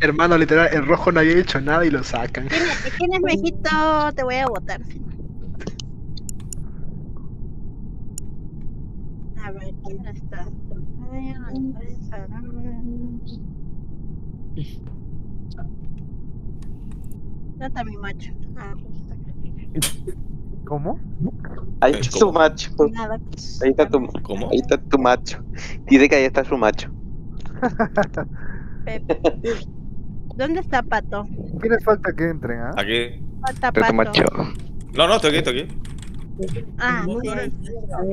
[SPEAKER 14] Hermano, literal, el rojo no había hecho nada y lo sacan.
[SPEAKER 27] ¿Quién es, quién es Mejito? Te voy a votar. A ver, ¿quién está? Ay, no, empresa, no. ¿Dónde está mi macho? Ah.
[SPEAKER 29] ¿Cómo?
[SPEAKER 25] Ahí está tu macho.
[SPEAKER 27] Nada.
[SPEAKER 25] Ahí está tu, ahí está tu macho. Dice que ahí está su macho.
[SPEAKER 27] Pepe. ¿Dónde está Pato?
[SPEAKER 29] ¿Quiénes falta que entren, ah?
[SPEAKER 30] Aquí.
[SPEAKER 27] Falta
[SPEAKER 10] tu
[SPEAKER 27] Pato.
[SPEAKER 10] macho.
[SPEAKER 30] No, no, estoy aquí, estoy aquí.
[SPEAKER 27] Ah, sí.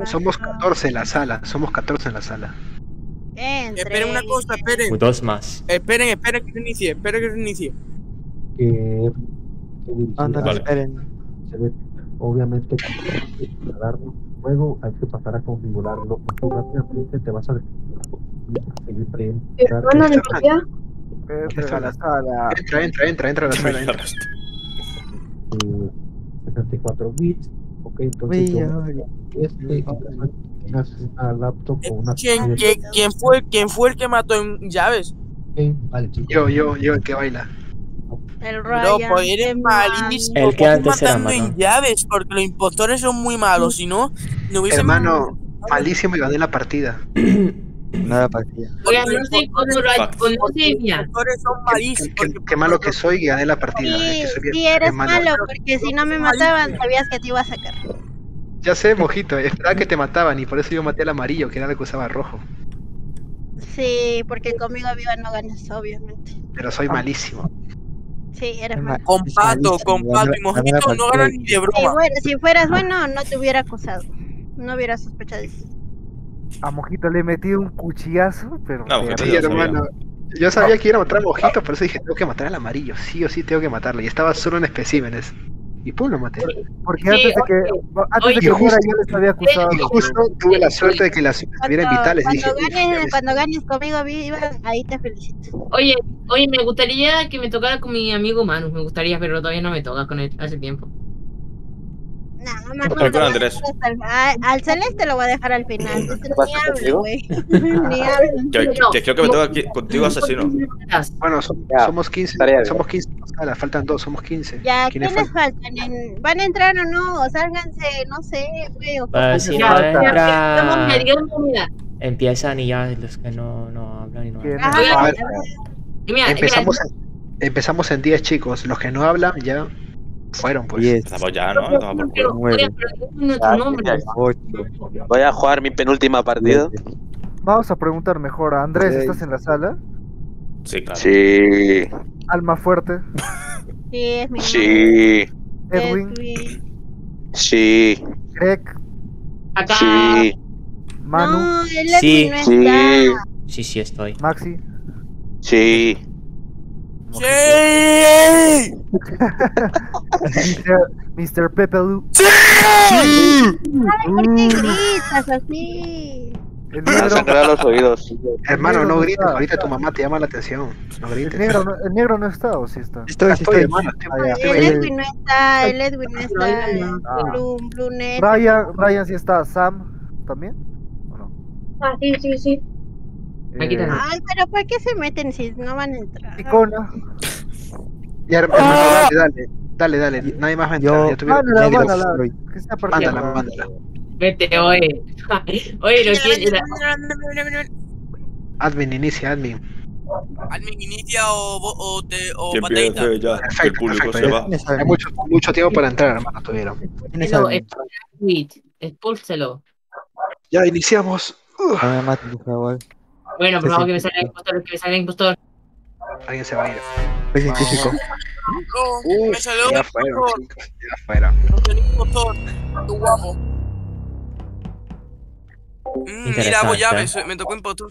[SPEAKER 14] Somos 14 en la sala, somos 14 en la sala.
[SPEAKER 27] Entre.
[SPEAKER 31] Esperen una cosa, esperen.
[SPEAKER 8] Dos más.
[SPEAKER 31] Esperen, esperen que se inicie, esperen que se inicie.
[SPEAKER 37] que
[SPEAKER 30] Ándale. Vale.
[SPEAKER 37] esperen. Se ve, obviamente, para darnos juego hay que pasar a configurarlo. Rápidamente te vas a seguir.
[SPEAKER 38] Hermano, ¿le metía?
[SPEAKER 29] Entra a la sala.
[SPEAKER 14] Entra, entra, entra, entra a la sala. entra.
[SPEAKER 37] eh, 64 bits. Ok, entonces yo este tienes una laptop o una
[SPEAKER 31] ¿Quién, quién, quién fue, ¿Quién fue el que mató en llaves?
[SPEAKER 37] Vale, chicos.
[SPEAKER 14] Yo, yo, yo, el que baila.
[SPEAKER 27] El Ryan.
[SPEAKER 31] pues eres malísimo.
[SPEAKER 8] El que
[SPEAKER 31] ¿Por qué
[SPEAKER 8] antes era
[SPEAKER 31] matando en llaves? Porque los impostores son muy malos, si no, no hubiesen...
[SPEAKER 14] Hermano, malísimo y gané la partida.
[SPEAKER 39] Nada partida.
[SPEAKER 24] Oigan, no sé no
[SPEAKER 31] son malísimos.
[SPEAKER 14] Qué, malo que soy y gané la partida.
[SPEAKER 27] Sí,
[SPEAKER 14] es que soy bien-
[SPEAKER 27] sí, eres
[SPEAKER 14] bien malo.
[SPEAKER 27] malo, porque si no me mataban, sabías que te iba a sacar.
[SPEAKER 14] Ya sé, mojito, esperaba que te mataban y por eso yo maté al amarillo, que era el que usaba rojo.
[SPEAKER 27] Sí, porque conmigo viva no ganas, obviamente.
[SPEAKER 14] Pero soy malísimo.
[SPEAKER 27] Sí, eres malo.
[SPEAKER 31] Con Pato, con Pato y Mojito no ganan ni de
[SPEAKER 27] Si,
[SPEAKER 31] broma.
[SPEAKER 27] fuera- si fueras bueno, no te hubiera acusado. No hubiera sospechado eso.
[SPEAKER 29] A Mojito le metí un cuchillazo, pero.
[SPEAKER 30] No.
[SPEAKER 14] Sí, hermano. Yo sabía que iba a matar a mojito, por eso dije, tengo que matar al amarillo. Sí o sí tengo que matarlo. Y estaba solo en especímenes. Y pum, lo maté.
[SPEAKER 29] Porque antes de que, antes
[SPEAKER 27] Oye,
[SPEAKER 29] de que
[SPEAKER 27] justo-
[SPEAKER 29] muera ya les había acusado.
[SPEAKER 14] Y justo tuve la suerte de que las estuvieran
[SPEAKER 27] Cuando,
[SPEAKER 14] vitales.
[SPEAKER 27] cuando
[SPEAKER 14] Dije, "Uf, ya
[SPEAKER 27] ganes,
[SPEAKER 14] ves".
[SPEAKER 27] cuando ganes conmigo viva, ahí te felicito.
[SPEAKER 24] Oye, oye, me gustaría que me tocara con mi amigo Manu, me gustaría, pero todavía no me toca con él hace tiempo.
[SPEAKER 27] Nada más.
[SPEAKER 30] con Andrés.
[SPEAKER 27] Al, al celeste lo voy a dejar al final. Ese no
[SPEAKER 30] pasa
[SPEAKER 27] ni
[SPEAKER 30] contigo?
[SPEAKER 27] güey. ni habla.
[SPEAKER 30] Que, que- que creo que me toca aquí, contigo, asesino.
[SPEAKER 14] Bueno,
[SPEAKER 30] Ya,
[SPEAKER 14] somos 15.
[SPEAKER 30] estaría bien.
[SPEAKER 14] Somos 15 en la sala, faltan dos, somos 15.
[SPEAKER 27] Ya,
[SPEAKER 14] ¿Quiénes
[SPEAKER 27] ¿quiénes
[SPEAKER 14] faltan?
[SPEAKER 27] ¿Van a entrar o no? O sálganse, no sé, güey. o cómo
[SPEAKER 8] si no entra, empiezan y ya los que no, no hablan y no hablan.
[SPEAKER 27] Ajá,
[SPEAKER 14] A ver,
[SPEAKER 24] Mira,
[SPEAKER 14] empezamos, en, empezamos en 10 chicos. Los que no hablan ya fueron, pues.
[SPEAKER 30] Estamos ya, ¿no?
[SPEAKER 25] Ah, Voy a jugar mi penúltima partida.
[SPEAKER 29] Vamos a preguntar mejor a Andrés, ¿estás en la sala?
[SPEAKER 30] Sí, claro.
[SPEAKER 25] Sí.
[SPEAKER 29] Alma fuerte.
[SPEAKER 27] Sí, es mi
[SPEAKER 25] Sí.
[SPEAKER 29] Edwin.
[SPEAKER 25] Sí.
[SPEAKER 29] Greg.
[SPEAKER 24] Acá.
[SPEAKER 25] Sí.
[SPEAKER 29] Manu.
[SPEAKER 27] No, el
[SPEAKER 8] Sí.
[SPEAKER 27] No
[SPEAKER 25] Sí.
[SPEAKER 27] está.
[SPEAKER 8] Sí, sí estoy.
[SPEAKER 29] Maxi.
[SPEAKER 25] Sí.
[SPEAKER 31] ¡Sí!
[SPEAKER 29] Mr. Mr. Pepelu.
[SPEAKER 27] Ay, ¿por qué gritas así?
[SPEAKER 29] El negro.
[SPEAKER 25] sangrado los oídos.
[SPEAKER 14] Hermano, no
[SPEAKER 29] no
[SPEAKER 14] grites, ahorita tu mamá te llama la atención. No
[SPEAKER 29] El
[SPEAKER 14] grites.
[SPEAKER 29] negro, no, el negro no está o sí está.
[SPEAKER 37] Estoy,
[SPEAKER 14] Ya estoy,
[SPEAKER 37] estoy.
[SPEAKER 14] hermano.
[SPEAKER 29] Ah.
[SPEAKER 27] El Edwin no está, el Edwin no está.
[SPEAKER 29] Ah.
[SPEAKER 27] Blue, Blue Net.
[SPEAKER 29] Ryan, Ryan sí está. Sam también. ¿O no?
[SPEAKER 38] Ah, sí, sí, sí.
[SPEAKER 24] Aquí
[SPEAKER 29] Eh.
[SPEAKER 27] Ay, pero ¿por qué se meten si no van a entrar?
[SPEAKER 29] Icona.
[SPEAKER 14] Ya, hermano, dale, dale. Dale, dale. Nadie más va a entrar.
[SPEAKER 37] Yo-
[SPEAKER 14] Ya tuvieron.
[SPEAKER 29] Mándala, mándala. Que sea.
[SPEAKER 14] Mándala, mándala.
[SPEAKER 24] Vete, oye. Oye, no quiero.
[SPEAKER 14] Admin, inicia, admin.
[SPEAKER 31] Almin inicia o, o, te, o pantallita.
[SPEAKER 30] ya. que El
[SPEAKER 14] Perfecto,
[SPEAKER 30] público
[SPEAKER 14] perfecto.
[SPEAKER 30] se va.
[SPEAKER 37] ¿Quién es
[SPEAKER 14] Hay
[SPEAKER 37] admin?
[SPEAKER 14] mucho, mucho tiempo para entrar, hermano, tuvieron.
[SPEAKER 37] ¿Quién es
[SPEAKER 24] No,
[SPEAKER 37] admin?
[SPEAKER 24] expúlselo.
[SPEAKER 14] Ya iniciamos. Uf.
[SPEAKER 37] No me maten, por favor.
[SPEAKER 24] Bueno, favor,
[SPEAKER 37] sí,
[SPEAKER 24] que me salga impostor, que me salga el impostor.
[SPEAKER 14] Alguien se va a ir.
[SPEAKER 37] Soy científico.
[SPEAKER 31] No, me salió
[SPEAKER 14] ya
[SPEAKER 31] un
[SPEAKER 14] fueron,
[SPEAKER 31] impostor.
[SPEAKER 14] chicos, ya
[SPEAKER 31] un impostor. Qué guapo. Mm, mira, hago llave, soy- me tocó impostor.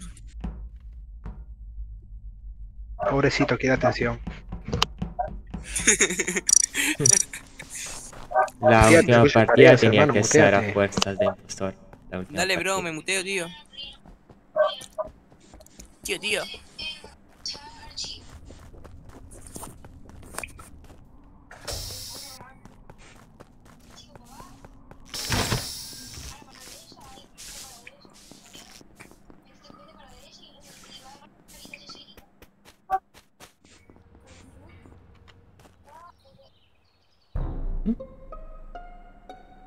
[SPEAKER 14] Pobrecito, quiere atención.
[SPEAKER 8] La última partida tenía
[SPEAKER 14] hermano,
[SPEAKER 8] que ser a fuerzas de impostor.
[SPEAKER 31] Dale, bro,
[SPEAKER 8] partida.
[SPEAKER 31] me muteo, tío. Tío, tío.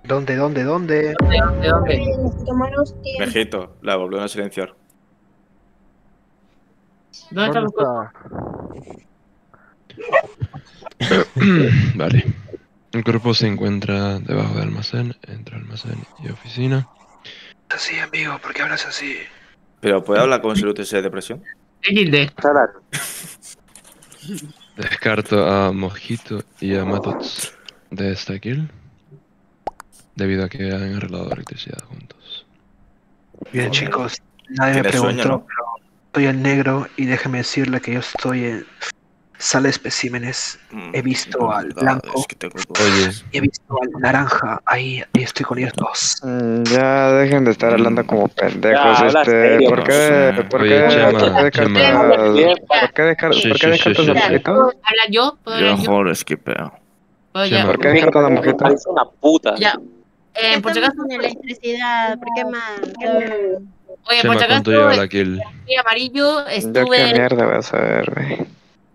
[SPEAKER 14] ¿Dónde, dónde, dónde?
[SPEAKER 24] ¿De dónde?
[SPEAKER 30] Mejito, la volvieron a silenciar.
[SPEAKER 24] ¿Dónde están los
[SPEAKER 29] está?
[SPEAKER 33] vale. El cuerpo se encuentra debajo del almacén, entre almacén y oficina.
[SPEAKER 14] Así, amigo, ¿por qué hablas así?
[SPEAKER 30] Pero ¿puede hablar como si lo tuviese depresión?
[SPEAKER 24] XD.
[SPEAKER 33] Descarto a Mojito y a Matots de esta kill. Debido a que han arreglado electricidad juntos.
[SPEAKER 14] Bien, chicos, nadie me preguntó,
[SPEAKER 30] sueño, ¿no?
[SPEAKER 14] pero soy el negro y déjeme decirle que yo estoy en sala de especímenes. He visto al blanco,
[SPEAKER 33] Oye,
[SPEAKER 14] he visto al naranja, ahí, ahí estoy con ellos dos.
[SPEAKER 39] Mm, Ya dejen de estar hablando como pendejos.
[SPEAKER 14] Ya, habla
[SPEAKER 39] este,
[SPEAKER 14] serio,
[SPEAKER 39] ¿Por
[SPEAKER 14] no
[SPEAKER 39] qué,
[SPEAKER 33] sé.
[SPEAKER 39] por
[SPEAKER 33] Oye,
[SPEAKER 39] qué,
[SPEAKER 33] Chema,
[SPEAKER 39] por qué descar-
[SPEAKER 33] Sí,
[SPEAKER 39] por qué descartas
[SPEAKER 33] sí, sí.
[SPEAKER 24] Hablar yo? ¿Puedo
[SPEAKER 30] Yo mejor skipeo.
[SPEAKER 24] ¿Puedo ya?
[SPEAKER 39] ¿Por qué descartas a Mojito?
[SPEAKER 25] Es una puta.
[SPEAKER 24] Ya. Eh, por si acaso,
[SPEAKER 27] electricidad, ¿por qué más?
[SPEAKER 24] Oye, por acaso, soy amarillo,
[SPEAKER 39] Yo qué
[SPEAKER 24] estuve,
[SPEAKER 39] mierda vas a ver, güey.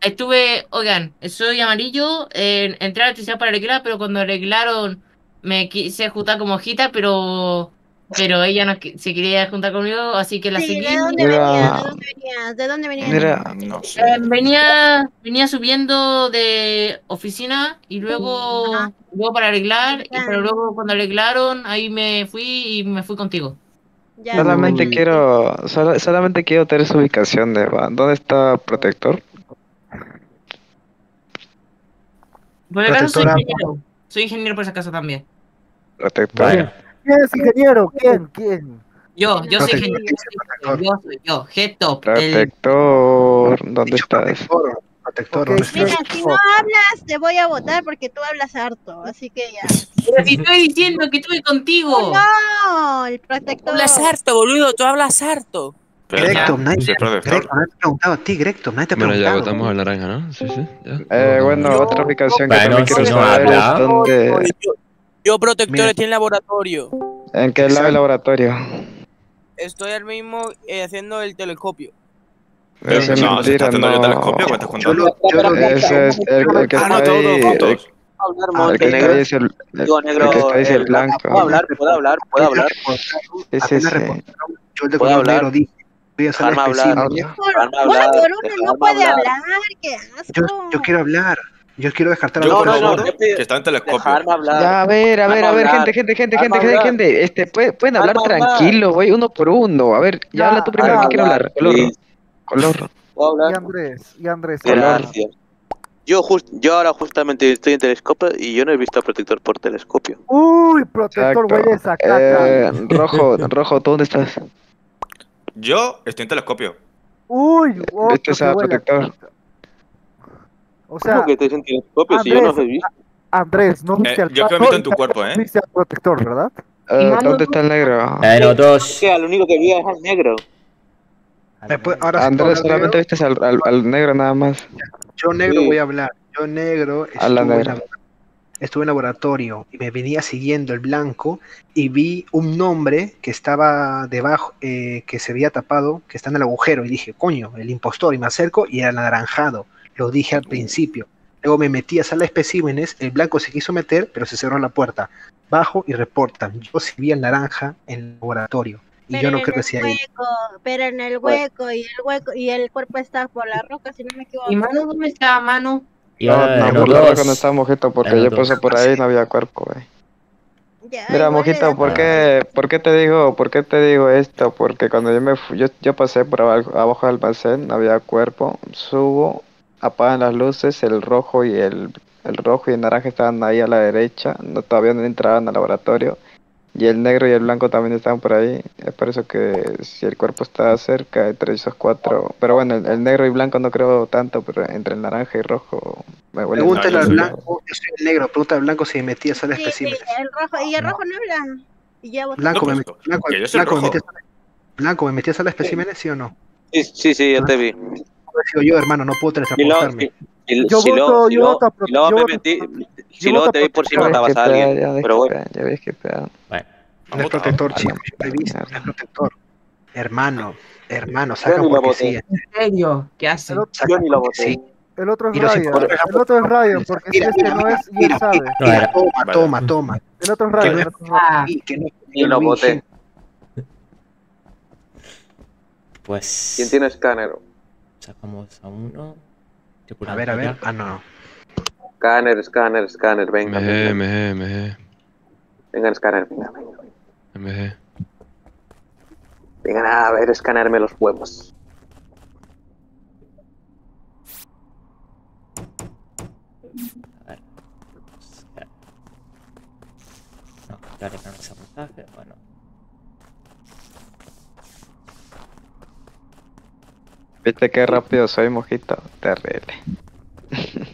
[SPEAKER 24] estuve, oigan, soy amarillo, eh, entré a la electricidad para arreglar, pero cuando arreglaron me quise juntar con Mojita, pero, pero ella no se quería juntar conmigo, así que la
[SPEAKER 27] Sí,
[SPEAKER 24] seguí.
[SPEAKER 27] ¿de dónde
[SPEAKER 39] Mira.
[SPEAKER 27] venías? ¿De dónde venías? ¿De dónde venías?
[SPEAKER 39] Mira,
[SPEAKER 30] No sé.
[SPEAKER 24] Eh, venía, venía subiendo de oficina y luego, luego para arreglar, y pero luego cuando arreglaron, ahí me fui y me fui contigo.
[SPEAKER 27] Ya,
[SPEAKER 39] solamente
[SPEAKER 27] no,
[SPEAKER 39] quiero, solo- solamente quiero tener su ubicación de ¿dónde está Protector?
[SPEAKER 24] Por acaso soy ingeniero. Soy ingeniero por si acaso también.
[SPEAKER 39] Protector.
[SPEAKER 29] ¿Quién es ingeniero? ¿Quién? ¿Quién?
[SPEAKER 24] Yo, yo soy ingeniero. Yo soy yo, Head Top. El,
[SPEAKER 39] Protector, ¿dónde
[SPEAKER 14] Dicho
[SPEAKER 39] estás?
[SPEAKER 14] protector, protector,
[SPEAKER 29] Ok,
[SPEAKER 14] ¿dónde
[SPEAKER 29] sí.
[SPEAKER 14] estás?
[SPEAKER 27] Mira, si no hablas, te voy a votar porque tú hablas harto, así que ya.
[SPEAKER 24] pero si estoy diciendo que estoy contigo.
[SPEAKER 27] No, el protector.
[SPEAKER 31] Hablas harto, boludo, tú hablas harto.
[SPEAKER 14] Grectom, nadie, nadie te ha preguntado a ti, Grectom, nadie te ha
[SPEAKER 33] Bueno, ya
[SPEAKER 14] preguntado.
[SPEAKER 33] votamos al naranja, ¿no? Sí, sí, ya.
[SPEAKER 39] Eh, bueno, otra ubicación que también quiero
[SPEAKER 8] si no
[SPEAKER 39] saber es
[SPEAKER 31] Yo, yo protector, estoy en laboratorio.
[SPEAKER 39] en qué lado del laboratorio.
[SPEAKER 31] Estoy al mismo eh, haciendo el telescopio.
[SPEAKER 30] Pero
[SPEAKER 39] Eso
[SPEAKER 30] que
[SPEAKER 39] es
[SPEAKER 30] no, ¿se está
[SPEAKER 39] mentira,
[SPEAKER 30] haciendo yo
[SPEAKER 39] no.
[SPEAKER 30] telescopio? ¿Qué me estás
[SPEAKER 14] Yo lo,
[SPEAKER 30] contando?
[SPEAKER 14] yo lo
[SPEAKER 39] Ese es el, el que
[SPEAKER 30] Ah,
[SPEAKER 39] está
[SPEAKER 30] no,
[SPEAKER 39] ahí,
[SPEAKER 30] todos
[SPEAKER 39] el,
[SPEAKER 30] juntos.
[SPEAKER 39] el que está
[SPEAKER 25] negro.
[SPEAKER 39] ahí es el, el, el que está ahí es el
[SPEAKER 25] el
[SPEAKER 39] blanco.
[SPEAKER 25] ¿Puedo hablar? ¿Puedo hablar? ¿Puedo hablar?
[SPEAKER 39] sí.
[SPEAKER 14] reportaron, yo el de
[SPEAKER 25] ¿Puedo
[SPEAKER 14] color
[SPEAKER 25] hablar?
[SPEAKER 14] negro dije, voy a hacer
[SPEAKER 25] Dejarme hablar.
[SPEAKER 27] no puede
[SPEAKER 25] hablar.
[SPEAKER 27] qué asco.
[SPEAKER 14] Yo, yo quiero hablar, yo quiero descartar a
[SPEAKER 30] Yo,
[SPEAKER 25] No, no,
[SPEAKER 14] los
[SPEAKER 25] no, yo pido-
[SPEAKER 30] que está en telescopio.
[SPEAKER 39] Ya, a ver, a ver, a ver, gente, gente, gente, gente, gente, gente, este, pueden, pueden hablar tranquilo, güey, uno por uno. A ver, ya habla tú primero, ¿quién quiere hablar? Color,
[SPEAKER 25] please.
[SPEAKER 39] color.
[SPEAKER 25] ¿Puedo
[SPEAKER 29] Y? Andrés, y Andrés.
[SPEAKER 25] Gracias. Yo, just, yo ahora justamente estoy en telescopio y yo no he visto a Protector por telescopio.
[SPEAKER 29] Uy, protector,
[SPEAKER 39] Exacto.
[SPEAKER 29] huele esa caca.
[SPEAKER 39] Eh, rojo, rojo, ¿tú dónde estás?
[SPEAKER 30] Yo estoy en telescopio.
[SPEAKER 29] Uy, otro
[SPEAKER 39] ¿Viste
[SPEAKER 29] que
[SPEAKER 39] a protector?
[SPEAKER 29] O sea,
[SPEAKER 25] ¿Cómo que estáis en telescopio si yo no he
[SPEAKER 29] Andrés,
[SPEAKER 25] visto?
[SPEAKER 29] Andrés, no viste
[SPEAKER 30] Eh,
[SPEAKER 29] al
[SPEAKER 30] yo que me
[SPEAKER 29] pato
[SPEAKER 30] meto en
[SPEAKER 29] y
[SPEAKER 30] tu
[SPEAKER 29] tampoco
[SPEAKER 30] cuerpo, ¿eh?
[SPEAKER 29] Viste al protector, ¿verdad?
[SPEAKER 39] Eh, ¿Dónde está el negro?
[SPEAKER 8] Bueno, dos.
[SPEAKER 25] Que al único que vi es al negro.
[SPEAKER 14] ¿Me puede- ahora
[SPEAKER 39] Andrés, solamente viste al, al, al negro nada más.
[SPEAKER 14] Yo negro
[SPEAKER 25] Sí.
[SPEAKER 14] voy a hablar. Yo negro estuve en,
[SPEAKER 39] negra.
[SPEAKER 14] estuve en laboratorio y me venía siguiendo el blanco y vi un nombre que estaba debajo, eh, que se había tapado, que está en el agujero y dije, coño, el impostor y me acerco y era anaranjado. Lo dije al principio. Luego me metí a sala de especímenes, el blanco se quiso meter, pero se cerró la puerta. Bajo y reportan. Yo sí vi al naranja en el laboratorio. Y
[SPEAKER 27] Pero
[SPEAKER 14] yo no
[SPEAKER 27] en
[SPEAKER 14] creo que
[SPEAKER 27] el
[SPEAKER 14] sea
[SPEAKER 27] hueco, pero en el hueco y el hueco y el cuerpo está por la roca, si no me equivoco.
[SPEAKER 24] ¿Y Manu dónde está Manu?
[SPEAKER 8] Y
[SPEAKER 39] No, no, por la roca no estaba mojito porque yo pasé por ahí y no había cuerpo, güey.
[SPEAKER 27] Ya,
[SPEAKER 39] Mira, mojito, ¿por qué, ¿por qué te digo, por qué te digo esto? Porque cuando yo me fui, yo, yo pasé por abajo, abajo del almacén, no había cuerpo, subo apagan las luces, el rojo y el, el rojo y el naranja estaban ahí a la derecha, no, todavía no entraban al laboratorio. Y el negro y el blanco también estaban por ahí. Es por eso que si el cuerpo está cerca entre esos cuatro. Pero bueno, el, el negro y blanco no creo tanto, pero entre el naranja y rojo me huele.
[SPEAKER 14] Pregúntale al blanco, yo soy el negro, pregúntale al blanco si me metía
[SPEAKER 27] Sí, sí,
[SPEAKER 14] especímenes.
[SPEAKER 27] el rojo, y el rojo no habla. Y ya.
[SPEAKER 14] Blanco, me,
[SPEAKER 30] pues,
[SPEAKER 14] met- blanco, blanco, me
[SPEAKER 30] rojo.
[SPEAKER 14] metías, blanco, ¿me metías a especímenes, sí o no?
[SPEAKER 25] Sí, sí, sí, yo te vi.
[SPEAKER 14] Yo, hermano, no puedo teletransportarme.
[SPEAKER 29] Yo
[SPEAKER 25] si
[SPEAKER 29] voto- yo voto a yo
[SPEAKER 25] me
[SPEAKER 29] voto-
[SPEAKER 25] metí, si luego te vi por si matabas a alguien.
[SPEAKER 39] ya ves
[SPEAKER 25] Pero
[SPEAKER 39] que
[SPEAKER 25] bueno,
[SPEAKER 39] ya ves que pedo.
[SPEAKER 8] Bueno,
[SPEAKER 14] No es protector, visto, no es protector. Hermano, hermano, saca porque.
[SPEAKER 24] ¿En serio? ¿Qué hace?
[SPEAKER 14] Saca
[SPEAKER 25] yo ni voté.
[SPEAKER 14] sí.
[SPEAKER 29] El otro es Ryan. El otro es Ryan, porque si este
[SPEAKER 14] mira,
[SPEAKER 29] no es,
[SPEAKER 14] mira,
[SPEAKER 29] sabe.
[SPEAKER 14] toma, toma, toma.
[SPEAKER 29] El otro es Ryan.
[SPEAKER 25] Ni lo
[SPEAKER 14] gente.
[SPEAKER 8] Pues
[SPEAKER 25] ¿Quién tiene escáner?
[SPEAKER 8] sacamos a uno.
[SPEAKER 14] A ver, a ver. Ah, no.
[SPEAKER 25] Escáner, escáner, escáner, venga.
[SPEAKER 33] MG,
[SPEAKER 25] venga.
[SPEAKER 33] MG, MG,
[SPEAKER 25] Venga, escáner, venga, venga.
[SPEAKER 33] MG.
[SPEAKER 25] Vengan a ver, escanearme los huevos.
[SPEAKER 8] A ver. Espera. No, dale con ese montaje. Bueno.
[SPEAKER 39] ¿Viste qué rápido soy, mojito? Terrible.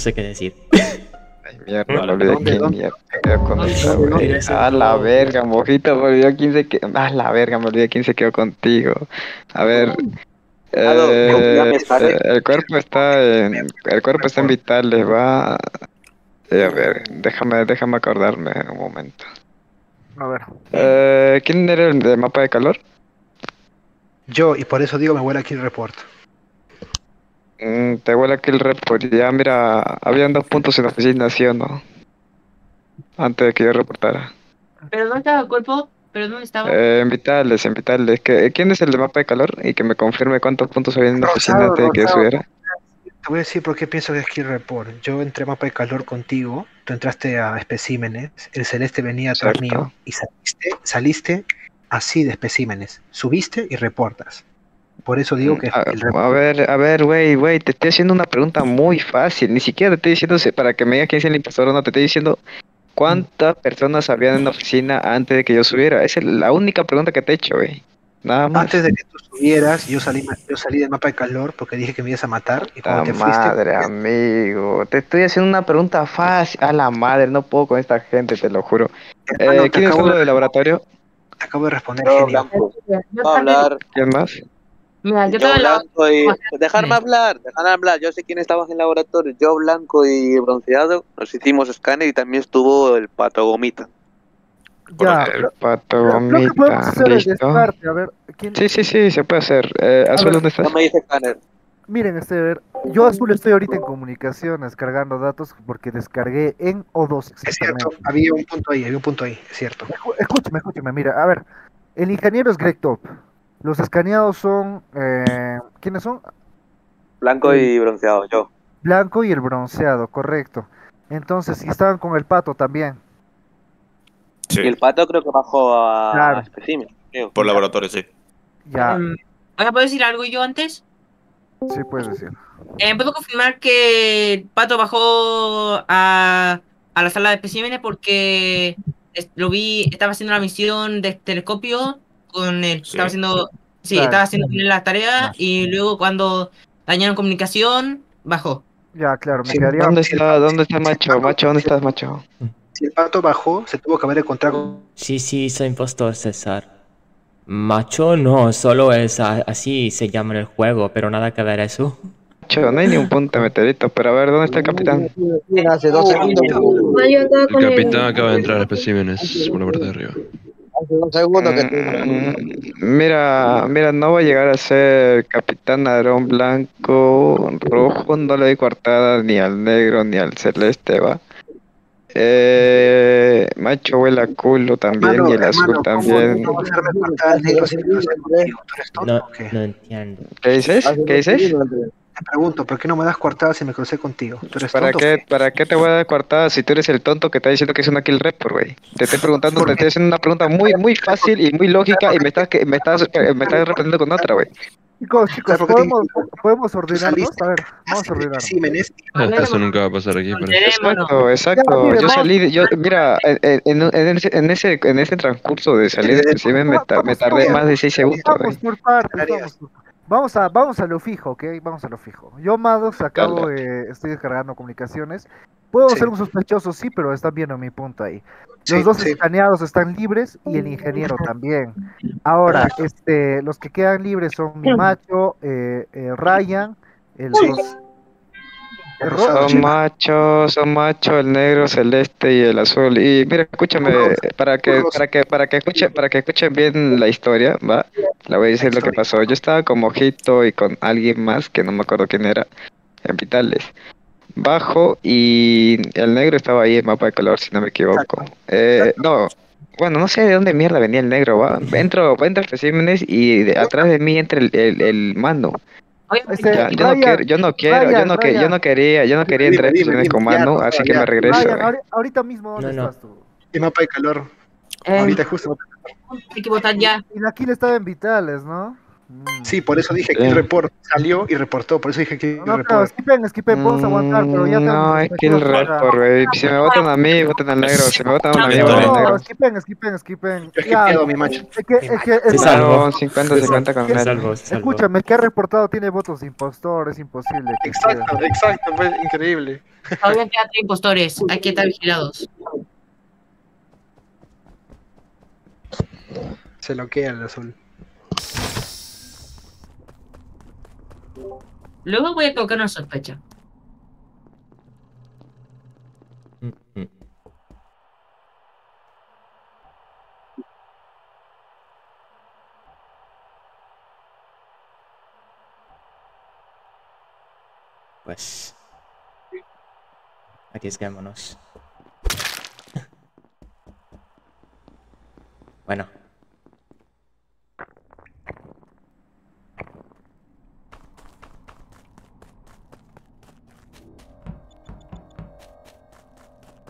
[SPEAKER 8] sé qué decir.
[SPEAKER 39] Ay, mierda, me olvidé
[SPEAKER 14] ¿Dónde,
[SPEAKER 39] quién mierda. A la verga, mojito, me olvidó quién se quedó. A la verga, me olvidé quién se quedó contigo. A ver. Eh, eh, el cuerpo está en el cuerpo está en vitales, va. eh, a ver, déjame, déjame acordarme un momento.
[SPEAKER 29] A ver.
[SPEAKER 39] Eh, ¿Quién era el de mapa de calor?
[SPEAKER 14] Yo, y por eso digo, me huele aquí el report.
[SPEAKER 39] Mm, te huele aquí el report. Ya, mira, habían dos puntos en la oficina, ¿sí o no? Antes de que yo reportara.
[SPEAKER 24] ¿Pero dónde estaba el cuerpo? ¿Pero dónde estaba?
[SPEAKER 39] Eh, en vitales, en vitales. ¿Qué- ¿Quién es el de mapa de calor? Y que me confirme cuántos puntos había en la oficina antes de que yo subiera.
[SPEAKER 14] Te voy a decir por qué pienso que es Kill Report. Yo entré a mapa de calor contigo, tú entraste a especímenes, el celeste venía atrás mío y saliste, saliste así de especímenes. Subiste y reportas. Por eso digo que
[SPEAKER 39] A,
[SPEAKER 14] el
[SPEAKER 39] a ver, a ver, güey, güey, te estoy haciendo una pregunta muy fácil. Ni siquiera te estoy diciendo para que me digas quién es el impostor o no. Te estoy diciendo cuántas personas habían en la oficina antes de que yo subiera. Esa es la única pregunta que te he hecho, güey. Nada más.
[SPEAKER 14] Antes de que tú subieras, yo salí, yo salí del mapa de calor porque dije que me ibas a matar y
[SPEAKER 39] La
[SPEAKER 14] cuando te fuiste,
[SPEAKER 39] madre, amigo. Te estoy haciendo una pregunta fácil. A la madre, no puedo con esta gente, te lo juro.
[SPEAKER 14] Hermano,
[SPEAKER 39] Eh, ¿Quién es solo
[SPEAKER 14] de-
[SPEAKER 39] del laboratorio?
[SPEAKER 14] te acabo de responder,
[SPEAKER 25] blanco. A hablar.
[SPEAKER 39] ¿Quién más?
[SPEAKER 24] Mira, yo
[SPEAKER 25] Yo
[SPEAKER 24] la...
[SPEAKER 25] blanco y... Dejarme hablar, dejarme hablar. Yo sé quién estaba en el laboratorio. Yo blanco y bronceado. Nos hicimos escáner y también estuvo el pato gomita.
[SPEAKER 29] Ya.
[SPEAKER 39] El pato
[SPEAKER 29] Creo que podemos
[SPEAKER 39] gomita.
[SPEAKER 29] hacer
[SPEAKER 39] ¿Listo?
[SPEAKER 29] descarte. A ver, ¿quién?
[SPEAKER 39] Sí, sí, sí, se puede hacer. Eh, Azul,
[SPEAKER 29] ver,
[SPEAKER 39] ¿dónde estás?
[SPEAKER 25] No me dice escáner.
[SPEAKER 29] Miren, este, a ver, yo azul estoy ahorita en comunicaciones cargando datos porque descargué en O2
[SPEAKER 14] Es cierto, había un punto ahí, había un punto ahí, es cierto.
[SPEAKER 29] Escúchame, escúchame, mira, a ver, el ingeniero es Greg Top. Los escaneados son, eh, ¿quiénes son?
[SPEAKER 25] Blanco y bronceado, yo.
[SPEAKER 29] Blanco y el bronceado, correcto. Entonces, si estaban con el pato también.
[SPEAKER 25] Y el pato creo que bajó a
[SPEAKER 29] Claro.
[SPEAKER 25] creo.
[SPEAKER 30] Por laboratorio, sí.
[SPEAKER 29] Ya,
[SPEAKER 24] Mm, Oiga, ¿puedo decir algo yo antes?
[SPEAKER 29] sí puedes decir.
[SPEAKER 24] Eh, Puedo confirmar que Pato bajó a, a la sala de especímenes porque lo vi, estaba haciendo la misión de telescopio con él. Estaba haciendo, sí,
[SPEAKER 29] Claro.
[SPEAKER 24] estaba haciendo las tareas y luego cuando dañaron comunicación, bajó.
[SPEAKER 29] Ya, claro, me
[SPEAKER 14] Sí,
[SPEAKER 29] quedaría...
[SPEAKER 39] ¿Dónde está, dónde está macho? Macho, ¿dónde estás, macho?
[SPEAKER 14] Si el pato bajó, se tuvo que haber encontrado
[SPEAKER 8] Sí, sí, soy impostor, César. Macho no, solo es a- así se llama en el juego, pero nada que ver eso.
[SPEAKER 39] Macho, no hay ni un punto de meteorito, pero a ver, ¿dónde está el capitán?
[SPEAKER 21] Hace dos segundos.
[SPEAKER 38] No, yo estaba
[SPEAKER 33] El capitán acaba de entrar a especímenes por la parte de arriba.
[SPEAKER 21] Segundos que
[SPEAKER 39] Mm, Mira, mira, no va a llegar a ser capitán Aarón Blanco, rojo, no le doy coartada ni al negro ni al celeste, va. Eh, macho huele a culo también
[SPEAKER 14] Hermano,
[SPEAKER 39] y el azul
[SPEAKER 14] hermano, ¿cómo
[SPEAKER 39] también.
[SPEAKER 14] no
[SPEAKER 8] entiendo.
[SPEAKER 39] ¿Qué dices? ¿Qué dices?
[SPEAKER 14] Te pregunto, ¿por qué no me das cortada si me crucé contigo? ¿Tú eres
[SPEAKER 39] ¿Para
[SPEAKER 14] tonto?
[SPEAKER 39] qué? ¿Para qué te voy a dar coartada si tú eres el tonto que está diciendo que es una kill report, güey? Te estoy preguntando, te estoy haciendo una pregunta muy, muy fácil y muy lógica y me estás, que- me estás, me estás respondiendo con otra, güey.
[SPEAKER 29] Chicos, chicos,
[SPEAKER 14] ¿Sabes por qué te
[SPEAKER 29] ¿podemos, podemos ordenarnos? A ver, vamos a ordenarnos.
[SPEAKER 14] Símenes
[SPEAKER 33] Esto nunca va a pasar aquí, pero...
[SPEAKER 39] Exacto, exacto.
[SPEAKER 29] mire,
[SPEAKER 39] Yo salí, de- yo, mira, en, en, en ese, en ese, en ese transcurso de salir de espécimen me, me tardé más de 6 segundos.
[SPEAKER 29] Vamos por partes, vamos por- Vamos a, vamos a lo fijo, ¿ok? Vamos a lo fijo. Yo, Madox, acabo de... Estoy descargando comunicaciones. Puedo
[SPEAKER 14] Sí.
[SPEAKER 29] ser un sospechoso, sí, pero están viendo mi punto ahí. Los
[SPEAKER 14] Sí,
[SPEAKER 29] dos
[SPEAKER 14] sí.
[SPEAKER 29] escaneados están libres y el ingeniero también. Ahora, este, los que quedan libres son mi macho, eh, eh, Ryan, el
[SPEAKER 14] Sí.
[SPEAKER 29] ros- el
[SPEAKER 39] Son machos, son machos, el negro, celeste y el azul. Y mira, escúchame, para que, para que, para que escuchen, para que escuchen bien la historia, va, le voy a decir lo que pasó. Yo estaba con Mojito y con alguien más que no me acuerdo quién era, en Vitales. Bajo y el negro estaba ahí en mapa de color, si no me equivoco. Eh, no, bueno, no sé de dónde mierda venía el negro, va. Entro, entro especímenes y de- atrás de mí entra el, el, el mano.
[SPEAKER 29] Este,
[SPEAKER 39] Ya, yo no quiero, yo no quiero, yo no que, yo no quería, yo no quería
[SPEAKER 14] Dime,
[SPEAKER 39] entrar
[SPEAKER 14] dime,
[SPEAKER 39] especímenes
[SPEAKER 14] dime,
[SPEAKER 39] con
[SPEAKER 14] ya,
[SPEAKER 39] mano,
[SPEAKER 14] no,
[SPEAKER 39] así que me regreso.
[SPEAKER 29] Ryan, ahorita mismo, ¿dónde
[SPEAKER 8] No, no.
[SPEAKER 29] estás tú?
[SPEAKER 14] ¿Qué mapa de calor?
[SPEAKER 24] Eh,
[SPEAKER 14] Ahorita justo.
[SPEAKER 24] hay que votar ya.
[SPEAKER 29] Y la kill estaba en Vitales, ¿no?
[SPEAKER 14] Sí, por eso dije que report. Salió y reportó, por eso dije que
[SPEAKER 29] No, no,
[SPEAKER 14] report.
[SPEAKER 29] skipen, skipen, podemos aguantar, pero ya
[SPEAKER 39] Mm, No, es que el report, güey. Si me votan a mí, voten al negro. Si me votan a mí,
[SPEAKER 30] No,
[SPEAKER 39] voten al
[SPEAKER 29] No,
[SPEAKER 39] negro.
[SPEAKER 29] skipen, skipen, skipen.
[SPEAKER 14] Yo he mi macho.
[SPEAKER 29] Es que, es que, es-
[SPEAKER 8] salvó.
[SPEAKER 39] Claro, 50-50 con
[SPEAKER 8] salvó.
[SPEAKER 29] escúchame, el que ha reportado tiene votos de impostor, es imposible.
[SPEAKER 14] Exacto, exacto, fue increíble.
[SPEAKER 24] Todavía quedan impostores. Hay que estar vigilados.
[SPEAKER 14] Se lo queda el azul.
[SPEAKER 24] Luego voy a colocar una sospecha.
[SPEAKER 8] Mm, mm. Pues arriesguémonos. Bueno.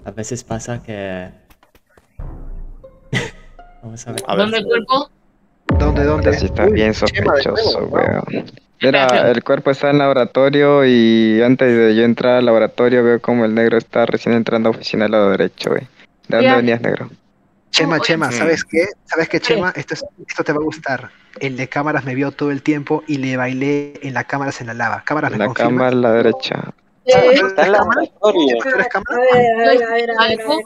[SPEAKER 8] A veces pasa que... Vamos a ver.
[SPEAKER 30] A ver.
[SPEAKER 24] ¿Dónde el cuerpo?
[SPEAKER 14] ¿Dónde, dónde?
[SPEAKER 39] Así está
[SPEAKER 14] Uy,
[SPEAKER 39] bien sospechoso, weón.
[SPEAKER 14] wow.
[SPEAKER 39] Mira, el cuerpo está en laboratorio y antes de yo entrar al laboratorio veo como el negro está recién entrando a oficina al lado derecho, güey. ¿De dónde venías, negro?
[SPEAKER 14] Chema,
[SPEAKER 24] Oh,
[SPEAKER 14] Chema. ¿sabes qué? ¿Sabes qué, Chema? Esto, es- esto te va a gustar. El de cámaras me vio todo el tiempo y le bailé en las cámaras en la lava. ¿Cámaras
[SPEAKER 39] En
[SPEAKER 14] me
[SPEAKER 39] la cama a la derecha.
[SPEAKER 25] Está en laboratorio.
[SPEAKER 14] ¿Tú eres cámara?
[SPEAKER 38] a ver, a ver, a ver, a ver, a ver.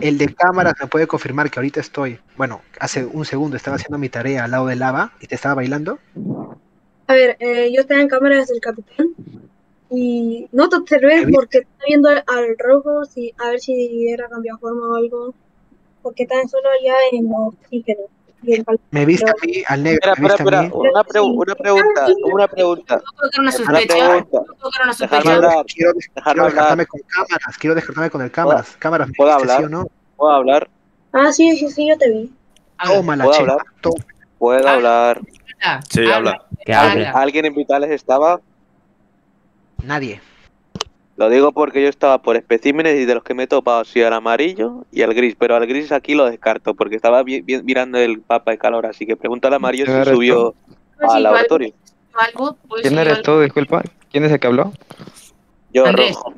[SPEAKER 14] El de cámaras me puede confirmar que ahorita estoy. Bueno, hace un segundo estaba haciendo mi tarea al lado de lava y te estaba bailando.
[SPEAKER 38] A ver, eh, yo estaba en cámara desde el capitán y no te observé porque estaba viendo al, rojo si, a ver si era cambiaforma o algo, porque estaba solo ya en oxígeno.
[SPEAKER 14] Me viste a mí, al negro,
[SPEAKER 25] Espera,
[SPEAKER 14] me
[SPEAKER 25] espera,
[SPEAKER 14] viste a
[SPEAKER 25] espera.
[SPEAKER 14] mí.
[SPEAKER 25] Una, pregu- una pregunta, una pregunta.
[SPEAKER 24] ¿Puedo una sospecha? ¿Puedo una
[SPEAKER 25] hablar.
[SPEAKER 14] Quiero, quiero
[SPEAKER 25] hablar.
[SPEAKER 14] descartarme con cámaras, quiero descartarme con el cámaras. Cámaras, ¿me
[SPEAKER 25] ¿Puedo
[SPEAKER 14] viste, sí
[SPEAKER 25] hablar?
[SPEAKER 14] o no?
[SPEAKER 25] ¿Puedo hablar?
[SPEAKER 38] Ah, sí, sí, sí, yo te vi.
[SPEAKER 24] Habla.
[SPEAKER 14] Toma la
[SPEAKER 25] ¿Puedo hablar?
[SPEAKER 14] toma.
[SPEAKER 25] ¿Puedo hablar?
[SPEAKER 24] Habla.
[SPEAKER 30] Sí, habla.
[SPEAKER 8] Que hable.
[SPEAKER 25] ¿Alguien en Vitales estaba?
[SPEAKER 14] Nadie.
[SPEAKER 25] Lo digo porque yo estaba por especímenes y de los que me he topado ha sido el amarillo y el gris, pero al gris aquí lo descarto porque estaba vi- vi- mirando el mapa de calor, así que pregunta al amarillo
[SPEAKER 39] ¿Quién
[SPEAKER 25] si subió
[SPEAKER 24] Pues
[SPEAKER 25] al laboratorio.
[SPEAKER 24] ¿Algo? ¿Puedo
[SPEAKER 39] ¿Quién eres tú? Disculpa. ¿Quién es el que habló?
[SPEAKER 25] Yo,
[SPEAKER 24] Andrés.
[SPEAKER 25] rojo.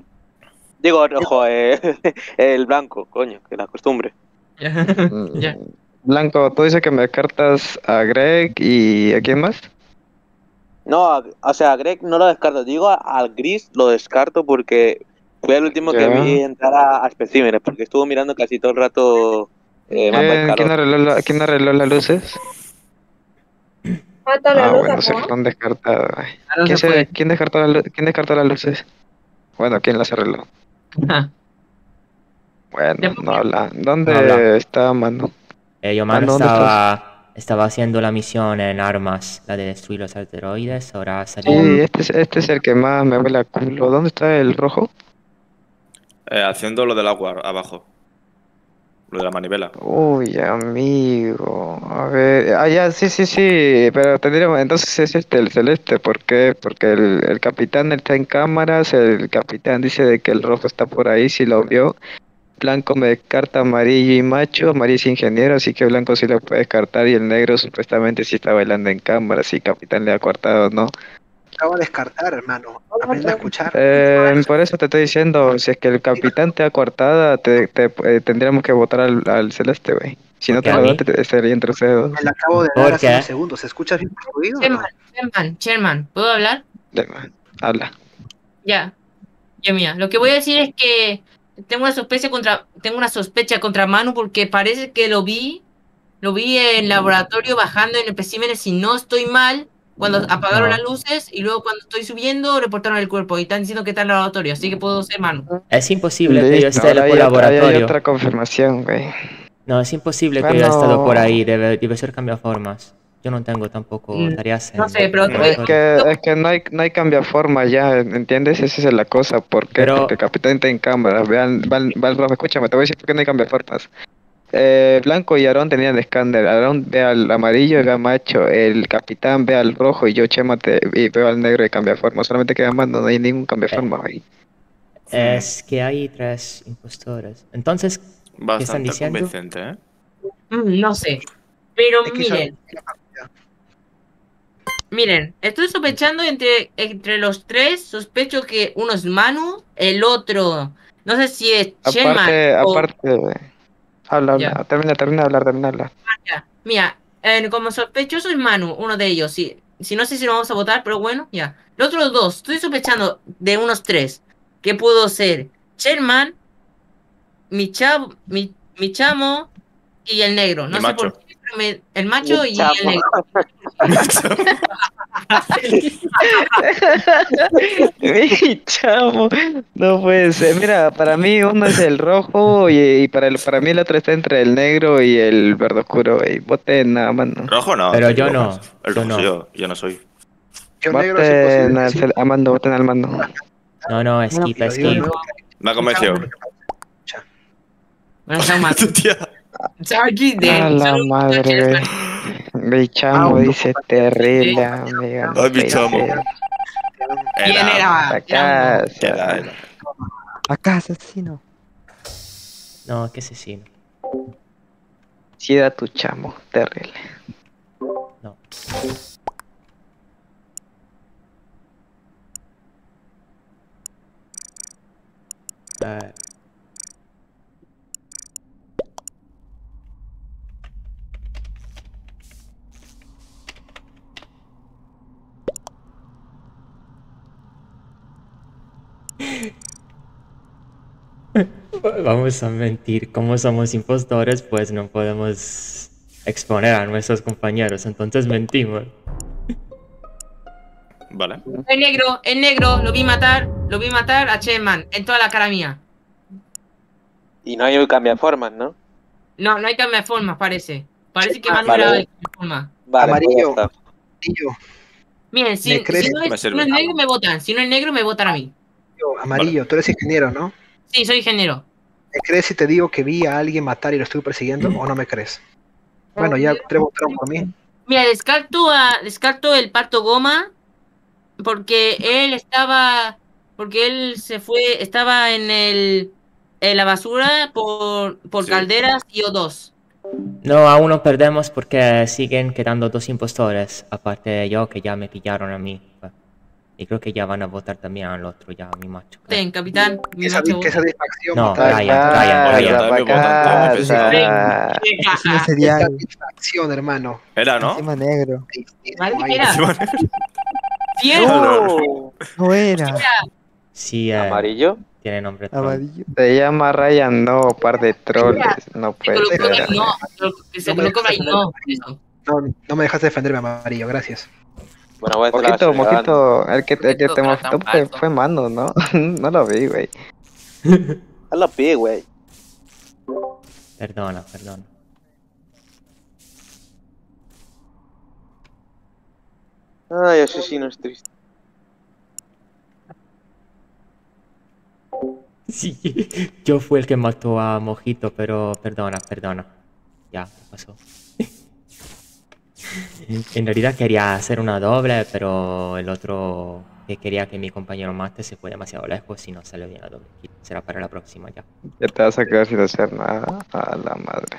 [SPEAKER 25] Digo, rojo, eh, el blanco, coño, que la costumbre.
[SPEAKER 24] Ya.
[SPEAKER 39] Blanco, tú dices que me descartas a Greg y a quién más?
[SPEAKER 25] No, o sea, a Greg no lo descarto, digo a- al gris lo descarto porque fue el último que vi entrar a, a especímenes, porque estuvo mirando casi todo el rato eh, de
[SPEAKER 39] ¿Quién, arregló la- quién arregló las luces?
[SPEAKER 38] Ah, la
[SPEAKER 39] Ah,
[SPEAKER 38] luz
[SPEAKER 39] bueno, se fueron descartadas.
[SPEAKER 24] Ahora
[SPEAKER 39] ¿Quién,
[SPEAKER 24] se
[SPEAKER 39] quién descartó la ¿Quién descartó las luces? Bueno, ¿quién las arregló? Bueno, no habla. ¿Dónde
[SPEAKER 8] No habla.
[SPEAKER 39] está Manu?
[SPEAKER 8] Eh, yo, mano,
[SPEAKER 39] Manu, ¿dónde
[SPEAKER 8] estaba, estaba haciendo la misión en armas, la de destruir los asteroides. Ahora
[SPEAKER 39] Sí,
[SPEAKER 8] salí.
[SPEAKER 39] este es, este es el que más me huele a culo. ¿Dónde está el rojo?
[SPEAKER 30] Eh, haciendo lo del agua abajo. Lo de la manivela.
[SPEAKER 39] Uy, amigo. A ver, ah, ya, sí, sí, sí, pero tendríamos, entonces es este, el celeste, ¿por qué? Porque el, el capitán está en cámaras, el capitán dice de que el rojo está por ahí, si lo vio. Blanco me descarta amarillo y macho, amarillo es ingeniero, así que blanco sí lo puede descartar y el negro supuestamente sí está bailando en cámara, si capitán le ha cortado o no.
[SPEAKER 14] Acabo de descartar, hermano. Aprende a escuchar.
[SPEAKER 39] Eh, por eso te estoy diciendo, si es que el capitán te ha cortada, te, te- eh, tendríamos que votar al, al celeste, güey. Si no te
[SPEAKER 8] ¿Por
[SPEAKER 39] lo da, te, sería entre ustedes dos.
[SPEAKER 14] Me la acabo de
[SPEAKER 8] ¿Por
[SPEAKER 14] dar hace unos segundos. ¿Se escucha bien el ruido?
[SPEAKER 24] Sherman, Sherman, Sherman, ¿puedo hablar?
[SPEAKER 39] Dema, Habla.
[SPEAKER 24] Ya. Ya, mira, lo que voy a decir es que tengo una sospecha contra tengo una sospecha contra Manu porque parece que lo vi lo vi en laboratorio bajando en especímenes si no estoy mal cuando apagaron
[SPEAKER 8] No.
[SPEAKER 24] las luces y luego cuando estoy subiendo reportaron el cuerpo y están diciendo que está en el laboratorio, así que puedo ser Manu.
[SPEAKER 8] Es imposible que yo esté en
[SPEAKER 39] ahora
[SPEAKER 8] el
[SPEAKER 39] hay otra, ahí hay
[SPEAKER 8] laboratorio.
[SPEAKER 39] otra confirmación, güey.
[SPEAKER 8] No, es imposible que yo haya estado por ahí. Debe, debe ser cambiaformas. Yo no tengo tampoco
[SPEAKER 24] Mm,
[SPEAKER 8] tareas en
[SPEAKER 24] no sé, pero
[SPEAKER 8] en
[SPEAKER 39] Es que, es que no hay, no hay cambiaforma ya, ¿entiendes? Esa es la cosa. ¿Por qué?
[SPEAKER 8] Pero-
[SPEAKER 39] Porque el capitán está en cámara. Vean, van, van, rojo, escúchame, te voy a decir por qué no hay cambiaformas. Eh, Blanco y Aarón tenían escáner. Aarón ve al amarillo y ve al macho. El capitán ve al rojo y yo, Chema, te, y veo al negro y cambia forma. Solamente queda mando, no hay ningún cambiaforma ahí.
[SPEAKER 8] Es que hay tres impostores. Entonces, ¿qué están
[SPEAKER 30] Bastante
[SPEAKER 8] diciendo?
[SPEAKER 30] convincente, ¿eh?
[SPEAKER 24] Mm, no sé. Pero
[SPEAKER 14] Es que eso-
[SPEAKER 24] miren, miren, estoy sospechando entre, entre los tres, sospecho que uno es Manu, el otro, no sé si es Sherman
[SPEAKER 39] Aparte,
[SPEAKER 24] o
[SPEAKER 39] aparte. Habla, habla.
[SPEAKER 24] Ya.
[SPEAKER 39] Termina, termina de hablar, termina de hablar.
[SPEAKER 24] Ya, Mira, eh, como sospechoso es Manu, uno de ellos. Si, si no sé si lo vamos a votar, pero bueno, ya. Los otros dos, estoy sospechando de unos tres. Que pudo ser Sherman, mi chavo, mi, mi chamo y el negro. No sé
[SPEAKER 30] macho.
[SPEAKER 24] por me- el macho y el negro.
[SPEAKER 39] Mi chamo, no puede ser. Mira, para mí uno es el rojo y, y para el, para mí el otro está entre el negro y el verde oscuro. Y voten nada más, ¿no?
[SPEAKER 30] Rojo no.
[SPEAKER 8] Pero yo no,
[SPEAKER 30] El
[SPEAKER 8] yo
[SPEAKER 30] rojo
[SPEAKER 8] no.
[SPEAKER 30] soy yo, yo no soy.
[SPEAKER 14] Yo negro
[SPEAKER 39] Voten
[SPEAKER 14] imposible.
[SPEAKER 39] al,
[SPEAKER 14] sí.
[SPEAKER 39] mando, voten al mando.
[SPEAKER 8] No, no, skip.
[SPEAKER 14] luego.
[SPEAKER 30] Me ha convencido.
[SPEAKER 24] Bueno, son Sorry, de-
[SPEAKER 39] A la madre, güey. Mi chamo dice terrible, amigo. no
[SPEAKER 30] Ay, mi chamo.
[SPEAKER 24] ¿Quién era?
[SPEAKER 39] Acá,
[SPEAKER 30] Era, era.
[SPEAKER 29] Acá, asesino.
[SPEAKER 8] No, qué asesino.
[SPEAKER 39] Sí era tu chamo, terrible.
[SPEAKER 8] No. Eh, Vamos a mentir, como somos impostores, pues no podemos exponer a nuestros compañeros, entonces mentimos.
[SPEAKER 30] Vale.
[SPEAKER 24] El negro, el negro, lo vi matar, lo vi matar a Sherman en toda la cara mía.
[SPEAKER 25] Y no hay cambiaformas, ¿no?
[SPEAKER 24] No, no hay cambio de forma, parece. Parece que
[SPEAKER 25] Ah,
[SPEAKER 24] Manu
[SPEAKER 25] vale.
[SPEAKER 24] cambio de forma.
[SPEAKER 25] Vale, pues
[SPEAKER 14] Amarillo. Amarillo,
[SPEAKER 24] Miren, si, si no, es, si no es negro, me votan. Si no es negro, me votan a mí.
[SPEAKER 14] Amarillo, tú eres ingeniero, ¿no?
[SPEAKER 24] Sí, soy ingeniero.
[SPEAKER 14] ¿Me crees si te digo que vi a alguien matar y lo estuve persiguiendo o no me crees? Bueno, ya tres votaron por mí.
[SPEAKER 24] Mira, descarto a, descarto el parto goma porque él estaba, porque él se fue, estaba en el, en la basura por, por
[SPEAKER 30] Sí.
[SPEAKER 24] calderas y O2.
[SPEAKER 8] No, aún no perdemos porque siguen quedando dos impostores, aparte de yo que ya me pillaron a mí. Y creo que ya van a votar también al otro, ya a mi macho.
[SPEAKER 24] Ten, capitán. mi
[SPEAKER 14] Qué,
[SPEAKER 24] macho
[SPEAKER 14] satisfacción
[SPEAKER 8] No,
[SPEAKER 14] satisfacción, hermano.
[SPEAKER 30] Era, ¿no?
[SPEAKER 29] Encima negro. No era.
[SPEAKER 8] Sí, eh,
[SPEAKER 25] Amarillo.
[SPEAKER 8] tiene nombre troll.
[SPEAKER 29] Amarillo.
[SPEAKER 39] Se llama Ryan, no, par de trolls. No puede ser.
[SPEAKER 24] no.
[SPEAKER 14] No me dejas
[SPEAKER 24] no. Eso.
[SPEAKER 14] No, no me dejaste defenderme, amarillo, gracias.
[SPEAKER 25] Bueno, voy a hacer la
[SPEAKER 39] Moquito,
[SPEAKER 25] ciudadana.
[SPEAKER 39] Moquito, el que, el que te
[SPEAKER 26] tan
[SPEAKER 39] fue, mano, ¿no? No lo vi, güey.
[SPEAKER 25] Haz la pie, güey.
[SPEAKER 8] Perdona, perdona.
[SPEAKER 25] Ay, asesino es triste.
[SPEAKER 8] Sí, yo fui el que mató a Mojito, pero perdona, perdona. Ya, ¿qué pasó? En realidad quería hacer una doble, pero el otro que quería que mi compañero mate se fue demasiado lejos y no salió bien la doble. Será para la próxima ya.
[SPEAKER 39] Ya te vas a quedar sin hacer nada. A la madre.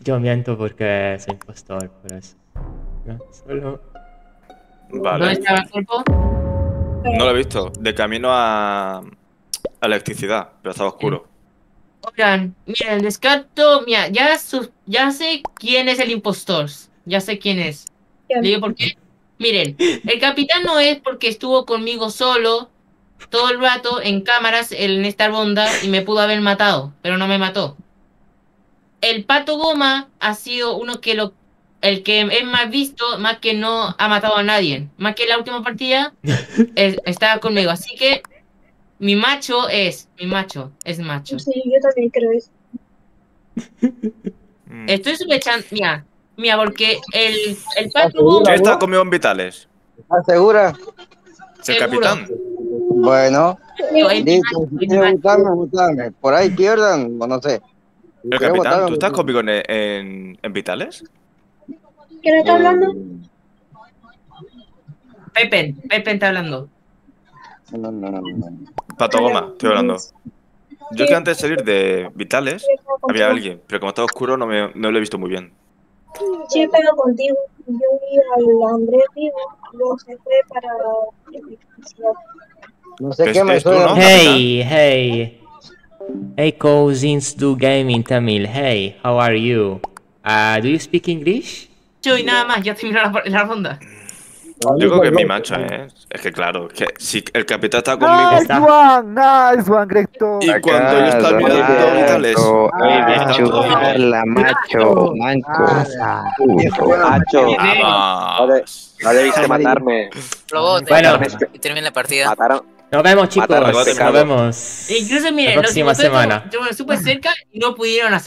[SPEAKER 8] Yo miento porque soy impostor, por eso. No, solo...
[SPEAKER 30] Vale.
[SPEAKER 24] ¿Dónde estaba el cuerpo?
[SPEAKER 30] No lo he visto. De camino a, a electricidad, pero estaba oscuro.
[SPEAKER 24] Oigan, miren, descarto, mira, ya, su- ya sé quién es el impostor. Ya sé quién es. Le digo por qué. Miren, el capitán no es porque estuvo conmigo solo todo el rato en cámaras en esta ronda y me pudo haber matado, pero no me mató. El pato goma ha sido uno que lo el que es más visto, más que no ha matado a nadie. Más que la última partida es- estaba conmigo. Así que mi macho es, mi macho es macho.
[SPEAKER 38] Sí, yo también creo eso.
[SPEAKER 24] Estoy sospechando, mira, mira, porque el, el pato goma
[SPEAKER 30] ¿Quién está conmigo en Vitales?
[SPEAKER 21] ¿Estás segura?
[SPEAKER 30] ¿El capitán?
[SPEAKER 21] Bueno, si. Por ahí pierdan, o no sé.
[SPEAKER 30] ¿El capitán? ¿Tú estás conmigo en, en, en Vitales?
[SPEAKER 38] ¿Quién está hablando?
[SPEAKER 24] Pepe, Pepe está hablando.
[SPEAKER 21] No, no, no, no.
[SPEAKER 30] Pato Goma, estoy hablando. Yo que antes de salir de Vitales había alguien, pero como estaba oscuro no, me, no lo he visto muy bien.
[SPEAKER 38] Sí, pero contigo. Yo vi al Andrés vivo, luego se fue para.
[SPEAKER 21] No sé
[SPEAKER 30] ¿Es-
[SPEAKER 21] qué me suena.
[SPEAKER 30] no?
[SPEAKER 8] Hey, hey. Hey, cousins do game in Tamil. Hey, how are you? Uh, do you speak English?
[SPEAKER 24] Yo y nada más, ya terminó la, la ronda.
[SPEAKER 30] Yo creo que es mi macho, ¿eh? Es que claro, que si el capitán está conmigo
[SPEAKER 29] Nice one, nice one, Grecto.
[SPEAKER 30] y cuando yo estaba mirando Vitales,
[SPEAKER 39] la macho, manco.
[SPEAKER 25] Macho,
[SPEAKER 30] Ah,
[SPEAKER 25] no, de- no debiste matarme.
[SPEAKER 31] Lobo,
[SPEAKER 8] Bueno.
[SPEAKER 31] y termina la partida.
[SPEAKER 25] Mataron.
[SPEAKER 8] Nos vemos, chicos. Nos vemos.
[SPEAKER 24] E incluso
[SPEAKER 8] la
[SPEAKER 24] miren, los
[SPEAKER 8] próxima semana.
[SPEAKER 24] súper cerca y no pudieron hacer